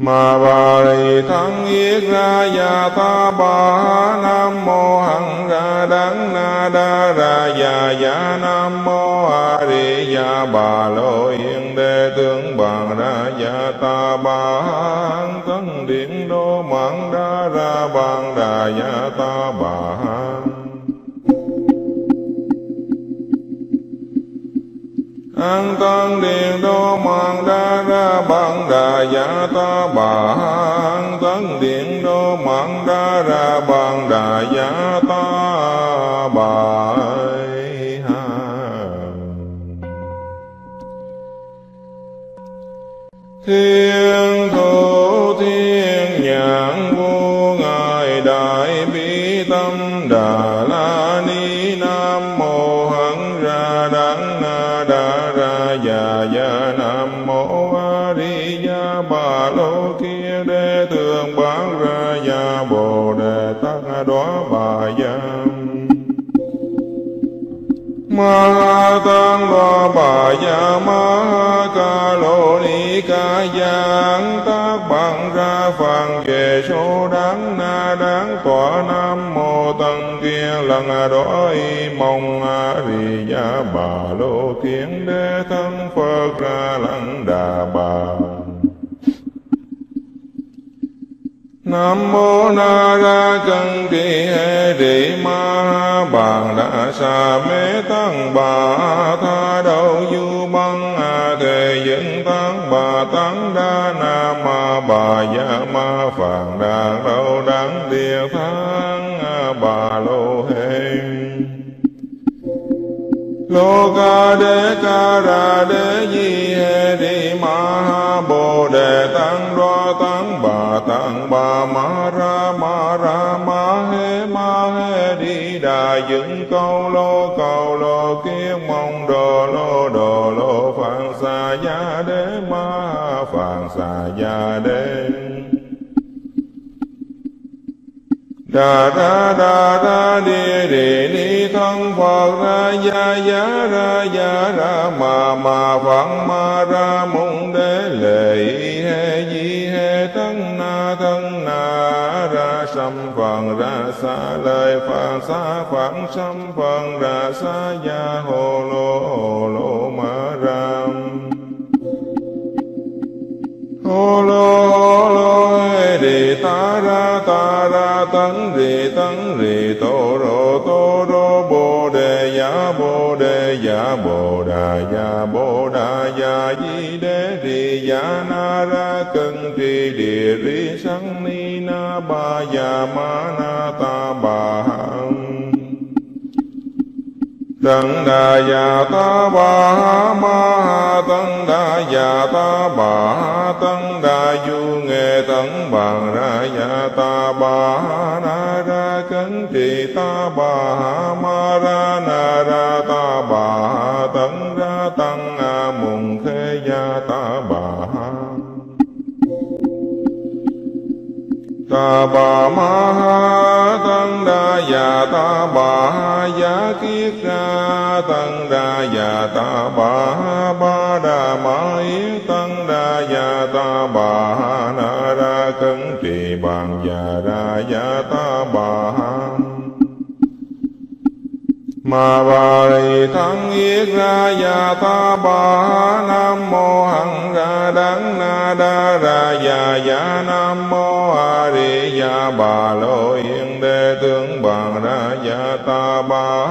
A: mà Ma bà đầy thân yết ra ya ta bà nam mô hằng ra đắng na đa ra ya ya nam mô a di ya bà lô yên đề tướng bằng ra ya ta bà hằng điện đô mạng đa ra bằng đà ya ta bà an tăng điện đô mạng đa ra bằng đà giả ta bà. An tăng điện đô mạng đa ra bằng đà giả ta bà. Thiên thủ già gia nam mô a di đà bà lô kia đê tường bán ra gia bồ đề tăng đó bà gia ma tăng đoá bà ya ma ca lô ni ca giang tác bằng ra phàn về số đáng na đáng tòa nam mô tăng kia lần đói mong a di đà bà lô kiến đế thân phật ra lăng đà bà Nam mô na ra cân tri hê rị ma bàn đã xa mê tăng bà tha đâu du băng a thề dẫn tăng bà tăng đa na ma bà dạ ma phàn đà đâu đáng địa tháng bà lô hê lô ca đê ca ra đê di hê rị ma ha bồ đề tăng đoan tăng bà ma ra ma ra ma he ma he đi đà dựng câu lô câu lô kiết mong đồ lô đồ lô phạn xà gia đế ma phạn xà gia đế đà ra đà ra đi đi ni thân phật ra ya ya ra ya ra ma ma phật ma ra mung đế lệ he di thân na thân na ra sam phần ra xa lời phạn xa phạn sam phần ra xa ya hồ lô hồ lô ma ram hồ lô hồ lô đề ta ra ta ra tấn rì tấn rì tô rô tô rô bồ đề bồ đà ya bồ đà ya di đế rì giả na ra cân trì địa ri sanh ni na ba già ma na ta bà Tăng đà già ta bà ma tăng đà già ta bà tăng đà du nghệ tăng bằng ra già ta bà na ra tấn thì ta bà ma ra na ra ta bà tấn ra tăng a mùng khê gia ta bà ta bà ma tăng đa già ta bà giá kiết ra tăng đa già ta bà ba đà ma yếu tăng đa già ta bà na ra cấn trì bàn già ra già ta bà mà ma ba thân yết ra ya ta ba nam mô hằng ra đắng na đa ra ya ya nam mô a di ya bà lô yên đề tướng bằng ra ya ta ba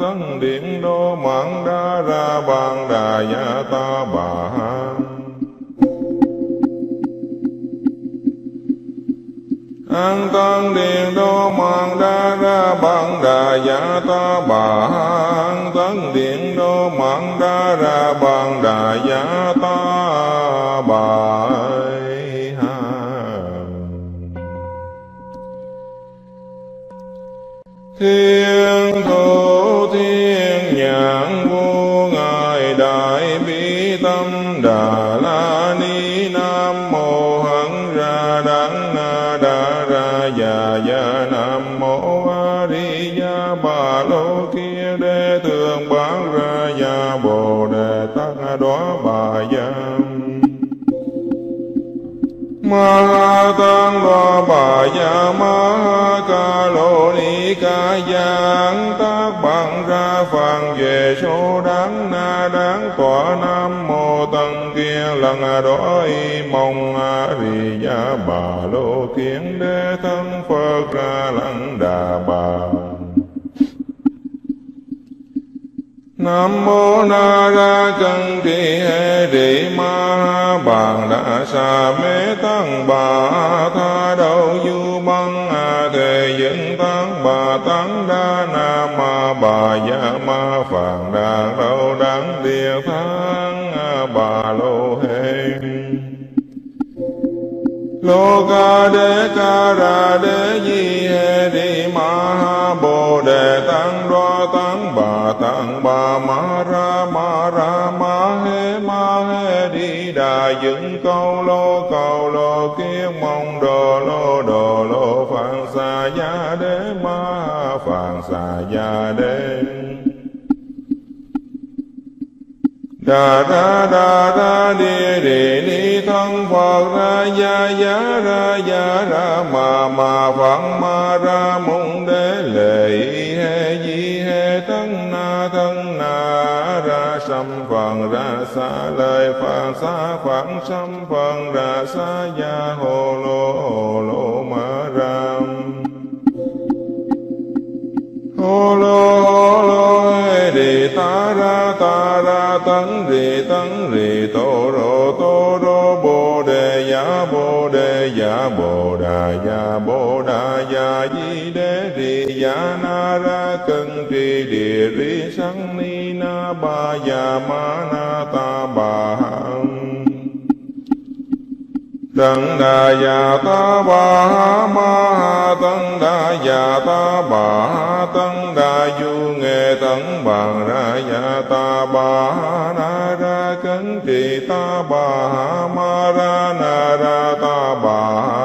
A: thân điện đô mạng đa ra bằng đà ya ta ba an tăng điện đô mạng đa ra bằng đà giả ta bà an tăng điện đô mạng đa ra bằng đà giả ta bà thiên thủ thiên nhãn vô ngài đại bi tâm đà bà lô kia đê thường bán ra gia bồ đề tát đó bà giam. Ma tăng đoa bà gia ma ca lô ni ca giang tác bằng ra phàn về số đáng na đáng tòa nam mô tăng kia lần đói mong a di gia bà lô kiến đế thân phật ra lăng đà bà. Nam mô Na Ra chân thi hê rị Ma Bàn đa Sa Mê Tăng Bà Tha Đầu Du Băng A Thề dựng Tăng Bà Tăng Đa Na Ma Bà dạ Ma Phạn đa Đâu Đắng Địa tháng A Bà Lô Hê lô ca đế ca ra đế di hê rị ma ha bồ đề tăng bà bà ma ra ma ra ma he ma he đi đà dựng câu lô câu lô kiết mong đồ lô đồ lô phạn xà gia đế ma phạn xà gia đế đà ra đà ra đi đi ni thân phật ra ya ya ra ya ra ma ma phật ma ra mong đế lệ trăm phần ra xa lời phật xa, khoảng trăm phần ra xa ya hồ lô hồ lô ma ram hồ lô hồ lô đi ta ra ta ra tấn, rì tấn, rì tô rô tô rô, bồ đề giả bồ đề giả bồ đà giả bồ đà giả di đế, rì ya na ra cân trì địa ni na ba ya ma na ta ba hằng. Tăng đà già ta bà ma tăng đà già ta bà tăng đà du nghệ tăng bằng ra già ta bà na ra cấn trì ta bà ma ra na ra ta bà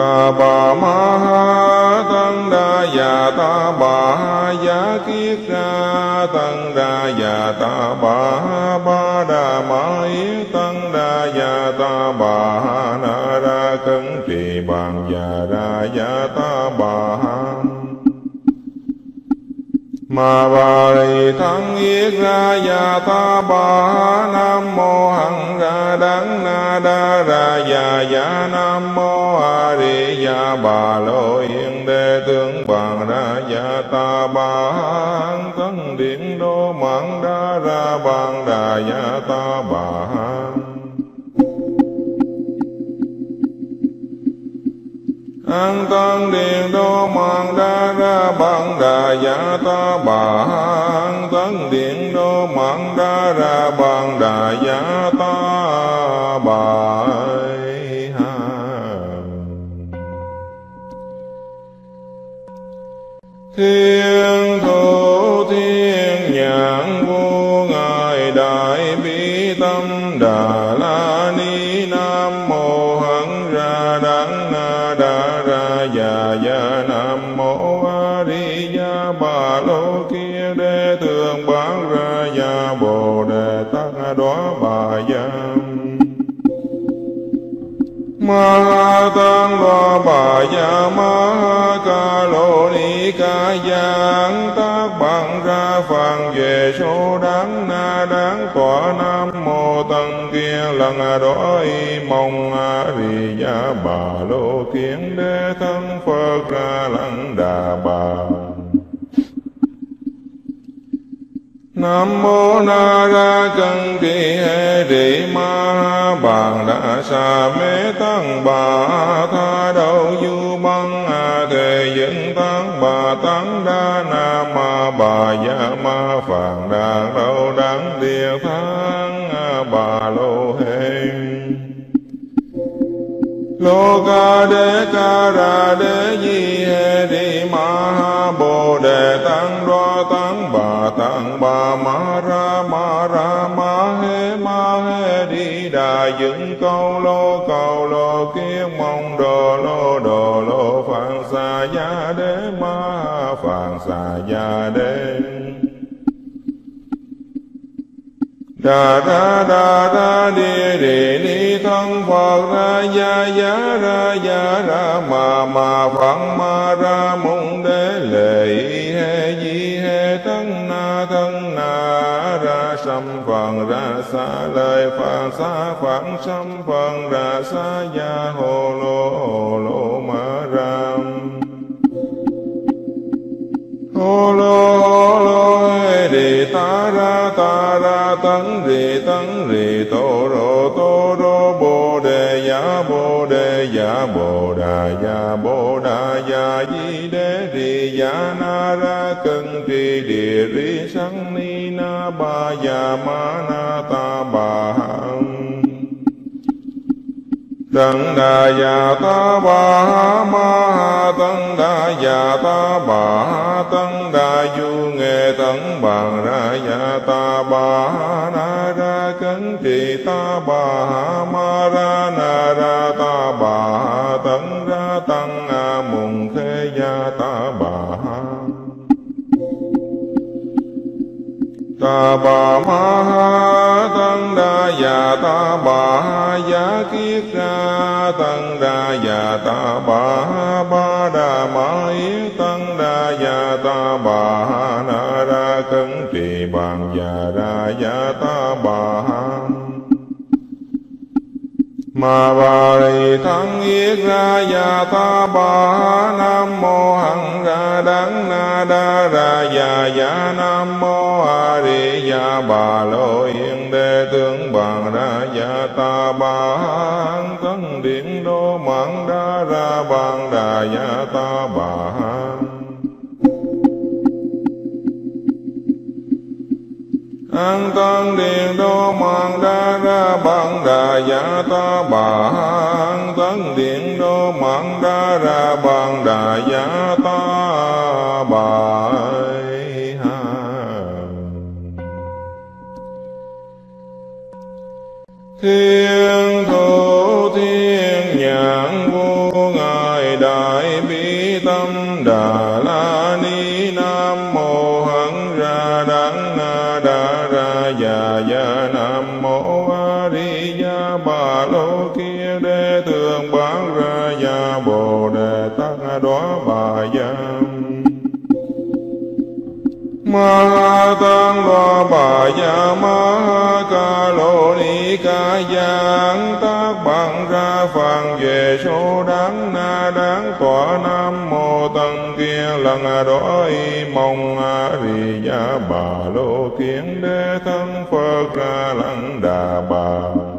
A: ta bà ma ha tăng đa già ta bà ha giá kiết ra tăng đa già ta bà ha ba đà ma yết tăng đa già ta bà ha na ra cấn trì bàn già ra già ta ma ba ri thắng yết ra ya ta ba nam mô hằng ra đắng na đa ra ya ya nam mô a di ya bà lô yên đề tướng bằng ra ya ta ba thân điện đô mạng đa ra bằng đà ya ta ba an tăng điện đô mạng đa ra bằng đà giả ta bà. An tăng điện đô mạng đa ra bằng đà giả ta bà. Thiên thổ thiên nhãn vô ngài đại vi tâm đà la ni nam mô ma tăng lo bà gia ma ca lô ni ca giang tác bằng ra phàn về số đáng na đáng tọa nam mô tăng kia lần đói mong a di gia bà lô kiến đế thân phật ra lăng đà bà Nam mô na ra chân thi hê rị ma bàn đã sa mê tăng bà tha đâu du băng a thề dẫn tăng bà tăng đa na ma bà dạ ma phạn đàn đâu đáng địa tháng bà lô Hê Lô ca đế ca ra đế di hê ni ma bồ đề tăng đoa tăng bà tăng bà ma ra ma ra ma hê ma hê đi đà dựng câu lô cầu lô kiết đà đa đà đa đi đi ni thân phật ra, ya ya, ra ya, ra, ma ma phật ma, ra mong đế, lệ he, di, he thân na thân na, ra sam phật ra, sa lời phật sa phật sam phật ra, sa, ya hồ lô hồ lô, ma ram hồ lô cân tri địa ri sắc ni na ba ya ma na ta ba tăng đà già ta bà ma tăng đà già ta bà tăng đà du nghệ tăng bàn ra già ta bà na ra cấn trì ta bà ma ra na ra ta bà ma ha tăng đa già ta bà ha giá kiết ra tăng đa già ta bà ba đà ma yết tăng đa già ta bà na ra cấn trì bàn già ra già Ma bà rì thân yết ra ya ta bà nam mô hằng ra đắng na đa ra ya ya nam mô a di ya bà lô yên đề tướng bằng ra ya ta bà hằng điện đô mạng đa ra bằng đà ya ta bà an tăng điện đô mạng đa ra bằng đà giả ta bà. An tăng điện đô mạng đa ra bằng đà giả ta bà. Thiên thủ thiên nhãn vô ngài đại bi tâm đà ra nam mô a di đà bà lô kia đề tường bán ra ya bồ đề tát đó bà giam ma tăng lo bà ya ma ca lô ni ca giang tác bằng ra phàn về số đáng na đáng tọa nam mô tăng kia lần đói mong a di đà bà lô kiến đế thân phật ra lăng đà bà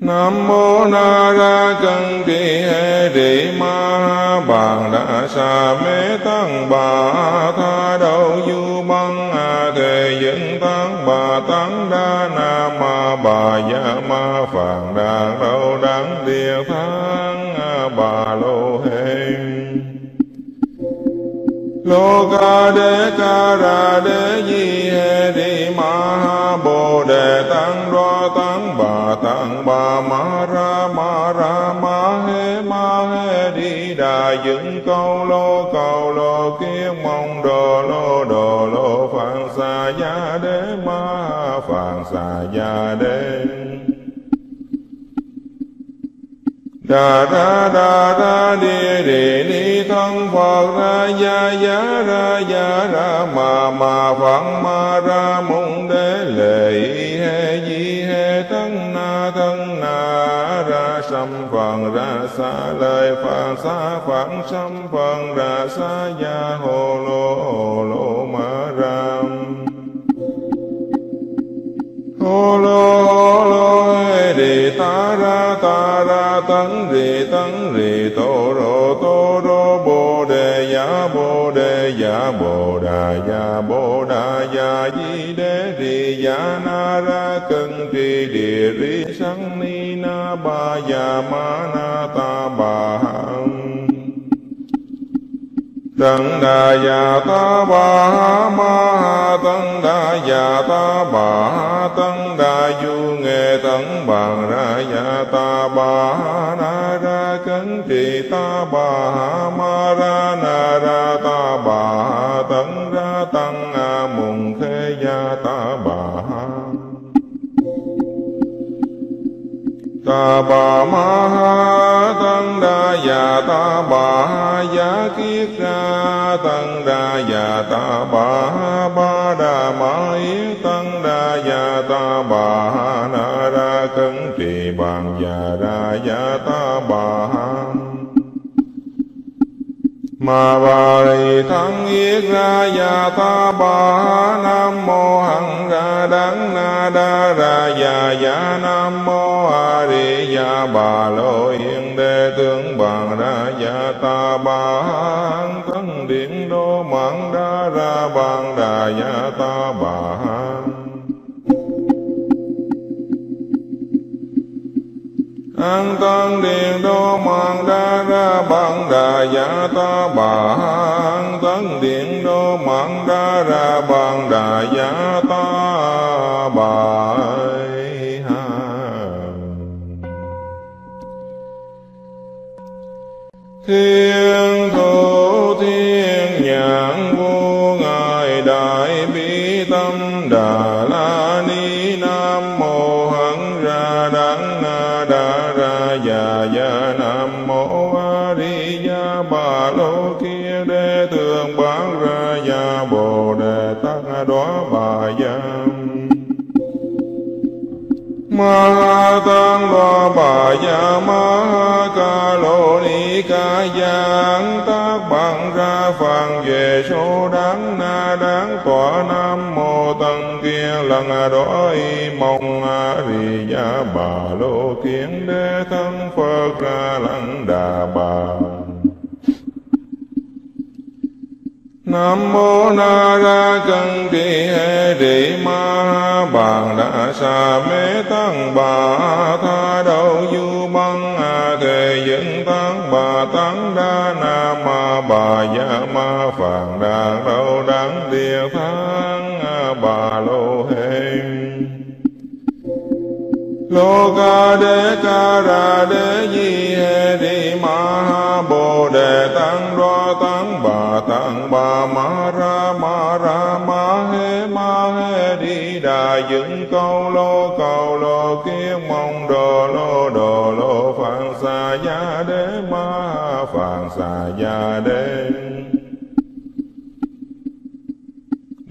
A: Nam mô Na Ra chân Kỳ hê rị Ma Bàn đa Sa Mê Tăng Bà Tha Đầu Du Băng A Thề Dẫn Tăng Bà Tăng Đa Na Ma Bà ya Ma Phạn đa đâu Đắng Địa Thang Bà Lô Hê Lô ca đế ca ra đế di hê rị ma bồ đề tăng ba ma ra ma ra ma he ma he đi đà dựng câu lô cầu lô kiết mong đồ lô đồ lô phạn xà gia đế ma phạn xà gia đế đà ra đà ra đi đi ni thân phật ra ya ya ra ya ra ma ma phật ma ra mong đế lệ he di sâm phần ra xa lời phật, xa khoảng sâm phần ra xa ya hồ lô hồ lô ma ram hồ lô hồ lô đi ta ra ta ra, tấn rì tấn rì, tô rô tô rô giả bồ đề giả bồ đà giả bồ đà giả di đế rì giả na ra cân trì địa ri sanh ni na ba giả ma na ta ba hằng. Tăng đà già ta bà ma tăng đà già ta bà tăng đà du nghệ tăng bàn ra già ta bà na ra cấn trì ta bà ma ra ta bà ma ha tăng đa già ta bà ha giá kiết ra tăng đa già ta bà ha ba đà ma yết tăng đa già ta bà ha na ra cấn trì bàn già ra già ta Ma bà rì tham yết ra ya ta ba nam mô hằng ra đắng na đa ra ya ya nam mô a di ya bà lô yên đề tướng bằng ra ya ta ba thân điện đô mạng đa ra bằng đà ya ta ba an tăng điện đô mạng đa ra bằng đà giả ta bà. An tăng điện đô mạng đa ra bằng đà giả ta bà. Thiên thủ thiên nhãn vô ngài đại bi tâm đà. Ma tăng đo bà ya ma ca lô ni ca giang tác bằng ra phàn về số đáng na đáng tòa nam mô tăng kia lần đói mong a di đà bà lô kiến đế thân phật ra lăng đà bà Nam mô na ra cân đi hê rị ma bàn đã xa mê tăng bà tha đâu du băng a thề dẫn tăng bà tăng đa na ma bà dạ ma phạn đà đâu đáng địa tháng bà lô hê lô ca đê ca ra đê di hê đi ma bồ đề tăng ma tăng bà ma ra ma ra ma he ma he đi đà dựng câu lô câu lô kiến mong đồ lô đồ lô phạn xà gia đế ma phạn xà gia đế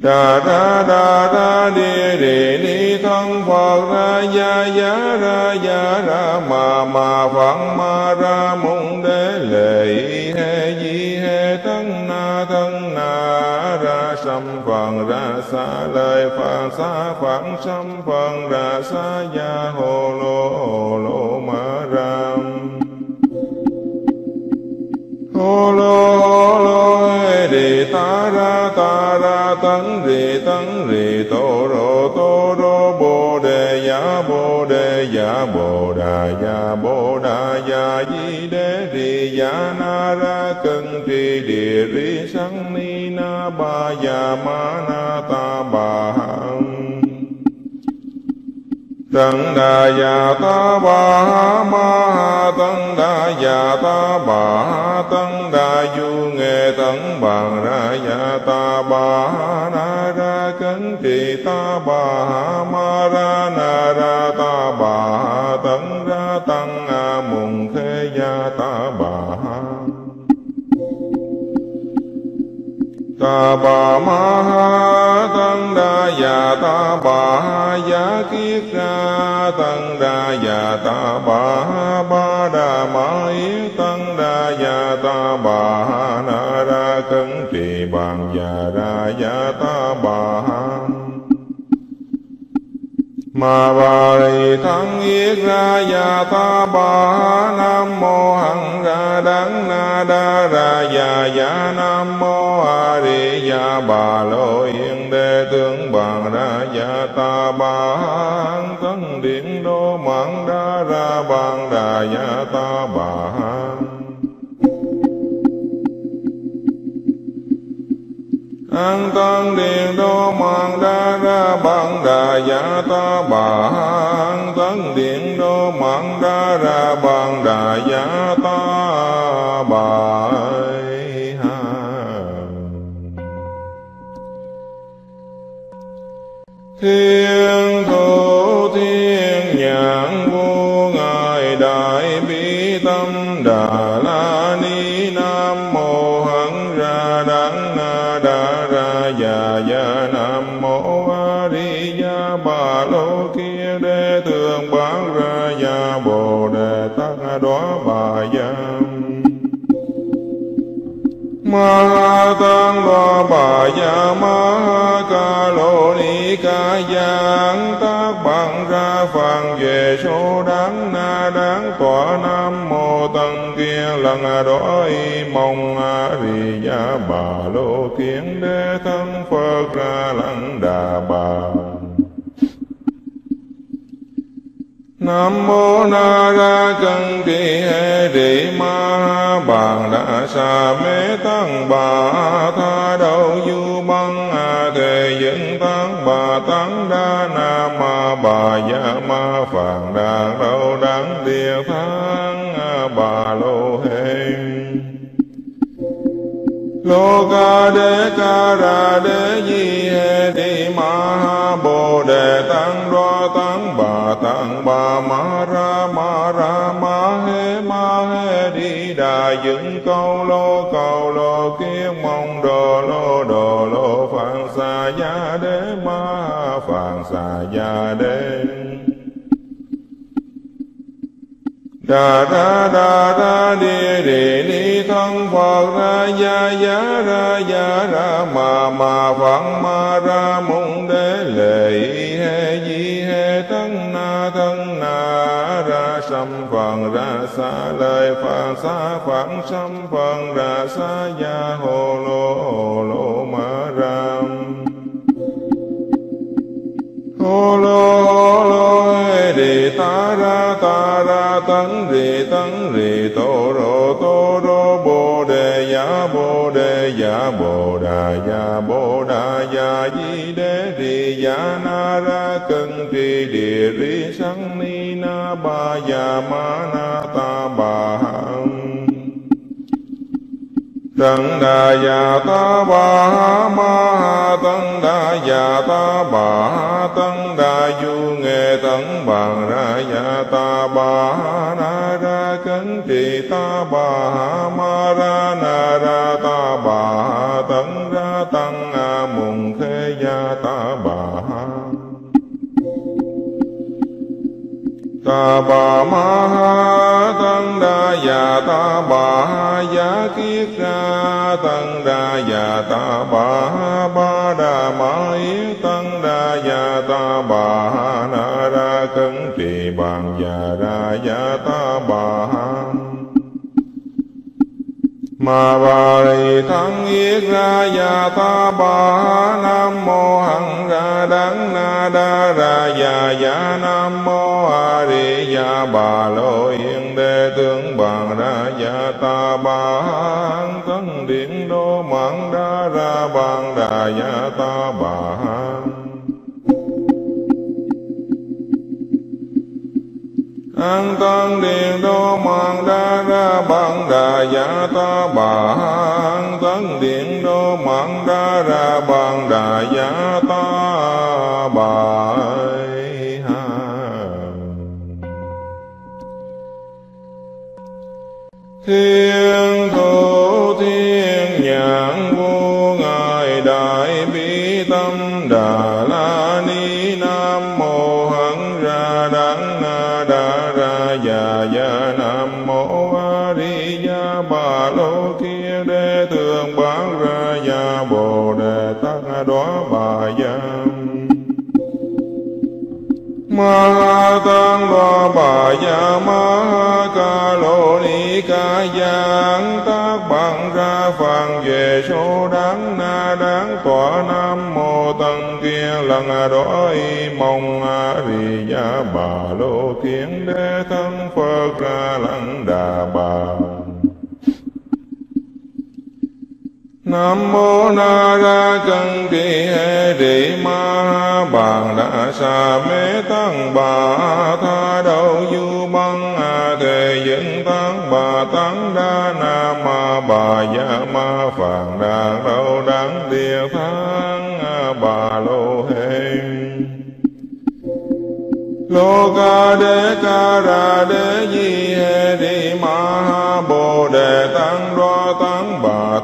A: đà ra đà ra đi đi ni thân phật ra ya ya ra ya ra ma ma phật ma ra mong đế lệ sâm phần ra xa lời phật xa khoảng sâm phần ra xa ya hồ lô hồ lô ma ram hồ lô hồ lô đi ta ra ta ra, tấn rì tấn rì, tô rô tô rô bồ đề giả bồ đà giả bồ đà giả di đế rì giả na ra cân trì địa ri sanh ni na ba giả ma na ta bà hằng Tấn đà già ta bà ma ha tấn đà già ta bà ha tấn đà du nghệ tấn bằng ra già ta bà na ra cấn trì ta bà ma ra na ra ta bà ha tấn ra tăng a mùng khê gia ta bà ta bà ma ha tăng già ta bà giá kiết ra tăng đa già dạ ta bà ba đà ma yết tăng đa già dạ ta bà na ra cấn trì bàn già ra già ta bà mà Ma bà rì thân yết ra ya ta bà nam mô hằng ra đắng na đa ra ya ya nam mô a di ya bà lô yên đề tướng bằng ra ya ta bà hằng điện đô mạng đa ra bằng đà ya ta bà hằng an tăng điện đô mạng đa ra bằng đà giả ta bà. An tấn điện đô mạng đa ra bằng đà giả ta bà. Thiên thủ thiên nhãn vô ngài đại bi tâm đà. Đó bà giang ma tăng đoá bà ya ma ca lô ni ca giang tác bằng ra phàn về số đáng, na đáng tọa nam mô tăng kia. Lần đói mong a di đà bà lô kiến đế thân phật ra lăng đà bà. Nam mô Na Ra chân Trì hê rị Ma Bàn đa Sa Mê Tăng Bà Tha Đầu Du Băng A Thề dựng Tăng Bà Tăng Đa Na Ma Bà Ya Ma Phạn đa Đâu Đáng Địa tháng A Bà Lô Hê Lô ca đế ca ra đế di hê đi ma ha bồ đề tăng đoa tăng bà tăng ma ra ma ra ma he ma he đi đà dựng câu lô câu lô kiết mong đồ lô đồ lô phạn xà gia đế ma phạn xà gia đế đà đa đà đa đi đi ni thân phật ra gia gia ra gia ra ma ma phạn ma ra mong trăm phần ra xa, lời phật xa khoảng trăm phần ra xa, gia hồ lô hồ lô ma ram hồ lô hồ lô đề ta ra ta ra tấn, rì tấn, rì tô rô tô rô, bồ đề giả bồ đề giả bồ đà giả bồ đà giả di đế rì giả na ra cân trì địa rì sang ba ya ma na ta ba hằng Tấn đà già ta bà ma tân đa đà già ta bà tân đa đà du nghệ tấn bằng ra già ta bà na ra cấn trì ta bà ma ra na ra ta bà ta bà ma ha tăng đa già ta bà ha giá kiết ra tăng đa già ta bà ha ba đà ma yết tăng đa già ta bà ha na ra cấn trì bàn già ra già ta Ma bà đầy tham yết ra ya ta bà nam mô hằng ra đắng na đa ra ya ya nam mô a di ya bà lô yên đề tướng bằng ra ya ta bà thân điện đô mạng đa ra bằng đà ya ta bà an tăng điện đô mạng đa ra bằng đà giả ta bà. An tăng điện đô mạng đa ra bằng đà giả ta bà. Thiên thủ già già nam mô a di đà bà lô kia đề tường bán ra ya bồ đề tát đó bà giam ma tăng đoá bà ya ma ca lô ni ca giang tác bằng ra phàn về số đáng na đáng tòa nam mô tăng kia lần đói mong a di ya bà lô kiến đế thân phật ra lăng đà bà Nam mô na ra chân thi hê rị ma bàn đã sa mê tăng bà tha đâu du băng a thề dẫn tăng bà tăng đa na ma bà dạ ma phạn đa đâu đáng địa tháng bà lô hê lô ca đê ca ra đê di hê rị ma bồ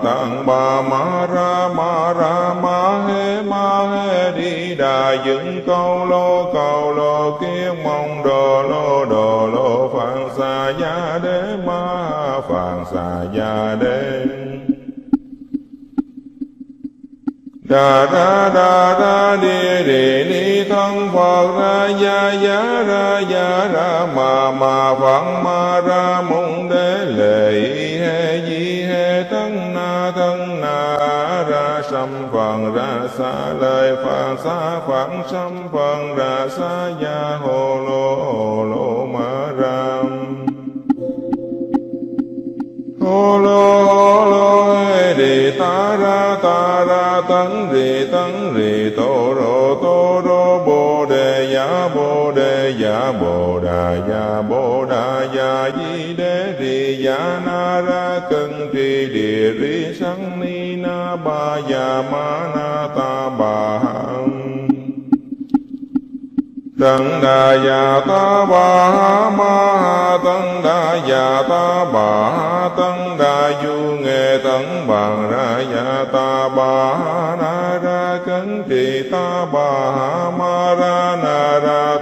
A: tạng bà ma ra ma ra ma he ma he đi đà dựng câu lô cầu lô kiết mong đồ lô đồ lô phạn xà gia đế ma phạn xà gia đế đà ra đà ra đi đi ni thân phật ra ya ya ra ya ra ma ma phật ma ra mong đế lệ he di he thân sâm phần ra xa lời phật xa phật sâm phần ra xa ya hồ lô hồ lô ma ram hồ lô hồ lô đi ta ra ta ra, tấn rì tấn rì, tô rô tô rô, bồ đề giả bồ đề giả bồ đà giả bồ đà giả di đế rì giả na ra cơ ri địa ni na ba ya ma na ta bà hằng. Tăng đà già ta bà ma tăng đà già ta bà tăng đà du nghệ tăng bằng ra già ta bà na ra cấn trì ta bà ma ra na ra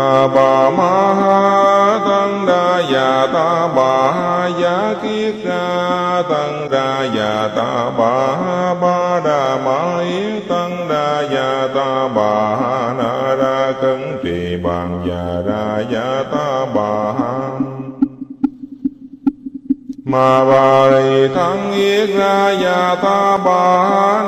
A: ta bà ma ha tăng đa già ta bà ha giá kiết ra tăng đa già ta bà ba đà ma yết tăng đa già ta bà na ra cấn trì bàn già ra già ta ma ba ri thắng yết ra ya ta ba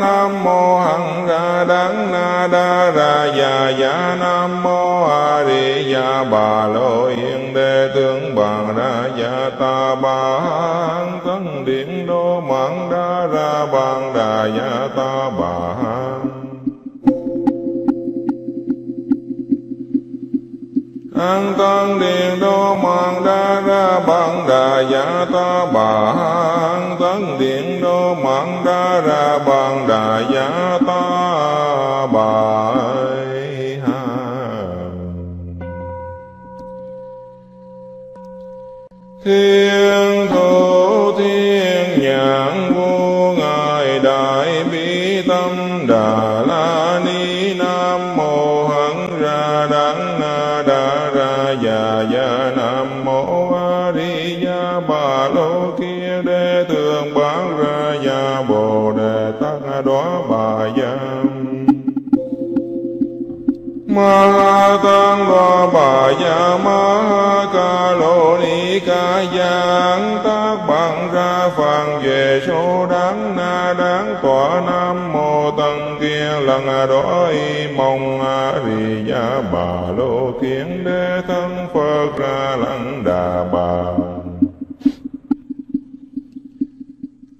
A: nam mô hằng ra đắng na đa ra ya ya nam mô a di ya bà lô yên đề tướng bằng ra ya ta ba hằng điện đô mạng đa ra bằng đà ya ta ba an tăng điện đô mạng đa ra bằng đà giả ta bà. An tăng điện đô mạng đa ra bằng đà giả ta bà. Thiên thủ thiên nhãn vô ngài đại bi tâm đà. Đó bà giang. Ma tăng đoá bà ya ma ca lô ni ca giang. Tác bằng ra phàn về số đáng na đáng tòa nam mô tăng kia lần đó y mong a di gia bà lô kiến đế thân phật ra lăng đà bà.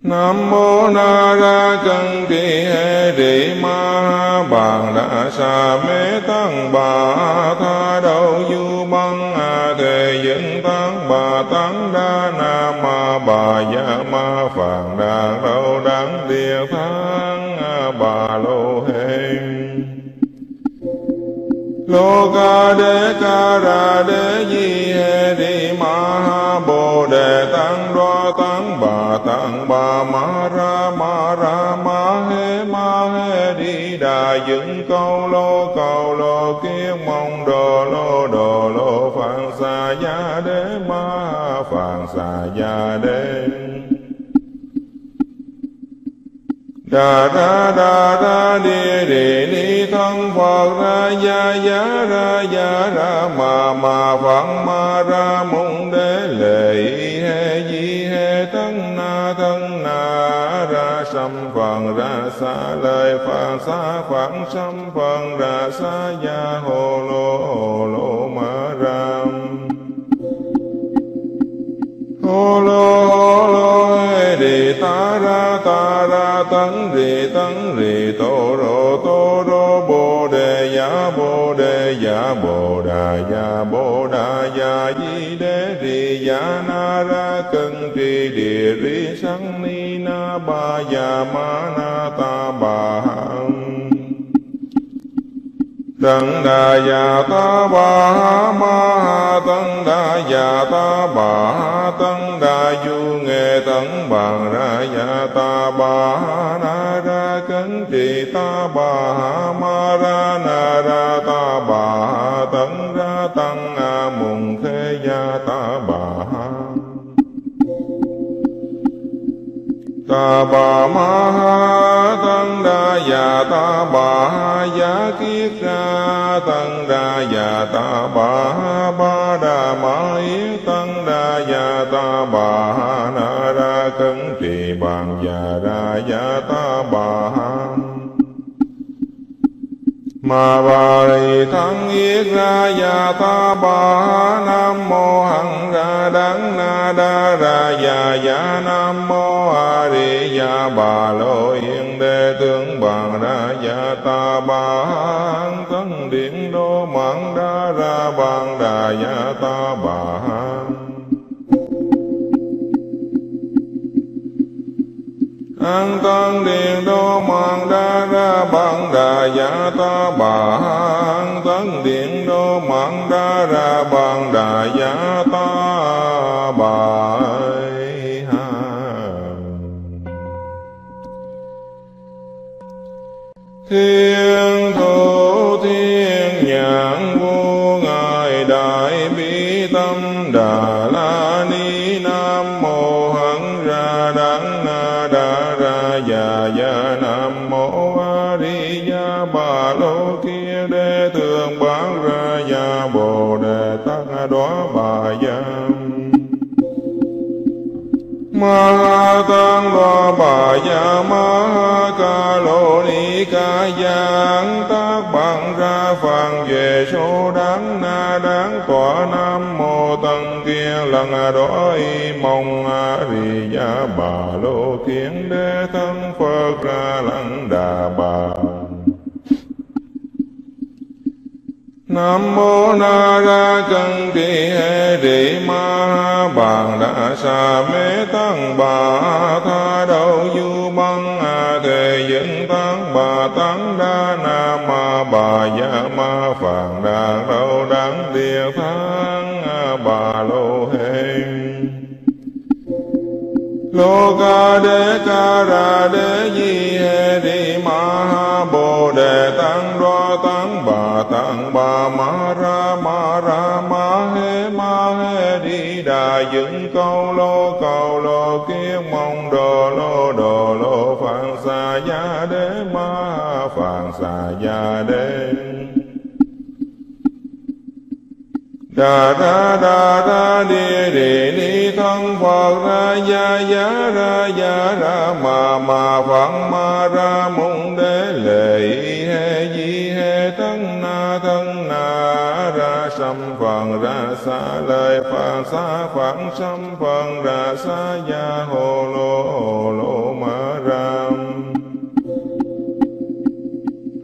A: Nam mô Na Ra chân Trì hê rị Ma Bàn đa Sa Mê Tăng Bà Tha Đầu Du Băng A Thề Dân Tăng Bà Tăng Đa Na Ma Bà Gia Ma Phạn đa Đâu đáng Địa tháng Bà Lô Hê Lô Ca Đế Ca Ra Di Hê Đi Ma Bồ Đề Tăng Đoa Tăng Bà Tăng Bà Ma Ra Ma Ra Ma Hê Ma Hê Đi Đà Dựng Câu Lô Câu Lô Kiếp Mong Đồ Lô Đồ Lô Phạn Xà Gia Đế Ma Phạn Xà Gia Đế đà đa đà đa đi đi ni thân phật ra, ya ya, ra ya, ra, ma ma phật ma, ra mong đế, lệ he, di, he, thân, na thân, na, ra sam phật ra, sa lời phật sa phật sam phật ra, sa, ya hồ lô hồ lô, ma ram hồ lô hồ lô ta ra ta ra tấn rì tấn rì tô rô tô rô bồ đề giả bồ đề giả bồ đà giả bồ đà giả di đế rì giả na ra cân trì địa rì sắn ni na ba giả ma na ta ba ha Tăng đà già ta bà ma ha tăng đà già ta bà ha tăng đà du nghệ tấn bằng ra già ta bà na ra cấn trì ta bà ma ra na ra ta bà ta bà ma ha tăng đa già ta bà ha giá kiết ra tăng đa già ta bà ha ba đà ma yết tăng đa già ta bà ha na ra cấn trì bàn già ra già ta bà ha Ma bài rì yết ra ya ta ba nam mô hằng ra đắng na đa ra ya ya nam mô a di ya bà lô yên đề tướng bằng ra ya ta ba thân điện đô mạng đa ra bằng đà ya ta bà an tăng điện đô mạng đa ra bằng đà giả ta bà. An tăng điện đô mạng đa ra bằng đà giả ta bà. Thiên thủ đề bà giang ma tăng đoá bà già, ma ca lô ni ca giang. Tác bằng ra phàn về số đáng na đáng tọa nam mô tăng kia lần đói mong a di đà bà lô kiến đế thân phật ra lăng đà bà. Nam mô Na Ra chân Trì hê rị Ma Bàn đã Sa Mê Tăng Bà Tha đâu Du Băng A Thề Dân Tăng Bà Tăng Đa Na Ma Bà dạ Ma Phạn Đà Đâu đáng Địa Thang Bà Lô Lô ca đế ca ra đê di hê Ni ma ha bồ đề tăng đoa tăng bà tăng bà ma ra ma ra ma hê ma hê đi đà dựng câu lô câu lô kiết mong đồ lô đồ lô phạn xà gia đế ma phạn xà gia đế đà ra đà ra đi đi ni thân phật ra, ya ya, ra ya, ra, ma ma phật ma, ra, mung đế lệ he di he thân na thân na, ra, sam phật ra, sa, lai phật sa phật sam phật ra, sa, ya hồ lô hồ lô ma, ra.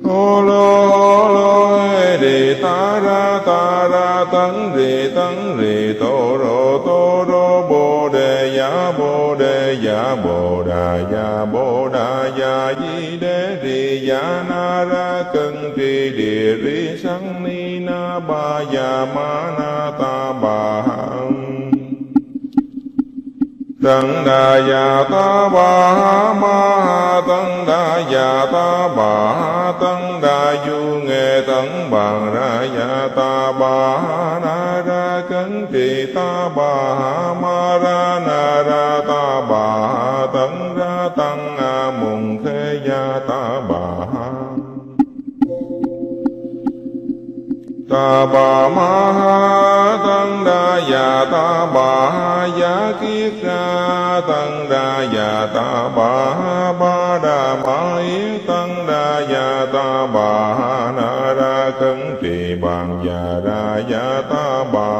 A: Hồ lô hồ lô đề ta, ra ta ra tấn rì tấn rì tô rô tô rô bồ đề giả bồ đề giả bồ đà giả bồ đà giả di đế rì giả na ra cân trì, địa rì sắn ni na ba giả ma na ta ba ha Tăng đà già ta bà ma tăng đà già ta bà tăng đà du nghệ tăng bằng ra già ta bà na ra cấn trì ta bà ma ra na ra ta bà tăng ra tăng ta bà ma ha tăng đa già ta bà ha giá kiết ra tăng đa già ta bà ba đà ma yến tăng đa già ta bà na ra cấn trì bàn già ra già ta bà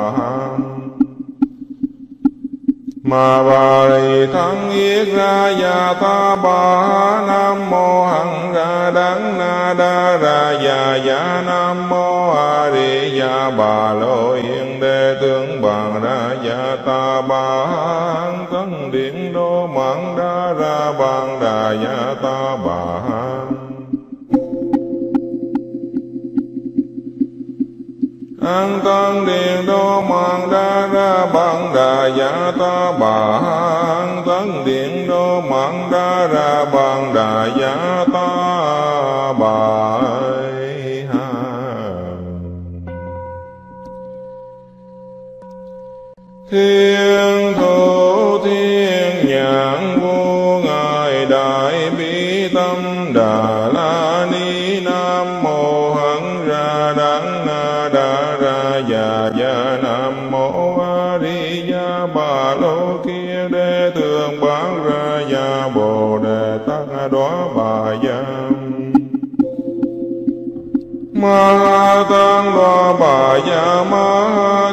A: mà ma ba thân yết ra ya ta ba nam mô hằng ra đắng na đa ra ya ya nam mô a di ya bà lô yên đề tướng bằng ra ya ta ba hằng điện đô mạng đa ra bằng đà ya ta ba an tăng điện đô mạng đa ra bằng đà giả ta bà. An tăng điện đô mạng đa ra bằng đà giả ta bà. Thiên thủ thiên nhãn vô ngài đại bi tâm đà. Già già nam mô a di đà bà lô kia đê thường bán ra ya bồ đề tăng đó bà giam ma tăng đoá bà ya ma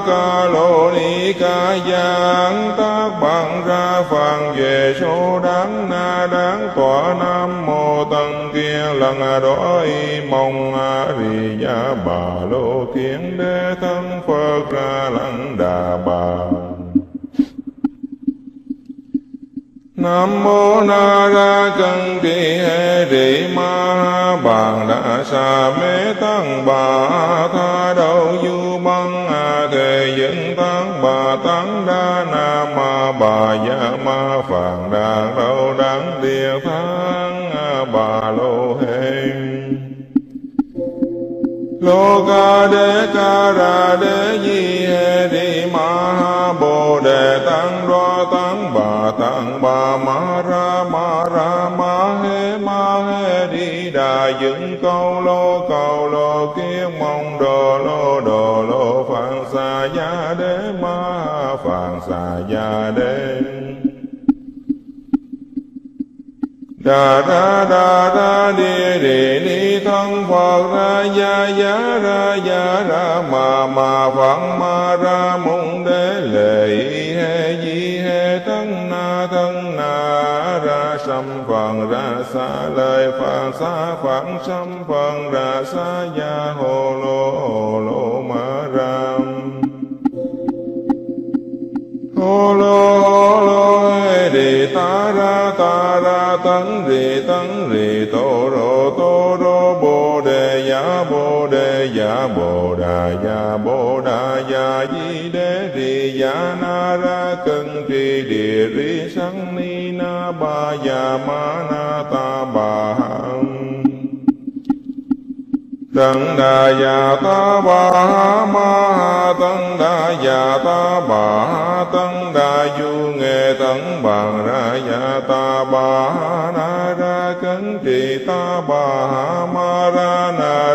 A: ca lô ni ca giang. Tác bằng ra phàn về số đáng na đáng tọa nam mô tăng lần đói mong a di đà bà lô kiến đế thân phật ra lăng đà bà. Nam mô Na Ra Cân Trì Hệ rị Ma Bàn đa Sa Mê Tăng Bà Tha đâu Du Băng A Thề dựng Tăng Bà Tăng Đa Na Ma Bà dạ Ma Phạn đa Đâu Đáng Địa tháng Bà Lô lô ca đế ca ra di hê đi ma ha bồ đề tăng đoa tăng bà tăng bà ma ra ma ra ma hê ma hê đi đà dựng câu lô Cầu lô Kiếp mong đồ lô đồ lô phạn xà gia đế ma phạn xà gia đế đà ra đà ra đi đi ni thân phật ra, ya ya, ra ya, ra, ma ma phật ma, ra mong đế, lệ he, di, he thân na thân na, ra, sâm phật ra xa lời phật xa phật sâm phật ra xa ya hồ lô hồ lô, ma ram hồ lô lô ra tấn rì tấn rì tô rô tô rô bồ đề giả bồ đề giả bồ đà giả bồ đà giả di đế rì giả na ra cân trì địa rì sang ni na ba giả ma na ta ba Tăng đà già ta bà ma ha tăng đà già ta bà ha tăng đà du nghệ tăng bàn ra già ta bà na ra cấn trì ta bà ma ra na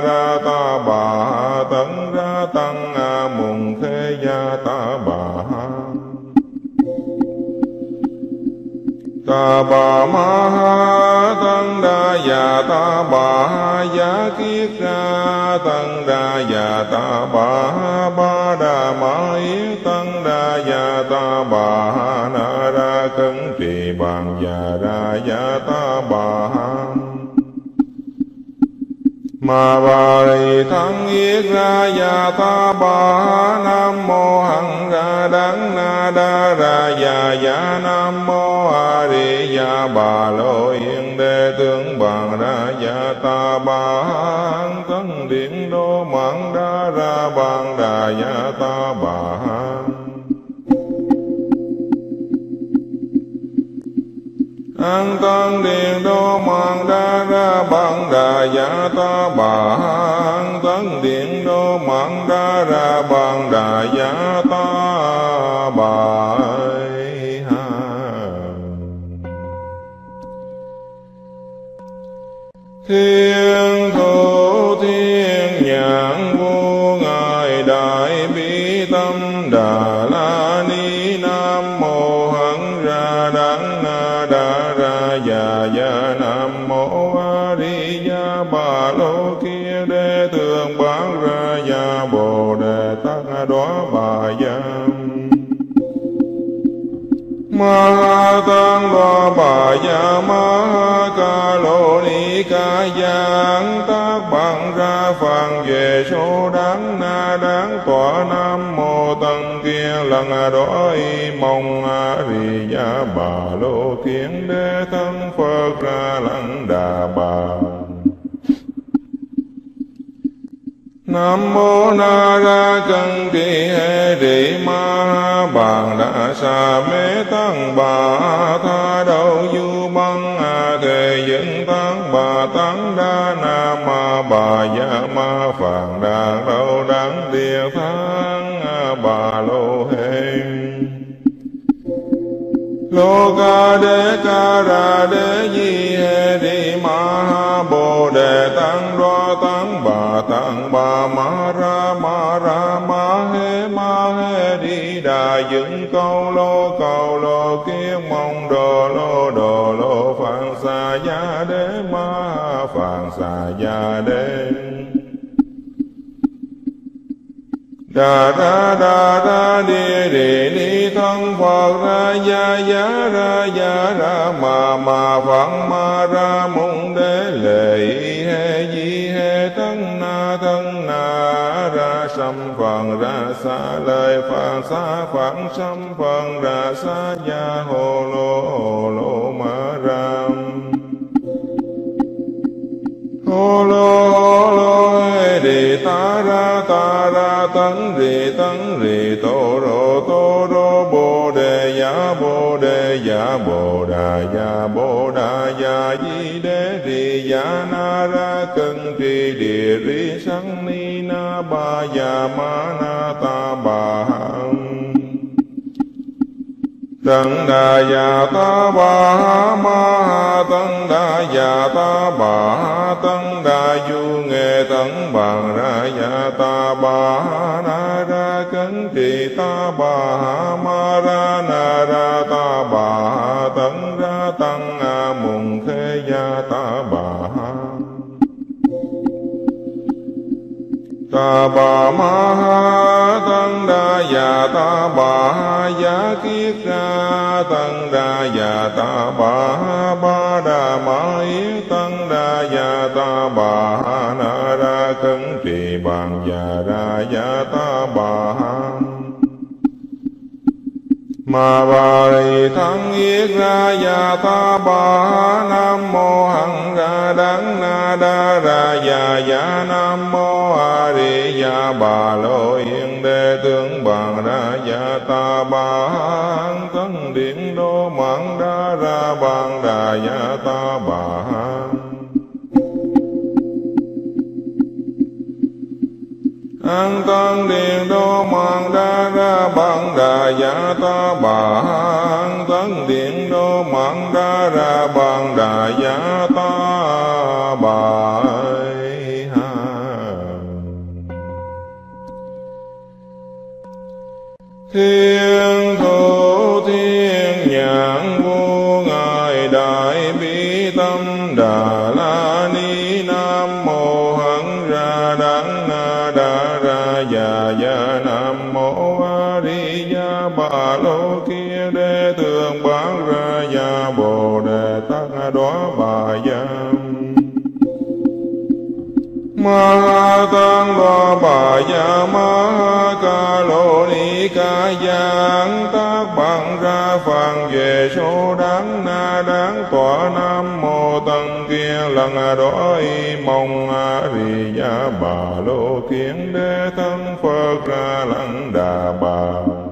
A: ta bà ma ha tăng đa già ta bà ha giá kiết ra tăng đa già ta bà ha ba đà ma yết tăng đa già ta bà ha na ra cấn trì bàn già ra già ta bà ha ma ba yết ra ya ta ba nam mô hằng ra đắng na đa ra ya ya nam mô a di ya bà lô yên đề tướng bằng ra ya ta ba thân điện đô mạng đa ra bằng đà ya ta ba an tăng điện đô mạng đa ra bằng đà giả ta bà. An tăng điện đô mạng đa ra bằng đà giả ta bà. Thiên thủ thiên nhãn vô ngài đại bi tâm đà. Ma tăng đo bà ya ma ca lô ni ca giang tác bằng ra phàn về số đáng na đáng tòa nam mô tăng kia lần đói mong a di ya bà lô kiến đế thân phật ra lăng đà bà Nam mô Na Ra chân Kỳ hê Rị Ma Bàn Đà Sa Mê Tăng Bà Tha đâu Du Băng A Thề Dẫn Tăng Bà Tăng Đa Na Ma Bà dạ Ma Phạn Đà đâu đáng Địa Thắng Bà Lô lô ca đế ca ra đế di hê Ni ma bồ đề tăng đoa tăng bà tăng bà ma ra ma ra ma hê ma hê đi đà dựng câu lô cầu lô kiết mong đồ lô đồ lô phạn xà gia đế ma phạn xà gia đế đà ra đà ra đi đi ni thân phật ra, ya ya, ra ya, ra, ma ma phật ma, ra mong đế, lệ he, di, he thân na thân na, ra sam phật ra, sa lời phật sa phật sam phật ra, sa, ya hồ lô hồ lô, ma ram hồ lô tấn rì tấn rì, tô rô tô rô, bồ đề giả bồ đề giả bồ đà giả bồ đà giả di đế rì giả na ra cân trì địa rì sang ni na ba giả ma na ta ba Tăng đà già ta bà ma tăng đà già ta bà tăng đà du nghệ tăng bằng ra già ta bà na ra cấn trì ta bà ma ra na ra ta bà tăng ta bà ma ha tăng đa già ta bà ha giá kiết ra tăng đa già ta bà ha ba đà ma yếu tăng đa già ta bà ha na ra cấn trì bàn già ra già ta bà mà ma ba ri thắng yết ra ya ta ba nam mô hằng ra đắng na đa ra ya ya nam mô a di ya bà lô yên đề tướng bằng ra ya ta ba thân điện đô mạng đa ra bằng đà ya ta ba an tăng điện đô mạng đa ra bằng đà giả ta bà. An tăng điện đô mạng đa ra bằng đà giả ta bà. Thiên thủ ra ya nam mô a di đà bà lô kia đề tường bán ra ya bồ đề tăng đó bà giam ma tăng lo bà ya ma ca lô ni ca giang tác bằng ra phàn về số đáng na đáng tòa nam mô tăng kia lần đói mong a di ya bà lô kiến đế thân phật ra lăng đà bà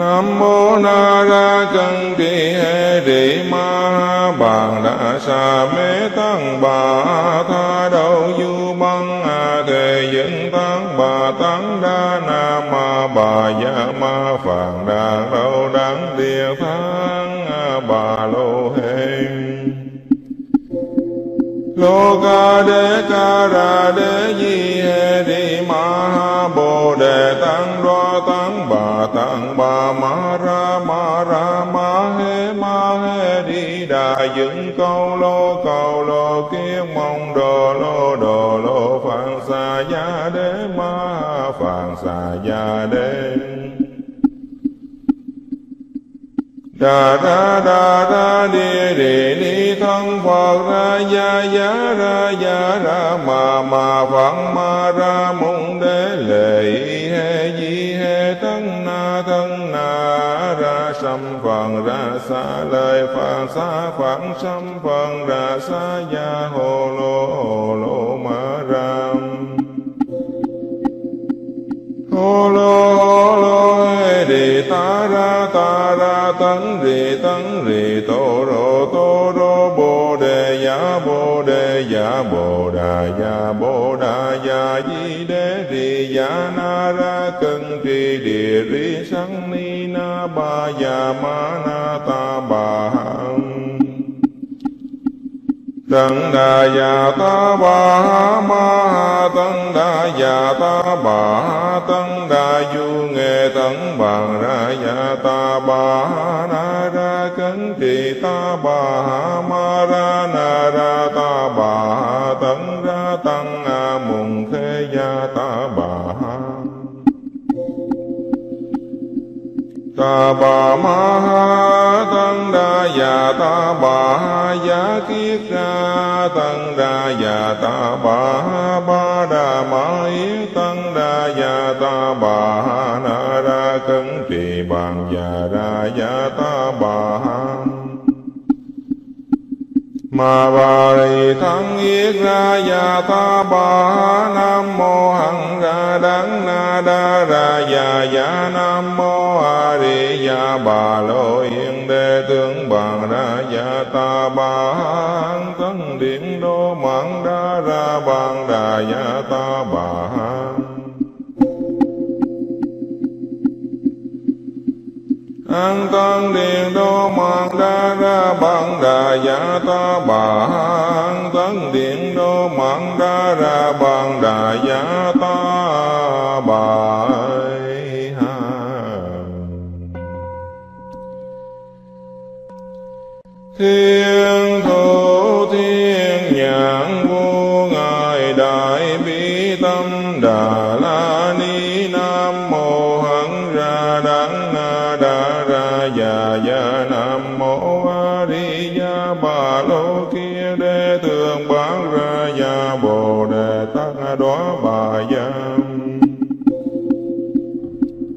A: Nam mô Na Ra chân Trì hê rị Ma Bàn đa Sa Mê Tăng Bà Tha đâu Du Băng A Thề Dẫn Tăng Bà Tăng Đa Na Ma Bà Ya Ma Phạn đa Đâu đáng Địa tháng Bà Lô Hê Lô Ca đê Ca Ra đê Di hê rị Ma Bồ Đề Tăng Đoa Tăng Bà Tăng Ma Ra Ma Ra Ma he Ma he Đi Đà Dựng Câu Lô Câu Lô Kiết Mong Đồ Lô Đồ Lô Phạn Xà Gia Đế Ma Phạn Xà Gia Đế đà đa đà đa đi đi đi thân phật ra ya ya ra ya ra ma ma phật ma ra mong đế lệ he di he thân thân na ra sâm phần ra xa lời phật xa phật sâm phần ra xa gia hồ lô hồ lô ma ram hồ lô hồ lô hê đi ra ta ra tấn rì tấn rì tô rô tô rô bồ đề giả bồ đề giả bồ đà giả bồ đà giả di đế rì giả na ra cân trì địa rì sắn ni na ba giả ma na ta ba ha Tăng đà già ta bà ma ha tăng đà già ta bà ha tăng đà du nghệ tấn bằng ra già ta bà na ra cấn trì ta bà ma ra na ra ta bà ma ha tăng đa già ta bà ha giá kiết ra. Tăng đa già ta bà ha ba đà ma yết tăng đa già ta bà ha na ra cấn trì bàn già ra già ta ma bà rì tham yết ra ya ta bà nam mô hằng ra đắng na đa ra ya ya nam mô a di ya bà lô yên đề tướng bằng ra ya ta bà hằng tấn điện đô mạng đa ra bằng đà ya ta bà an tăng điện đô mạng đa ra bằng đà giả ta bà. An tăng điện đô mạng đa ra bằng đà giả ta bà. Thiên thủ thiên nhãn vô ngài đại bi tâm đà. Đề bà giang.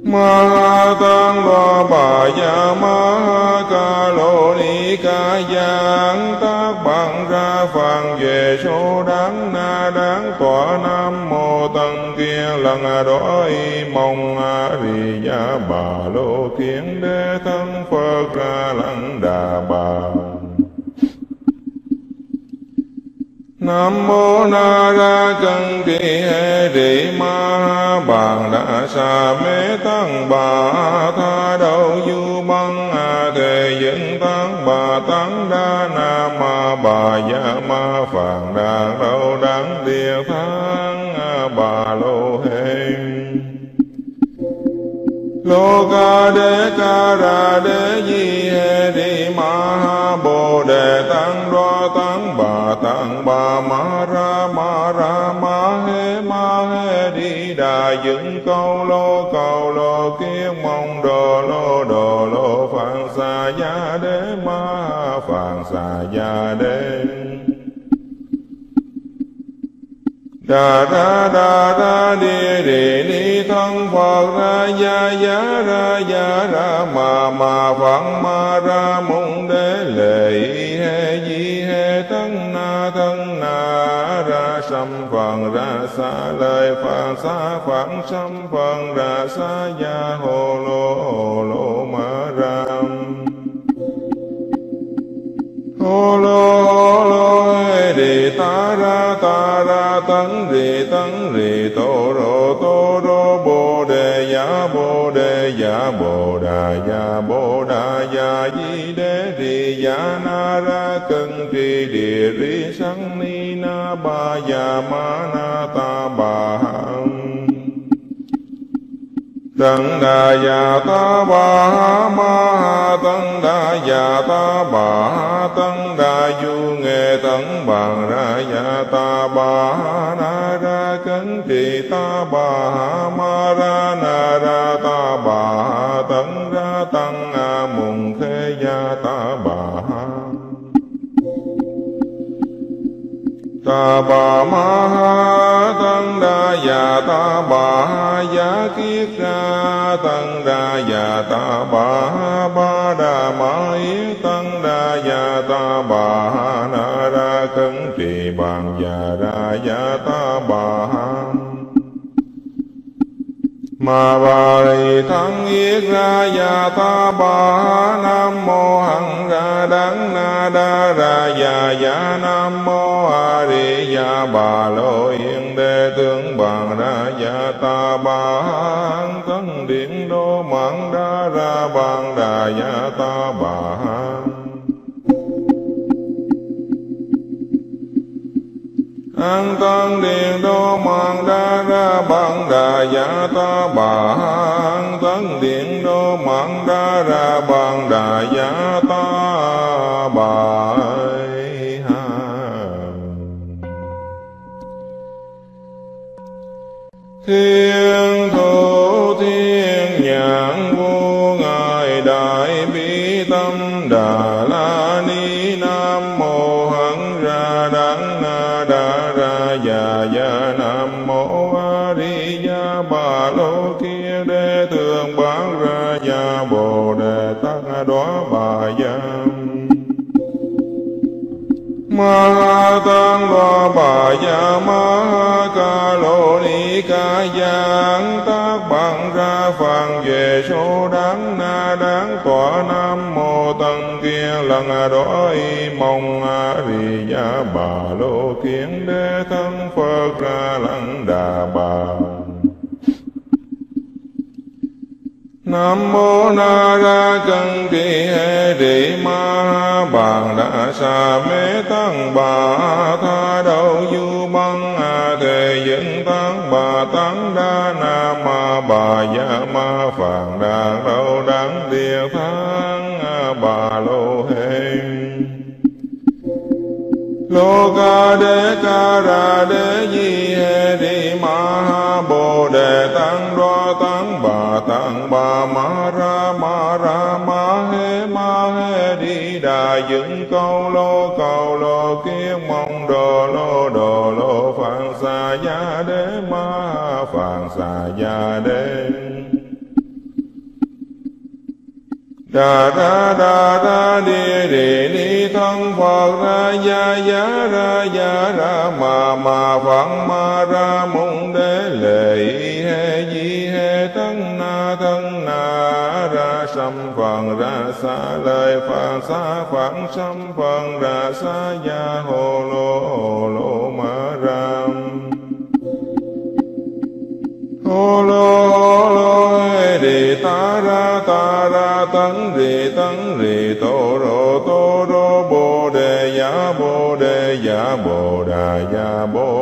A: Ma tăng đoa bà già ma ca lô ni ca giang. Tác bằng ra phàn về số đáng na đáng tòa nam mô tăng kia lần đói mong a ri ya bà lô kiến đế thân phật ca lăng đà bà Nam mô Na Ra chân Trì hê rị Ma Bàn Đà Sa Mê Tăng Bà Tha Đầu Du Băng A Thề Dẫn Tăng Bà Tăng Đa Na Ma Bà Ya Ma Phạn Đà Đâu đáng Địa tháng Bà Lô Hê Lô ca đê ca ra đê di hê rị ma bồ đề tăng ma ra ma ra ma he ma he đi đà. Dựng câu lô câu lô kiết mong đồ lô đồ lô. Phạn xà gia đế, ma phạn xà gia đế. Đà ra đà ra đi đi ni thân phật ra ya ya ra ya ra, ma ma phạn ma ra mu phần ra xa lời phật xa khoảng trăm phần ra xa ya hồ lô hồ lô ma ram hồ lô hồ lô đi ta ra ta ra tấn đi tấn rì tô rô tô rô bồ đề giả bồ đề giả bồ đà giả bồ đà giả di đế rì giả na ra cân trì địa ri sa ba ya ma na ta bà hằng Tăng đà già ta bà ma tăng đà già ta bà tăng đà du nghệ tăng bằng ra già ta bà na ra cấn thị ta bà ma ra na ra ta bà ma ha tăng đa già ta bà giá kiết ra tăng đa già ta bà ba đà ma yết tăng đa già ta bà na ra cấn trì bàn già ra già ta bà mà Ma bà rì thân yết ra ya ta bà nam mô hằng ra đắng na đa ra ya ya nam mô a di ya bà. Lô yên đề tướng bằng ra ya ta bà hằng tân điện đô mạng đa ra bằng đà ya ta bà an tăng điện đô mạng đa ra bằng đà giả ta bà. An tăng điện đô mạng đa ra bằng đà giả ta bà. Thiên thủ thiên nhãn vô ngài đại bi tâm đà. Đó bà giang. Ma ha tăng đoa bà gia ma ha ca lô ni ca giang. Tác bằng ra phàn về số đáng na đáng tòa nam mô tăng kia lần đó y mong a di gia bà lô kiến đế thân phật ra lăng đà bà. Nam mô Na Ra chân tri hê rị Ma Ha Bàn đa Sa Mê Tăng Bà Tha đâu Du Băng A Thề Dẫn Tăng Bà Tăng Đa Na Ma Bà dạ Ma Phạn đa đâu đáng Địa tháng A Bà Lô Hê Lô ca đế ca ra đế di hê rị ma ha bồ đề tăng đoa tăng bà tăng bà ma ra ma ra ma he ma he đi đà dựng câu lô câu lô kiết mong đồ lô đồ lô phạn xà gia đế ma phạn xà gia đế đà ra đà ra đi đi ni thân phật ra ya ya ra ya ra ma ma phạn ma ra mung đế lệ thân na ra sam phần ra xa lời phật xa phật sam phần ra xa ya hồ lô hồ lô ma ram hồ lô hồ lô đề ta ra ta ra tấn rì tấn rì tô rô tô rô bồ đề giả bồ đề giả bồ đà giả bồ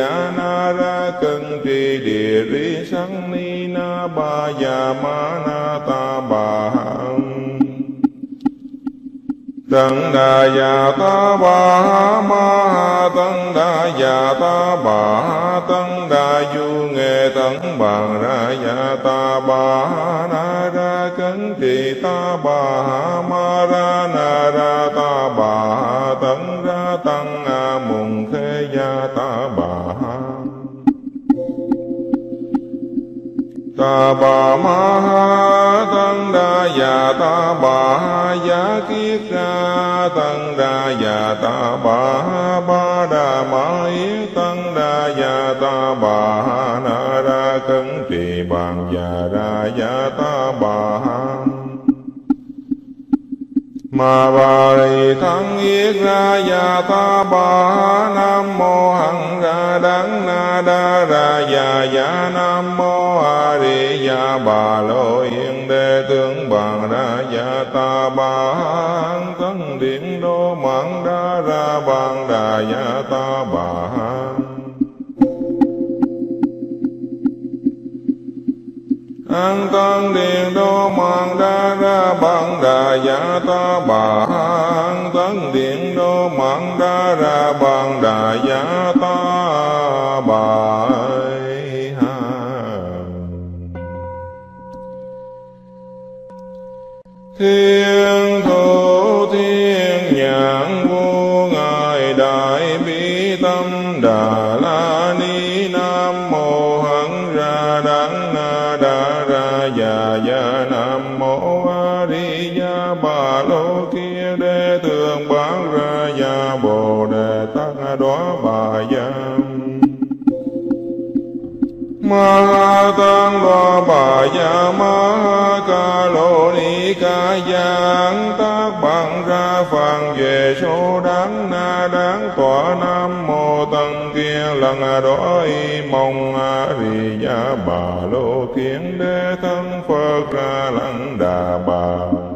A: ya na ra cân tri địa ri sắc ni na ba ya ma na ta bà hằng. Tăng đà già ta bà ma tăng đà già ta bà tăng đà du nghệ tăng bằng ra già ta bà na ra cấn trì ta bà ma ra na ra ma bà ma ha tăng đa già ta bà ha giá kiết ra tăng đa già ta bà ha ba đà ma yết tăng đa già ta bà ha ma bà ri thắng yết ra ya ta bà nam mô hằng ra đắng na đa ra ya ya nam mô a di ya bà lô yên đề tướng bằng ra ya ta bà thân điện đô mạng đa ra bằng đà ya ta bà an tăng điện đô mạng đa ra bằng đà giả ta bà. An tăng điện đô mạng đa ra bằng đà giả ta bà. Thiên thủ ra nam mô a di đà bà lô kia đê tường bán ra gia bồ đề tát đó bà gia ma tăng lo bà gia ma ca lô ni ca giang tác bằng ra phàn về số đáng na đáng tòa nam mô tăng kia lần đói mong a di đà bà lô kiến đế thân phật ca lăng đà bà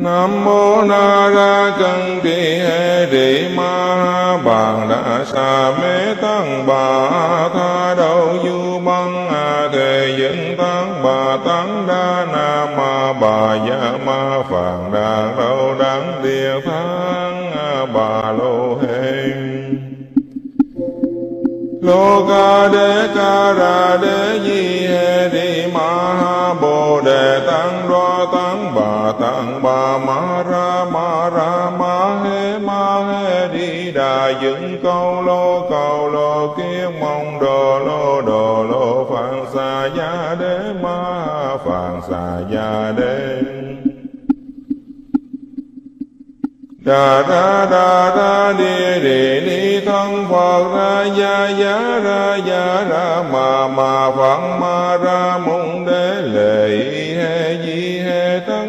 A: Nam mô na ra chân ti hê rị Ma Bàn Đà Sa Mê Tăng Bà Tha Đầu Du Băng A Thề Dân Tăng Bà Tăng đa na ma bà ya ma phạn đa đâu đắng địa tháng bà lô hê lô ca đê ca ra đê di hê di ma ha bồ bà bà ma ra ma ra ma he ma he đi đà dựng câu lô cầu lô kiết mong đồ lô đồ lô phạn xà gia đế ma phạn xà gia đế. Đà đa đà đa đi đi đi thân phật ra ya ya ra ya ra ma ma phật ma ra mong đế lệ he di he ta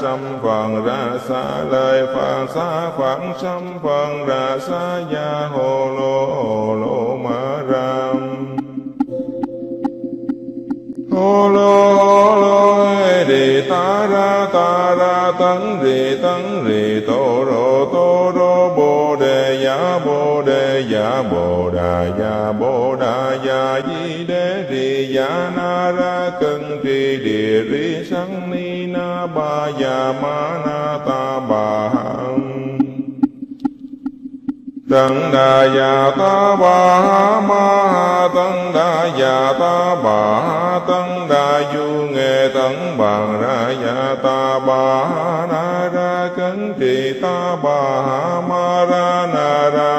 A: sâm phần ra xa lời phật, xa khoảng sâm phần ra xa gia hồ lô hồ lô ma ram hồ lô hồ lô hê đi ta ra ta ra, tấn rì tấn rì, tô rô tô rô, bồ đề giả bồ đề giả bồ đà giả bồ đà giả di đế rì giả na ra, cân trì, địa rì sang ni, na, ba giả ma, na, ta bà ha Tăng đà già ta bà ma tăng đà già ta bà tăng đà du nghệ tăng bằng ra già ta bà na ra cấn trì ta bà ma ra na ra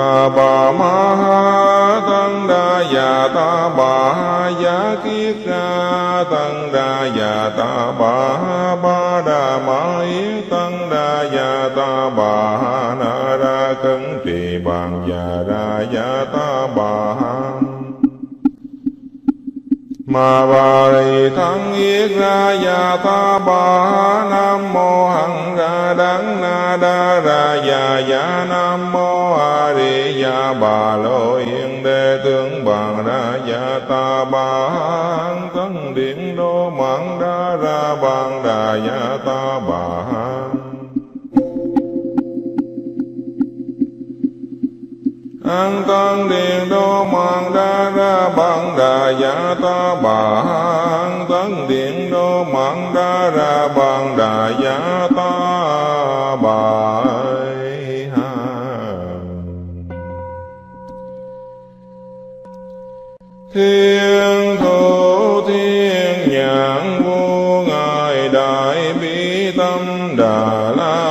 A: ta bà ma ha tăng đa già ta bà giá kiết ra tăng đa già ta bà ba đà ma yết tăng đa già ta bà Ma bà ri thắng yết ra và ta bà nam mô hằng ra đắng na đa ra và ya nam mô a di ya bà lô yên đề tướng bằng ra và ta bà thân điện đô mạng đa ra bằng đà ya an tăng điện đô mạng đa ra bằng đà giả ta bà. An tăng điện đô mạng đa ra bằng đà giả ta bà. Thiên thủ thiên nhãn vô ngài đại bi tâm đà la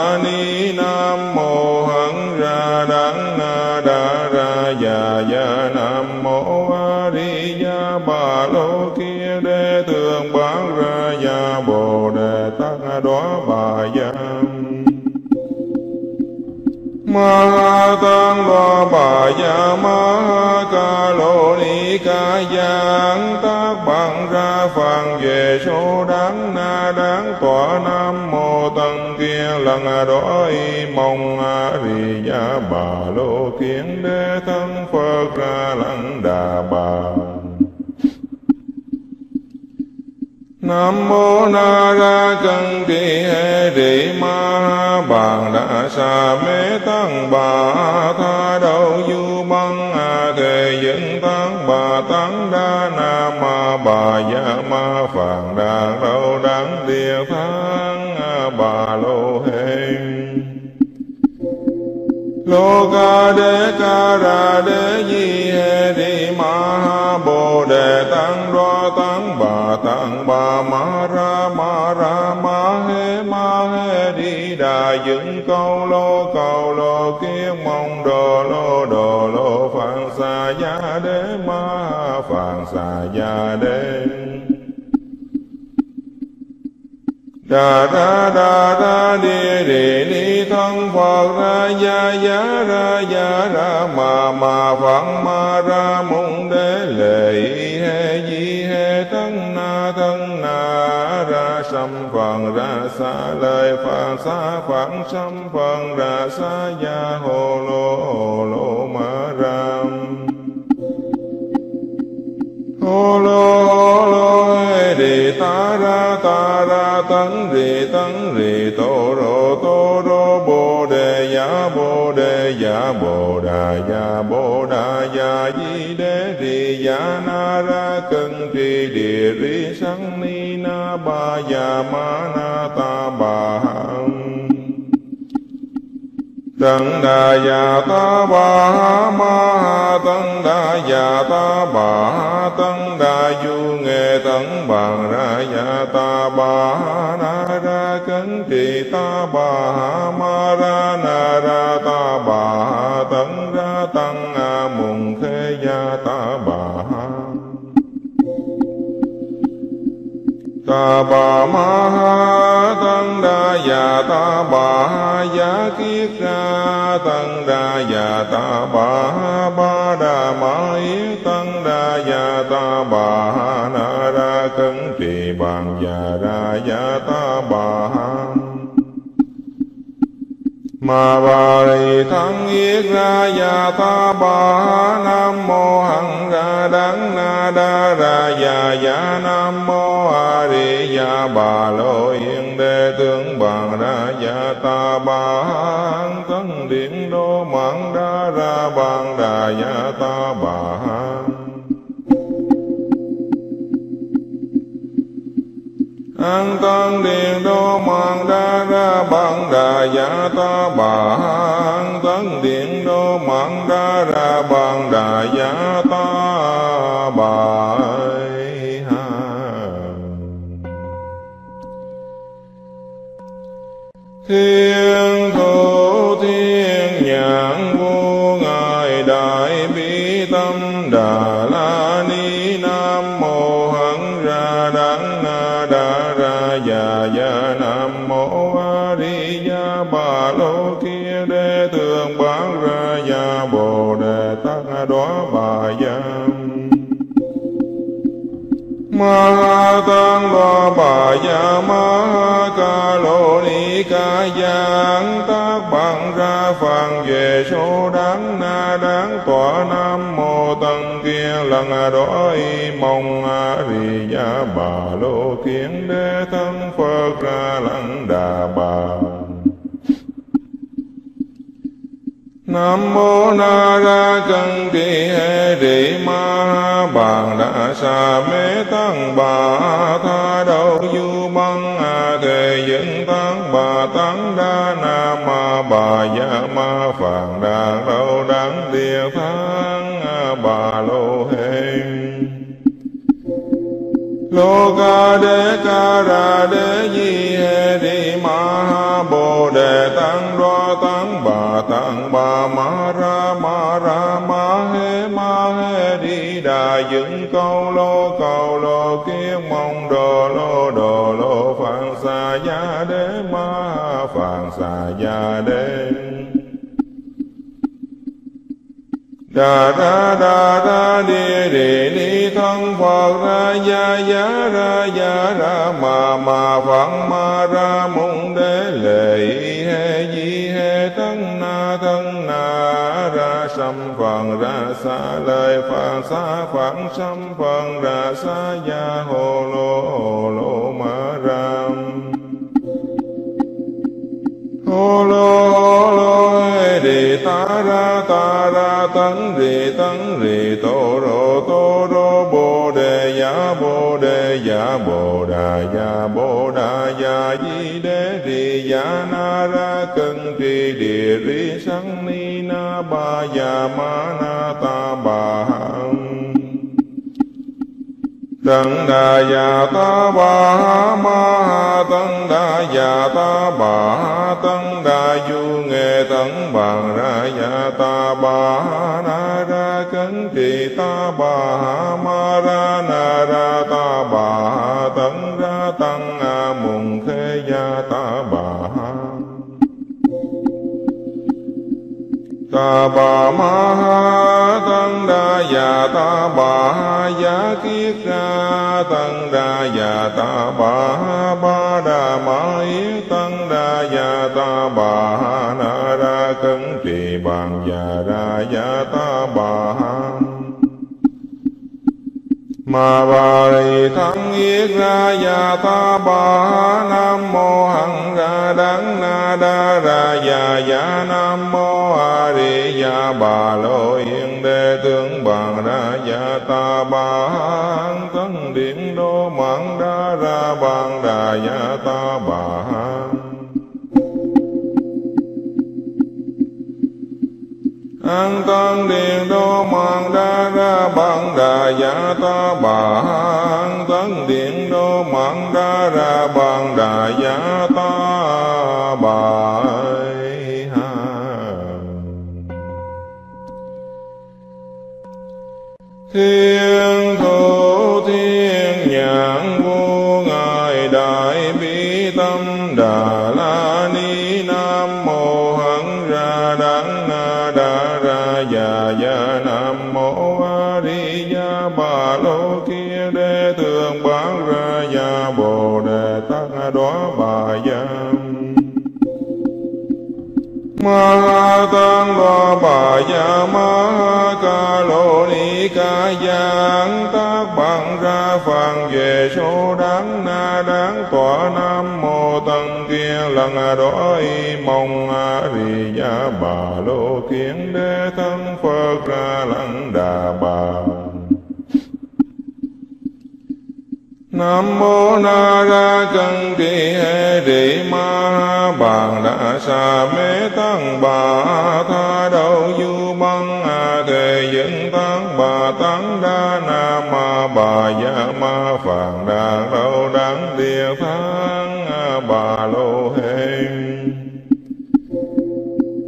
A: đó bà giang ma tăng đoá bà gia ma ca lô ni ca giang tác bằng ra phàn về số đáng na đáng tọa nam mô tăng kia lần đói mong a di gia bà lô kiến đế thân phật ra lăng đà bà. Nam mô Na Ra Cân Kỳ hê Rị Ma Bàn đa Sa Mê Tăng Bà Tha đâu Du Băng A Thề Dẫn Tăng Bà Tăng Đa Na Ma Bà dạ Ma Phạn Đà đâu Đắng Địa Thang Bà Lô Hê lô ca đế ca ra di hê đi ma ha bồ đề tăng đoa tăng bà tăng bà ma ra ma ra ma hê ma hê đi đà dựng câu lô Cầu lô kia mong đồ lô đồ lô phạn xà gia đế ma phạn xà gia đế đà đa đà đa đi đi ni thân phật ra, ya ya, ra ya, ra, ma ma phật ma, ra mung đế lệ he, di, he thân na thân na, ra, sam phạn ra, sa lời phật sa phật sam phạn ra, sa, ya hồ lô hồ lô ma ram hồ lô hồ lô ta ra ta ra tấn rì tấn rì tô rô tô rô bồ đề giả bồ đề giả bồ đà giả bồ đà giả di đế rì giả na ra cân trì địa rì sắn ni na ba giả ma na ta ba hằng đà già ta bà ma ha tăng đà già ta bà ha tăng đà du nghệ tăng bằng ra già ta bà na ra cấn trì ta bà ma ra na ra ta bà ha tăng ta bà ma ha tăng đa già ta bà ha giá kiết ra tăng đa già ta bà ha ba đà ma yết tăng đa già ta bà ha na ra cấn trì bàn già ra già ta ma bà rì thắng yết ra ya ta bà nam mô hằng ra đắng na đa ra ya ya nam mô a di ya bà lô yên đề tướng bằng ra ya ta bà hằng tấn điện đô mạng đa ra bằng đà ya ta bà an tăng điện đô mạng đa ra bằng đà giả ta bà. An tăng điện đô mạng đa ra bằng đà giả ta bà. Thiên thủ thiên nhãn vô ngài đại bi tâm đà. Đó bà giang ma tăng đoá bà gia ma ca lô ni ca giang. Tác bằng ra phàn về số đáng na đáng. Tọa nam mô tăng kia lần đói mong a di gia bà lô kiến đế thân phật ra lăng đà bà. Nam mô Na Ra chân Kỳ hê Rị Ma Bàn đa Sa Mê Tăng Bà Tha đâu Du Băng A Thề dựng Tăng Bà Tăng Đa Na Ma Bà dạ Ma Phạn đa đâu đáng Địa tháng Bà Lô Hê lô ca đê ca ra đê di hê rị ma ha bồ đề tăng đoan tăng bà tăng ma ra ma ra ma he ma he đi đà dựng câu lô cầu lô kiên mong đồ lô đồ lô phạn xà gia đế ma phạn xà gia đế đà đa đà đa đi đi ni thân phật ra, ya ya, ra ya, ra, ma ma phật ma, ra mung đế, lệ he, di, he thân na thân na, ra sam phật ra, sa lời phật sa phật sam phật ra, sa, ya hồ lô hồ lô, ma ram hồ lô ra ta ra tấn rì tấn rì, tô rô tô rô, bồ đề giả bồ đề giả bồ đà giả bồ đà giả di đế rì giả na ra cân trì địa rì sang ni na ba giả ma na ta ba Tăng đà già ta bà ma tăng đà già ta bà tăng đà du nghệ tăng bằng ra già ta bà na ra cấn trì ta bà ma ra na ra ta bà ta bà ma ha tăng đa già ta bà ha giá kiết ra tăng đa già ta bà ha ba đà ma yết tăng đa già ta bà ha na ra cấn trì bàn già ra già ta bà ha ma ba ri thắng yết ra và ta ba nam mô hằng ra đắng na đa ra và ya nam mô a di ya bà lô yên đề tướng bằng ra và ta ba hằng thân điện đô mạng đa ra bằng đà ya ta ba an tăng điện đô mạng đa ra bằng đà giả ta bà. An tăng điện đô mạng đa ra bằng đà giả ta bà. Thiên thủ thiên nhãn vô ngài đại bi tâm đà la ni nam mô hằng ra đắng na đa già già nam mô a di đà bà lô kia đê thường bán ra già bồ đề tát đó bà già ma tăng lo bà gia ma ca lô ni ca giang tác bằng ra phàn về số đáng na đáng tòa nam mô tăng kia lần đói mong a di gia bà lô kiến đế thân phật ra lăng đà bà Nam mô Na Ra chân Trì hê Rị Ma Bàn Đà Sa Mê Tăng Bà Tha đâu Du Băng A Thề Dẫn Tăng Bà Tăng Đa Na Ma Bà dạ Ma Phạn Đà Đâu Đáng Địa tháng Bà Lô Hê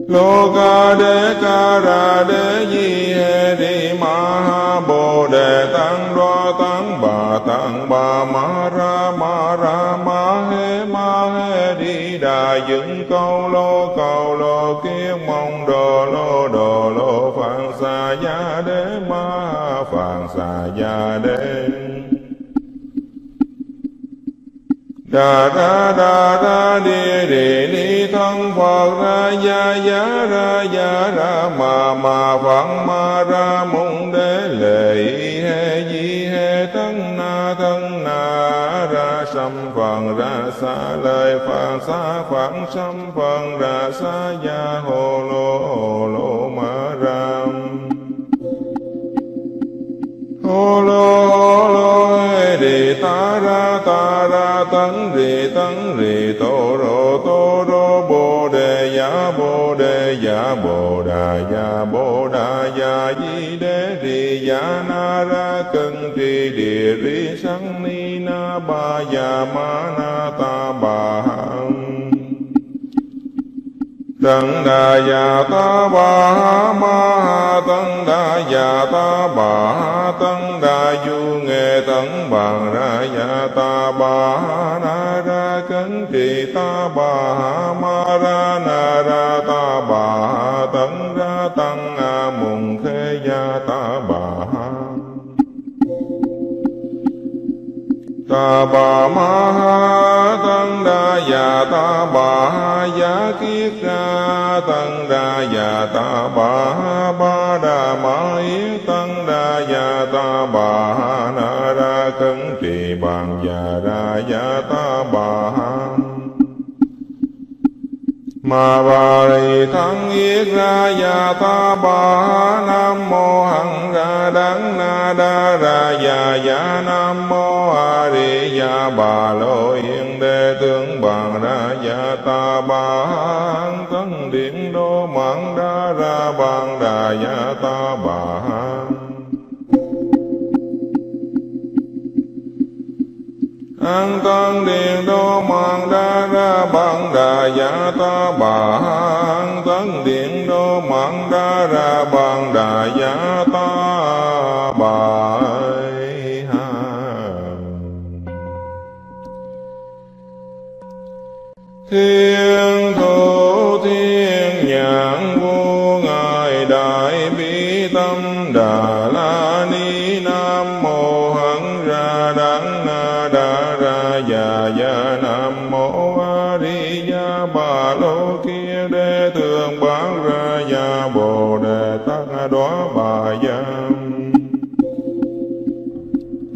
A: lô ca đê ca ra đê di hê rị ma ha bồ đề tạng bà ma ra ma ra ma he ma he đi đà dựng câu lô cầu lô kiên mong đồ lô đồ lô phạn xà gia đế ma phạn xà gia đế. Đà đa đà đa đi đi Ni thân phật ra ya ya ra ya ra ma ma phật ma ra mung đế lệ he di he thân thân na ra sam phần ra xa lời phật xa phạn sam phần ra xa ya hồ lô hồ lô ma ram hồ lô hồ lô đề ta ra ta ra tấn rì tấn rì tô rô tô rô bồ đề giả bồ đề giả bồ đà giả bồ đà giả di đế rì giả na ra cân ba ya ma na ta ba tăng đà già ta bà ma tăng tấn đà già ta bà tăng đa đà du nghệ tăng bằng ra già ta bà na ra cấn trì ta bà ma ra na ra ta bà ma ha tăng đa già ta bà ha giá kiết ra tăng đa già ta bà ha ba đà ma yết tăng đa già ta bà ha na ra cấn trì bàn già ra già ta ma ba ri thân yết ra ya ta ba nam mô hằng ra đắng na đa ra ya ya dạ nam mô a di ya bà, lô yên đề tướng bằng ra ya ta ba thân điện đô mạng đa ra bằng đà ya ta ba an tăng điện đô mạng đa ra bằng đà giả ta bà. An tăng điện đô mạng đa ra bằng đà giả ta bà. Thiên thủ thiên nhãn vô ngài đại bi tâm đà.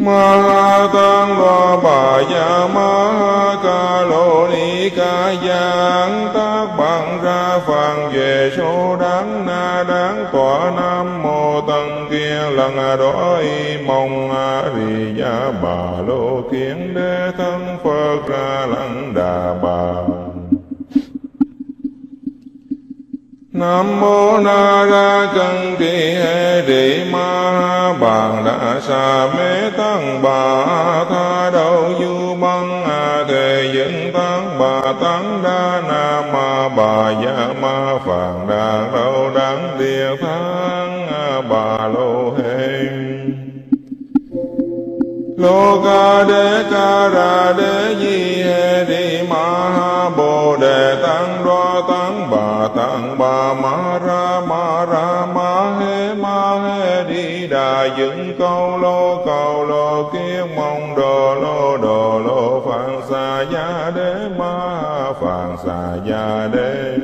A: Ma tăng đo bà gia ma ca lô ni ca giang tác bằng ra phàn về số đáng na đáng tòa nam mô tăng kia lần đói mong a di ya bà lô kiến đế thân phật ra lăng đà bà Nam mô Na Ra chân Kỳ hê Địa Ma Bàn đa Sa Mê Tăng Bà Tha đâu Du Băng A Thề Dân Tăng Bà Tăng Đa Na Ma Bà dạ Ma Phạn đa Đâu đáng Địa tháng Bà Lô lô ca đế ca ra đế di hê Ni ma ha bồ đề tăng đoa tăng bà tăng bà ma ra ma ra ma hê ma hê đi đà dựng câu lô cầu lô kiết mong đồ lô đồ lô phạn xà gia đế ma phạn xà gia đế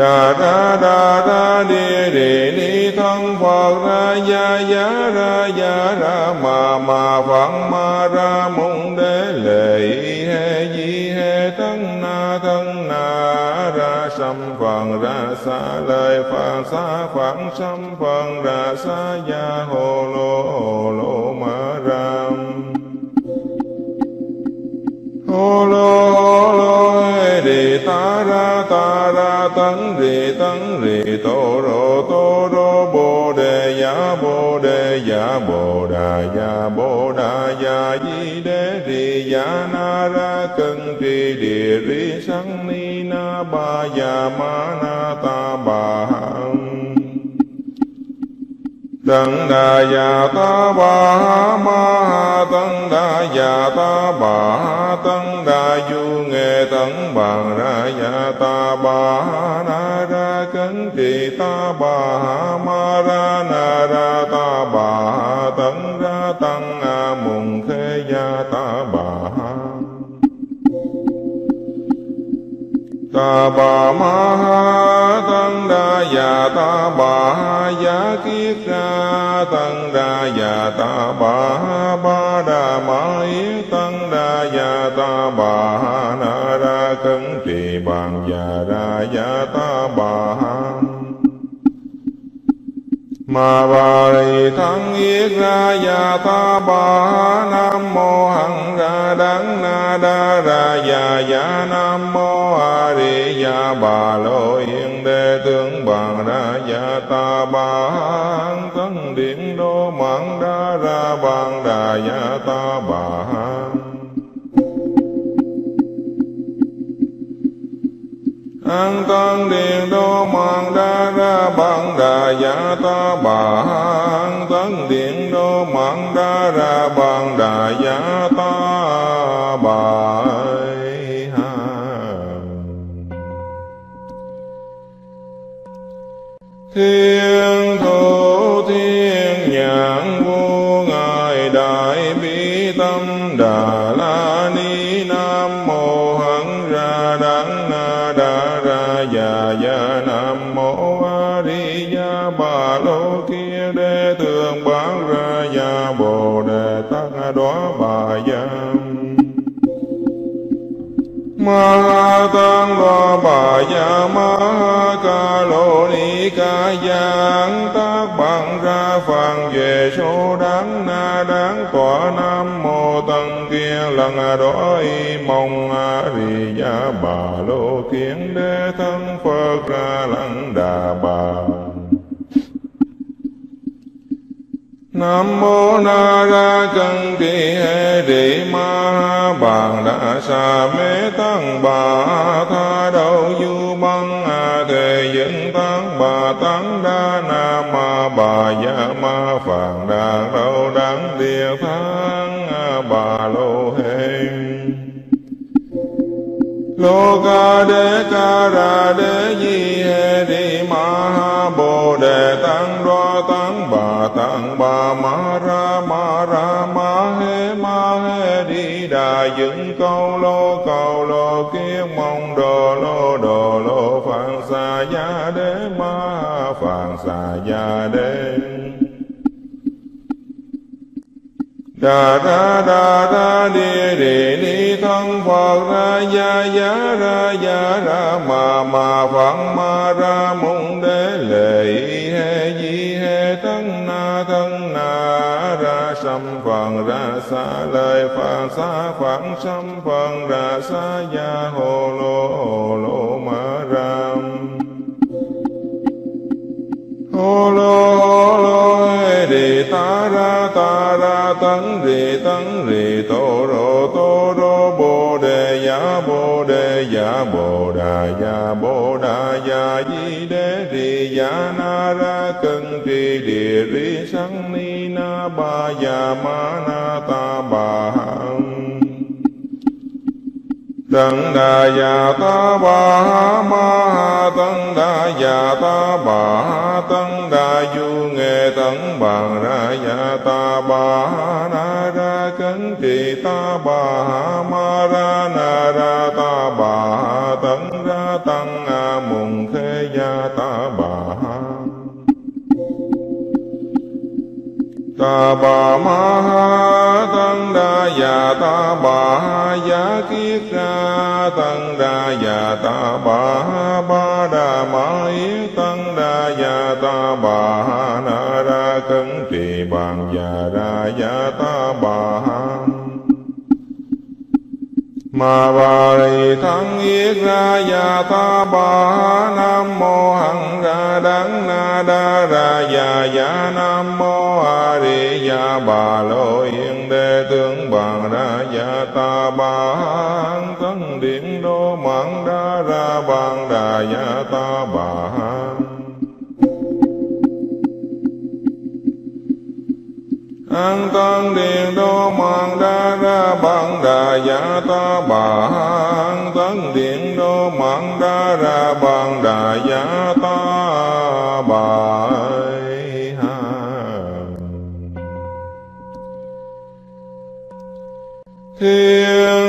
A: đà ra đà ra đi đi ni thân phật ra, ya ya, ra ya, ra, ma ma phật ma, ra mung đế, lệ he, di, he thân na thân na, ra sam phật ra, sa lời phật sa phật sam phật ra, sa, ya hồ lô hồ lô, ma ram hồ lô hồ lô e, hê đi ta, ra ta, ra tấn rì tấn rì tô rô tô rô bồ đề giả bồ đề giả bồ đà giả bồ đà giả di đế rì giả na ra cân trì địa rì sắc ni na ba giả ma na ta ba ha Tấn đà già ta bà ma tăng tấn đà già ta bà tăng tấn đà du nghệ tấn bằng ra già ta bà na ra cấn trì ta bà ma ra na ra ta bà tăng tấn ra tăng a mùng khê gia ta bà ta bà ma ha già ta bà giá kiết ra, tăng đa già ta bà ba đà ma yết tăng đa già ta bà na ra cấn trì bàn già ra già ta bà mà Ma bà rì tham yết ra ya ta bà nam mô hằng ra đắng na đa ra ya ya nam mô a di ya bà lô yên đề tướng bằng ra ya ta bà hằng điện đô mạng đa ra bằng đà ya ta bà an tăng điện đô mạng đa ra bằng đà giả ta bà. An tăng điện đô mạng đa ra bằng đà giả ta bà. Thiên đó bà giang ma tăng đoá bà gia ma ca lô ni ca giang tác bằng ra phàn về số đáng na đáng. Tòa nam mô tăng kia lần đói mong a di gia bà lô kiến đế thân. Phật ra lăng đà bà. Nam mô Na Ra chân Kỳ Hệ di Ma Bàn Đà Sa Mê Tăng Bà Tha đâu Du Băng A Thề Dẫn Tăng Bà Tăng Đa Na Ma Bà dạ Ma Phạn Đà đâu đáng Địa tháng A Bà Lô Hê Lô ca đế ca ra đế di hê di ma đà đa đà đa đi đi ni thân phật ra, ya ya, ra ya, ra, ma ma phật ma, ra, mung đế lệ he di he thân na thân na, ra, sam phạn ra, sa lời phật sa phật sam phạn ra, sa, ya hồ lô hồ lô ma, ram. Hồ lô tô rô tô rô bồ đề giả bồ đề giả bồ đà ya bồ đà ya di đế rì giả na ra cân trì địa ri sanh ni na ba ya ma na ta ba hằng. Tăng đà già ta bà ha ma ha tăng đà già ta bà ha tăng đà du nghệ tăng bằng ta bà ha ma ra na ra ta bà ha tấn ra tăng a mùng khê gia ta bà. Ha ta bà ma ha tăng đa già ta bà ha giá kiết ra tăng đa già ta bà ha ba đà ma yết tăng đa già ta bà ha na ra cấn trì bàn già ra già ta bà. Mà Ma bà rì yết ra ya ta bà nam mô hằng ra đắng na đa ra ya ya nam mô a di ya bà lô yên đề tướng bằng ra ya ta bà hằng điện đô mạng đa ra bằng đà ya ta an tăng điện đô mạng đa ra bằng đà giả ta bà an tăng điện đô mạng đa ra bằng đà giả ta bà thiên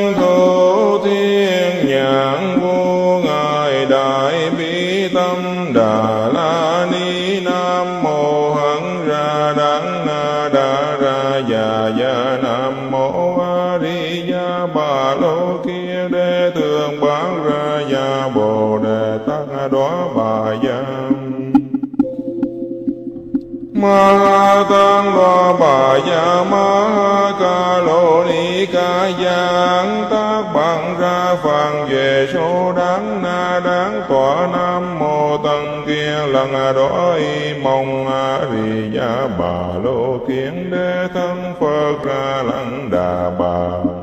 A: ma tăng đo bà gia ma ca lô ni ca giang tác bằng ra phàn về số đáng na đáng tòa nam mô tăng kia lần đói mong a di đà bà lô kiến đế thân phật ra lăng đà bà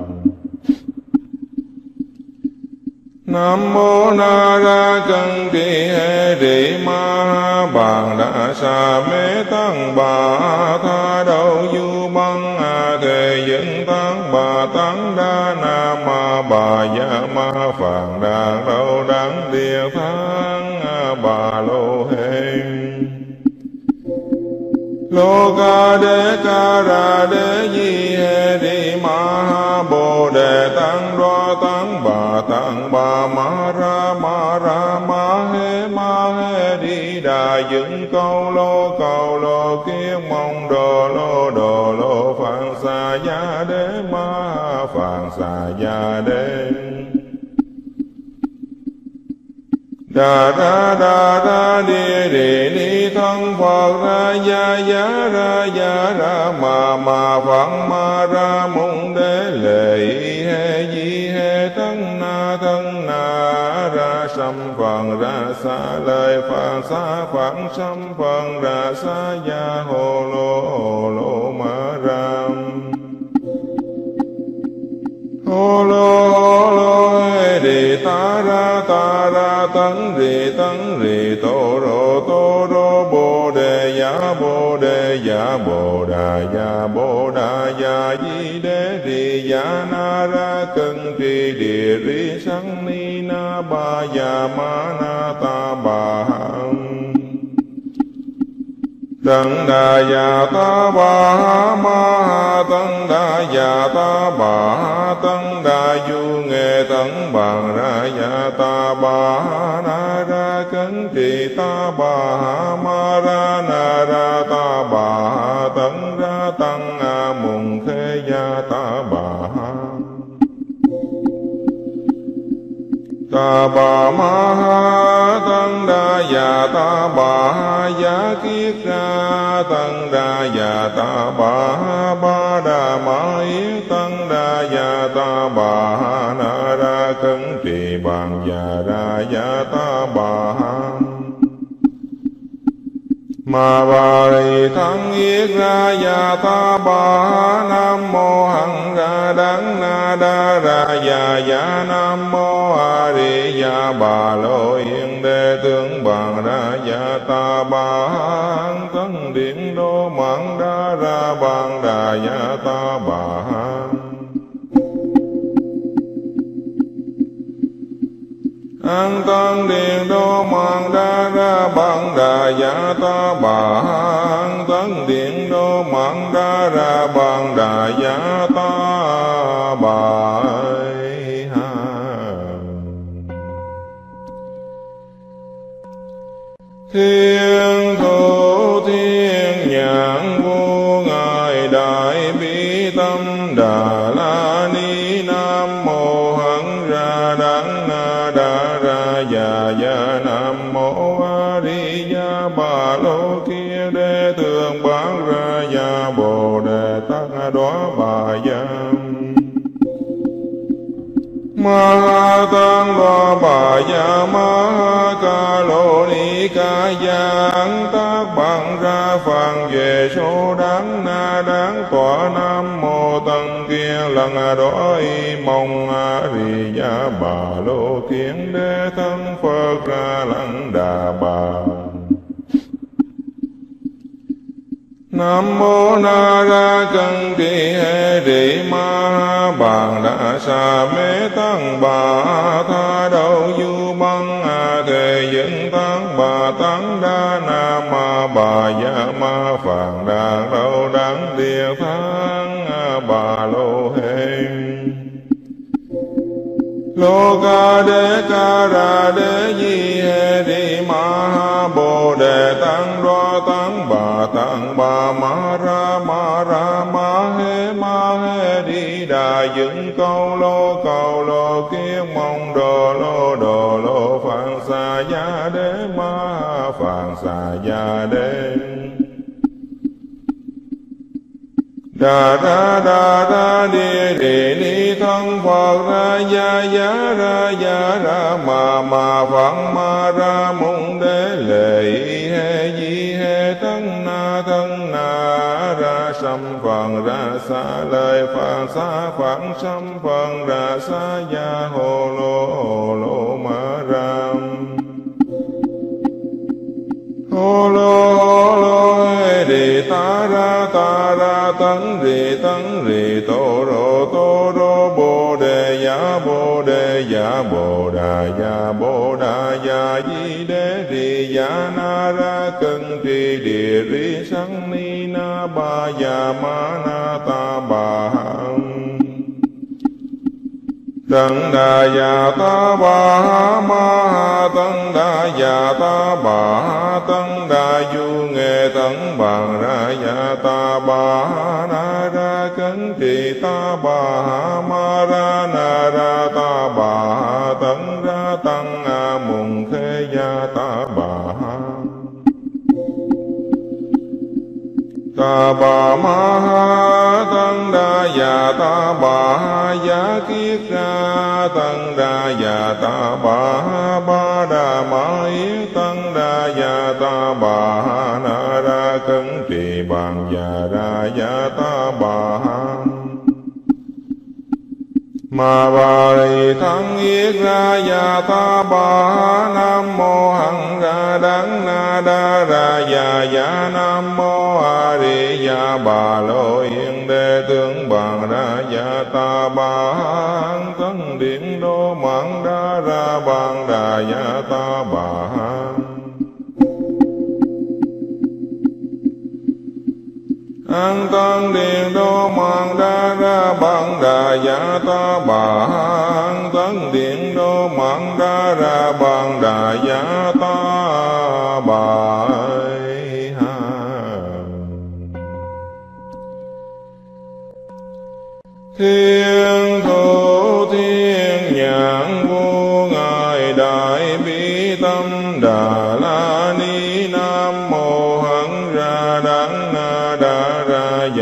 A: Nam mô Na Ra Cân ti hê Rị Ma Bàn đa Sa Mê Tăng Bà Tha đâu Du Băng A Thề dựng Tăng Bà Tăng Đa Na Ma Bà dạ Ma Phạn đa đâu Đắng Địa tháng Bà Lô Hê lô ca đê ca ra đê di hê rị ma bồ đề tăng bà ma ra ma ra ma he ma he đi đà dựng câu lô cầu lô kiết mong đồ lô đồ lô phạn xà gia đế ma phạn xà gia đế. Đà ra đà ra đi đi đi thân phật ra ya ya ra ya ra ma ma phật ma ra mung đế lệ phần ra xa lời phật xa khoảng trăm phần ra xa ya hồ lô hồ lô ma ram hồ lô hồ lô đề ta ra ta ra tấn rì tấn rì tô rô tô rô bồ đề giả bồ đề giả bồ đà giả bồ đà giả di đế rì giả na ra cân trì địa rì sang ba ya ma na ta ba hằng đà già ta bà ma tân đà già ta bà tân đà du nghệ tân bằng ra già ta bà na ra cấn trì ta bà ma ra na ra ta bà ma ha tăng đa già ta bà ha giá kiết ra tăng đa già ta bà ha ba đà ma yết tăng đa già ta bà ha na ra cấn trì bàn già ra già ta ma ba rì thắng yết ra ya ta ba nam mô hằng ra đắng na đa ra ya ya nam mô a di ya bà lô yên đề tướng bằng ra ya ta ba hằng thân điện đô mạng đa ra bằng đà ya ta ba an tăng điện đô mạng đa ra bằng đà giả ta bà. An tăng điện đô mạng đa ra bằng đà giả ta bà. Thiên thủ thiên nhãn vô ngài đại bi tâm đà. Đó bà giang ma tăng đo bà ya ma ca lô ni ca giang tác bằng ra phàn về số đáng na đáng tòa nam mô tăng kia lần đó y mong a di đà bà lô kiến đế thân phật ra lăng đà bà. Nam mô Na Ra Cân Kỳ Hệ Rị Ma Bàn Đà Sa Mê Tăng Bà Tha đâu Du Băng A Thề Dẫn Tăng Bà Tăng Đa Na Ma Bà dạ Ma Phạn Đà đâu Đắng Địa tháng Bà Lô lô ca đế ca ra đế di hê đi ma bồ đề tăng Đo tăng bà tăng bà ma ra ma ra ma hê ma hê đi đà dựng câu lô cầu lô Kiên mong đồ lô đồ lô phạn xà gia đế ma phạn xà gia đế đà ra đà ra đi đề ni thân phật ra, ya ya, ra ya, ra, ma ma phật ma, ra môn đế lệ he di he thân na thân na, ra, sam phật ra, sa lời phật sa phật sam phật ra, sa, ya hồ lô hồ lô ma, ram. Hồ lô hồ lô ta ra ta ra, tấn rì tấn rì tô rô tô rô bồ đề giả bồ đề giả bồ đà giả bồ đà giả di đế rì giả na ra, cân trì địa rì sắn ni, na ba giả ma, na ta ba hằng Tăng đà già ta bà ma tăng đà già ta bà tăng đà du nghệ tấn bằng ra già ta bà na ra cấn trì ta bà ma ra na ra ta bà tấn ra tăng ta bà ma ha tăng đa già ta bà ha giá kiết ra tăng đa già ta bà ha ba đà ma yết tăng đa già ta bà ha na Ma bài rì thắng yết ra ya ta bà nam mô hằng ra đắng na đa ra ya ya nam mô a di ya bà lô yên đề tướng bằng ra ya ta bà thân điện đô mạng đa ra bằng đà ya ta bà an tăng điện đô mạng đa ra bằng đà giả ta bà. An tăng điện đô mạng đa ra bằng đà giả ta bà. Thiên thủ thiên nhãn vô ngài đại bi tâm đà.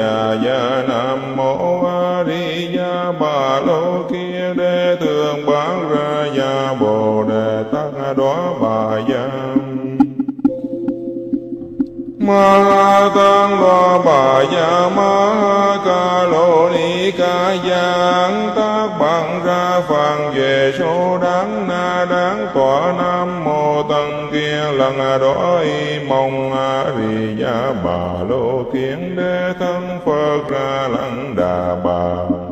A: Già ya nam mô a di đà bà lô kia đê thường bán ra ya bồ đề tát đó bà giam ma tăng đo bà gia ma ca lô ni ca giang tác bằng ra phàn về số đáng na đáng tọa nam mô tăng kia lần đói mong a di gia bà lô kiến đế thân phật ra lăng đà bà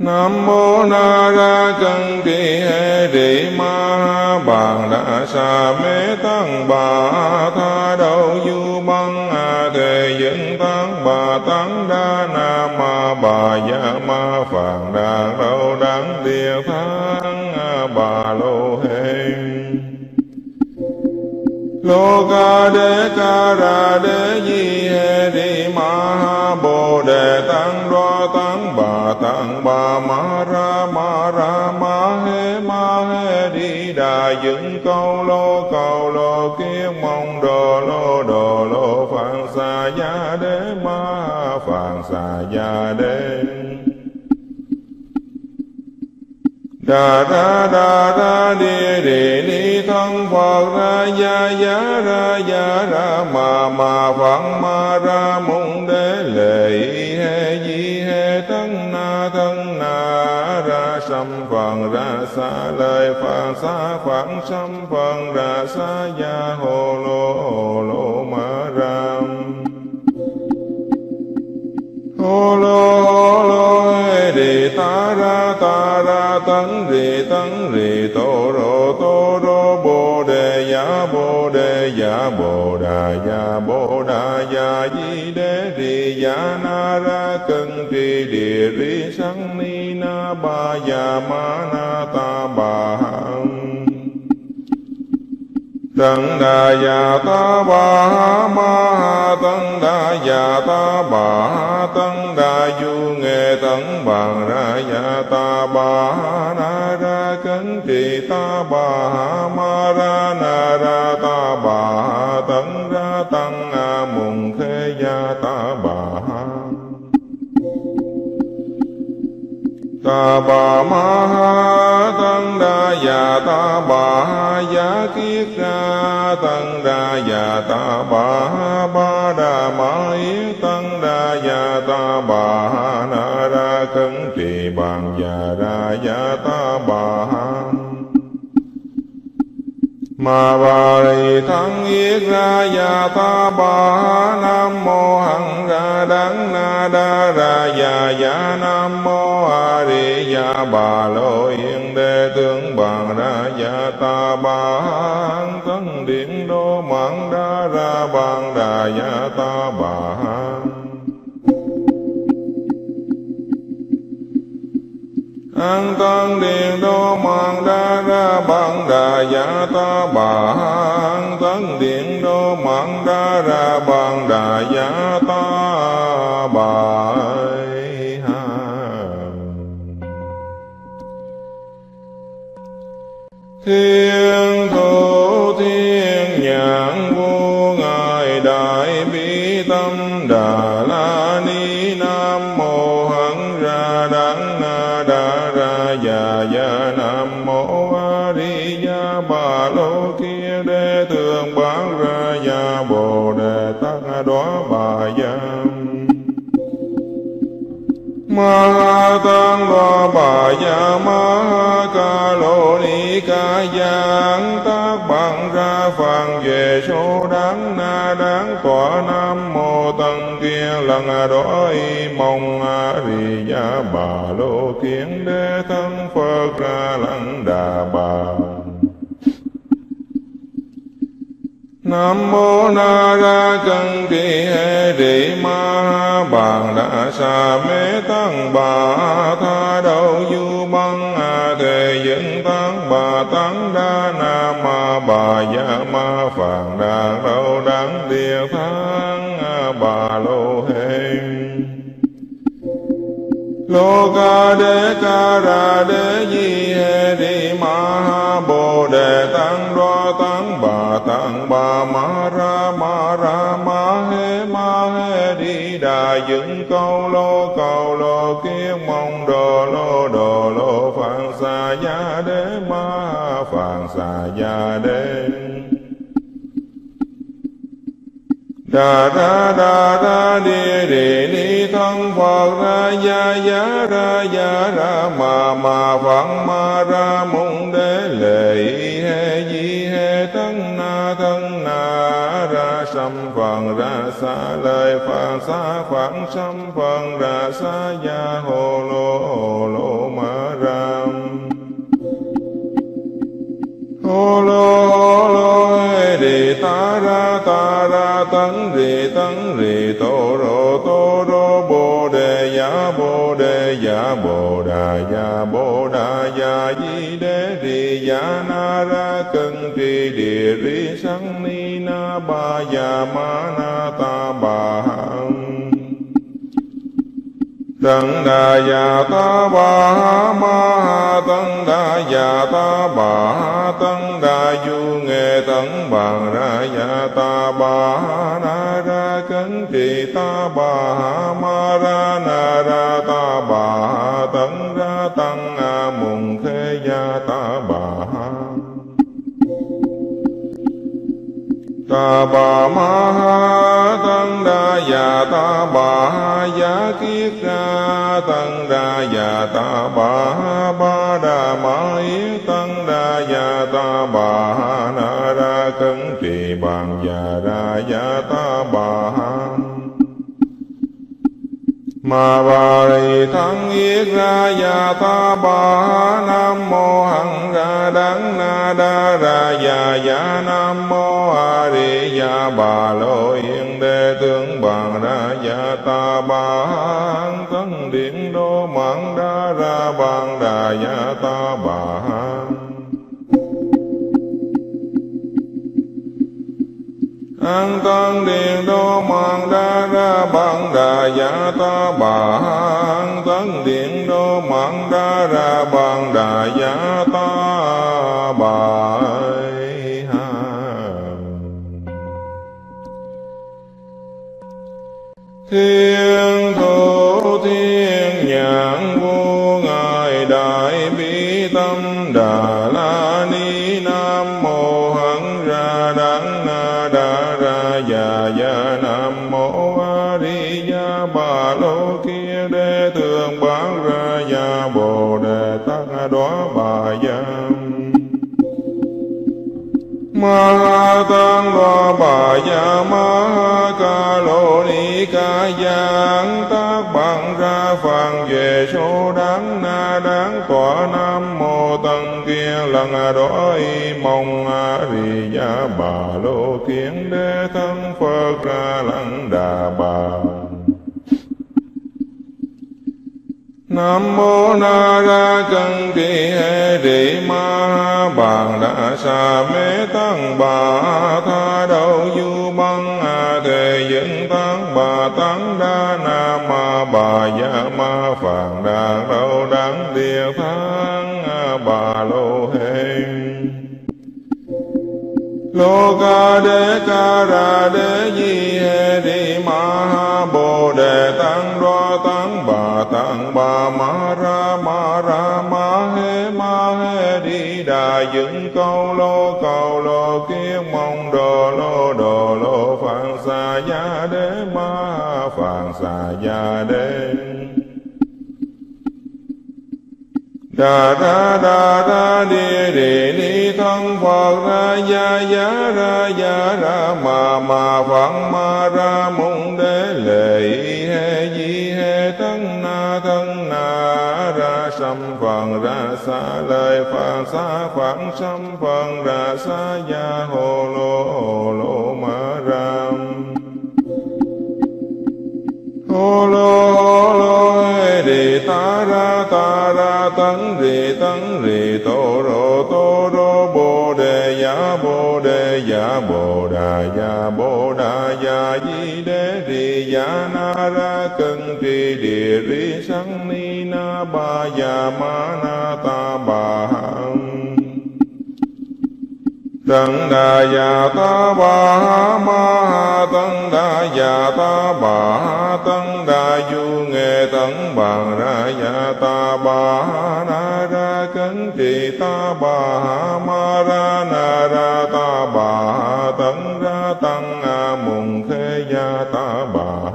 A: Nam mô na ra chân ki hê rị ma bàn đa sa mê tăng bà tha đâu du băng a thề dựng tăng bà tăng đa na ma bà dạ ma phạn đa đâu đáng địa tháng bà lô hê lô ca đê ca ra đê di hê rị ma bồ đề tăng tăng bà ma ra ma ra ma he ma he đi đà dựng câu lô cầu lô kiết mong đồ lô đồ lô phạn xà gia đế ma phạn xà gia đế đà ra đà ra đi đi ni thân phật ra ya ya ra ya ra ma ma phật ma ra mung đế lệ phần ra xa lời phật xa khoảng trăm phần ra xa ya hồ lô hồ lô ma ram hồ lô hồ lô đề ta ra ta ra tấn rì tấn rì tô rô tô rô bồ đề giả bồ đề giả bồ đà giả bồ đà giả di đế rì giả na ra cân trì địa rì sanh ba ya ma na ta bà hằng đà già ta bà ma tân đà già ta bà tân đà du nghệ tấn bà ra già ta bà na ra cấn trì ta bà ta bà ma ha tăng đa già ta bà ha giá kiết ra tăng đa già ta bà ha ba đà ma yết tăng đa già ta bà ha na ra khấn trì bàn già ra già ma ba di tham yết ra ya ta ba nam mô hằng ra đắng na đa ra ya ya nam mô a di ya bà lô yên đề tướng bằng ra ya ta ba. An tăng điện đô mạng đa ra bằng đà giả ta bà. An tăng điện đô mạng đa ra bằng đà giả ta bà. Thiên ma tăng đoá bà ya ma ca lô ni ca giang tác bằng ra phàn về số đáng na đáng tòa nam mô tăng kia lần đói mong a di đà bà lô kiến đế thân phật ra lăng đà bà Nam mô na ra cân tri hê rị ma bàn đã xa mê tăng bà tha đâu du băng a thề dẫn tăng bà tăng đa na ma bà dạ ma phàn đà đâu đáng địa tháng bà lô hê lô ca đê ca ra đê di hê rị ma ha bồ đề tăng đoa tăng bà tăng bà ma ra ma ra ma he ma he đi đà dựng câu lô câu lô kiết mong đồ lô đồ lô phạn xà gia đế ma phạn xà gia đế đà đa đà đa đi đi ni thân phật ra ya ya ra ya ra ma ma phật ma ra mong đế lệ he di sâm phần ra xa lời phật xa khoảng sâm phần ra xa ya hồ lô hồ lô ma ram hồ lô hồ lô đề đi ta ra ta ra tấn rì tấn rì, tô rô tô rô, bồ đề giả bồ đề giả bồ đà giả bồ đà giả di đế rì ya na ra, cân trì địa ri, sanh ni ba ya ma na ta bà hằng Tăng đà già ta bà ma tăng đà già ta bà tăng đà du nghệ tăng bằng ra già ta bà na ra cấn trì ta bà ma ra na ra ta bà ta bà ma ha tăng đa già ta bà ha giá kiết ra, tăng đa già ta bà ha ba đà ma yết tăng đa già ta bà ha na ra cấn trì bằng già ra già ta bà ha ma bà ri thân yết ra ya ta bà nam mô hằng ra đắng na đa ra ya ya nam mô a di đà bà lô yên đề tướng bằng ra ya ta bà hằng điện đô mạng đa ra bằng đà ya ta bà an tăng điện đô mạng đa ra bằng đà giả ta bà. An tăng điện đô mạng đa ra bằng đà giả ta bà. Thiên thủ thiên nhãn vô ngài đại bi tâm đà đó bà giang. Ma tăng đoá bà gia ma ca lô ni ca giang. Tác bằng ra phàn về số đáng na đáng tọa nam mô tăng kia lần đói mong a di gia bà lô kiến đế thân phật ra lăng đà bà. Nam mô Na Ra chân Kỳ hê rị Ma Bàn đa Sa Mê Tăng Bà Tha đâu du băng a thề dựng tăng bà tăng đa na ma bà ya ma phạn đa đâu đáng địa tháng bà lô hê Lô ca đê ca ra đê di hê rị ma ha bồ đề tăng đoa tăng bà tăng bà ma ra ma ra ma he ma he đi đà dựng câu lô câu lô kiết mong đồ lô đồ lô phạn xà gia đế ma phạn xà gia đế đà ra đà ra đi đi ni thân phật ra ya ya ra ya ra ma ma phật ma ra mung đế lệ he di thân na thân na ra sâm phần ra xa lời phật, xa khoảng sâm phần ra xa ya hồ lô hồ lô ma ram hồ lô hồ lô đi ta ra ta ra tấn, rì tấn, rì tô rô tô rô bồ giả bồ đề giả bồ đà giả bồ đà giả di đế rì giả na ra cân trì địa ri sang ni na ba giả ma na ta ba ha Tăng đà già ta bà ma ha tăng đà già ta bà ha tăng đà du nghệ tấn bằng ra già ta bà na ra cấn trì ta bà ma ra na ra ta bà ha tấn ra tăng a mùng khê gia ta bà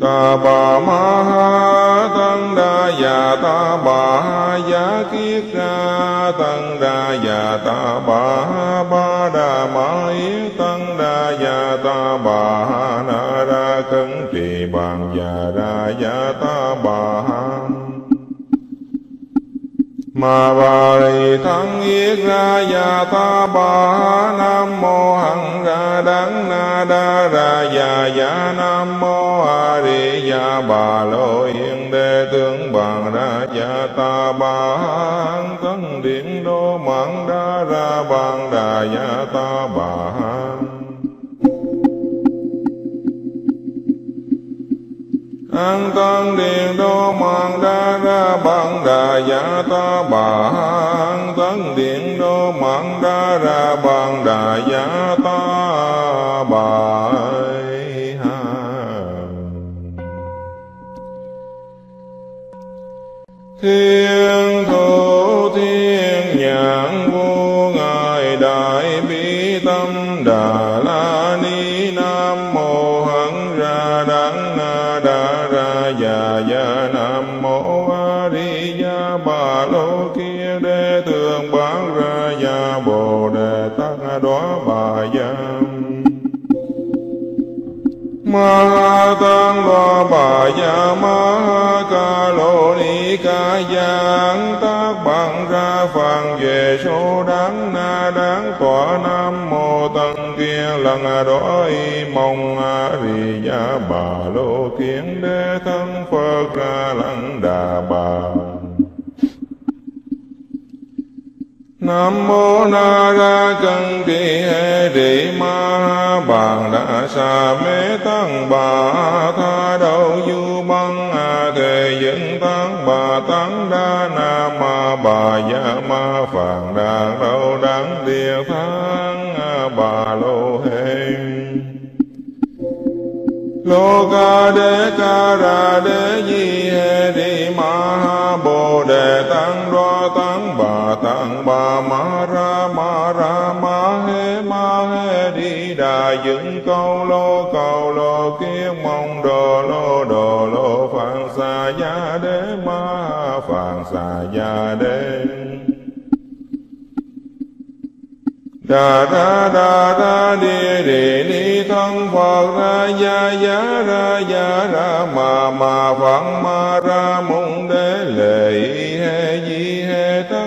A: ta bà ma tăng đa già ta bà giá kiết ra. Tăng đa già ta bà ba đà ma yết tăng đa già ta bà na ra khấn trì bàn già ra già ta bà mà Ma bà rì thắng yết ra ya ta bà nam mô hằng ra đắng na đa ra ya ya nam mô a di ya bà lô yên đề tướng bằng ra ya ta bà hằng điện đô mạng đa ra bằng đà ya ta bà an tăng điện đô mạng đa ra bằng đà giả ta bà. An tăng điện đô mạng đa ra bằng đà giả ta bà. Thiên thủ thiên nhãn vô ngài đại bi tâm đà. Già già nam mô a di đà bà lô kia đề tường bán ra già bồ đề tát đó bà già Ma tăng lo bà gia ma ca lô ni ca giang tác bằng ra phàn về số đáng na đáng tọa nam mô tăng kia lần đói mong a di gia bà lô kiến đế thân phật ra lăng đà bà Nam mô na ra cân tri hê rị ma bàn đã sa mê tăng bà tha đâu du băng a thề dẫn tăng bà tăng đa na ma bà dạ ma phàn đà đâu đáng địa tháng bà lô hê lô ca đê ca ra đê di hê rị ma ha bà ma ra ma ra ma he ma he đi đà dựng câu lô cầu lô kiết mong đồ lô đồ lô phạn xà gia đế ma phạn xà gia đế đà đa đà đa đi đi ni thân phật ra ya ya ra ya ra ma ma phật ma ra mong đế lệ he di he thân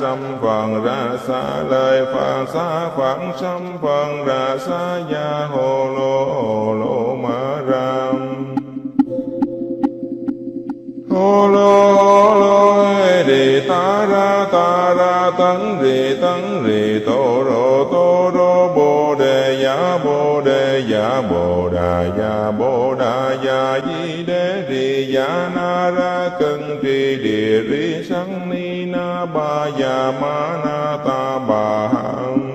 A: na phần ra xa lời phật xa khoảng trăm phần ra xa ya hồ lô hồ lô ma ram hồ lô hồ lô đề ta ra ta ra, tấn rì tấn rì tô rô tô bồ đề giả bồ đà giả bồ đà giả di đế rì giả na ra cân trì địa ri sang ni na ba giả ma na ta ba hằng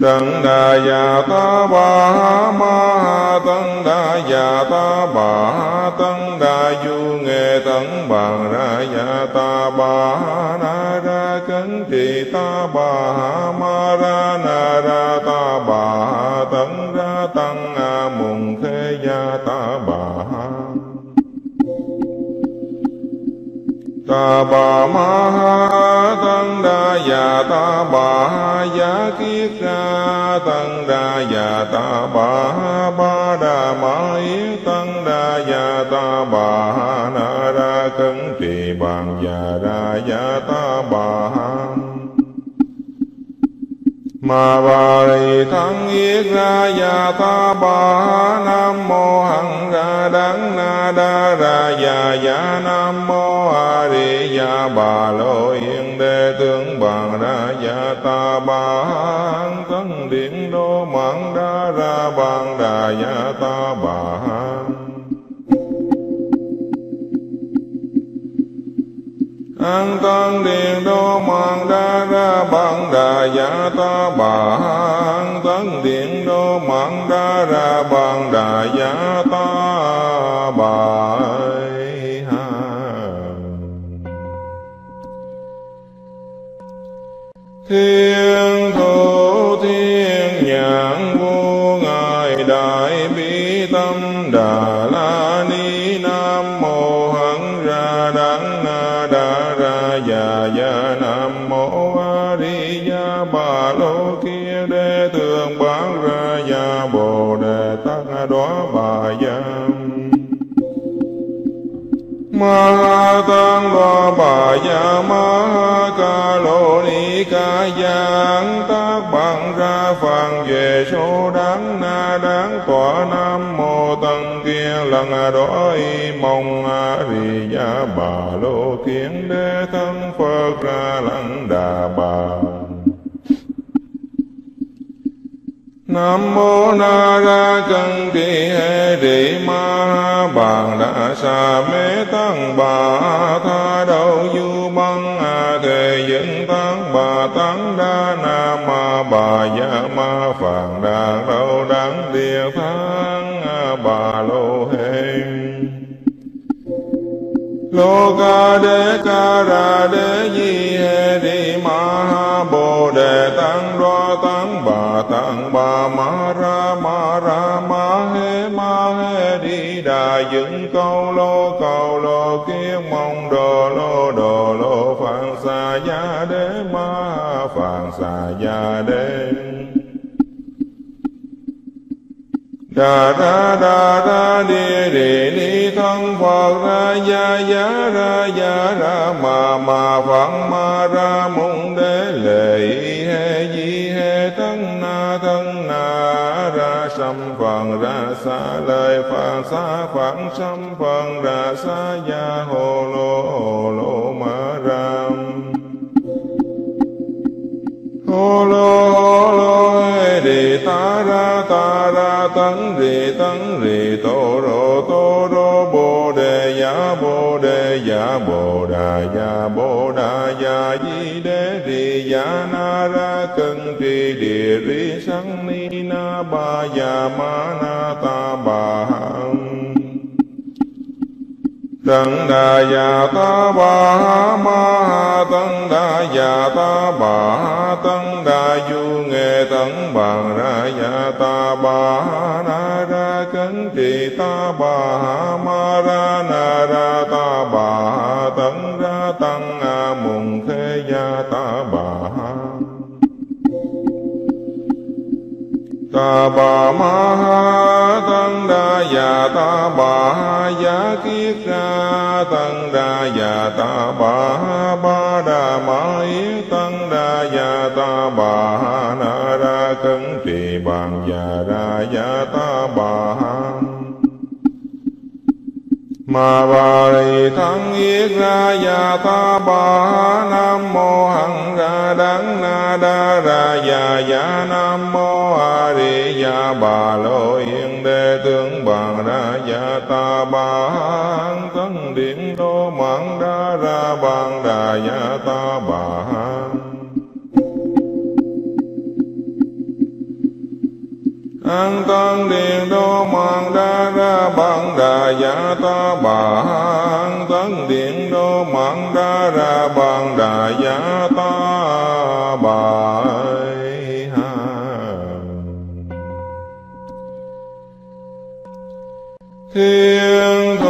A: Tấn đà già ta bà ma tăng tấn đà già ta bà tăng tấn đà du nghệ tấn bằng ra già ta bà na ra cấn trì ta bà ma ra na ra ta ta bà ma ha tăng đa già ta bà ha giá kiết ra. Tăng đa già ta bà ha ba đà ma yết tăng đa già ta bà ha na ra cấn trì bàn già ra già ta bà ha Ma bà rì thân yết ra ya ta bà nam mô hằng ra đắng na đa ra ya ya nam mô a di ya bà lô yên đề tướng bằng ra ya ta bà hằng điện đô mạng đa ra bằng đà ya ta bà an tăng điện đô mạng đa ra bằng đà giả ta bà. An tăng điện đô mạng đa ra bằng đà giả ta bà. Thiên thủ thiên nhãn vô ngài đại bi tâm đà. Ma tăng đoa bà ya ma ca lô ni ca giang tác bằng ra phàn về số đáng na đáng tọa nam mô tăng kia lần đói mong a di ya bà lô kiến đế thân phật ra lăng đà bà Nam mô Na Ra chân ti hê rị Ma Ha Bàn đa Sa Mê Tăng Bà Tha đâu Du Băng A Thề Dẫn Tăng Bà Tăng Đa Na Ma Bà Ya Ma Phạn Đà đâu Đắng Địa Thang Bà Lô Hê Lô ca đế ca ra đế di hê Ni ma ha bồ đề tăng đoa tăng bà tăng bà ma ra ma ra ma hê ma hê đi đà dựng câu lô cầu lô kiếp mong đồ lô đồ lô phạn xà gia đế ma phạn xà gia đế đà ra đà ra đi đi ni thân phật ra, ya ya, ra ya, ra, ma ma phật ma, ra, mung đế lệ he di he thân na thân na, ra, sam phật ra, sa lời phật sa phật sam phật ra, sa, ya hồ lô hồ lô ma, ram. Hồ lô lô tấn rì tấn rì, tô rô tô rô, bồ đề giả bồ đề giả bồ đà giả bồ đà giả di đế rì giả na ra cân trì địa rì sắc ni na ba giả ma na ta bà ha Tấn đà già ta bà ma tân tấn đà già ta bà tân tấn đà du nghệ tấn bằng ra già ta bà na ra cấn trì ta bà ma ra na ra ta bà ma ha tăng đa già ta bà ha giá kiết ra tăng đa già ta bà ha ba đà ma yết tăng đa già ta bà ha na ra cấn trì bàn già ra già ta bà ha ma bà đầy thân yết ra ya ta bà nam mô hằng ra đắng na đa ra ya ya nam mô a di ya bà lô yên đề tướng bằng ra ya ta bà hằng điện đô mạng đa ra bằng đà ya ta bà an tăng điện đô mạng đa ra bằng đà giả ta bà. An tăng điện đô mạng đa ra bằng đà giả ta bà. Ha thiên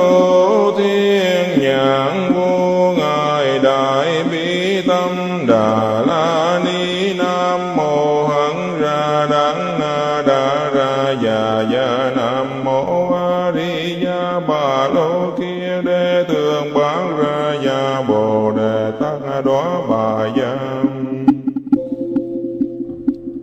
A: đề đóa bà giang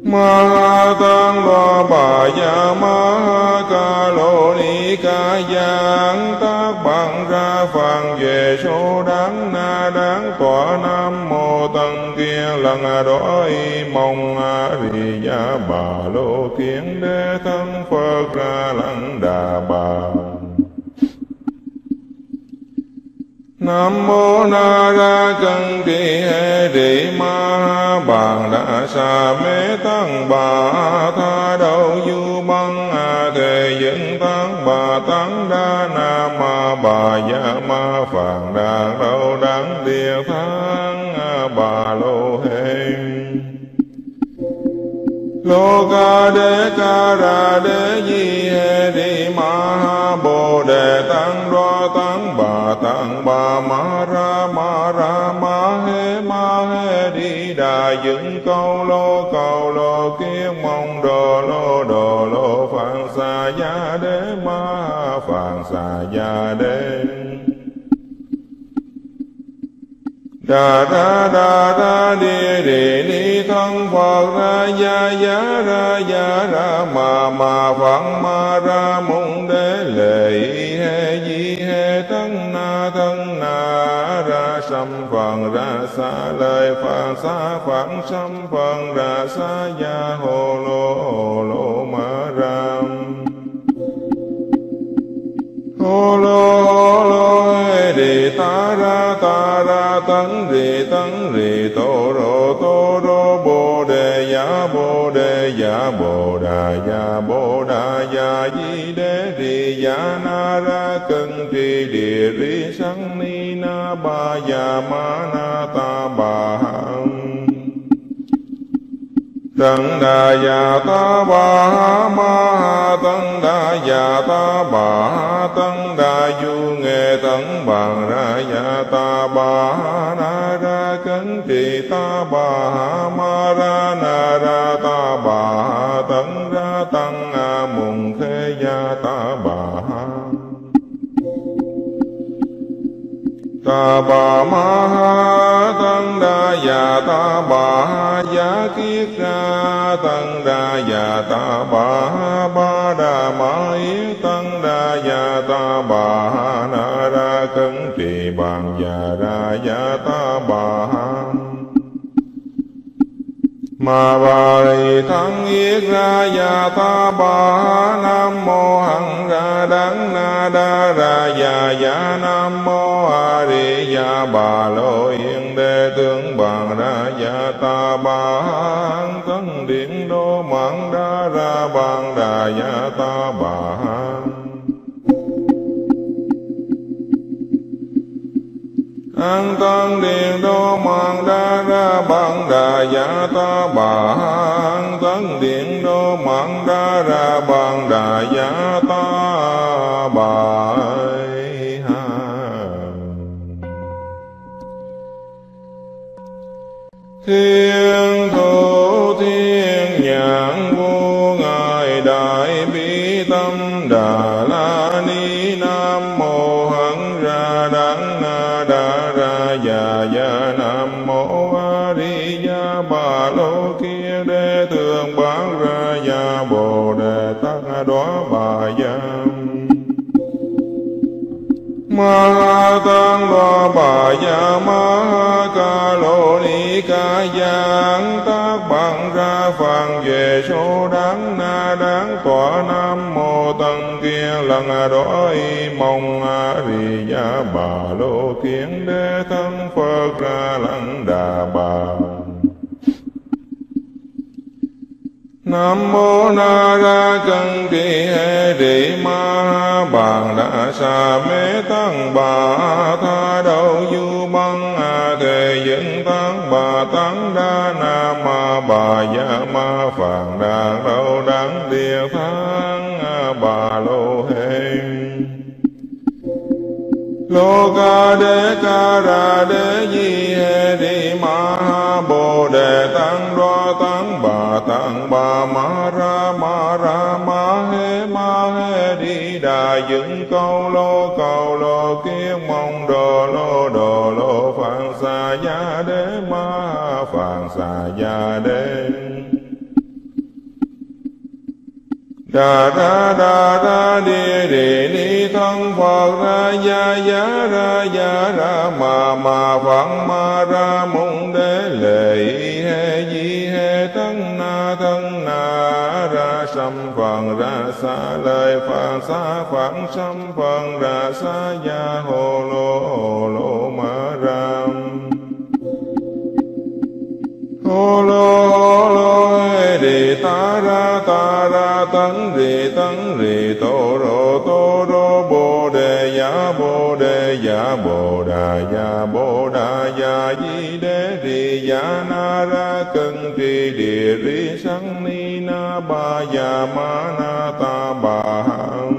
A: ma tăng đa bà ya ma ca lô ni ca giang tác bằng ra phàn về số đáng na đáng tòa nam mô tăng kia lần đó y mong a di ya bà lô kiến đế thân phật ra lăng đà bà. Nam mô Na Ra Cân Kỳ hê rị Ma Bàn Đà Sa Mê Tăng Bà Tha đâu Du Băng A Thề Dẫn Tăng Bà Tăng Đa Na Ma Bà dạ Ma Phạn Đà đâu đáng Địa tháng Bà Lô Lô ca đế ca ra đế di hê ma ha bồ đề tăng đoa tăng bà tăng bà ma ra ma ra ma hê ma hê đi đà dựng câu lô cầu lô kiết mong đồ lô đồ lô phạn xà gia đế ma phạn xà gia đế đà đa đà đa đi đi ni thân phật ra, ya ya, ra ya, ra, ma ma phật ma, ra mong đế, lệ he, di, he thân na thân na, ra sam phật ra, sa lời phật sa phật sam phật ra, sa, ya hồ lô hồ lô, ma ram hồ lô hồ lô ta tấn rì tấn rì tô rô tô rô bồ đề giả bồ đề giả bồ đà giả bồ đà giả di đế rì giả na ra cân trì, địa rì sắn ni, na ba giả ma, na ta, bà, ha tăng đà già ta bà ma tăng tấn đà già ta bà tăng tấn đà du nghệ tăng bằng ra già ta bà na ra cấn trì ta bà ma ra na ra ta bà tăng ra tăng ta bà ma ha tăng đa già ta bà ha giá kiết ra tăng đa già ta bà ha ba đà ma yết tăng đa già ta bà ha na ra cấn trì bàn già ra già ta bà ha Ma bà đầy thân yết ra ya ta bà nam mô hằng ra đắng na đa ra ya ya nam mô a di ya bà lô yên đề tướng bằng ra ya ta bà thân điện đô mạng đa ra bằng đà ya ta bà an tăng điện đô mạng đa ra bằng đà giả ta bà an tăng điện đô mạng đa ra bằng đà giả ta bà thiên thủ thiên nhãn vô ngài đại bi tâm đà già già nam mô a di đà bà lô kia đê thường bán ra ya bồ đề tát đó bà giam ma tăng lo bà ya ma ca lô ni ca giang tác bằng ra phàn về số đáng na đáng tọa nam mô tăng kia lần đói mong a di đà bà lô kiến đế thân phật ra lăng đà bà Nam mô Na Ra chân ti hê rị Ma Bàn đa Sa Mê Tăng Bà Tha Đầu Du Băng A Thề dựng Tăng Bà Tăng Đa Na Ma Bà ya Ma Phạn đa Đâu Đắng Địa tháng Bà Lô Hê lô ca đế ca ra đế di hê rị ma bồ đề tăng bà bà ma ra ma ra ma he ma he đi đà dựng câu lô câu lô kiên mong đồ lô đồ lô phạn xà gia đế ma phạn xà gia đế đà ra đà ra đi đi ni thân phật ra ya ya ra ya ra ma ma phật ma ra mong đế lệ he di na phần ra xa lời phật xa khoảng trăm phần ra xa ya hồ lô hồ lô ma ram hồ lô hồ lô đề ta ra ta ra, tấn rì tấn rì, tô rô tô rô, bồ đề giả bồ đề giả bồ đà giả bồ đà giả di đế rì giả na ra, cân trì địa rì sanh ni ba ya ma na ta bà hằng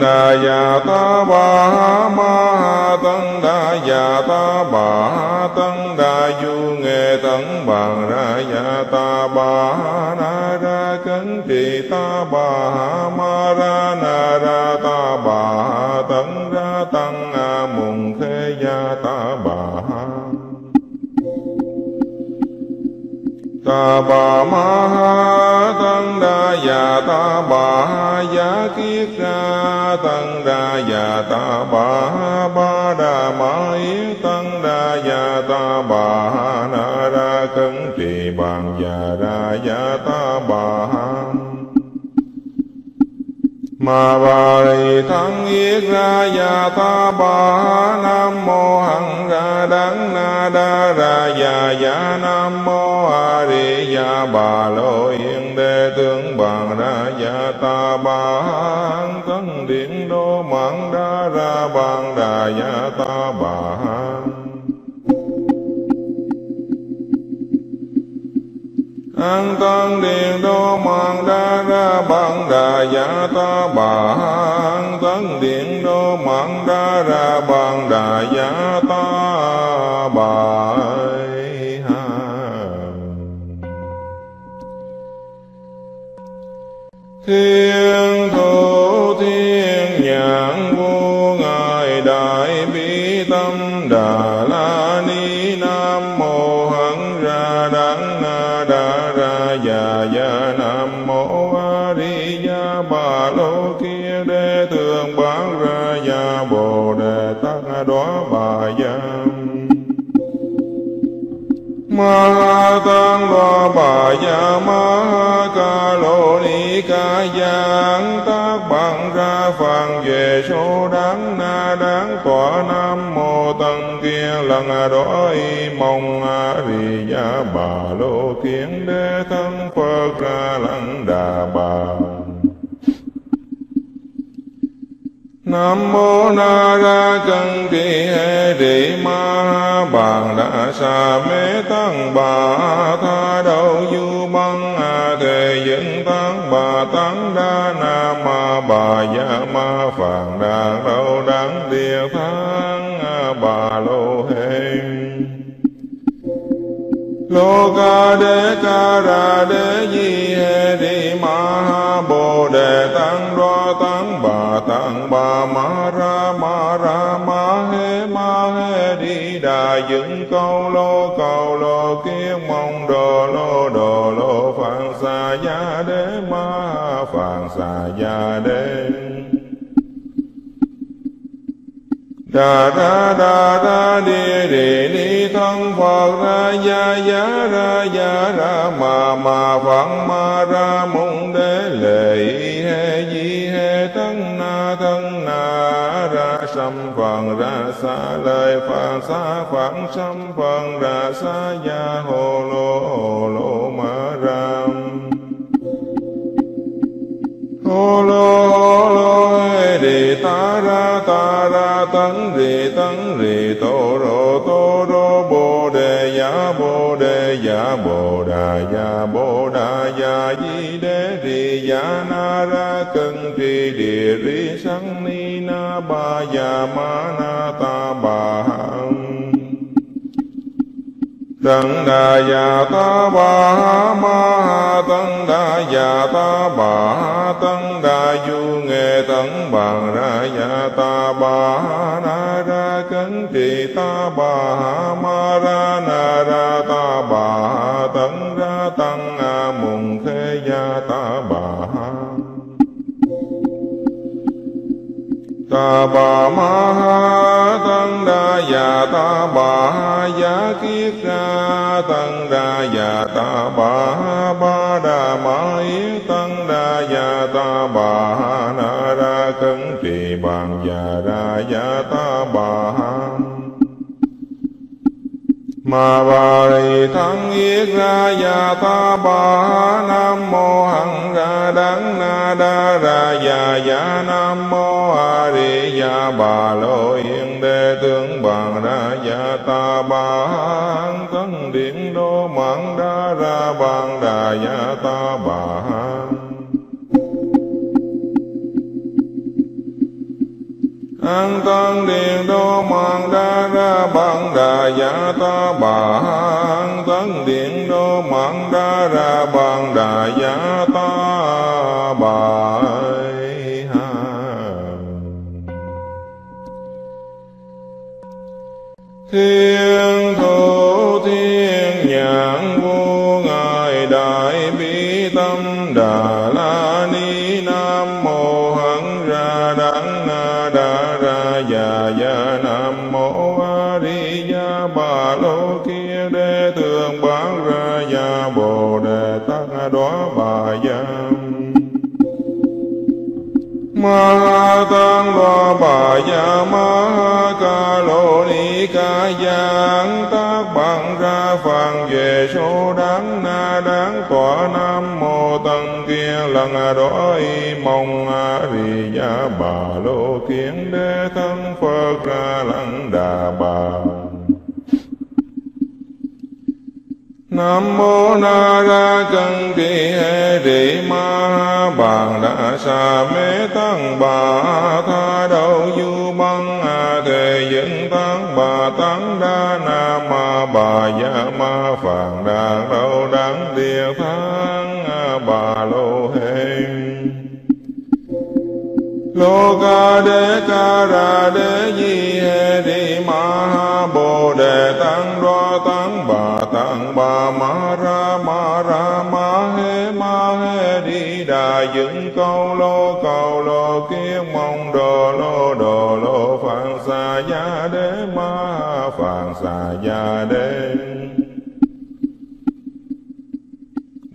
A: đà già ta bà ma tân đà già ta bà tân đà du nghệ tấn bàn ra già ta bà na ra cấn trì ta bà ma ra na ra ta bà ma ha tăng đa già ta bà ha giá kiết ra tăng đa già ta bà ha ba đà ma yết tăng đa già ta bà ha na ra cấn trì bàn già ra già ta bà ha ma bà rì thắng yết ra ya ta ba nam mô hằng ra đắng na đa ra ya ya nam mô a di ya bà lô yên đề tướng bằng ra ya ta ba thân điện đô mạng đa ra bằng đà ya ta bà an tăng điện đô mạng đa ra bằng đà giả ta bà. An tăng điện đô mạng đa ra bằng đà giả ta bà. Thiên thủ thiên nhãn vô ngài đại bi tâm đà đó bà giang ma tăng đo bà ya ma ca lô ni ca giang tác bằng ra phàn về số đáng na đáng tòa nam mô tăng kia lần đó y mong a di đà bà lô kiến đế thân phật ra lăng đà bà. Nam mô Na Ra chân Kỳ hê Rị Ma Bàn Đà Sa Mê Tăng Bà Tha đâu Du Băng A Thề Dẫn Tăng Bà Tăng Đa Na Ma Bà Gia Ma Phạn Đà Đâu đáng Địa tháng Bà Lô Lô Ca Đế Ca Ra Đế Di Hê Rị Ma Bồ Đề Tăng Đo Tăng Bà Tăng Bà Ma Ra Ma Ra Ma Hê Ma Hê Đi Đà Dựng Câu Lô Cầu Lô Kiết Mong Đồ Lô Đồ Lô Phạn Xà Gia Đế Ma Phạn Xà Gia Đế Đà ra đà ra đi đi ni thân Phật ra, ya ya, ra ya, ra, ma ma Phật ma, ra mong đế, lệ he, di, he thân na thân na, ra, sâm phần ra xa lời phật xa phạn sâm phần ra xa ya hồ lô hồ lô, ma ram hồ lô tô rô tô rô bồ đề giả bồ đề giả bồ đà giả bồ đà giả di đế rì giả na ra cân trì địa ri sang ni na ba giả ma na ta ba Tăng Tấn đà già ta bà ma tăng đà già ta bà tăng đà du nghệ tăng bằng ra già ta bà na ra cấn trì ta bà ma ra na ra ta bà tấn ra tăng a mùng thế gia ta bà ta bà ma ha tăng đa già ta bà giá kiết ra tăng đa già ta bà ba đà ma yết tăng đa già ta bà na ra cấn trì bàn già ra già ta bà Ma bà rì thắng yết ra ya ta bà nam mô hằng ra đắng na đa ra ya ya nam mô a di ya bà lô yên đề tướng bằng ra ya ta bà hằng thân điện đô mạng đa ra bằng đà ya ta bà hằng an tăng điện đô mạng đa ra bằng đà giả ta bà. An tăng điện đô mạng đa ra bằng đà giả ta bà. Thiên thủ thiên nhãn vô ngài đại bi tâm đà. Ra nam mô a di đà bà lô kia đề tường bán ra ya bồ đề tát đó bà giam ma tăng lo bà ya ma ca lô ni ca giang tác bằng ra phàn về số đáng na đáng tọa nam mô tăng kia lần đói mong a di ya bà lô kiến đế thân phật ra lăng đà bà Nam mô Na Ra chân ti hê Rị Ma Bàn đa Sa Mê Tăng Bà Tha Đầu Du Băng A Thề dựng Tăng Bà Tăng Đa Na Ma Bà ya Ma Phạn đa Đâu đáng Địa Thang Bà Lô Hê Lô ca đế ca ra đế di hê Ni ma bồ đề tăng đoa tăng bà tăng bà ma ra ma ra ma hê ma hê đi đà dựng câu lô cầu lô Kiếp mong đồ lô đồ lô phạn xà gia đế ma phạn xà gia đế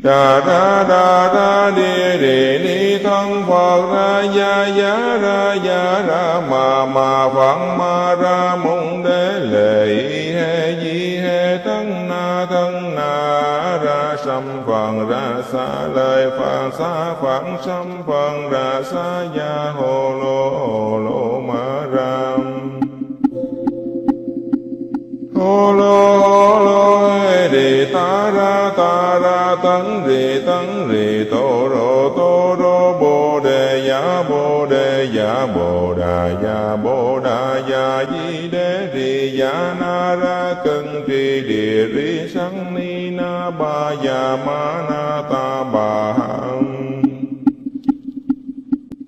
A: đà ra đà ra đi đề ni thân phật ra, ya ya, ra ya, ra, ma ma phật ma, ra mung đế, lệ he, di, he, thân, na thân, na, ra sam phật ra, sa lời phật sa phật sam phật ra, sa, ya hồ lô hồ lô, ma, ra. Hồ lô hồ lô ta ra ta ra tấn rì tấn rì, tô rô tô rô, bồ đề giả bồ đề giả bồ đà giả bồ đà giả di đế rì giả na ra, cân trì địa rì sắn ni na ba giả ma na ta ba ha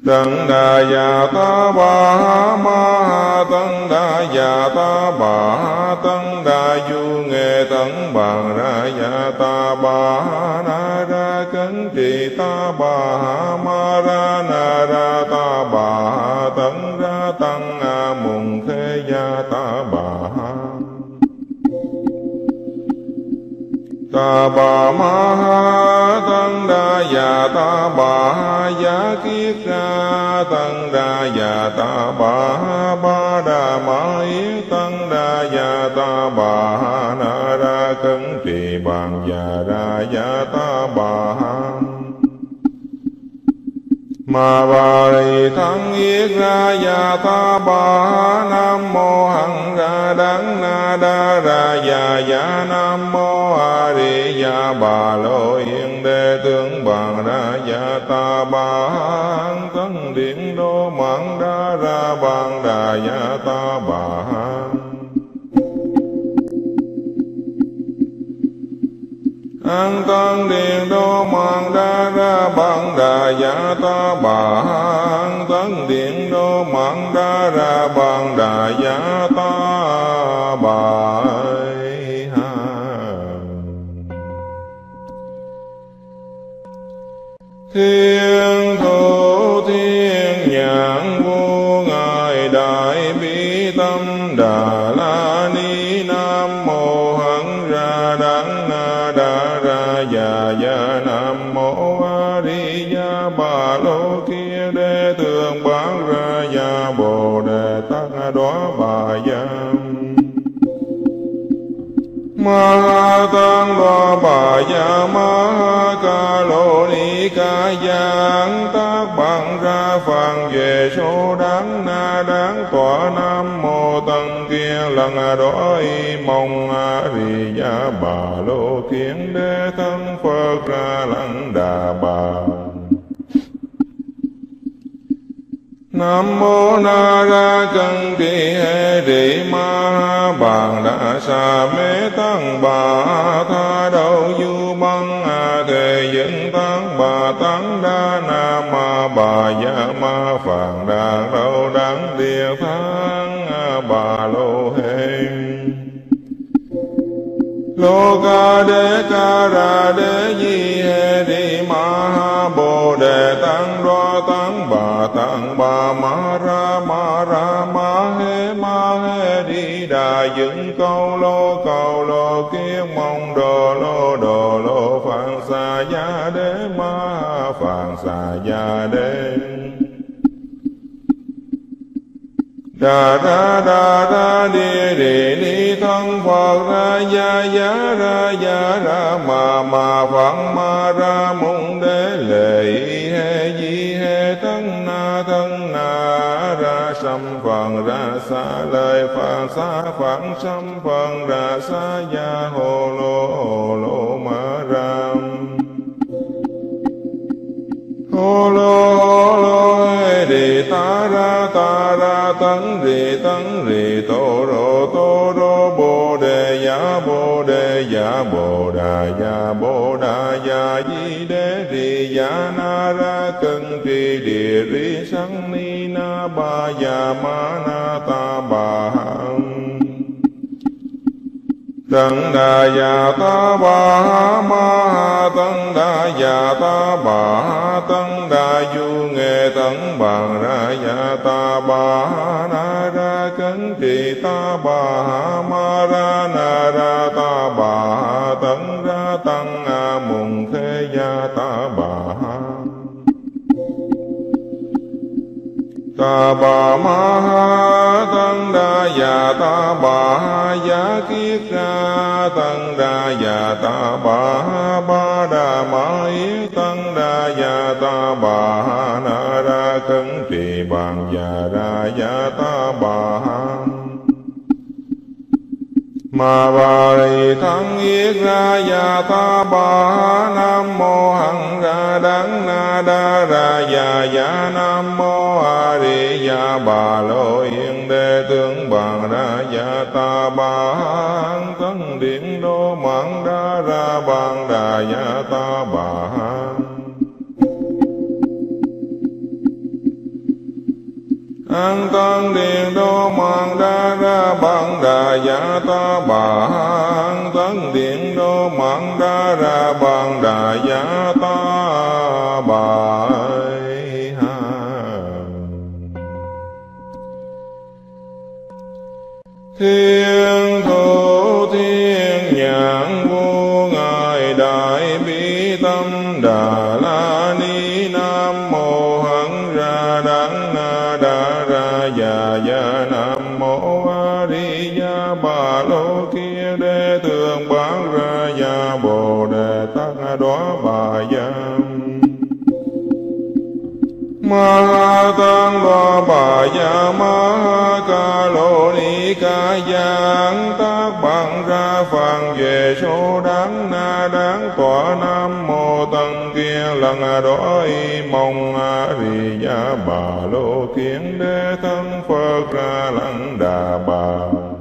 A: Tăng đà già ta bà ma ha tăng đà già ta bà ha tăng đà du nghệ tấn bằng ra già ta bà na ra cấn trì ta bà ma ra na ta bà ma ha tăng đa già ta bà ha giá kiết ra tăng đa già ta bà ha ba đà ma yết tăng đa già ta bà ha na ra cấn trì bàn già ra già ta ma ba ri thắng yết ra ya ta ba nam mô hằng ra đắng na đa ra ya ya nam mô a di ya bà lô yên đề tướng bằng ra ya ta ba hằng tấn điện đô mạng đa ra bằng đà ya ta ba an tăng điện đô mạng đa ra bằng đà giả ta bà. An tăng điện đô mạng đa ra bằng đà giả ta bà. Thiên ma tăng đo bà gia ma ca lô ni ca giang tác bằng ra phàn về số đáng na đáng tọa nam mô tăng kia lần đói mong a di gia bà lô kiến đế thân phật ra lăng đà bà Nam mô Na Ra chân Kỳ hê Rị Ma Bàn Đà Sa Mê Tăng Bà Tha Đầu Du Băng A Thề Dẫn Tăng Bà Tăng Đa Na Ma Bà Dạ Ma Phạn Đà đâu Đắng Địa tháng A Bà Lô Hê Lô ca đê ca ra đê di hê đi ma ha bồ bà ma ra ma ra ma he ma he đi đà dựng câu lô cầu lô kiết mong đồ lô đồ lô phạn xà gia đế ma phạn xà gia đế. Đà đa đà đa đi đi đi thân phật ra ya ya ra ya ra, ma ma phật ma ra mong đế lệ xâm phần ra xa lời phật xa phật xâm phần ra xa ya hồ lô hồ lô ma ram. Hồ lô hồ lô hê đề ta ra ta ra, tấn rì tấn rì, tô rô tô rô, bồ đề giả bồ đề giả bồ đà giả bồ đà giả di đế rì giả na ra, cân trì địa ri sanh ni na ba ya ma na ta ba hằng Tăng đà già ta bà ma tăng đà già ta bà tăng đà du nghệ tăng bằng ra già ta bà na ra cấn trì ta bà ma ra na ra ta bà tăng ta bà ma ha tăng đa già ta bà giá kiết ra tăng đa già ta bà ba đà ma yết tăng đa già ta bà na ra cấn trì bàn già ra già ta bà mà Ma ba ri yết ra ya ta ba nam mô hằng ra đắng na đa ra ya ya nam mô a di ya bà lô yên đề tướng bằng ra ya ta ba hằng điện đô mạng đa ra bằng đà ya ta ba an tăng điện đô mạng đa ra bằng đà giả ta bà an tăng điện đô mạng đa ra bằng đà giả ta bà thiên thủ thiên nhãn vô ngài đại bi tâm đà đó bà giang. Ma tăng đoa bà ya ma ca lô ni ca giang. Tác bằng ra phàn về số đáng na đáng tọa nam mô tăng kia lần đó y. Mong a di đà bà lô kiến đế thân phật ra lăng đà bà.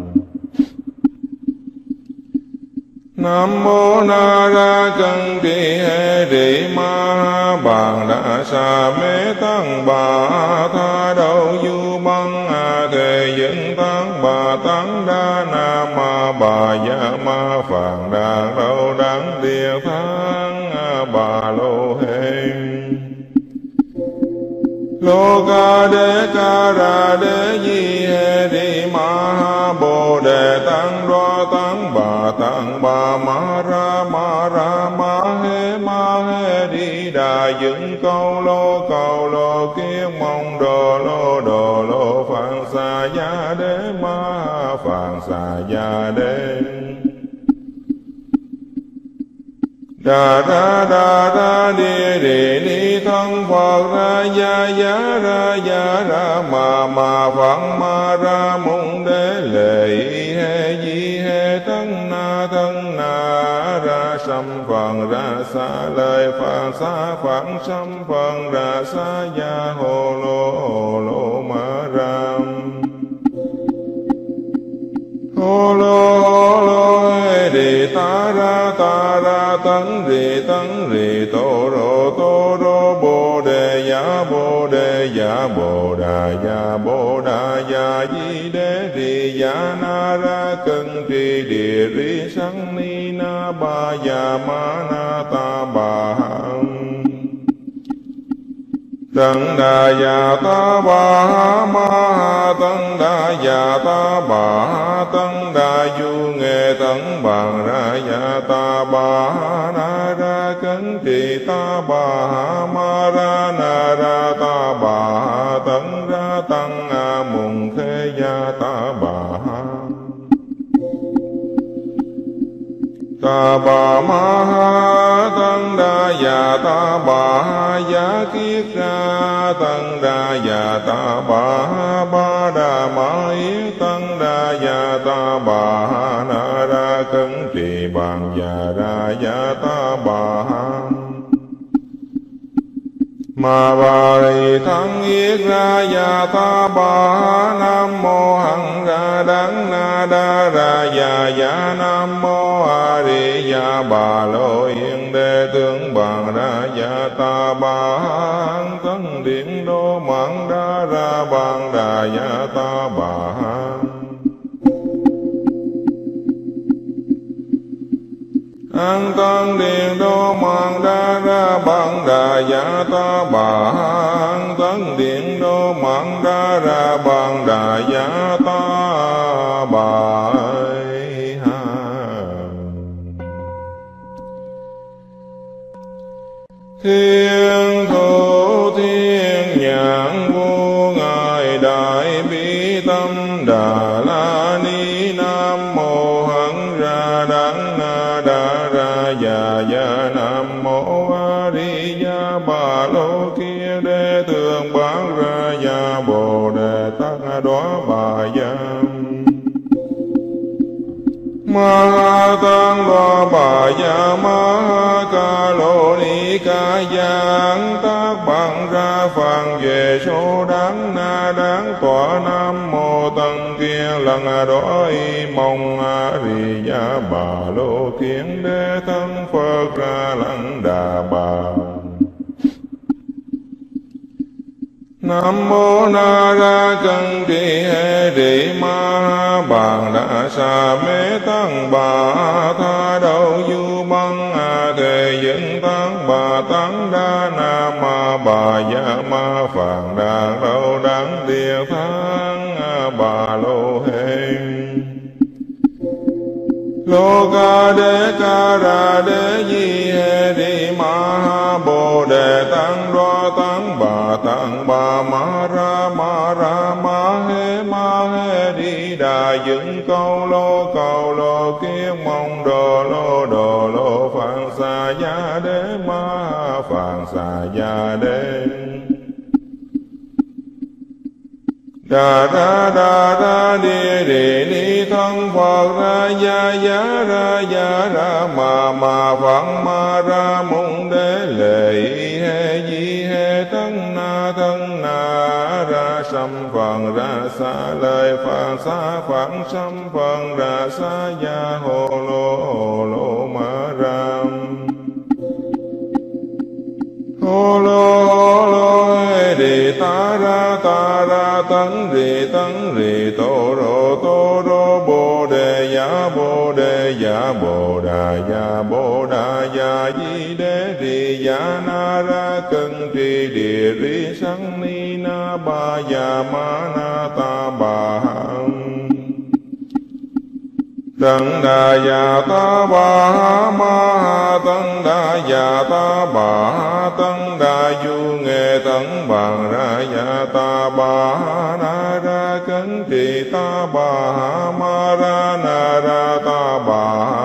A: Nam mô Na Ra chân Trì hê rị Ma Ha Bàn đa Sa Mê Tăng Bà Tha đâu Du Băng A Thề Dựng Tăng Bà Tăng Đa Na Ma Bà Ya Ma Phạn đa Đâu Đắng Địa tháng A Bà Lô Hê. Lô ca đê ca ra đê di hê rị ma ha bồ đề tăng đoa tăng bà tăng bà ma ra ma ra ma he ma he đi đà dựng câu lô câu lô kiết mong đồ lô đồ lô phạn xà gia đế ma phạn xà gia đế đà ra đà ra đi đi ni thân phật ra ya ya ra ya ra ma ma phật ma ra mong đế lệ trăm phần ra xa lời phật, xa phạn trăm phần ra xa ya hồ lô hồ lô ma ram hồ lô hồ lô đi ta ra ta ra, tấn rì tấn rì, tô rô tô rô, bồ đề giả bồ đề giả bồ đà giả bồ đà giả di đế rì giả na ra, cân trì địa rì sang ni na ba ya ma na ta ba hằng. Tăng đà già ta bà ma tăng đà già ta bà tăng đà du nghệ tăng bằng ra già ta bà na ra cấn trì ta bà ma ra na ra ta bà ta bà ma ha tăng đa già ta bà ha giá kiết ra tăng đa già ta bà ha ba đà ma yết tăng đa già ta bà ha Ma ba ri thân yết ra ya ta ba nam mô hằng ra đắng na đa ra ya ya nam mô a di ya bà lô yên đề tướng bằng ra ya ta ba thân điện đô mạng đa ra bằng đà ya ta ba an tăng điện đô mạng đa ra bằng đà giả ta bà. An tăng điện đô mạng đa ra bằng đà giả ta bà. Thiên thủ thiên nhãn vô ngài đại bi tâm đà. Già ya nam mô a di đà bà lô kia đề tường bán ra ya bồ đề tát đóa bà giam ma tăng loa bà ya ma ca lô ni ca giang tác bằng ra phàn về số đáng na đáng tòa nam mô tăng kia lần đói mong a ri ya bà lô kiến đế thân phật ra lăng đà bà Nam mô Na Ra chân Trì hê Trì Ma Bàn Đà Sa Mê Tăng Bà Tha Đầu Du Băng A Thề Dẫn Tăng Bà Tăng Đa Na Ma Bà dạ Ma Phạn Đà đâu đáng Địa Thắng Bà Lô Hê Lô Ca đê Ca Ra đê Di hê Trì Ma Bồ Đề Tăng tạng Bà Ma Ra Ma Ra Ma he Ma he Đi Đà Dựng Câu Lô Cầu Lô Kiết Mong Đồ Lô Đồ Lô Phạn Xà Gia Đế Ma Phạn Xà Gia Đế. Đà ra đà ra đi đi đi thân Phật ra ya ya ra ya ra ma ma Phật ma ra mong đế lệ he di he ta sâm phần ra xa lời phạn xa phạn sâm phần ra xa ya hồ lô hồ lô ma ram hồ lô hồ lô đi ta ra ta ra, tấn rì tấn rì, tô rô tô rô, bồ đề giả bồ đề giả bồ đà giả bồ đà giả di đế rì giả na ra cân trì địa ri sanh ni na ba giả ma na ta ba ha Tăng đà già ta bà ma tăng đà già ta bà tăng đà du nghệ tăng bằng ra già ta bà na ra cấn trì ta bà ma ra na ra ta bà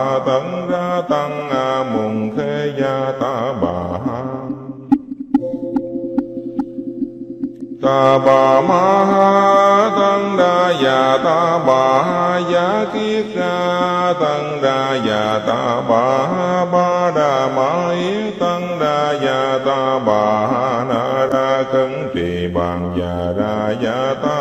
A: ta bà ma ha tăng đa già ta bà ha giá kiết ra tăng đa già ta bà ha ba đà ma yết tăng đa già ta bà ha na ra cấn trì bàn già ra già ta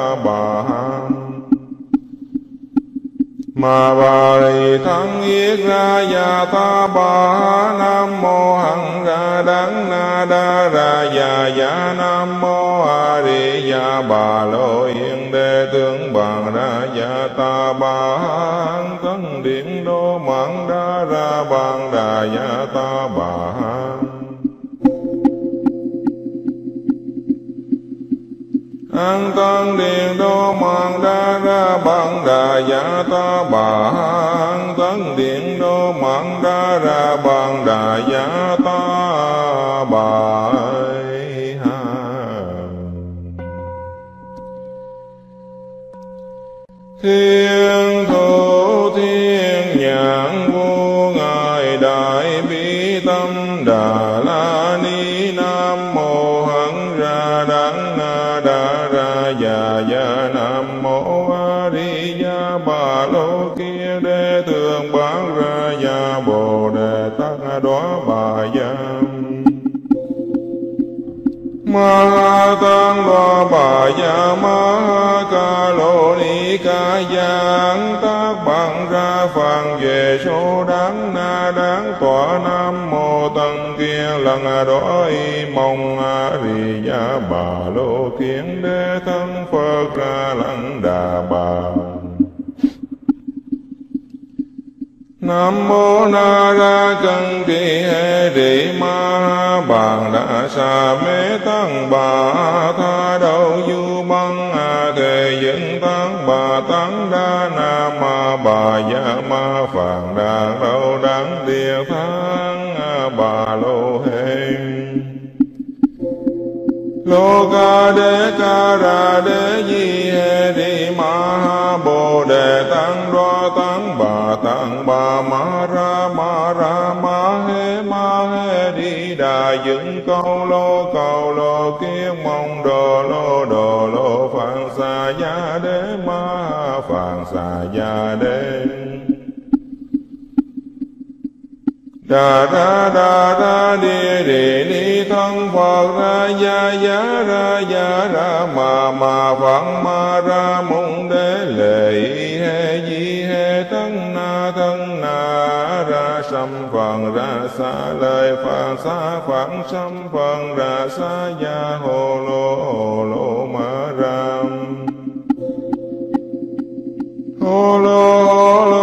A: Ma bài thân yết ra ya ta ba nam mô hằng ra đắng na đa ra ya ya nam mô a di ya bà lô yên đề tướng bằng ra ya ta ba hằng điện đô mạng đa ra bằng đà ya ta bà an tăng điện đô mạng đa ra bằng đà giả ta bà. An tăng điện đô mạng đa ra bằng đà giả ta bà. Thiên thủ thiên nhãn vô ngài đại bi tâm đà. Già gia nam mô a di đà bà lô kia đề tường bán ra gia bồ đề tăng đoá Ma tăng lo bà ya ma ca lô ni ca giang tác bằng ra phàn về số đáng na đáng tọa nam mô tăng kia lần đói mong a di ya bà lô kiến đế thân phật ra lăng đà bà Nam mô Na Ra chân Trì hê rị Ma Bàn đa Sa Mê Tăng Bà Tha Đầu Du Băng A Thề Dẫn Tăng Bà Tăng Đa Na Ma Bà Ya Ma Phạn đa đâu đáng Địa Thắng Bà Lô Hê Lô ca đế ca ra đế di hê đi ma ha bồ đề tăng đoa tăng bà tăng bà ma ra ma ra ma hê ma hê đi đà dựng câu lô cầu lô Kiếp mong đồ lô đồ lô phạn xà gia đế ma phạn xà gia đế đà ra đà ra đi đi ni thân phật ra, ya ya, ra ya, ra, ma ma phật ma, ra mung đế, lệ he, di, he, thân, na thân, na, ra sam phật ra, sa lời phật sa phật sam phật ra, sa, ya hồ lô hồ lô, ma ram hồ lô hồ lô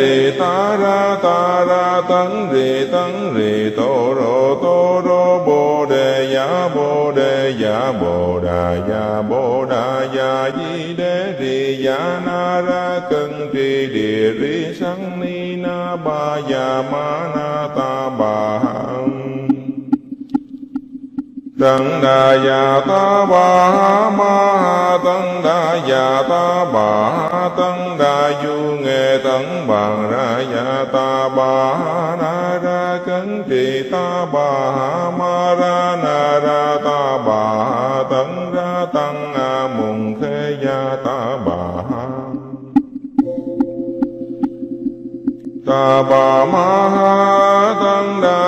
A: đề ta ra ta ra tấn rì tấn rì tô rô tô rô bồ đề giả bồ đề giả bồ đà giả bồ đà giả di đế rì giả na ra cân trì địa ri sắn ni na ba giả ma na ta ba ha Tăng đà già ta bà ma ha tăng đà già ta bà ha tăng đà du nghệ tấn bàn ra già ta bà na ra cấn trì ta bà ma ra na ra ta bà ha tấn ra tăng a mùng khê gia ta bà ta bà ma ta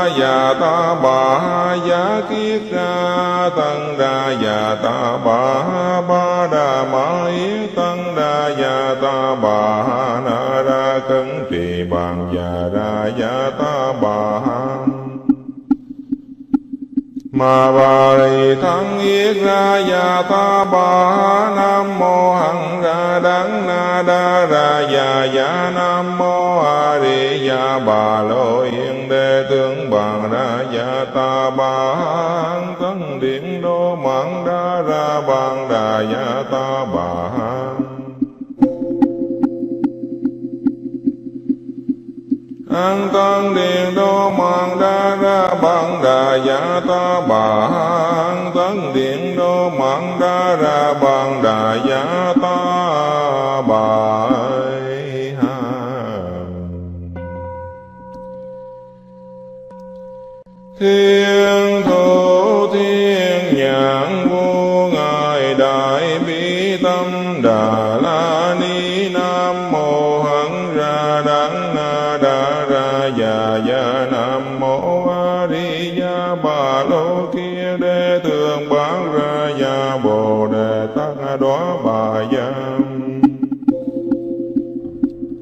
A: già ta bà giá kiết ra tăng đa già ta bà ba đà ma yết tăng đa già ta bà na ra cấn trì bàn già ra già ta bà mà ma ba thắng yết ra ya ta ba nam mô hằng ra đắng na đa ra ya ya nam mô a di ya bà lô yên đề tướng bằng ra ya ta ba hằng tấn điện đô mạng đa ra bằng đà ya ta ba an tăng điện đô mạng đa ra bằng đà giả ta bà. An tăng điện đô mạng đa ra bằng đà giả ta bà. Thiên thủ thiên nhãn vô ngài đại bi tâm đà. Đề bà giang.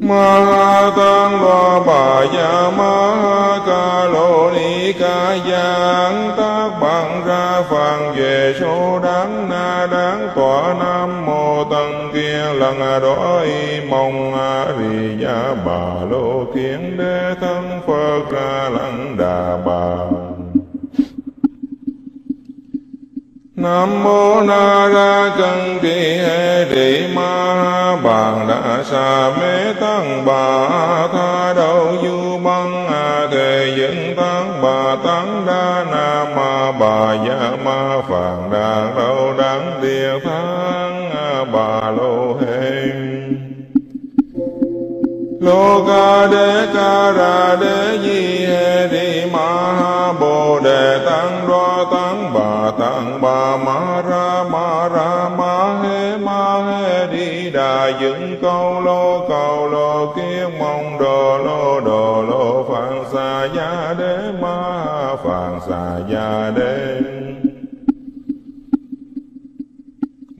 A: Ma tăng đoá bà già ma ca lô ni ca giang. Tác bằng ra phàn về số đáng na đáng tòa nam mô tăng kia lần đói mong a di đà bà lô kiến đế thân phật ra lăng đà bà. Nam mô na ra chân ti hê rị ma bàn đã sa mê tăng bà tha đâu du băng a thề dẫn tăng bà tăng đa na ma bà dạ ma phạn đà đâu đáng địa thang bà lô lô ca đế ca ra đế di hê Ni ma ha bồ đề tăng đoa tăng bà tăng bà ma ra ma ra ma hê ma hê đi đà dựng câu lô cầu lô kiết mong đồ lô đồ lô phạn xà gia đế ma phạn xà gia đế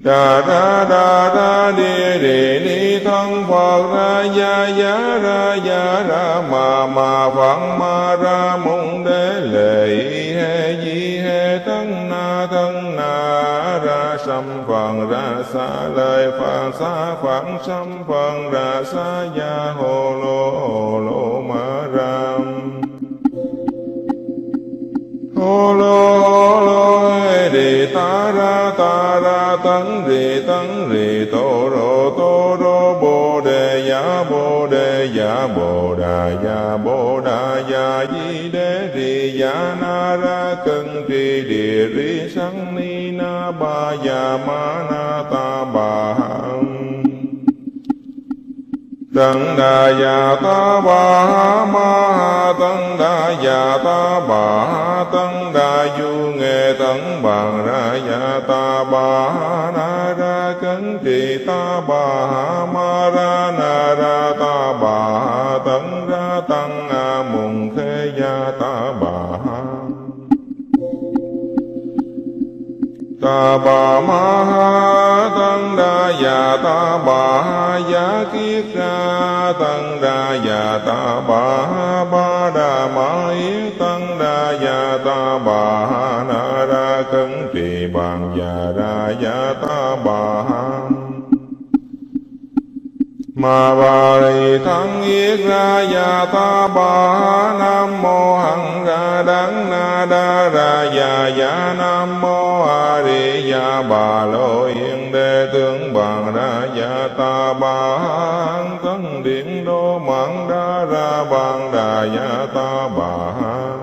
A: đà ra đà ra đi đi ni thân phật ra, ya ya, ra ya, ra, ma ma phật ma, ra mong đế, lệ he, di, he thân na thân na, ra sam phật ra, sa lời phật sa phật sam phật ra, sa, ya hồ lô hồ lô, ma ram hồ lô hồ lô ra ta ra tấn rì tấn rì tô rô tô rô bồ đề giả bồ đề giả bồ đà giả bồ đà giả di đế rì giả na ra cân trì địa rì sắn ni na ba giả ma na ta ba Tăng đà già ta bà ma tăng đà già ta bà tăng đà du nghệ tấn bằng ra già ta bà na ra cấn trì ta bà ma ra na ra ta bà ta bà ma ha tăng đa già ta bà ha giá kiết ra tăng đa già ta bà ba đà ma yết tăng đa già ta bà na ra cấn trì bàn già ra già ta bà ha ma dạ ba ri thắng yết ra ya ta ba nam mô hằng ra đắng na đa ra ya ya dạ nam mô a di ya bà lô yên đề tướng bằng ra dạ ya ta ba hằng điện đô mạng đa ra bằng đà ya ta ba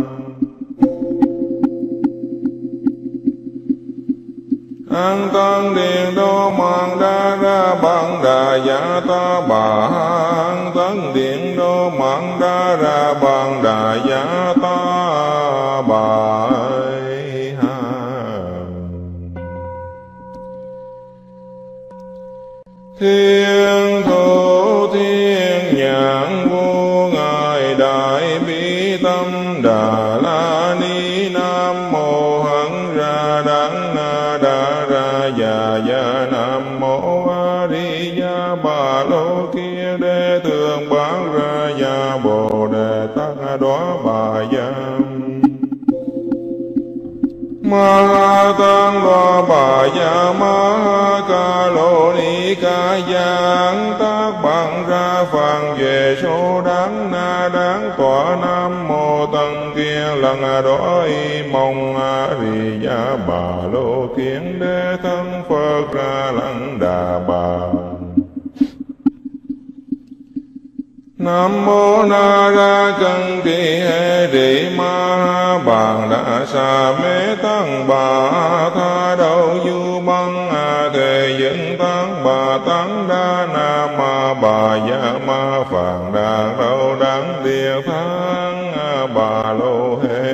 A: an tăng điện đô mạng đa ra bằng đà giả ta bà. An tăng điện đô mạng đa ra bằng đà giả ta bà. Thiên bà lô kia đê thường bán ra gia bồ đề tăng đó bà giam ma tăng đoa bà gia ma ca lô ni ca giang. Tác bằng ra phàn về số đáng na đáng tỏa nam mô tăng kia lần đói mong a di gia bà lô kiến đế thân phật ra lăng đà bà. Nam mô na ra cân ti hê rị ma bàn đa sa mê tăng bà tha đâu du băng a thề dân tăng bà tăng đa na ma bà dạ ma phạn đa đâu đáng địa tháng bà lô hê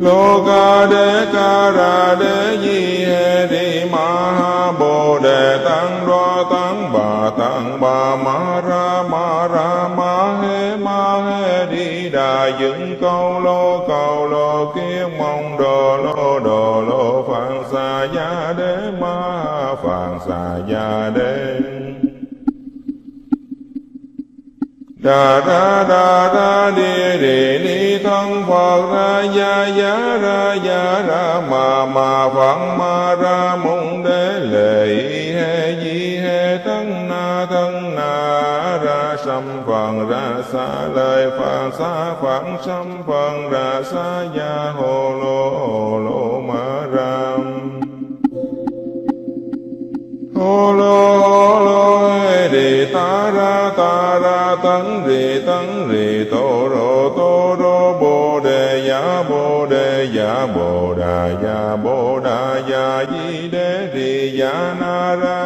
A: lô ca đê ca ra đê di hê rị ma ha bà ma ra ma ra ma he ma he đi đà dựng câu lô câu lô kiết mong đồ lô đồ lô phạn xà gia đế ma phạn xà gia đế đà ra đà ra đi đi đi thân phật ra ya ya ra ya ra ma ma phật ma ra mong đế lệ he di sâm phần ra xa lời phật xa khoảng sâm phần ra xa ya hồ lô hồ lô ma ram hồ lô hồ lô đề ta ra ta ra, tấn rì tấn rì, tô rô tô rô, bồ đề giả bồ đề giả bồ đà giả bồ đà giả di đế rì giả na ra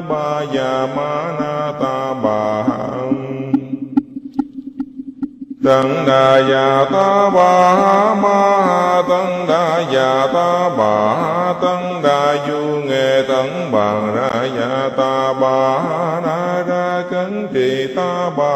A: ba ya ma na ta ba hằng Tăng đà già ta bà ma tăng đà già ta bà tăng đà du nghệ tăng ba ra già ta bà na ra cấn trì ta bà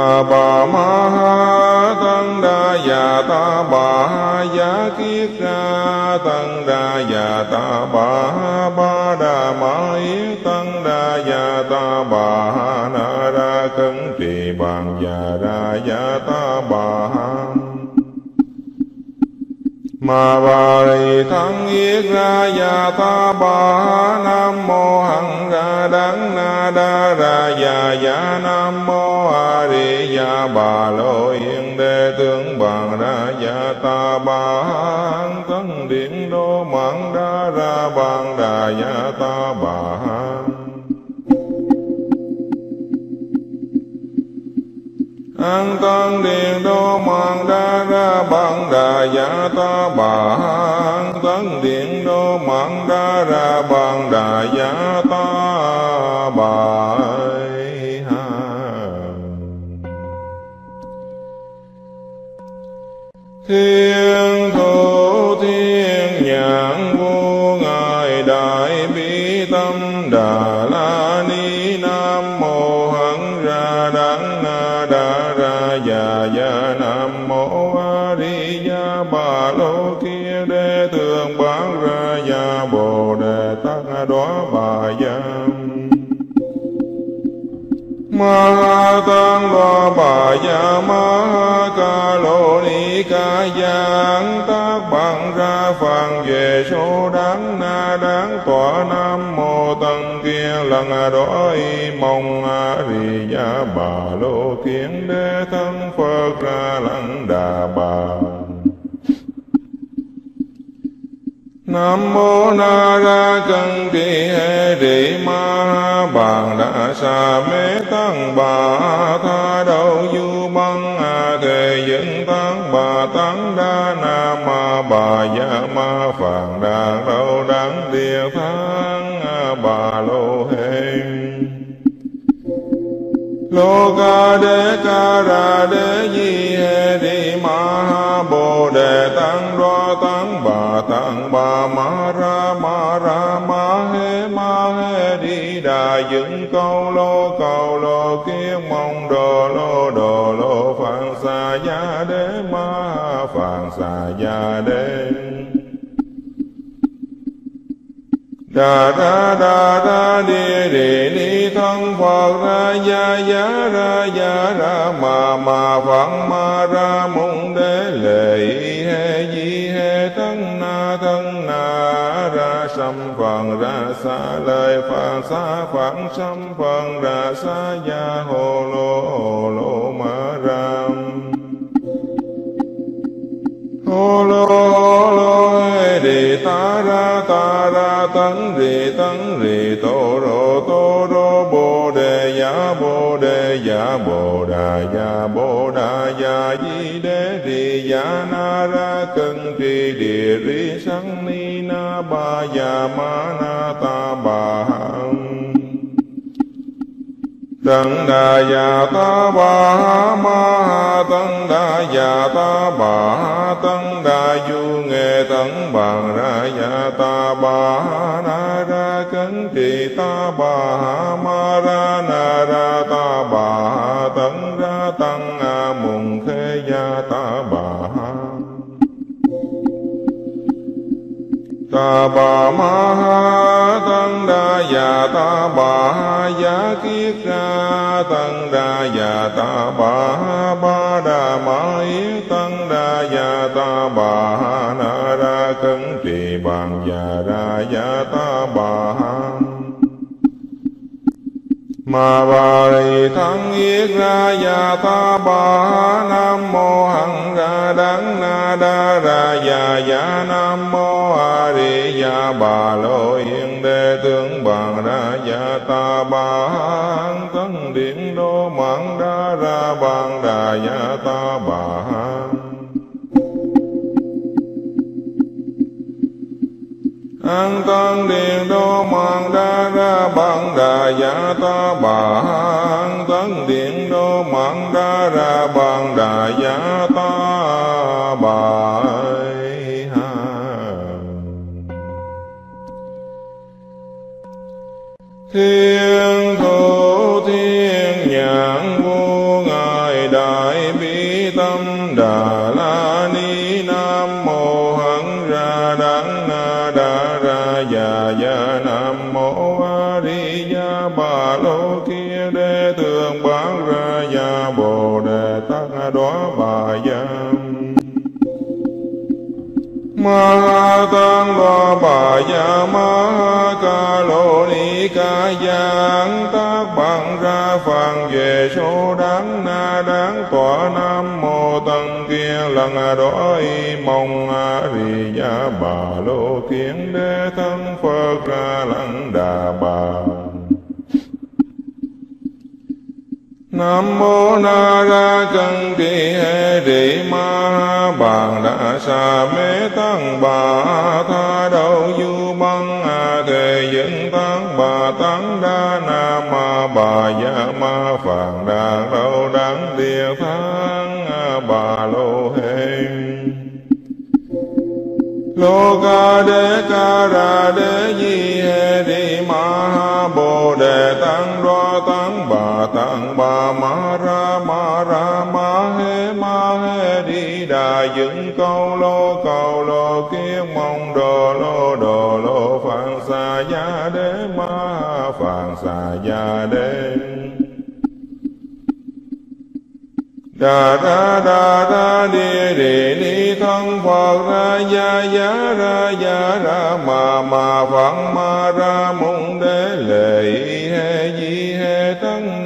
A: ta bà ma ha tăng đa già ta bà ha giá kiết ra tăng đa già ta bà ha ba đà ma yết tăng đa già ta bà ha na ra cấn trì bàn già ra già ta ma ba ri thân yết ra ya ta ba nam mô hằng ra đắng na đa ra ya ya nam mô a di ya bà lô yên đề tướng bằng ra ya ta ba hằng tấn điện đô mạng đa ra bằng đà ya ta ba an tăng điện đô mạng đa ra bằng đà giả ta bà. An tăng điện đô mạng đa ra bằng đà giả ta bà. Thiên thủ thiên nhãn vô ngài đại bi tâm đà. Đề bà giang ma tăng đoá bà gia ma ca lô ni ca giang. Tác bằng ra phàn về số đáng na đáng tọa nam mô tăng kia lần đói mong a di đà bà lô kiến đế thân phật ra lăng đà bà. Nam mô Na Ra chân Kỳ hê Rị Ma Bàn Đà Sa Mê Tăng Bà Tha Đầu Du Băng A Thề Dẫn Tăng Bà Tăng Đa Na Ma Bà Gia Ma Phạn Đà đâu đáng Địa Thắng Bà Lô Lô ca đế ca ra đế di hê Ni ma ha bồ đề tăng đoa tăng bà tăng bà ma ra ma ra ma hê ma hê đi đà dựng câu lô cầu lô kiết mong đồ lô đồ lô phạn xà gia đế ma phạn xà gia đế đà đa đà đa đi đi ni thân phật ra, ya ya, ra ya, ra, ma ma phật ma, ra mong đế, lệ he, di, he thân na thân na, ra sam phật ra, sa lời phật sa phật sam phật ra, sa, ya hồ lô hồ lô, ma ram hồ lô hồ lô tấn rì tấn rì, tô rô tô rô, bồ đề giả bồ đề giả bồ đà giả bồ đà giả di đế rì giả na ra cân trì địa rì sang ni na ba giả ma na ta bà Tăng đà già ta bà ma tăng đà già ta bà tăng đà du nghệ tăng bằng ra già ta bà na ra cấn trì ta bà ma ra na ra ta bà tăng ra tăng a mùng khê gia ta bà ta bà ma già ta bà giá kiết ra, tăng đa già ta bà ba đà ma yết tăng đa già ta bà na ra cấn trì bằng già ra già ta bà mà Ma bà rì thân yết ra ya ta bà nam mô hằng ra đắng na đa ra ya ya nam mô a di ya bà lô yên đề tướng bằng ra ya ta bà thân điện đô mạng đa ra bằng đà ya ta bà an tăng điện đô mạng đa ra bằng đà giả ta bà. An tăng điện đô mạng đa ra bằng đà giả ta bà. Thiên thủ đó bà giang. Ma tăng đoá bà gia ma ca lô ni ca giang. Tác bằng ra phàn về số đáng na đáng tỏa nam mô tăng kia lần đó y mong a di gia bà lô kiến đế thân phật ra lăng đà bà. Nam mô Na Ra chân ti hê Rị Ma Bàn đa Sa Mê Tăng Bà Tha Đầu Du Băng A Thề Dẫn Tăng Bà Tăng Đa Na Ma Bà Gia Ma Phạn đa đâu Đắng Địa Thắng Bà Lô Hê lô ca đế ca ra đế di hê rị ma ha bồ đề tăng đoa tăng bà tăng ma ra ma ra ma he ma he đi đà dựng câu lô câu lô kiết mong đồ lô đồ lô phạn xà gia đế ma phạn xà gia đế đà đa đà đa đi đi ni thân phật ra ya ya ra ya ra ma ma phật ma ra mong đế lệ he di he tăng thân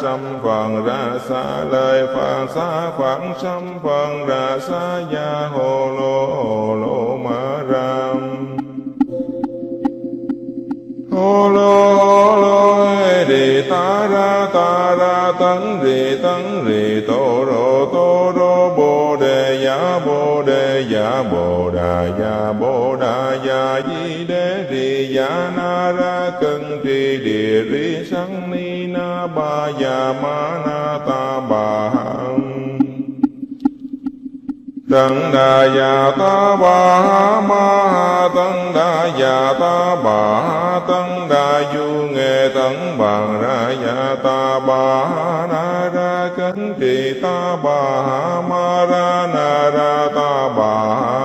A: sâm phần ra xa lời phật xa, khoảng sâm phần ra xa ya hồ lô hồ lô ma ram hồ lô hồ lô hê đi ta ra ta ra, tấn rì tấn rì, tô rô tô rô giả bồ đề giả bồ đà giả bồ đà giả di đế rì giả na ra cân trì địa ri sanh ni na ba giả ma na ta ba ha Tăng đà già ta bà ma ha tăng đà già ta bà ha tăng đà du nghệ tấn bàn ra già ta bà na ra cánh trì ta bà ma ra na ra ta bà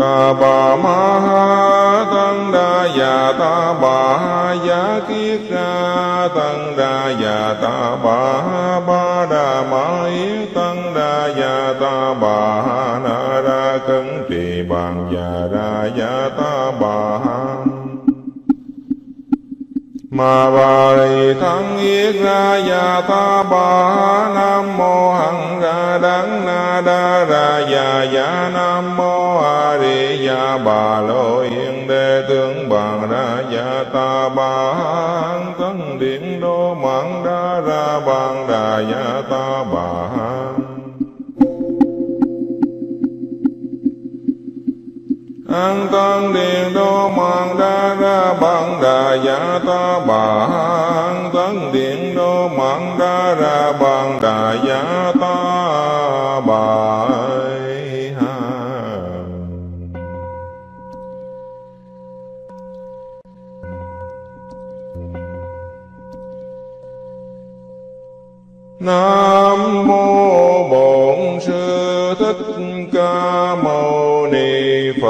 A: ta bà ma ha tăng đa già ta bà ha giá kiết ra tăng đa già ta bà ha ba đà ma yết tăng đa già ta bà ha na ra cấn trì bàn già ra già ta bà mà ma ba yết ra ya ta ba nam mô hằng ra đắng na đa ra ya ya nam mô a di ya bà lô yên đề tướng bằng ra ya ta ba thân tấn điện đô mạng đa ra bằng đà ya ta ba an tăng điện đô mạng đa ra bằng đà giả ta bà. An tăng điện đô mạng đa ra bằng đà giả ta bà. Nam Ni